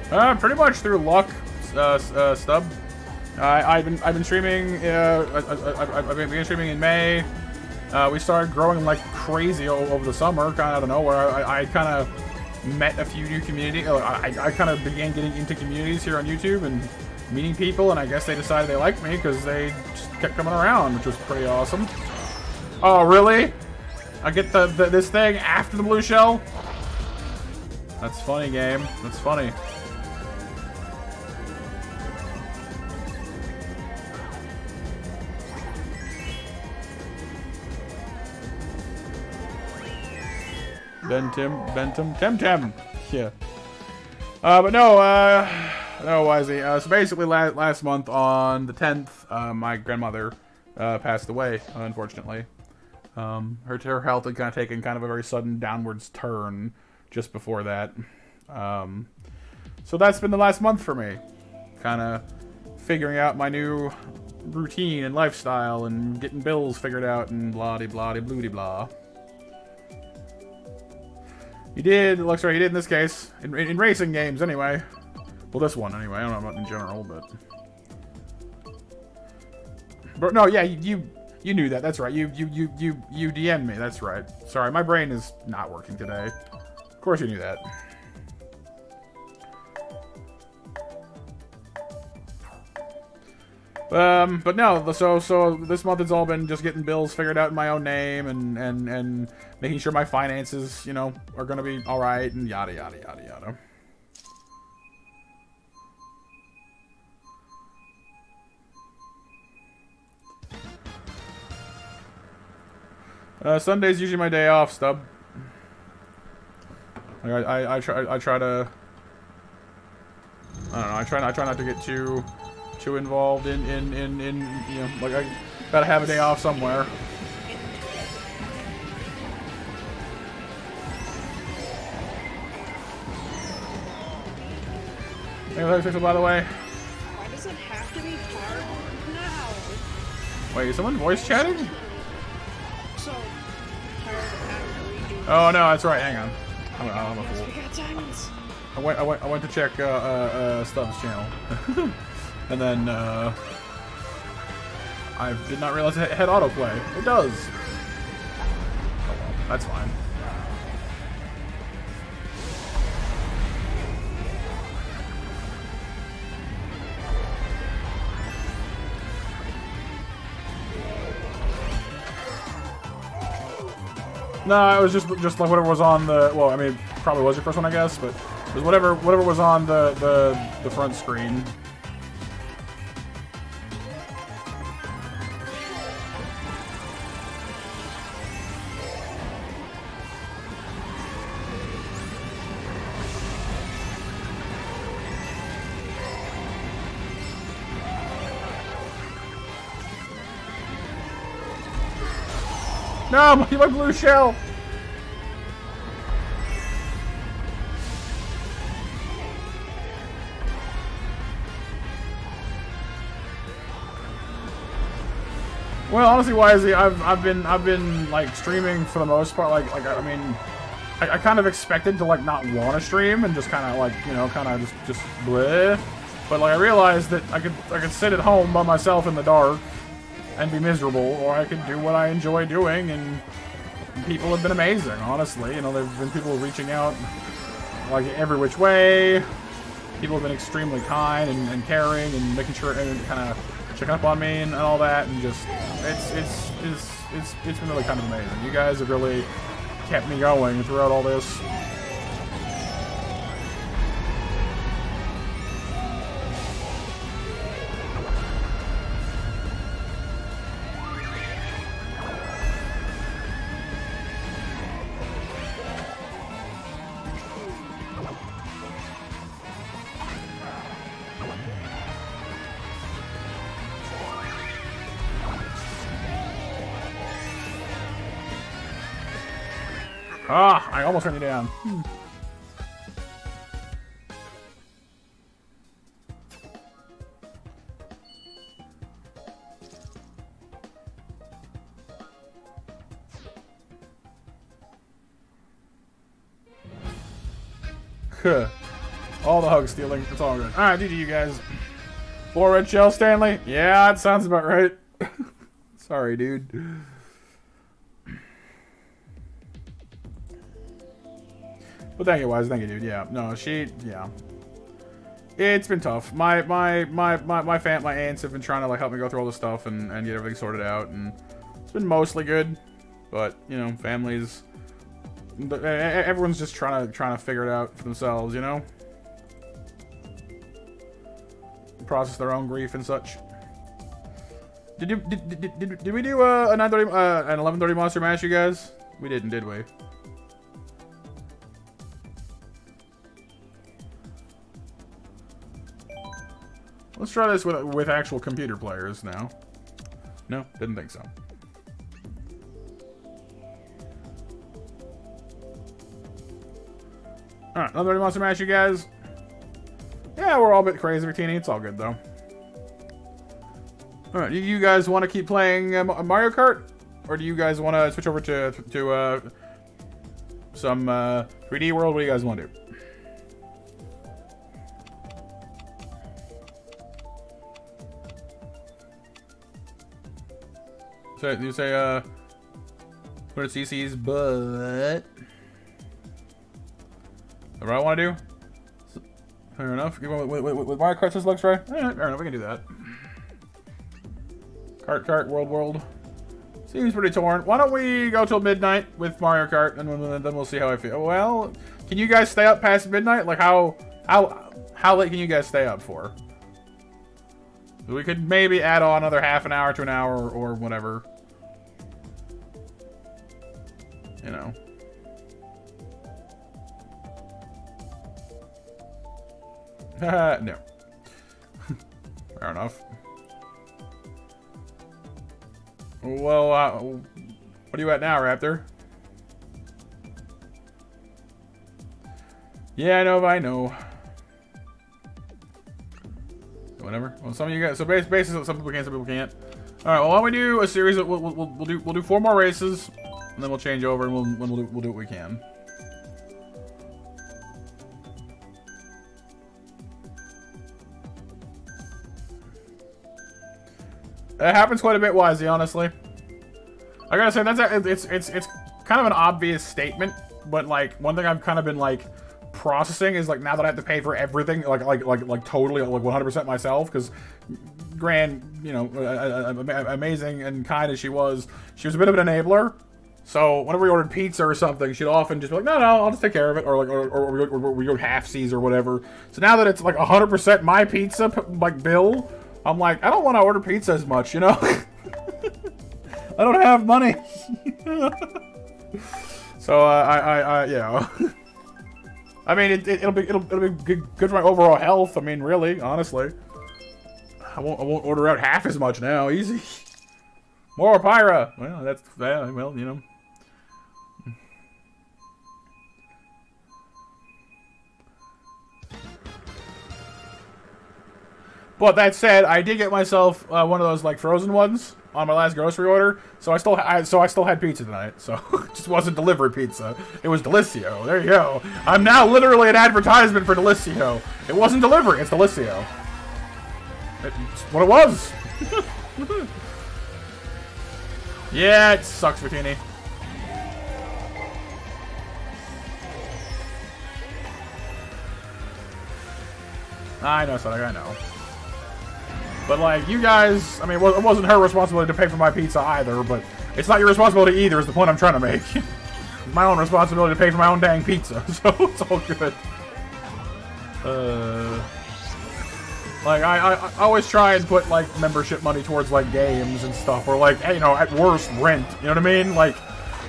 Uh, pretty much through luck, uh, uh, Stub. I I've been I've been streaming. Uh, I, I've been streaming in May. Uh, we started growing like crazy over the summer, kind of out of nowhere. I, I kind of met a few new community. uh, I, I kind of began getting into communities here on YouTube and meeting people, and I guess they decided they liked me because they just kept coming around, which was pretty awesome. Oh, really? I get the, the this thing after the blue shell? That's funny, game. That's funny. Bentim, Bentum, Temtem. Yeah. Uh, but no, uh, no, Wisey. Uh, so basically, la last month on the 10th, uh, my grandmother uh, passed away, unfortunately. Um, her, her health had kind of taken kind of a very sudden downwards turn just before that. Um, so that's been the last month for me. Kind of figuring out my new routine and lifestyle and getting bills figured out and blah de blah de blah. He did, it looks right, he did in this case. In, in, in racing games, anyway. Well, this one, anyway. I don't know about in general, but... But no, yeah, you, you you knew that. That's right. You you you you you DM'd me. That's right. Sorry, my brain is not working today. Of course you knew that. Um, but no, so so this month it's all been just getting bills figured out in my own name and and and making sure my finances, you know, are gonna be all right and yada yada yada yada. Uh, Sunday's usually my day off, Stub. I, I, I try I try to I don't know, I try I try not to get too too involved in, in, in, in you know like I gotta have a day off somewhere. Hey, Pixel, by the way. Why does it have to be hard now? Wait, is someone voice chatting? So tired of having to. Oh no, that's right. Hang on. I'm, I'm a fool. We got diamonds. I went, I went, I went to check uh, uh, uh, Stubbs' channel, and then uh, I did not realize it had autoplay. It does. Oh well, that's fine. No, it was just just like whatever was on the. Well, I mean, probably was your first one, I guess, but it was whatever whatever was on the the the front screen. No, my, my blue shell. Well, honestly, Wisely, I've I've been I've been like streaming for the most part. Like like I mean, I, I kind of expected to like not want to stream and just kind of like you know kind of just just bleh. But like I realized that I could I could sit at home by myself in the dark and be miserable, or I could do what I enjoy doing, and people have been amazing. Honestly, you know, there've been people reaching out like every which way. People have been extremely kind and, and caring and making sure and kind of checking up on me and, and all that, and just it's it's it's it's it's been really kind of amazing. You guys have really kept me going throughout all this. I almost ran you down. Hmm. All the hug stealing. It's all good. Alright, GG, you guys. Four red shell, Stanley? Yeah, that sounds about right. Sorry, dude. But thank you, Wise. Thank you, dude. Yeah. No, she, yeah. It's been tough. My my my my my fam, my aunts have been trying to like help me go through all this stuff and and get everything sorted out, and it's been mostly good. But you know, families, everyone's just trying to trying to figure it out for themselves. You know, process their own grief and such. Did you did did, did, did we do uh, a 9:30 uh, an 11:30 monster mash, you guys? We didn't, did we? Let's try this with with actual computer players now. No, didn't think so. Alright, another monster mash, you guys. Yeah, we're all a bit crazy, Rotini. It's all good, though. Alright, you guys want to keep playing uh, Mario Kart? Or do you guys want to switch over to, to uh, some uh, 3D World? What do you guys want to do? So you say, uh, what is CC's butt? What I want to do? Fair enough. Want- With, with, with Mario Kart, this looks right. Alright, fair enough. We can do that. Kart, kart, world, world. Seems pretty torn. Why don't we go till midnight with Mario Kart, and then then we'll see how I feel. Well, can you guys stay up past midnight? Like how how how late can you guys stay up for? We could maybe add on another half an hour to an hour or, whatever. You know. no. Fair enough. Well, uh, what are you at now, Raptor? Yeah, I know, I know. Whatever. Well, some of you guys. So bas- basically, some people can, some people can't. All right. Well, why don't we do a series? Of, we'll, we'll, we'll do we'll do four more races, and then we'll change over, and we'll we'll do, we'll do what we can. It happens quite a bit, Wisey, honestly. I gotta say, that's it's it's it's kind of an obvious statement, but like one thing I've kind of been like processing is like now that I have to pay for everything, like like like like totally like 100% myself, because Gran, you know, amazing and kind as she was, she was a bit of an enabler. So whenever we ordered pizza or something, she'd often just be like, "No, no, I'll just take care of it," or like, or, or, we, or we go half seas or whatever. So now that it's like 100% my pizza like bill, I'm like, I don't want to order pizza as much, you know. I don't have money. so uh, I, I, I, yeah. I mean, it, it, will be it'll, it'll be good, good for my overall health. I mean, really, honestly, I won't I won't order out half as much now. Easy. More Pyra. Well, that's yeah, well, you know. But that said, I did get myself uh, one of those like frozen ones on my last grocery order, so I still I, so I still had pizza tonight. So it just wasn't delivery pizza; it was Delissio. There you go. I'm now literally an advertisement for Delissio. It wasn't delivery; it's Delissio. It's what it was. yeah, it sucks, Vitini. I know, Sonic. I know. But like you guys, I mean, it wasn't her responsibility to pay for my pizza either. But it's not your responsibility either. Is the point I'm trying to make. it's my own responsibility to pay for my own dang pizza, so it's all good. Uh, like I, I, I always try and put like membership money towards like games and stuff, or like hey, you know, at worst rent. You know what I mean? Like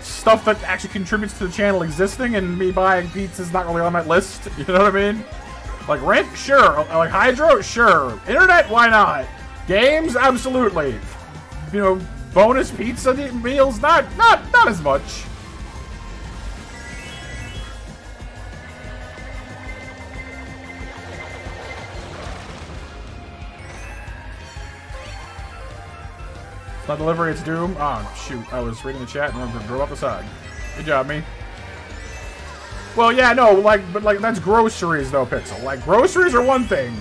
stuff that actually contributes to the channel existing, and me buying pizza is not really on that list. You know what I mean? Like rent, sure. Like hydro, sure. Internet, why not? Games, absolutely. You know, bonus pizza meals, not not not as much. It's not delivery, it's Doom. Oh shoot, I was reading the chat and I drove off the side. Good job, me. Well, yeah, no, like, but like that's groceries though, Pixel. Like groceries are one thing.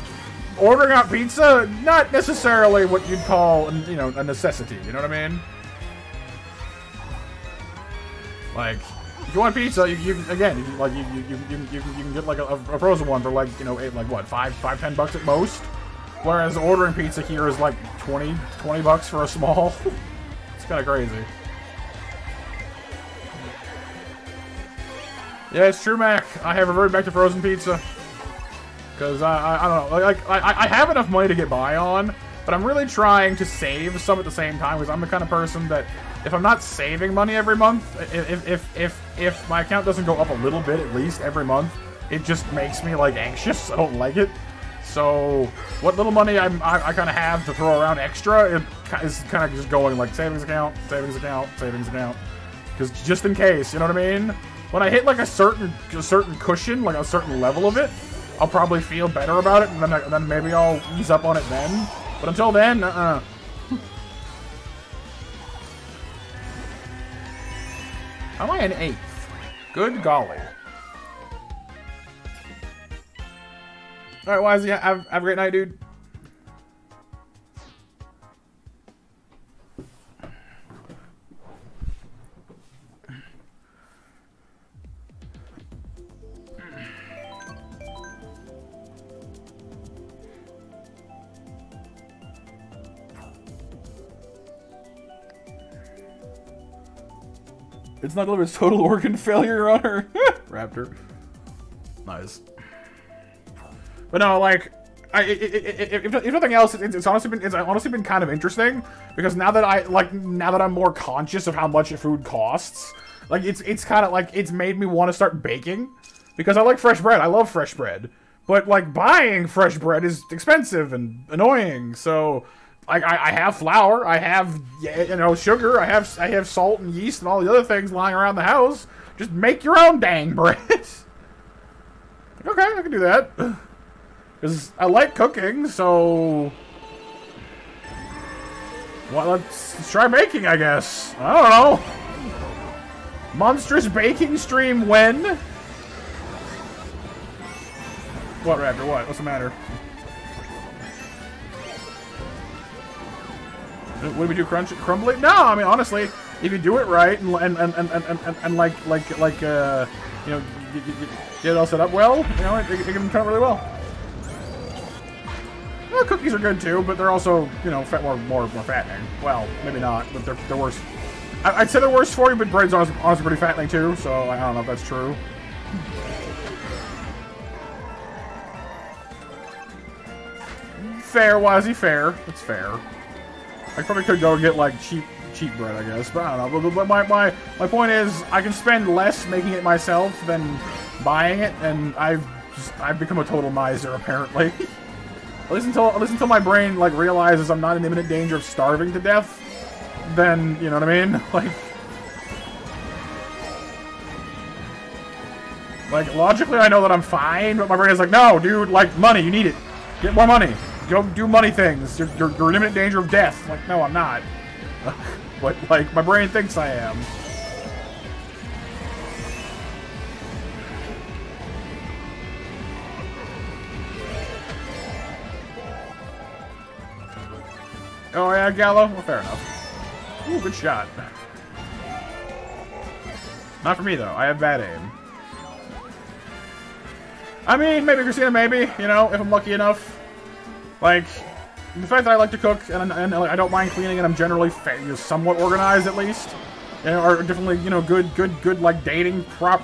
Ordering out pizza, not necessarily what you'd call, you know, a necessity. You know what I mean? Like, if you want pizza, you, you again, you, like you, you, you, you, you, can- get like a, a frozen one for like you know eight, like what five five ten bucks at most. Whereas ordering pizza here is like 20, 20 bucks for a small. it's kind of crazy. Yeah, it's true, Mac. I have reverted back to frozen pizza. Because I, I, I don't know, like, I, I have enough money to get by on, but I'm really trying to save some at the same time because I'm the kind of person that if I'm not saving money every month, if, if, if, if my account doesn't go up a little bit at least every month, it just makes me, like, anxious. I don't like it. So, what little money I'm, I, I kind of have to throw around extra it is kind of just going, like, savings account, savings account, savings account. Because just in case, you know what I mean? When I hit like a certain a certain cushion, like a certain level of it, I'll probably feel better about it, and then, I, then maybe I'll ease up on it then. But until then, uh-uh. How am I an eighth? Good golly. Alright, Wisey, have, have a great night, dude. It's not delivered. It's total organ failure on her. Raptor. Nice. But no, like, I, i- i- i- if, if nothing else, it's, it's honestly been it's honestly been kind of interesting because now that I like now that I'm more conscious of how much food costs, like it's it's kind of like it's made me want to start baking because I like fresh bread. I love fresh bread, but like buying fresh bread is expensive and annoying. So like I, I have flour, I have you know sugar, I have I have salt and yeast and all the other things lying around the house. Just make your own dang bread. okay, I can do that. Because I like cooking, so... Well, let's, try baking, I guess. I don't know. Monstrous baking stream when? What, Raptor? What? What's the matter? What do we do? Crunch crumble it? No, I mean honestly, if you do it right and and and and, and, and, like like like uh, you know, get, it all set up well, you know, it, it can turn out really well. Well, cookies are good too, but they're also, you know, fat, more, more, more fattening. Well, maybe not, but they're, they're worse. I, I'd say they're worse for you, but bread's honestly, honestly pretty fattening too, so I don't know if that's true. Fair, Wazzy, fair. It's fair. I probably could go get like cheap, cheap bread, I guess, but I don't know. But, but my, my, my point is, I can spend less making it myself than buying it, and I've just, I've become a total miser apparently. At least until at least until my brain like realizes I'm not in imminent danger of starving to death, then you know what I mean? Like Like logically I know that I'm fine, but my brain is like, no, dude, like money, you need it. Get more money. Go do money things. You're, you're, you're in imminent danger of death. Like, no, I'm not. but like my brain thinks I am. Oh yeah, Gallo? Well, fair enough. Ooh, good shot. Not for me, though. I have bad aim. I mean, maybe Christina, maybe, you know, if I'm lucky enough. Like, the fact that I like to cook and, and, I don't mind cleaning and I'm generally somewhat organized, at least. Know, are definitely, you know, good, good, good, like, dating prop,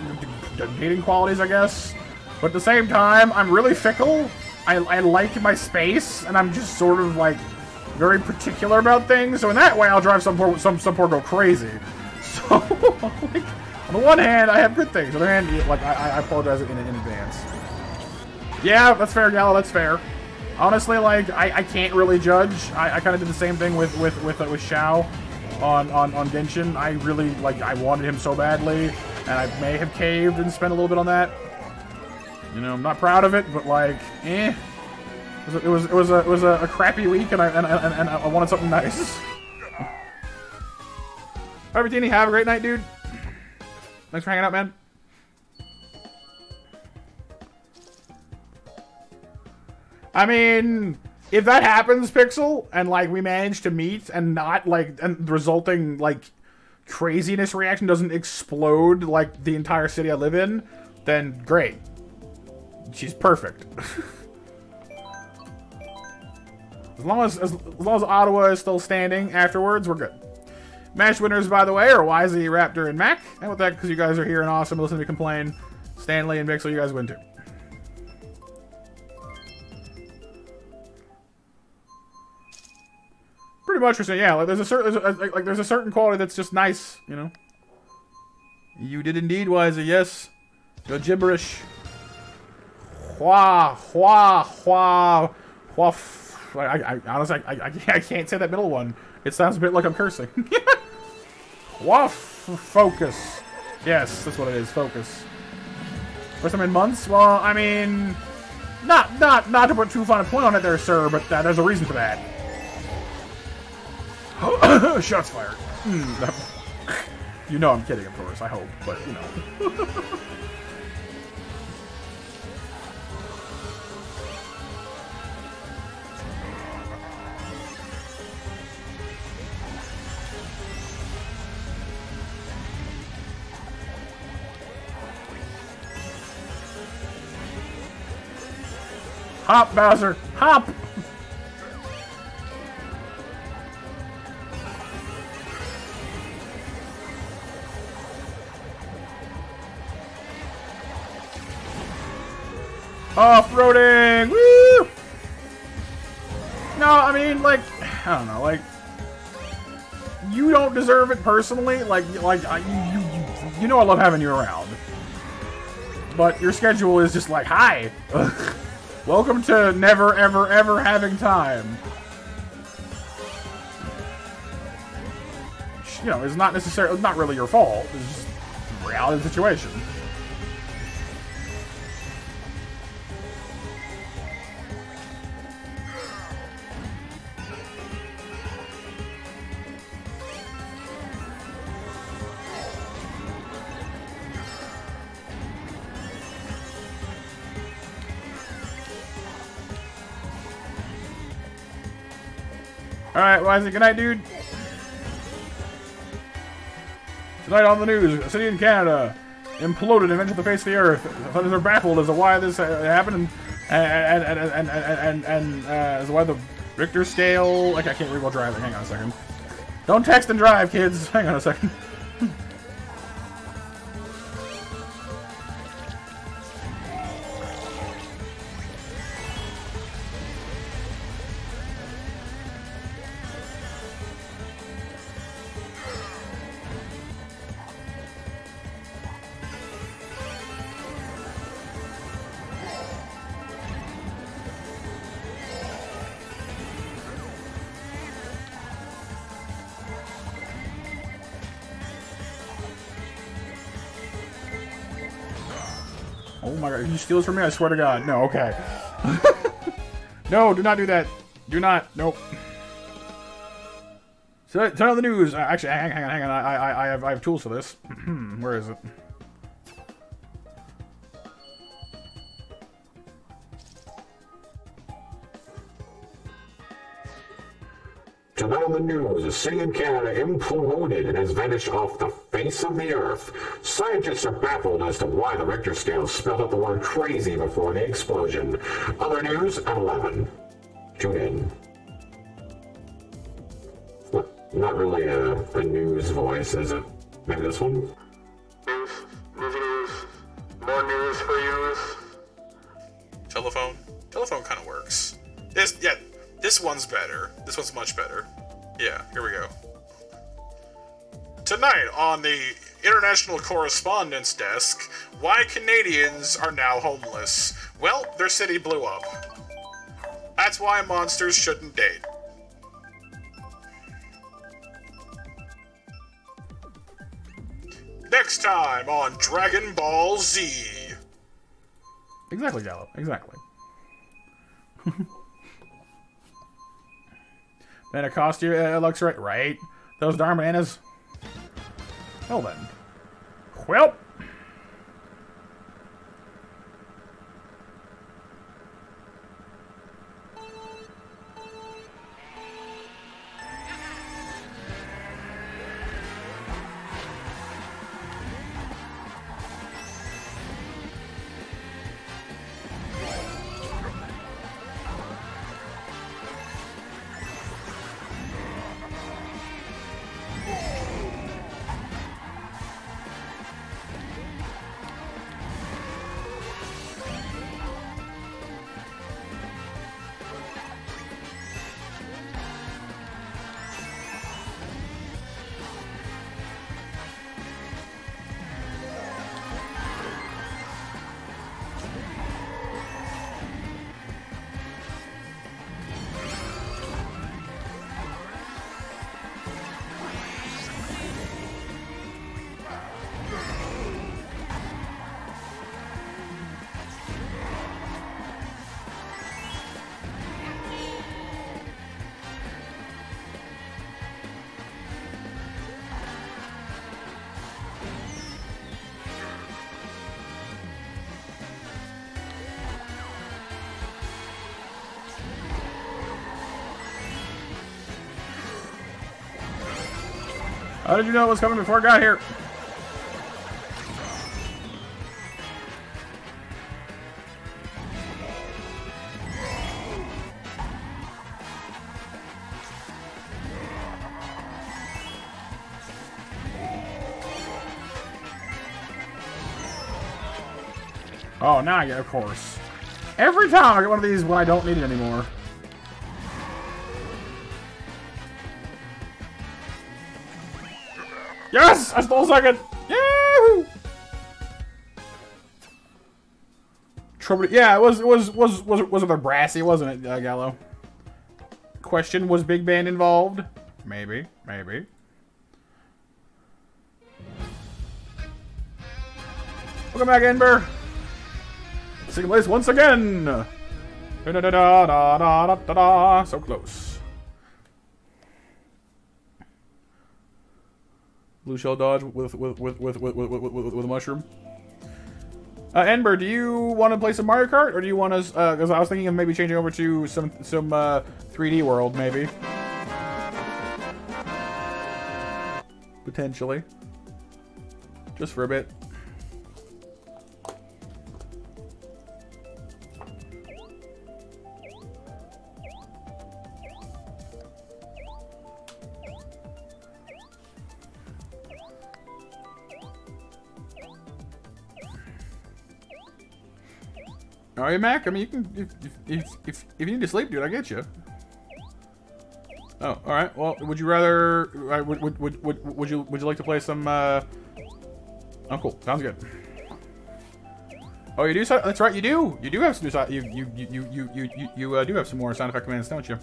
dating qualities, I guess. But at the same time, I'm really fickle. I, I like my space, and I'm just sort of, like, very particular about things. So in that way, I'll drive some poor, some, some poor girl crazy. So, like, on the one hand, I have good things. On the other hand, like, I, I apologize in, in advance. Yeah, that's fair, Gallo. That's fair. Honestly, like, I, I can't really judge. I, I kind of did the same thing with with with uh, with Xiao on on on Genshin. I really like I wanted him so badly, and I may have caved and spent a little bit on that. You know, I'm not proud of it, but like, eh. It was it was, it was a it was a, a crappy week, and I and, and, and I wanted something nice. Alright, Martini, have a great night, dude. Thanks for hanging out, man. I mean, if that happens, Pixel, and like we manage to meet and not like and the resulting like craziness reaction doesn't explode like the entire city I live in, then great. She's perfect. as long as, as as long as Ottawa is still standing afterwards, we're good. Match winners, by the way, are Wisey, Raptor, and Mac. And with that, because you guys are here and awesome, listen to me complain. Stanley and Pixel, you guys win too. Pretty much, we're saying, yeah, like there's a certain, there's a, like, like there's a certain quality that's just nice, you know. You did indeed, Wisey. Yes, go gibberish. Hua, hua, hua, hua. I, I honestly, I, I, I can't say that middle one. It sounds a bit like I'm cursing. Hua, focus. Yes, that's what it is. Focus. First time in months. Well, I mean, not, not, not to put too fine a point on it, there, sir, but uh, there's a reason for that. Shots fired. Hmm, you know I'm kidding, of course. I hope, but you know. Hop, Bowser! Hop! Off-roading! Woo! No, I mean, like, I don't know, like, you don't deserve it personally. Like, like I- you, you, you, know I love having you around, but your schedule is just like, hi, welcome to never, ever, ever having time. You know, it's not necessarily, not really your fault. It's just reality situation. Alright, Wisey, good night, dude. Tonight on the news, a city in Canada imploded and entered the face of the earth. Authorities are baffled as to why this uh, happened and and and and and, and, and uh, as to why the Richter scale. Like I can't read while driving. Hang on a second. Don't text and drive, kids. Hang on a second. God, you steal this from me? I swear to god. No, okay. no, do not do that. Do not. Nope. So, turn on the news. Uh, actually, hang, hang on, hang on. I, I, I have, I have tools for this. Hmm. Where is it? On the news, a city in Canada imploded and has vanished off the face of the earth. Scientists are baffled as to why the Richter scale spelled out the word crazy before the explosion. Other news at 11. Tune in. Not, not really a, a news voice, is it? Maybe this one? This one's much better. Yeah, here we go. Tonight on the International Correspondence Desk, why Canadians are now homeless. Well, their city blew up. That's why monsters shouldn't date. Next time on Dragon Ball Z. Exactly, Gallo. Exactly. Then it cost you, uh, looks right, right? Those darn bananas. Well then. Well. How did you know it was coming before I got here? Oh, now I get a course. Every time I get one of these when I don't need it anymore. Yes! I stole second! Yahoo! Trouble. Yeah, it was it was was was was it the brassy, wasn't it, uh, Gallo? Question: Was Big Band involved? Maybe, maybe. Welcome back, Ember. Second place once again. Da da da da da da da da. So close. Blue shell dodge with with with with with with, with, with, a mushroom. Uh, Ember, do you want to play some Mario Kart, or do you want to? Because I was thinking of maybe changing over to some some uh, 3D World, maybe. Potentially. Just for a bit. All right, Mac. I mean, you can if if if, if you need to sleep, dude, I get you. Oh, all right. Well, would you rather? Would, would would would would you would you like to play some? Uh... Oh, cool. Sounds good. Oh, you do? That's right. You do. You do have some new. you you you you you you, you uh, do have some more sound effect commands, don't you?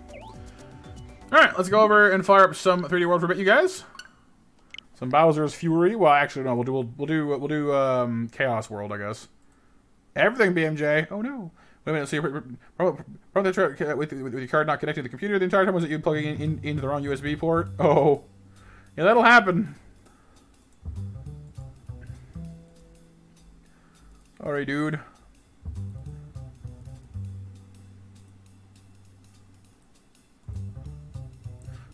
All right. Let's go over and fire up some 3D World for a bit, you guys. Some Bowser's Fury. Well, actually, no. We'll do we'll, we'll do we'll do um, Chaos World, I guess. Everything BMJ. Oh no. Wait a minute. So you're probably try, with, with, with your card not connected to the computer the entire time. Was it you plugging in, in, into the wrong USB port? Oh, yeah, that'll happen. All right, dude. Of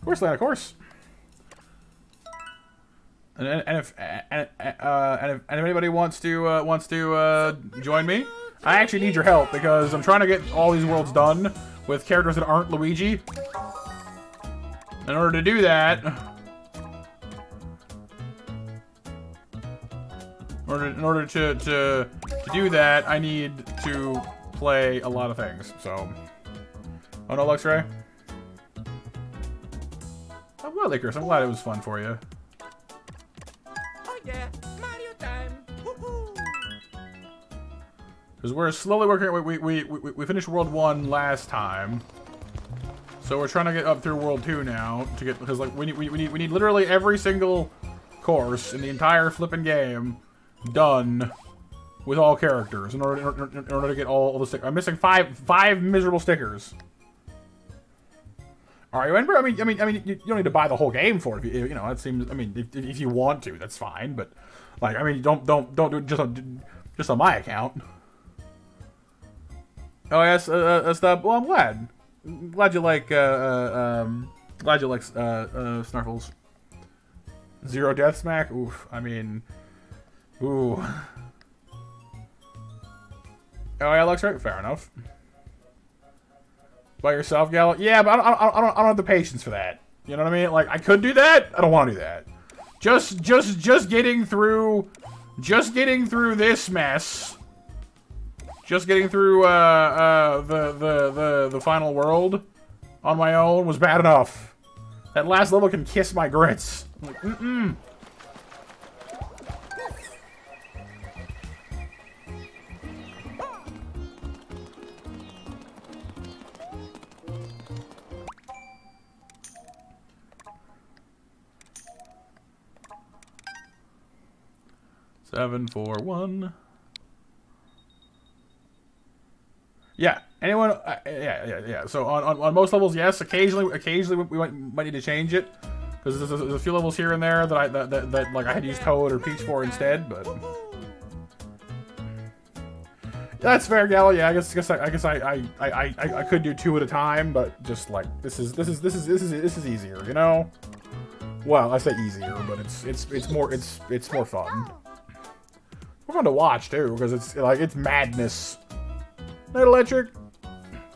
course, Lana, of course. And, and if and, uh, and if anybody wants to uh, wants to uh, join me, I actually need your help because I'm trying to get all these worlds done with characters that aren't Luigi. In order to do that, in order, in order to, to to do that, I need to play a lot of things. So, oh no, Luxray. I'm glad, Lakers. I'm glad it was fun for you. Yeah, Mario time. Because we're slowly working. We, we, we, we finished World 1 last time. So we're trying to get up through World 2 now to get because like we need we, we need we need literally every single course in the entire flipping game done with all characters in order in order, in order to get all, all the stickers. I'm missing five five miserable stickers. All right, I mean, I mean, I mean, you, don't need to buy the whole game for it. If you, you know, that seems. I mean, if, if you want to, that's fine. But like, I mean, don't don't don't do it just on just on my account. Oh yes, uh, uh, stuff. Well, I'm glad. Glad you like. Uh, uh, um, glad you like uh, uh, Snarfles. Zero death smack. Oof. I mean, ooh. Oh yeah, looks right. Fair enough. By yourself, Gallo? Yeah, but I don't, I, don't, I, don't, have the patience for that. You know what I mean? Like, I could do that. I don't want to do that. Just, just, just getting through, just getting through this mess. Just getting through uh, uh, the, the the the final world on my own was bad enough. That last level can kiss my grits. Like, mm-mm. Seven, four, one. Yeah. Anyone? Uh, yeah, yeah, yeah. So on, on, on most levels, yes. Occasionally, occasionally we might, might need to change it because there's, there's a few levels here and there that I that, that, that like I had to use Toad or Peach for instead. But that's fair, Gallo. Yeah, I guess, guess I, I guess I, I, I, I, I could do two at a time, but just like this is this is this is this is this is easier, you know. Well, I say easier, but it's it's it's more it's it's more fun. More fun to watch too, because it's like it's madness. Night Electric.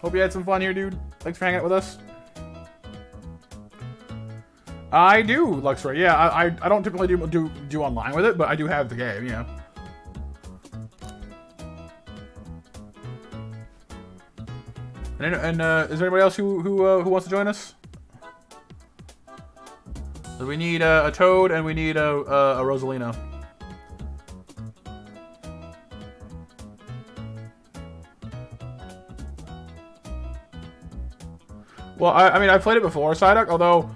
Hope you had some fun here, dude. Thanks for hanging out with us. I do, Luxray. Yeah, I, I, I don't typically do, do do online with it, but I do have the game. Yeah. And, and uh, is there anybody else who who uh, who wants to join us? So we need uh, a Toad and we need a, a, a Rosalina. Well, I, I mean, I've played it before, Psyduck, although,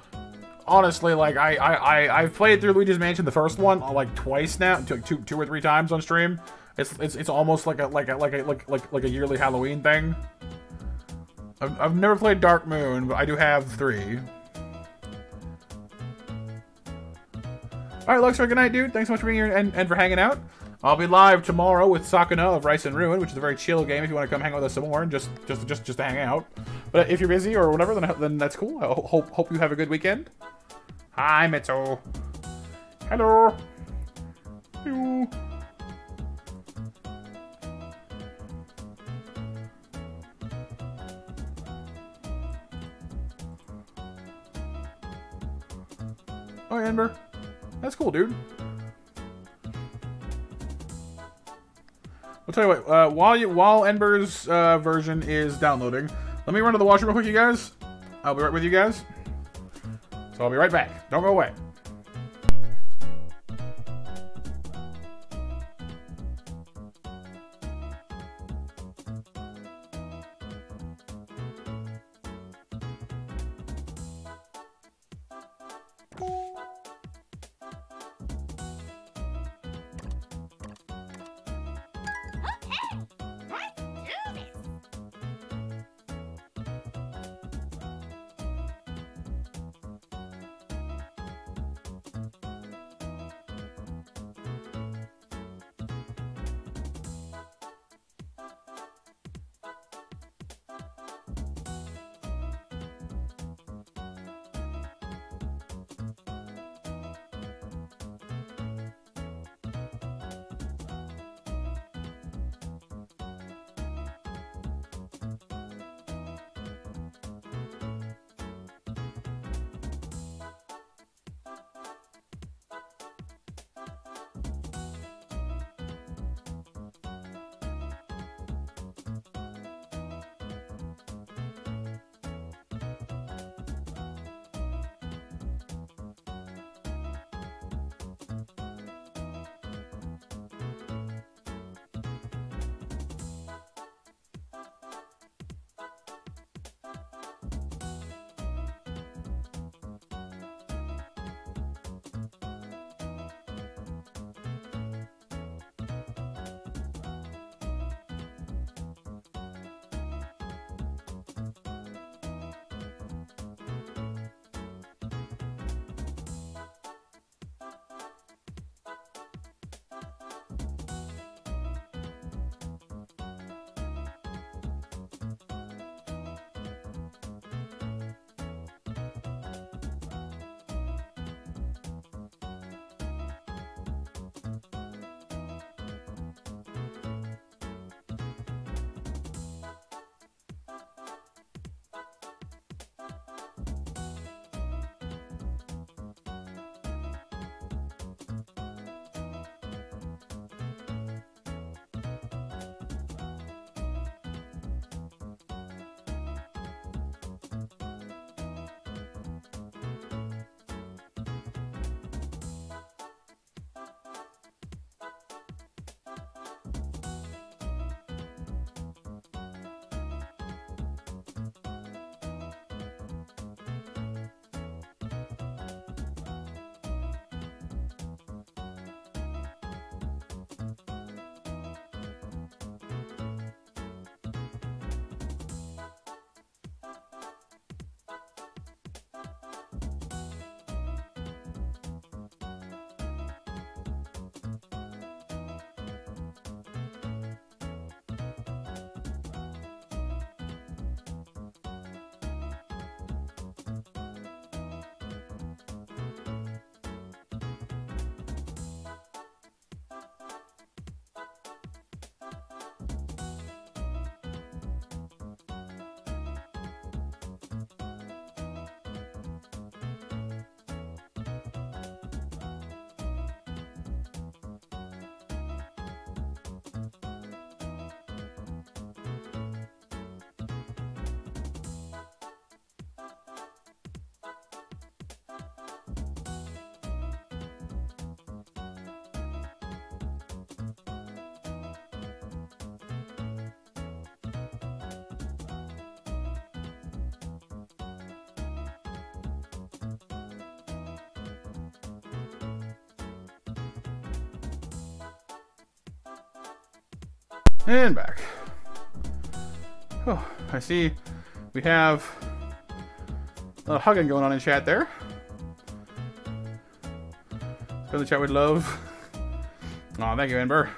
honestly, like, I, I, I, I've played through Luigi's Mansion, the first one, uh, like, twice now, two, two, two or three times on stream. It's, it's, it's almost like a, like a, like a, like, like, like a yearly Halloween thing. I've, I've never played Dark Moon, but I do have three. Alright, Luxor, good night, dude. Thanks so much for being here and, and for hanging out. I'll be live tomorrow with Sakuna of Rice and Ruin, which is a very chill game if you want to come hang out with us some more and just just just just hang out. But if you're busy or whatever, then then that's cool. I hope hope you have a good weekend. Hi, Mitsu. Hello. Hello. Oh, Ember. That's cool, dude. I'll tell you what. Uh, while you while Ember's uh, version is downloading, let me run to the washroom real quick, you guys. I'll be right with you guys. So I'll be right back. Don't go away. And back. Oh, I see we have a lot of hugging going on in chat there. Fill the chat with love. Oh, thank you, Ember.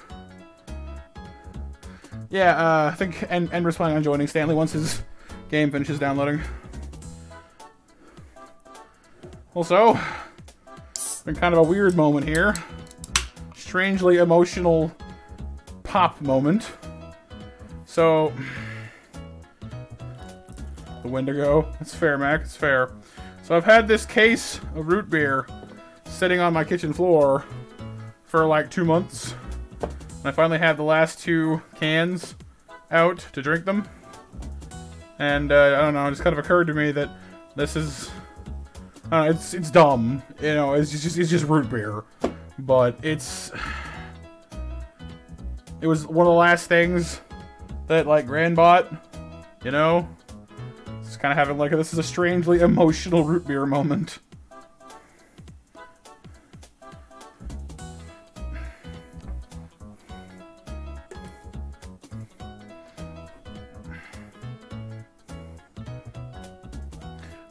Yeah, uh, I think en Ember's planning on joining Stanley once his game finishes downloading. Also, been kind of a weird moment here. Strangely emotional pop moment. So, the Wendigo. It's fair, Mac. It's fair. So I've had this case of root beer sitting on my kitchen floor for like two months. And I finally had the last two cans out to drink them. And uh, I don't know, it just kind of occurred to me that this is, I don't know, it's it's dumb. You know, it's just it's just root beer, but it's it was one of the last things that like Gran bought. You know, just kind of having like this is a strangely emotional root beer moment.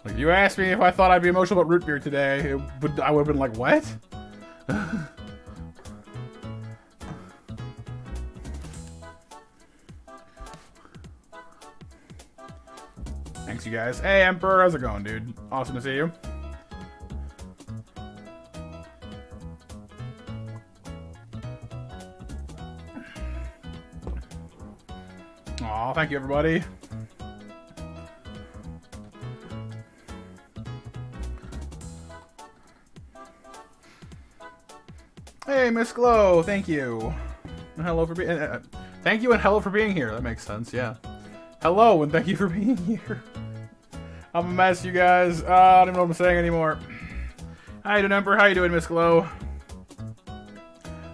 Like, you asked me if I thought I'd be emotional about root beer today, would, I would have been like, what? Thanks, you guys. Hey, Emperor, how's it going, dude? Awesome to see you. Aw, thank you, everybody. Hey, Miss Glow, thank you. And hello for being. Uh, thank you and hello for being here. That makes sense. Yeah. Hello and thank you for being here. I'm a mess, you guys. Uh, I don't even know what I'm saying anymore. You doing, Emperor? How you doing, Miss Glow?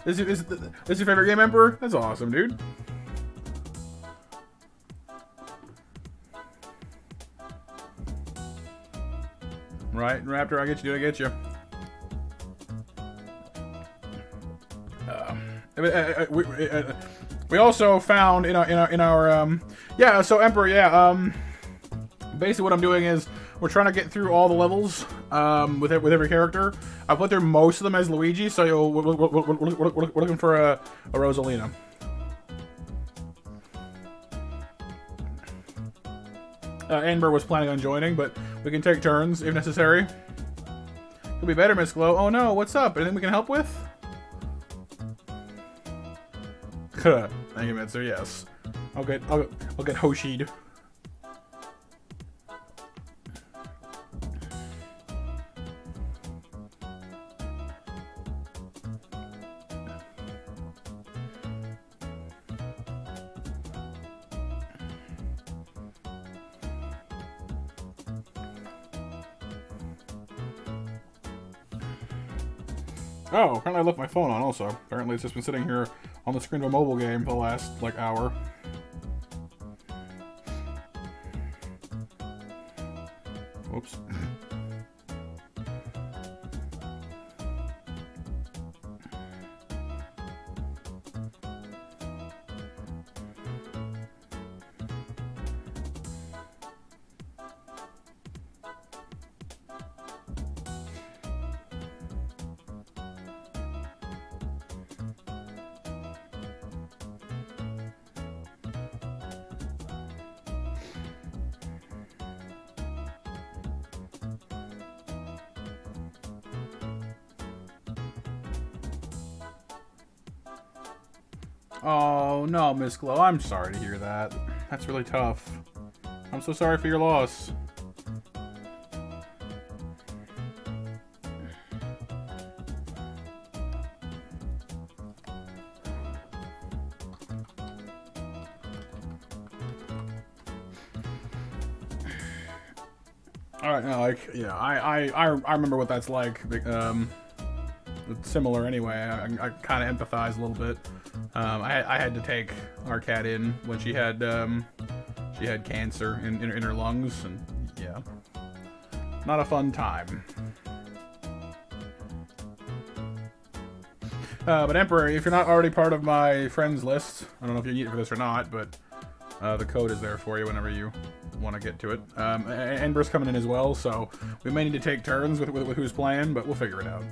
This is, this, this is your favorite game, Emperor? That's awesome, dude. Right, Raptor, I get you, dude. I get you. Uh, uh, uh, we, uh, we also found in our in our in our um yeah so emperor yeah um basically what i'm doing is we're trying to get through all the levels um with with every character i put through most of them as luigi so we're, we're, we're, we're, looking for a, a rosalina uh, Ember was planning on joining, but we can take turns if necessary. Could be better, Miss Glow. Oh no, what's up? Anything we can help with? Thank you, Mitsu. Yes, I'll get I'll, I'll get Hoshi'd. Oh, apparently I left my phone on also. Apparently it's just been sitting here on the screen of a mobile game for the last, like, hour. Whoops. Miss Glow. I'm sorry to hear that. That's really tough. I'm so sorry for your loss. All right, no, like, yeah, I, I, I, I remember what that's like. Um, it's similar anyway. I, I kind of empathize a little bit. Um, I, I had to take our cat in when she had um, she had cancer in, in, in her lungs, and yeah, not a fun time. Uh, but Emperor, if you're not already part of my friends list, I don't know if you need it for this or not, but uh, the code is there for you whenever you want to get to it. Um, Ember's coming in as well, so we may need to take turns with, with, with who's playing, but we'll figure it out.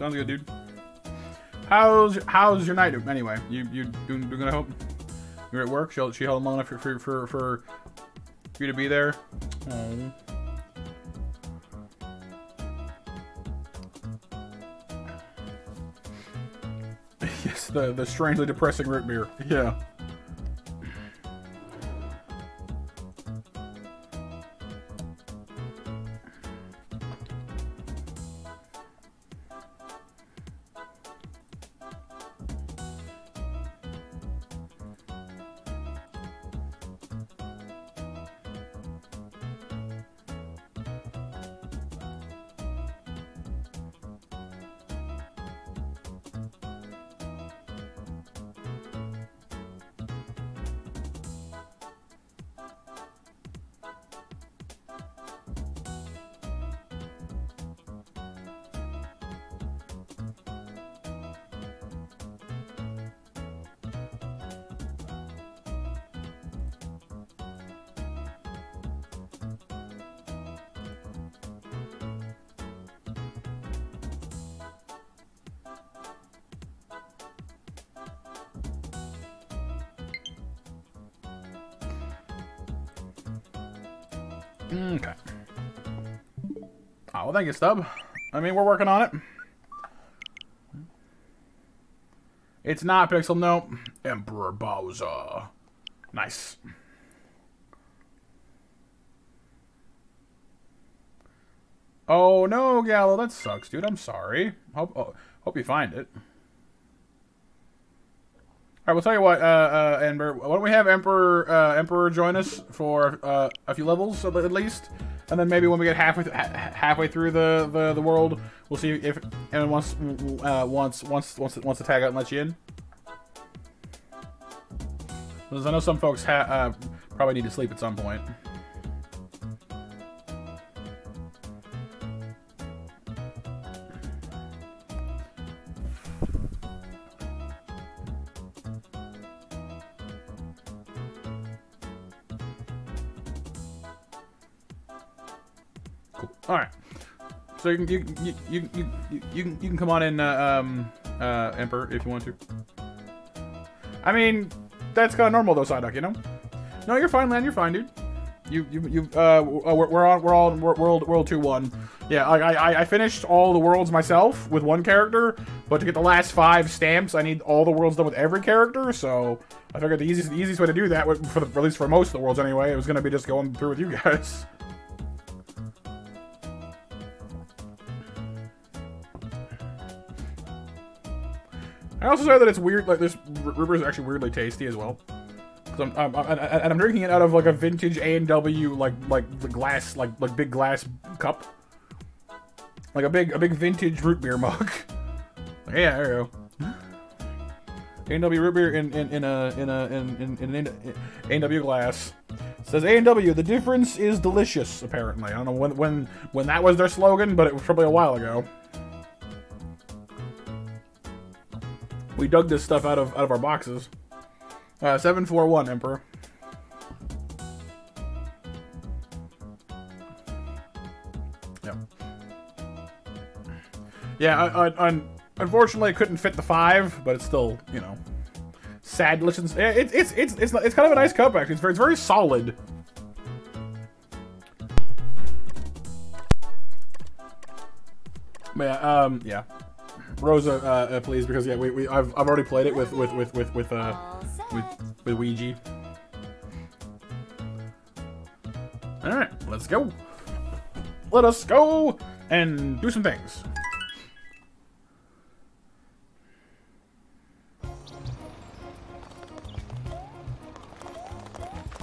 Sounds good, dude. How's how's your night anyway? You you doing doing I hope you're at work. She she held long enough for for for, for you to be there. Oh. yes, the the strangely depressing root beer. Yeah. Thank you, Stub. I mean, we're working on it. It's not Pixel, nope. Emperor Bowser. Nice. Oh, no, Gallo, that sucks, dude. I'm sorry. Hope, oh, hope you find it. All right, we'll tell you what, uh, uh, Ember. Why don't we have Emperor uh, Emperor join us for uh, a few levels at least, and then maybe when we get halfway th ha halfway through the, the the world, we'll see if anyone wants uh, wants wants wants wants to tag out and let you in. Because I know some folks uh, probably need to sleep at some point. You can you you you you, you, can you can come on in, uh, um, uh, Emperor, if you want to. I mean, that's kind of normal though, Psyduck. You know? No, you're fine, Lan. You're fine, dude. You you you uh we're, we're on we're on world world two one. Yeah, I, I I finished all the worlds myself with one character, but to get the last five stamps, I need all the worlds done with every character. So I figured the easiest the easiest way to do that, for, the, at least for most of the worlds anyway, it was gonna be just going through with you guys. I also say that it's weird, like this r- river is actually weirdly tasty as well. Cause I'm, I'm, I'm- I'm drinking it out of like a vintage A and W like like the glass like like big glass cup, like a big a big vintage root beer mug. yeah, there you go. Hmm? A and W root beer in in, in a in a in in, in an A and W glass. It says A and W. The difference is delicious. Apparently, I don't know when when when that was their slogan, but it was probably a while ago. We dug this stuff out of out of our boxes. Uh, seven four one Emperor. Yep. Yeah, I, I, I, unfortunately, I couldn't fit the five, but it's still, you know, sad. Listens, yeah, it's it's it's it's it's kind of a nice cup actually. It's very it's very solid. But yeah, um, yeah. Rosa, uh, uh, please, because yeah, we, we I've I've already played it with with with with with uh with with Luigi. All right, let's go. Let us go and do some things.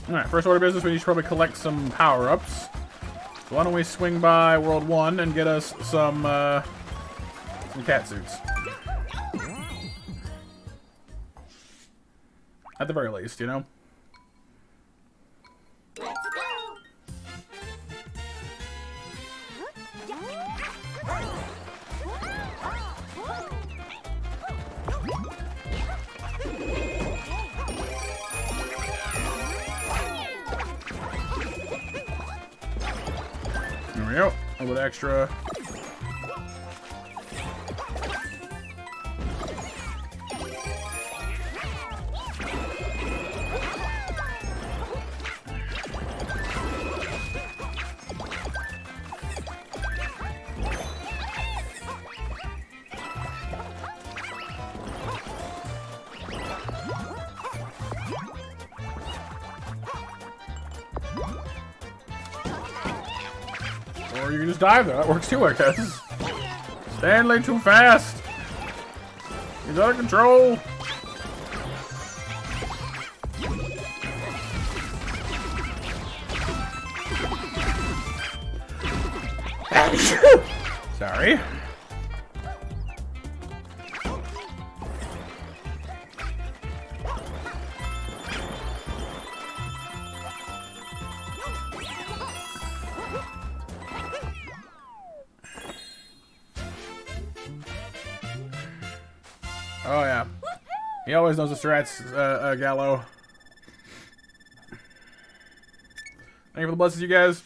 Alright, first order of business, we need to probably collect some power-ups. So why don't we swing by World 1 and get us some, uh, some cat suits. At the very least, you know? There we go. A little extra. Or you can just dive there. That works too, I guess. Stanley, too fast. He's out of control. Sorry. Always knows the strats, uh, uh, Gallo. Thank you for the blessings, you guys.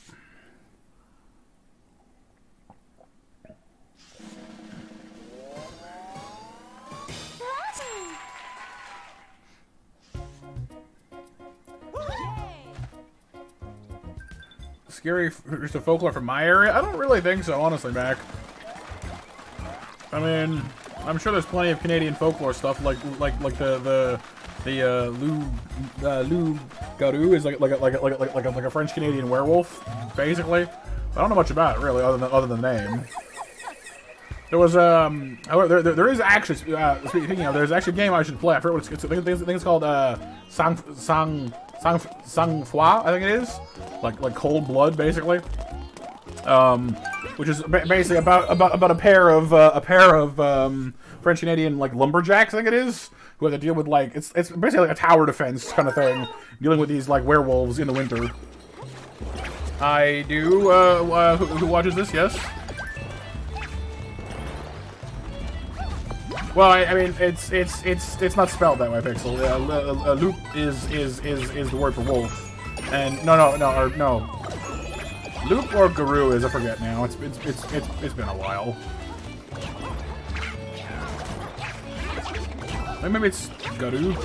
Scary, just a folklore from my area? I don't really think so, honestly, Mac. I mean, I'm sure there's plenty of Canadian folklore stuff, like like like the the the uh, Lou uh, Lou Garou is like like a, like a, like a, like a, like a, French Canadian werewolf, basically. I don't know much about it really, other than other than the name. There was um, however, there, there, there is actually uh, speaking of, there's actually a game I should play. I forget what it's, it's I think it's called uh, Sang Sang Sang Sang Froid, I think it is, like like cold blood, basically. Um, which is basically about about about a pair of uh, a pair of um, French Canadian like lumberjacks, I think it is, who have to deal with like it's it's basically like a tower defense kind of thing, dealing with these like werewolves in the winter. I do. Uh, uh, who, who watches this? Yes. Well, I, I mean, it's it's it's it's not spelled that way, Pixel. Uh, uh, loup is is is is the word for wolf, and no no no or no. Loup or Garou is I forget now. It's it's it's it's, it's been a while. Maybe it's Garou.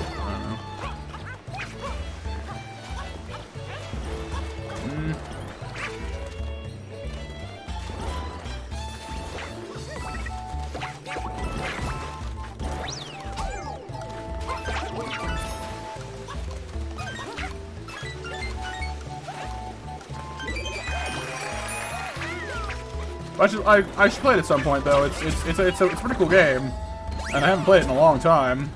I should I, I should play it at some point though. It's it's it's a, it's a it's a pretty cool game, and I haven't played it in a long time.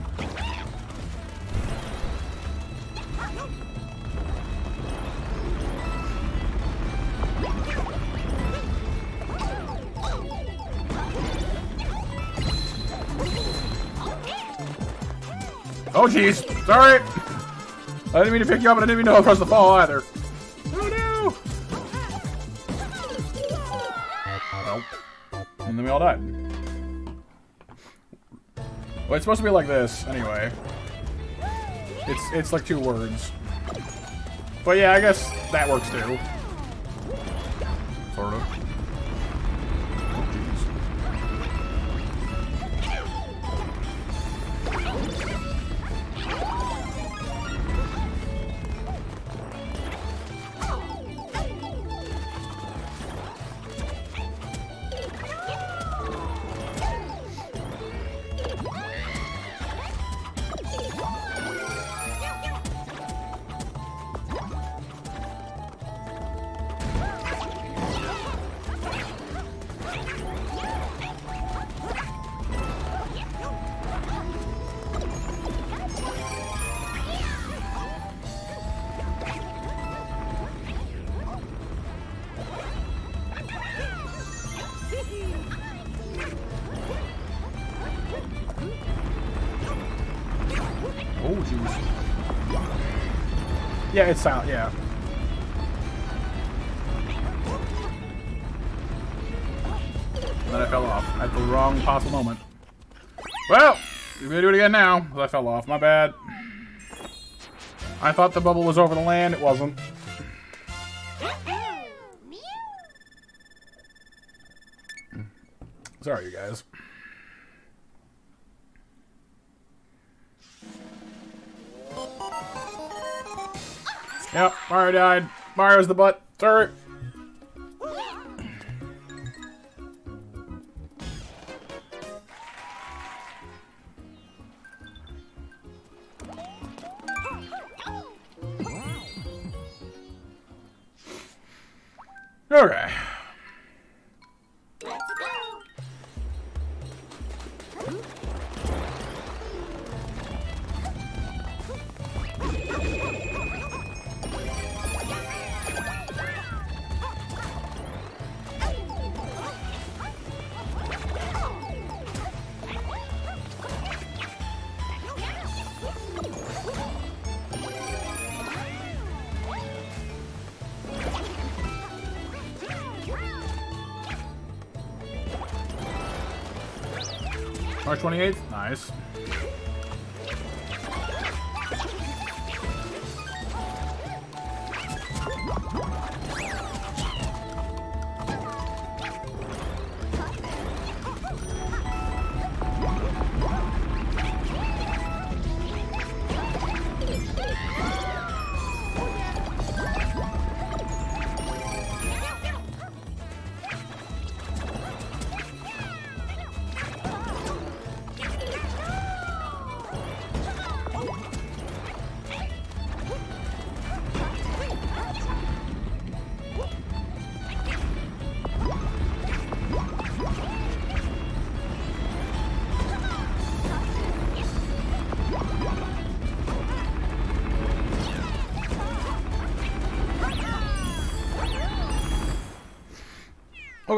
Oh jeez, sorry. I didn't mean to pick you up, and I didn't even know was the fall either. And then we all died. Well, it's supposed to be like this, anyway. It's it's like two words. But yeah, I guess that works too. Sort of. It's silent. Yeah. And then I fell off at the wrong possible moment. Well, we're gonna do it again now. 'cause I fell off. My bad. I thought the bubble was over the land. It wasn't. Sorry, you guys. Yep, Mario died. Mario's the butt. Sorry. Okay. March 28th? Nice.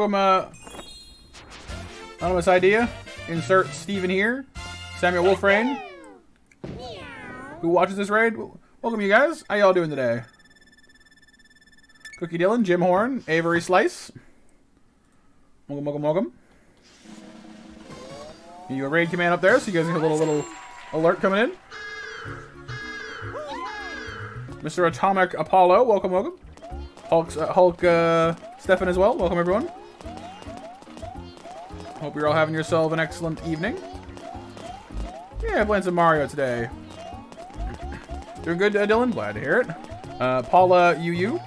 Welcome, uh, anonymous idea. Insert Steven here. Samuel Wolfrain. Who watches this raid? Welcome, you guys. How y'all doing today? Cookie Dylan, Jim Horn, Avery Slice. Welcome, welcome, welcome. You a raid command up there, so you guys get a little little alert coming in. Mr. Atomic Apollo, welcome, welcome. Hulk, uh, Hulk, uh, Stefan as well. Welcome, everyone. Hope you're all having yourself an excellent evening. Yeah, playing some Mario today. Doing good, uh, Dylan? Glad to hear it. Uh, Paula UU.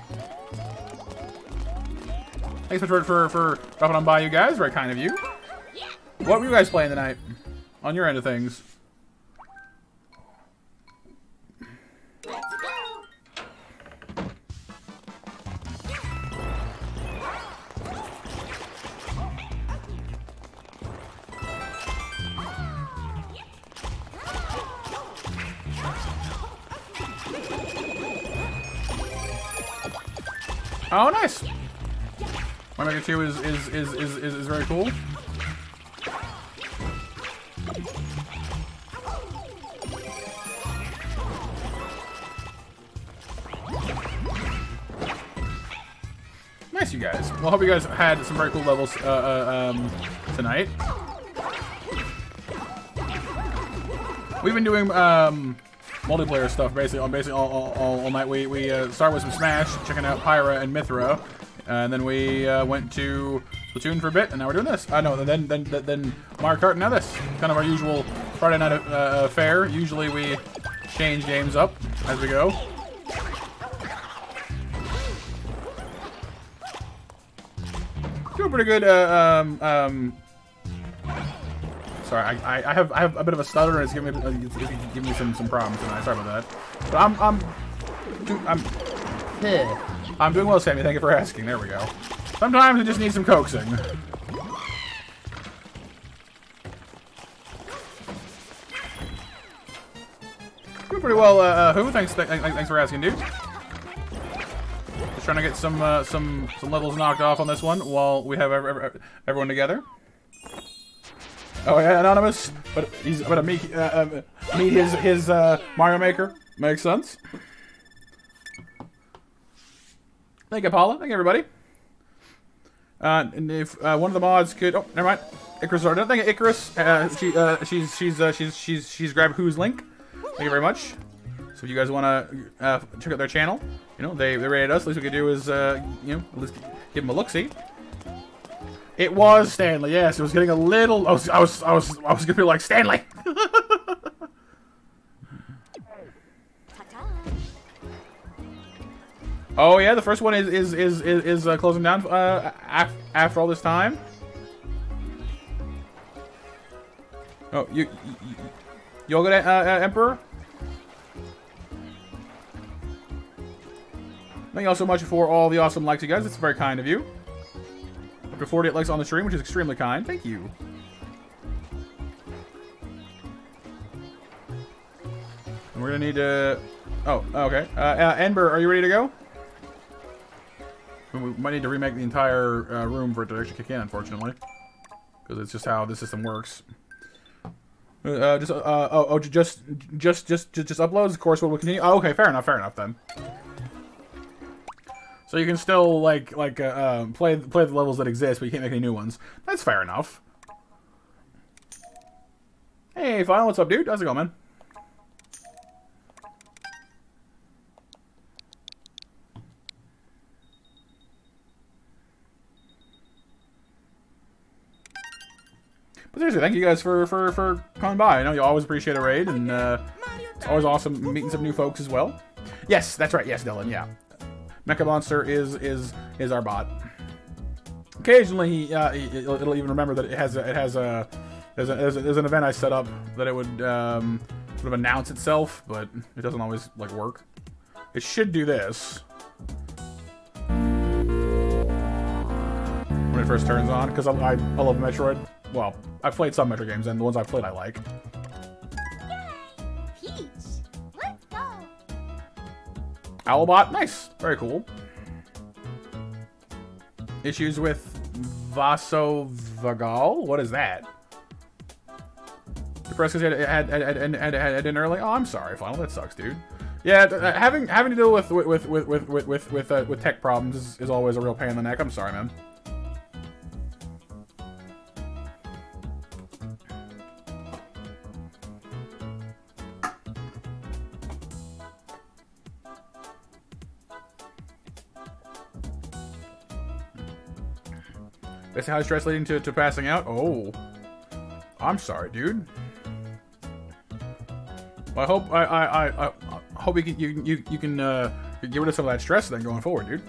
Thanks so much for, for dropping on by, you guys. Very kind of you. What were you guys playing tonight? On your end of things. Oh, nice. My Mega 2 is, is, is, is, is, is very cool. Nice, you guys. Well, I hope you guys had some very cool levels uh, uh, um, tonight. We've been doing um, multiplayer stuff basically on basically all, all, all, all night. We we uh, started with some Smash, checking out Pyra and Mythra, and then we uh, went to Splatoon for a bit, and now we're doing this. I uh, know. Then then then Mario Kart. Now this kind of our usual Friday night uh, affair. Usually we change games up as we go. Doing pretty good. Uh, um, um, Sorry, I, I, I have I have a bit of a stutter and it's giving me uh, it's, it's giving me some some problems tonight. Sorry about that. But I'm I'm do, I'm I'm doing well, Sammy. Thank you for asking. There we go. Sometimes I just need some coaxing. Doing pretty well, uh, uh, who? Thanks, th th thanks for asking, dude. Just trying to get some uh, some some levels knocked off on this one while we have ev ev everyone together. Oh yeah, anonymous. But he's gonna meet uh, uh, meet his his uh, Mario Maker. Makes sense. Thank you, Paula. Thank you, everybody. Uh, and if uh, one of the mods could, oh, never mind. Icarus done. Thank you, Icarus. Uh, she, uh, she's she's uh, she's she's she's grabbed who's link. Thank you very much. So if you guys want to uh, check out their channel, you know they they rated us. Least we could do is uh, you know at least give them a look see. It was Stanley. Yes, it was getting a little. I was I was I was I was gonna be like Stanley. Oh yeah, the first one is is is is, is uh, closing down uh, af after all this time. Oh, you, you get uh, uh, Emperor. Thank you all so much for all the awesome likes, you guys. It's very kind of you. Up to 48 likes on the stream, which is extremely kind. Thank you. And we're gonna need to. Oh, okay. Uh, uh, Ember, are you ready to go? We might need to remake the entire uh, room for it to actually kick in, unfortunately. Because it's just how the system works. Uh, uh, just, uh, oh, oh, just, just, just, just, just uploads. Of course, we'll continue. Oh, okay, fair enough, fair enough then. So you can still like, like, uh, uh, play, play the levels that exist, but you can't make any new ones. That's fair enough. Hey, Final, what's up, dude? How's it going, man? But seriously, thank you guys for for for coming by. I know you always appreciate a raid, and uh, it's always awesome meeting some new folks as well. Yes, that's right. Yes, Dylan. Yeah, Mecha Monster is is is our bot. Occasionally, uh, it'll, even remember that it has a, it has a there's, a there's, a there's an event I set up that it would um, sort of announce itself, but it doesn't always like work. It should do this when it first turns on because I, I I love Metroid. Well, I've played some Metroid games, and the ones I've played I like. Owlbot, nice, very cool. Issues with Vasovagal? What is that? Depressed because it had had, had, had, had, in early. Oh, I'm sorry, Final. That sucks, dude. Yeah, having having to deal with with with with with with with, with, uh, with tech problems is, is always a real pain in the neck. I'm sorry, man. That's how stress leading to, to passing out? Oh. I'm sorry, dude. I hope I I, I, I hope you can you you, you can uh, get rid of some of that stress then going forward, dude.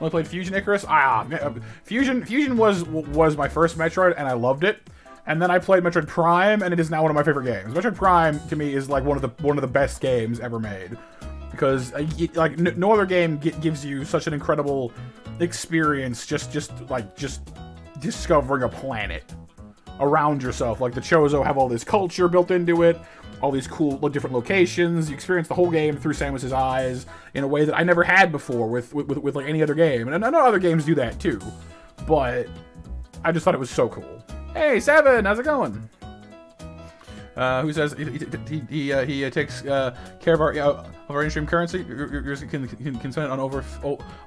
Only played Fusion Icarus. Ah, uh, Fusion Fusion was was my first Metroid and I loved it. And then I played Metroid Prime and it is now one of my favorite games. Metroid Prime to me is like one of the one of the best games ever made because uh, like no other game gives you such an incredible experience just just like just discovering a planet around yourself. Like the Chozo have all this culture built into it, all these cool different locations. You experience the whole game through Samus's eyes in a way that I never had before with with, with, with like any other game. And I know other games do that too, but I just thought it was so cool. Hey, Seven, how's it going? Uh, who says he he he, uh, he uh, takes uh, care of our uh, of our in-stream currency? You can, can can spend it on over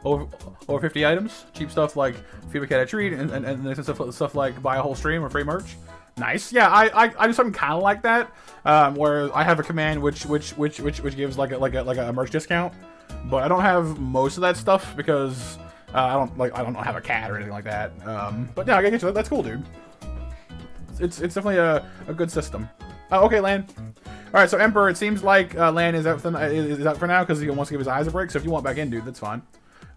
over over 50 items. Cheap stuff like feed a cat a treat, and and, and stuff stuff like buy a whole stream or free merch. Nice. Yeah, I I, I do something kind of like that, um, where I have a command which which which which which gives like a like a like a merch discount, but I don't have most of that stuff because uh, I don't like I don't have a cat or anything like that. Um, but yeah, I get you. That's cool, dude. It's it's definitely a, a good system. Oh, okay, Lan. All right, so Emperor. It seems like uh, Lan is out for is out for now because he wants to give his eyes a break. So if you want back in, dude, that's fine.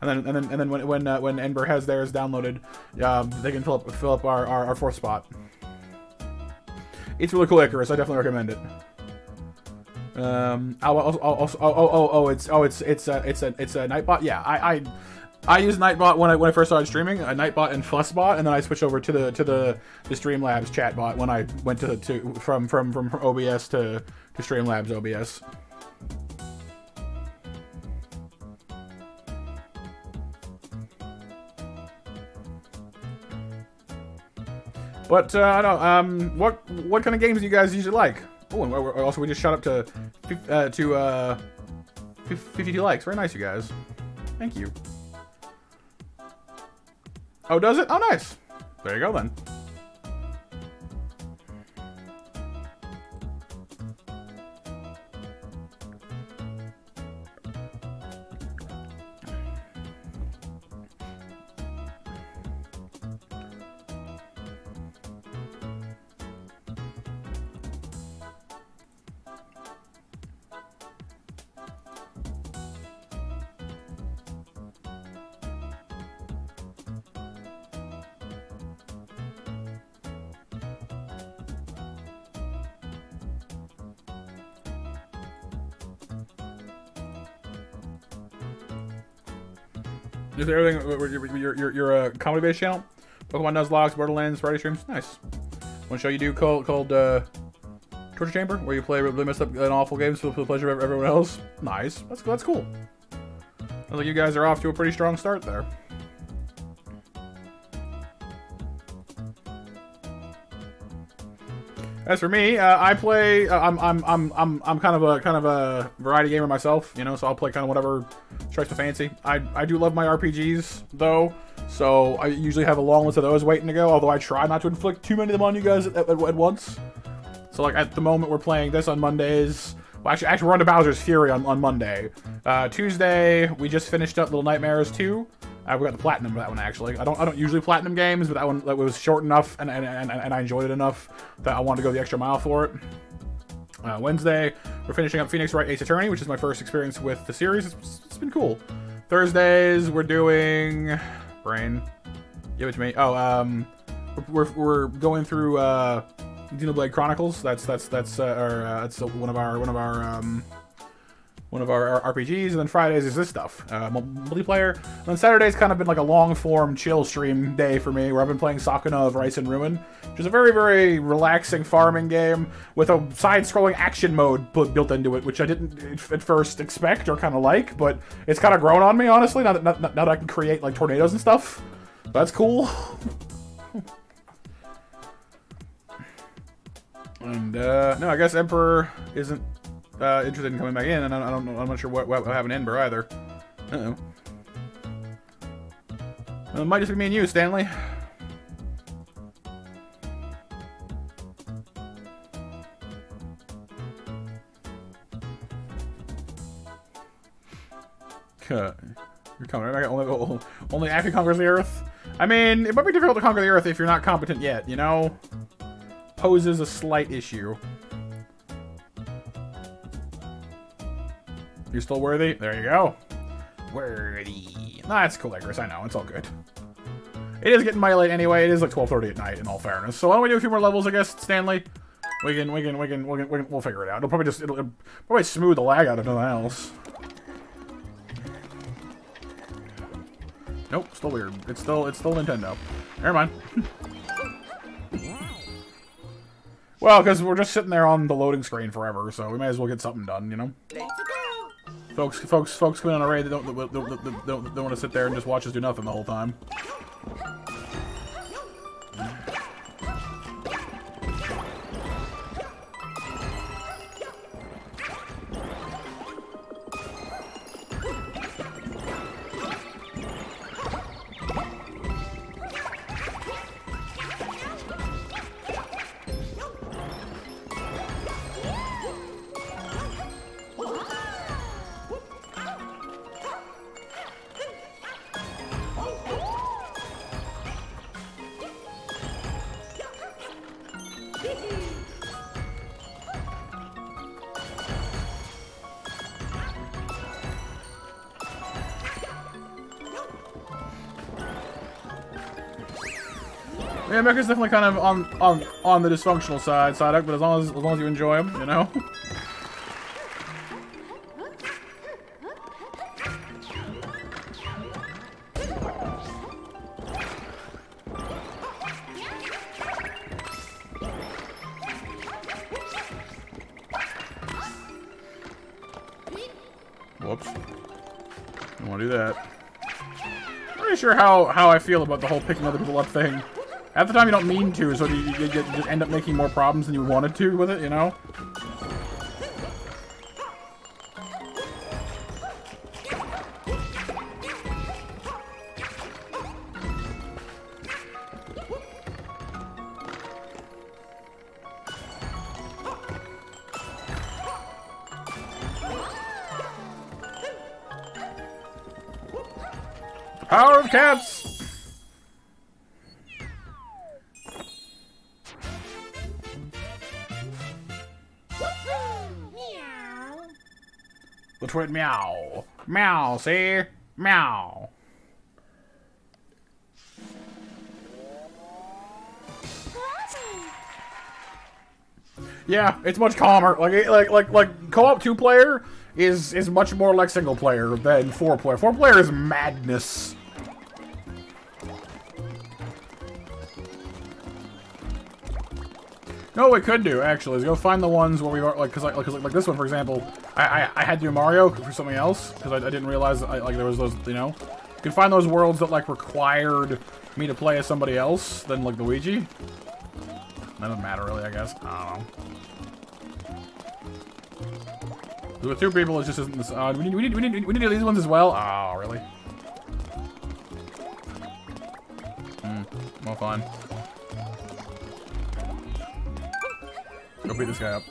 And then and then and then when when uh, when Ember has theirs downloaded, um, they can fill up fill up our, our, our fourth spot. It's really cool, Icarus. I definitely recommend it. Um, oh, oh, oh, oh, oh, oh, oh, it's oh, it's it's a it's a it's a Nightbot. Yeah, I I I used Nightbot when I when I first started streaming, a Nightbot and Fossabot, and then I switched over to the to the the Streamlabs chatbot when I went to to from from from, from OBS to to Streamlabs OBS. But uh, I don't. Um, what what kind of games do you guys usually like? Oh, and also we just shot up to uh, to uh, 52 likes. Very nice, you guys. Thank you. Oh, does it? Oh, nice. There you go then. Is everything your your your, your uh, comedy based channel? Pokemon Nuzlocke, Borderlands, Friday streams. Nice. One show you do called called uh, Torture Chamber, where you play really messed up and awful games for the pleasure of everyone else. Nice. That's that's cool. Sounds like you guys are off to a pretty strong start there. As for me, uh, I play. Uh, I'm, I'm, I'm, I'm, I'm kind of a kind of a variety gamer myself, you know. So I'll play kind of whatever strikes my fancy. I, I do love my RPGs though, so I usually have a long list of those waiting to go. Although I try not to inflict too many of them on you guys at, at, at once. So like at the moment we're playing this on Mondays. Well, actually, actually we're on to Bowser's Fury on, on Monday. Uh, Tuesday we just finished up Little Nightmares 2. We got the platinum for that one actually. I don't I don't usually platinum games, but that one that was short enough and, and, and, and I enjoyed it enough that I wanted to go the extra mile for it. Uh, Wednesday, we're finishing up Phoenix Wright Ace Attorney, which is my first experience with the series. It's, it's been cool. Thursdays, we're doing Brain. Give it to me. Oh, um, we're, we're going through uh, Xenoblade Chronicles. That's that's that's uh, our, uh, that's one of our one of our um, one of our RPGs, and then Fridays is this stuff, uh, multiplayer. And then Saturday's kind of been like a long form chill stream day for me, where I've been playing Sakuna of Rice and Ruin, which is a very very relaxing farming game with a side-scrolling action mode built into it, which I didn't at first expect or kind of like, but it's kind of grown on me honestly. Now that now, now that I can create like tornadoes and stuff, that's cool. And uh, no, I guess Emperor isn't uh, interested in coming back in, and I, don't know. I'm not sure what, what happened to Ember either. Uh oh. It might just be me and you, Stanley. You're coming. right? Only, only after can conquer the Earth. I mean, it might be difficult to conquer the Earth if you're not competent yet. You know, poses a slight issue. You're still worthy? There you go. Worthy. Nah, it's cool, Icarus. I know. It's all good. It is getting mighty late anyway. It is like 12:30 at night, in all fairness. So why don't we do a few more levels, I guess, Stanley? We can, we can, we can, we can, we can we'll figure it out. It'll probably just, it'll, it'll probably smooth the lag out of nothing else. Nope, still weird. It's still, it's still Nintendo. Never mind. well, because we're just sitting there on the loading screen forever, so we may as well get something done, you know. Folks, folks, folks come in on a raid. Don't, don't, don't, don't want to sit there and just watch us do nothing the whole time. Mecha's definitely kind of on on on the dysfunctional side, Sadek, but as long as as long as you enjoy him, you know. Whoops. Don't want to do that. Not sure how how I feel about the whole picking other people up thing. Half the time you don't mean to, so you, you, you just end up making more problems than you wanted to with it, you know? Power of cats! The twin meow. Meow, see? Meow. Yeah, it's much calmer. Like like like like co-op two player is is much more like single player than four player. Four player is madness. No, we could do actually is go find the ones where we are like, cause like, cause like, like this one for example, I, I I had to do Mario for something else because I, I didn't realize I, like there was those you know, you can find those worlds that like required me to play as somebody else than like Luigi. That doesn't matter really, I guess. I don't know. With two people, it just isn't this. Uh, we need we need we need we need to do these ones as well. Oh, really? Hmm. Well, fine. Go beat this guy up.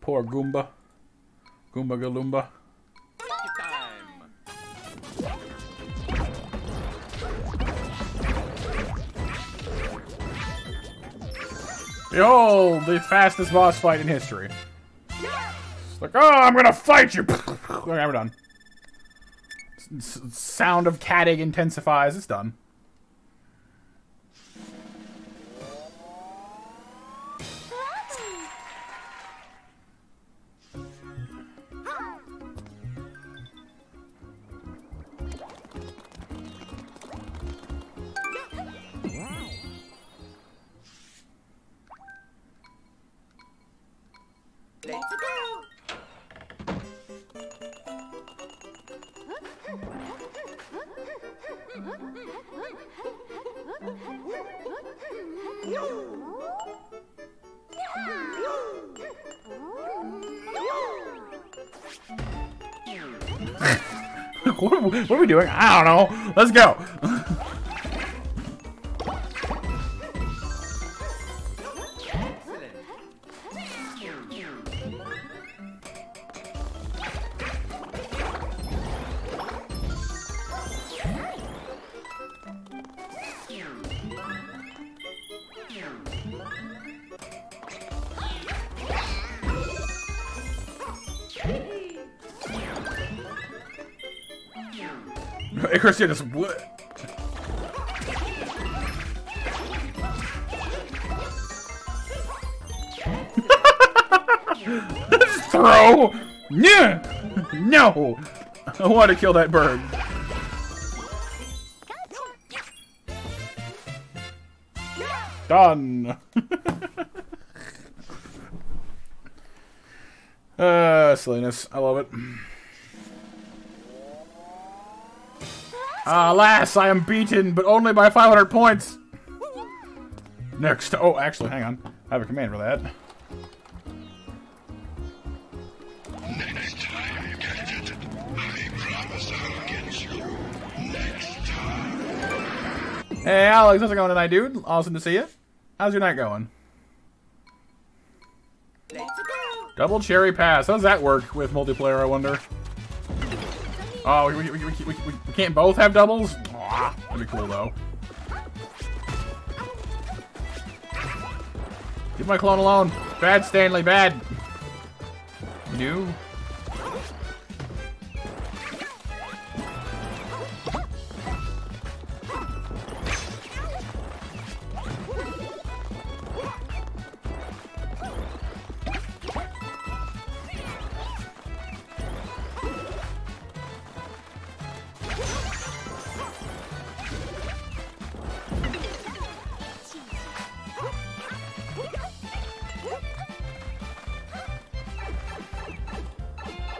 Poor Goomba. Goomba Galoomba. Behold, the fastest boss fight in history. It's like, oh, I'm gonna fight you! okay, we're done. S sound of catting intensifies. It's done. what, are we, what are we doing? I don't know. Let's go. Hey, Christian, just what? Throw. Yeah. No. I want to kill that bird. Done. uh, silliness. I love it. Alas, I am beaten, but only by 500 points. Next. Oh, actually, hang on. I have a command for that. Next time you catch it, I promise I'll get you. Next time. Hey, Alex, how's it going tonight, dude? Awesome to see you. How's your night going? Double cherry pass. How does that work with multiplayer, I wonder? Oh, we, we, we, we, can't both have doubles? Aw, that'd be cool, though. Leave my clone alone. Bad, Stanley, bad. You?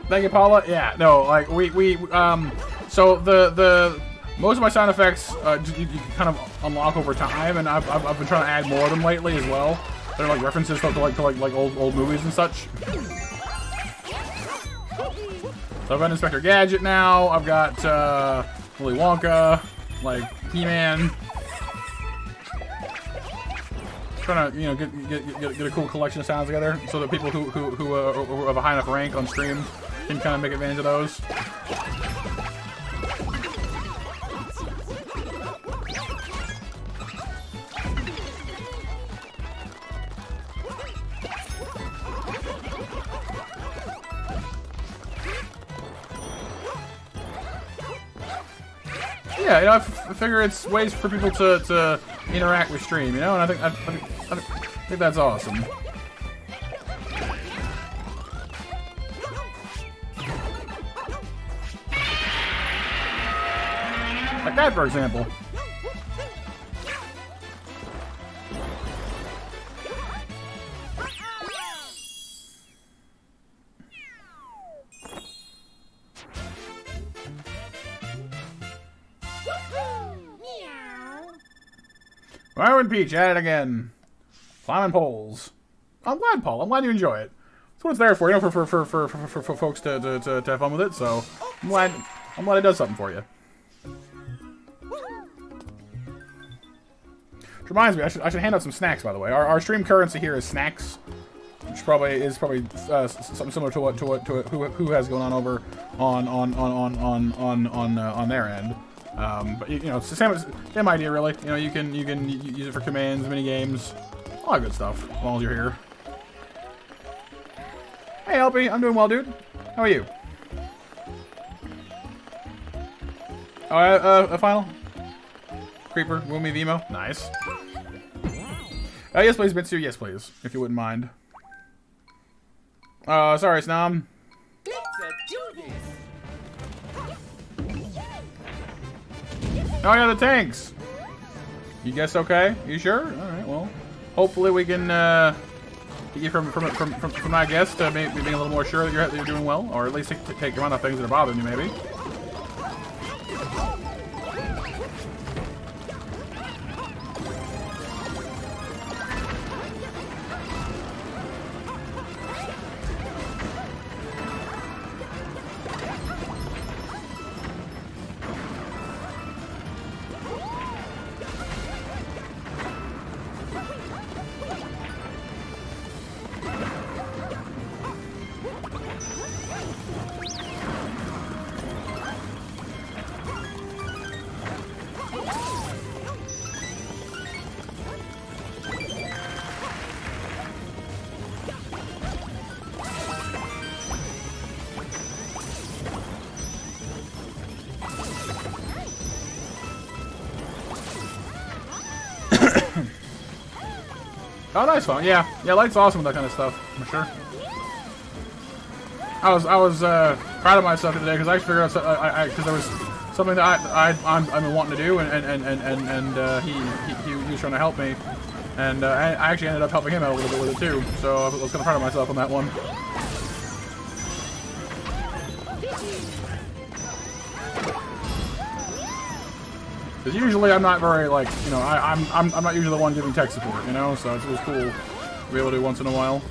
Thank you, Paula. Yeah, no, like we we um, so the the most of my sound effects uh, you, you can kind of unlock over time, and I've, I've, I've been trying to add more of them lately as well. They're like references to, to like to like like old old movies and such. So I've got Inspector Gadget now. I've got uh, Willy Wonka, like He-Man. Trying to you know get, get, get, get a cool collection of sounds together, so that people who who who, uh, who have a high enough rank on stream can kind of make advantage of those. Yeah, you know, I, figure it's ways for people to, to interact with stream, you know, and I think I, I, I think- I think that's awesome. Like that, for example. Mario and Peach at it again. Climbing poles. I'm glad, Paul. I'm glad you enjoy it. That's what it's there for, you know, for for for for, for, for, folks to, to, to, to have fun with it. So I'm glad I'm glad it does something for you. Which reminds me, I should I should hand out some snacks. By the way, our, our stream currency here is snacks, which probably is probably uh, something similar to what to what to what, who who has going on over on on on on on on on, uh, on their end. Um, but you, know, it's the same same idea really. You know, you can you can use it for commands, mini games, all that good stuff. As you're here. Hey, LP, I'm doing well, dude. How are you? Oh, uh, uh, a final. Creeper, Woomy Vimo. Nice. Uh, yes, please, Mitsu. Yes, please. If you wouldn't mind. Uh, sorry, Snom. Oh, yeah, the tanks. You guess okay? You sure? All right, well, hopefully we can, uh, get you from, from, from, from, from my guess to maybe being a little more sure that you're, that you're doing well, or at least take, take your mind off things that are bothering you, maybe. Oh, nice phone. Yeah, yeah. Light's awesome with that kind of stuff, for sure. I was I was uh, proud of myself today because I figured out so- I I because there was something that I I I'm, I've been wanting to do and and and and and, uh, he, he he was trying to help me, and uh, I I actually ended up helping him out a little bit with it too. So I was kind of proud of myself on that one. Because usually I'm not very like you know I, I'm I'm I'm not usually the one giving tech support, you know. So it was cool to be able to do once in a while.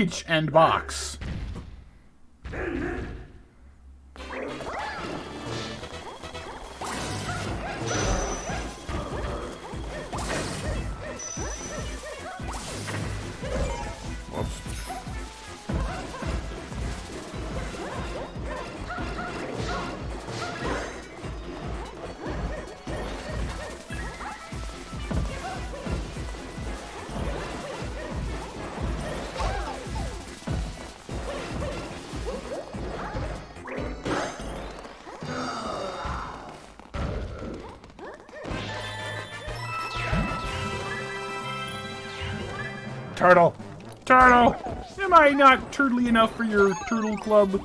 Peach and Box. Not turtly enough for your turtle club?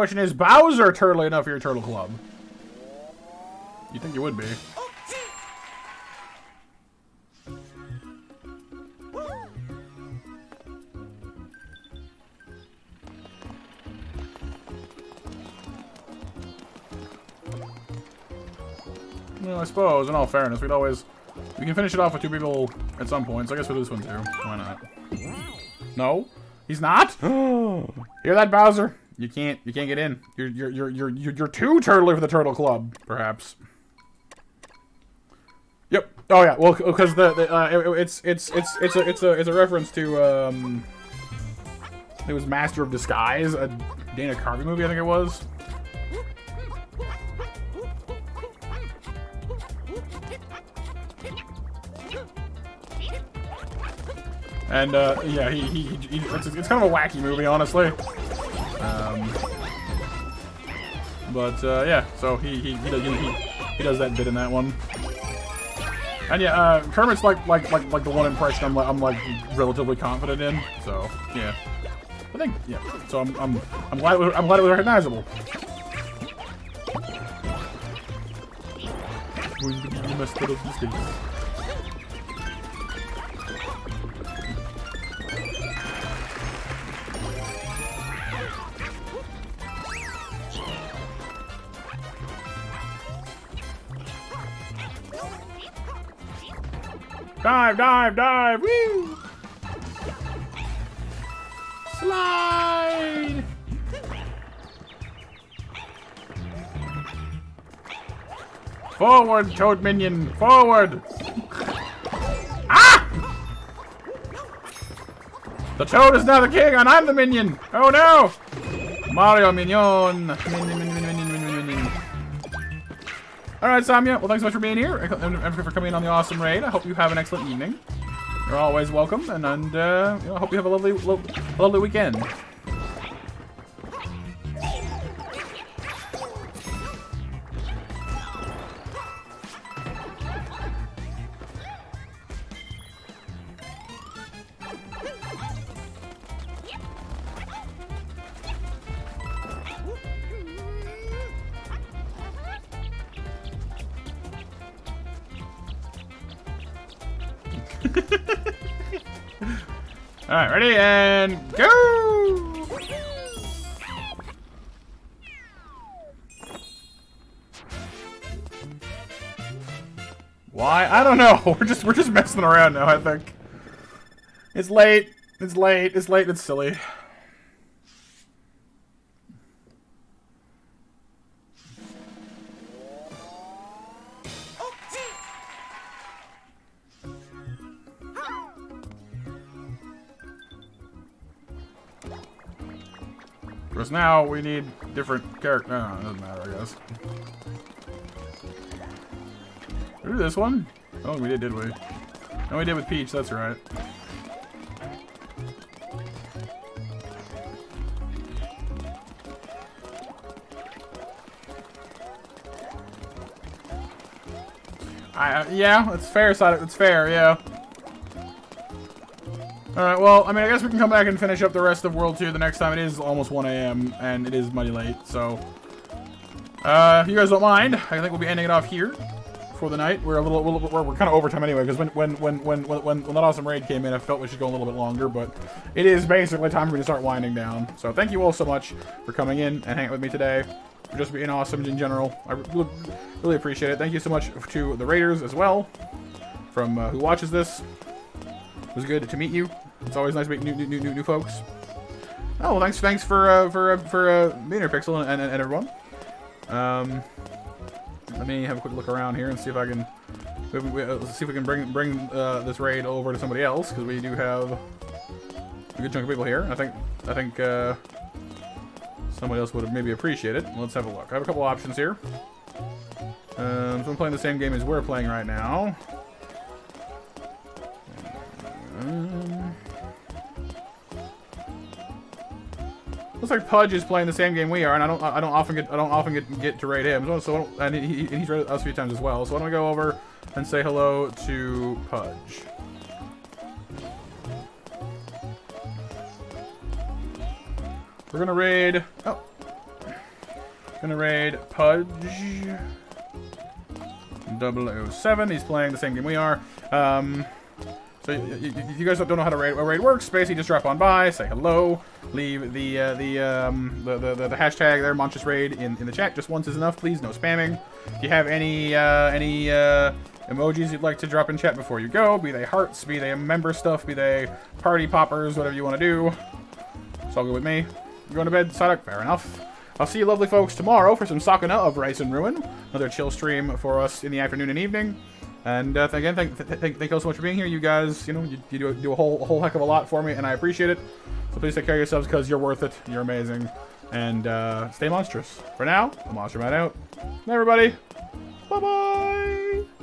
Question is, Bowser turtle enough for your turtle club? You think you would be. Well, I suppose, in all fairness, we'd always... We can finish it off with two people at some point, so I guess we'll do this one too. Why not? No, he's not. Hear that, Bowser? You can't. You can't get in. You're you're you're you're you're, too turtly for the Turtle Club, perhaps. Yep. Oh yeah. Well, because the, the uh, it- it's it's it's it's a it's a it's a reference to um. It was Master of Disguise, a Dana Carvey movie, I think it was. And uh, yeah, he, he, he- it's, it's kind of a wacky movie, honestly. Um, but uh, yeah, so he he, he, does, he he does that bit in that one. And yeah, uh, Kermit's like like like like the one impression I'm like I'm like relatively confident in. So yeah, I think yeah. So I'm I'm I'm glad was, I'm glad it was recognizable. The master of mistakes. Dive, dive, dive! Woo! Slide! Forward, Toad Minion! Forward! Ah! The Toad is now the king, and I'm the minion! Oh no! Mario Minion! Minion, minion, minion. Alright, Samya. Well, thanks so much for being here and and for coming in on the awesome raid. I hope you have an excellent evening. You're always welcome, and, and uh, you know, I hope you have a lovely, lo lovely weekend. Alright, ready, and go! Why? I don't know. We're just we're just messing around now, I think. It's late. It's late. It's late. It's silly. Because now we need different character. No, it doesn't matter, I guess. Do this one? Oh, we did, did we? No, we did with Peach. That's right. I, uh, yeah, it's fair side. It's fair, yeah. Alright, well, I mean, I guess we can come back and finish up the rest of World 2 the next time. It is almost 1 a.m., and it is mighty late, so... Uh, if you guys don't mind, I think we'll be ending it off here for the night. We're a little, we're, we're, kind of overtime anyway, because when, when, when, when, when, when, that awesome raid came in, I felt we should go a little bit longer, but it is basically time for me to start winding down. So thank you all so much for coming in and hanging with me today, for just being awesome in general. I re- really appreciate it. Thank you so much to the Raiders as well, from uh, who watches this. It was good to meet you. It's always nice to meet new new new, new folks. Oh well, thanks thanks for uh, for uh, for uh, being here, Pixel, and, and, and everyone. Um, let me have a quick look around here and see if I can we, uh, let's see if we can bring bring uh, this raid over to somebody else because we do have a good chunk of people here. I think I think uh, somebody else would maybe appreciated. It. Let's have a look. I have a couple options here. Um, so I'm playing the same game as we're playing right now. Um, looks like Pudge is playing the same game we are, and I don't I don't often get I don't often get get to raid him. So, so and he, he- he's raided us a few times as well. So why don't we go over and say hello to Pudge? We're gonna raid. Oh, gonna raid Pudge. 007. He's playing the same game we are. Um, so you guys don't know how to raid, raid works. Basically, just drop on by, say hello, leave the uh, the, um, the, the the hashtag there, Monstrous Raid in, in the chat. Just once is enough, please. No spamming. If you have any uh, any uh, emojis you'd like to drop in chat before you go, be they hearts, be they member stuff, be they party poppers, whatever you want to do. It's all good with me. You're going to bed, Psyduck? Fair enough. I'll see you lovely folks tomorrow for some Sakuna of Rice and Ruin. Another chill stream for us in the afternoon and evening. And uh, again, thank, th thank, thank you all so much for being here. You guys, you know, you, you do, a, do a whole a whole heck of a lot for me, and I appreciate it. So please take care of yourselves because you're worth it. You're amazing. And uh, stay monstrous. For now, the MonsterMatt out. Everybody. Bye-bye.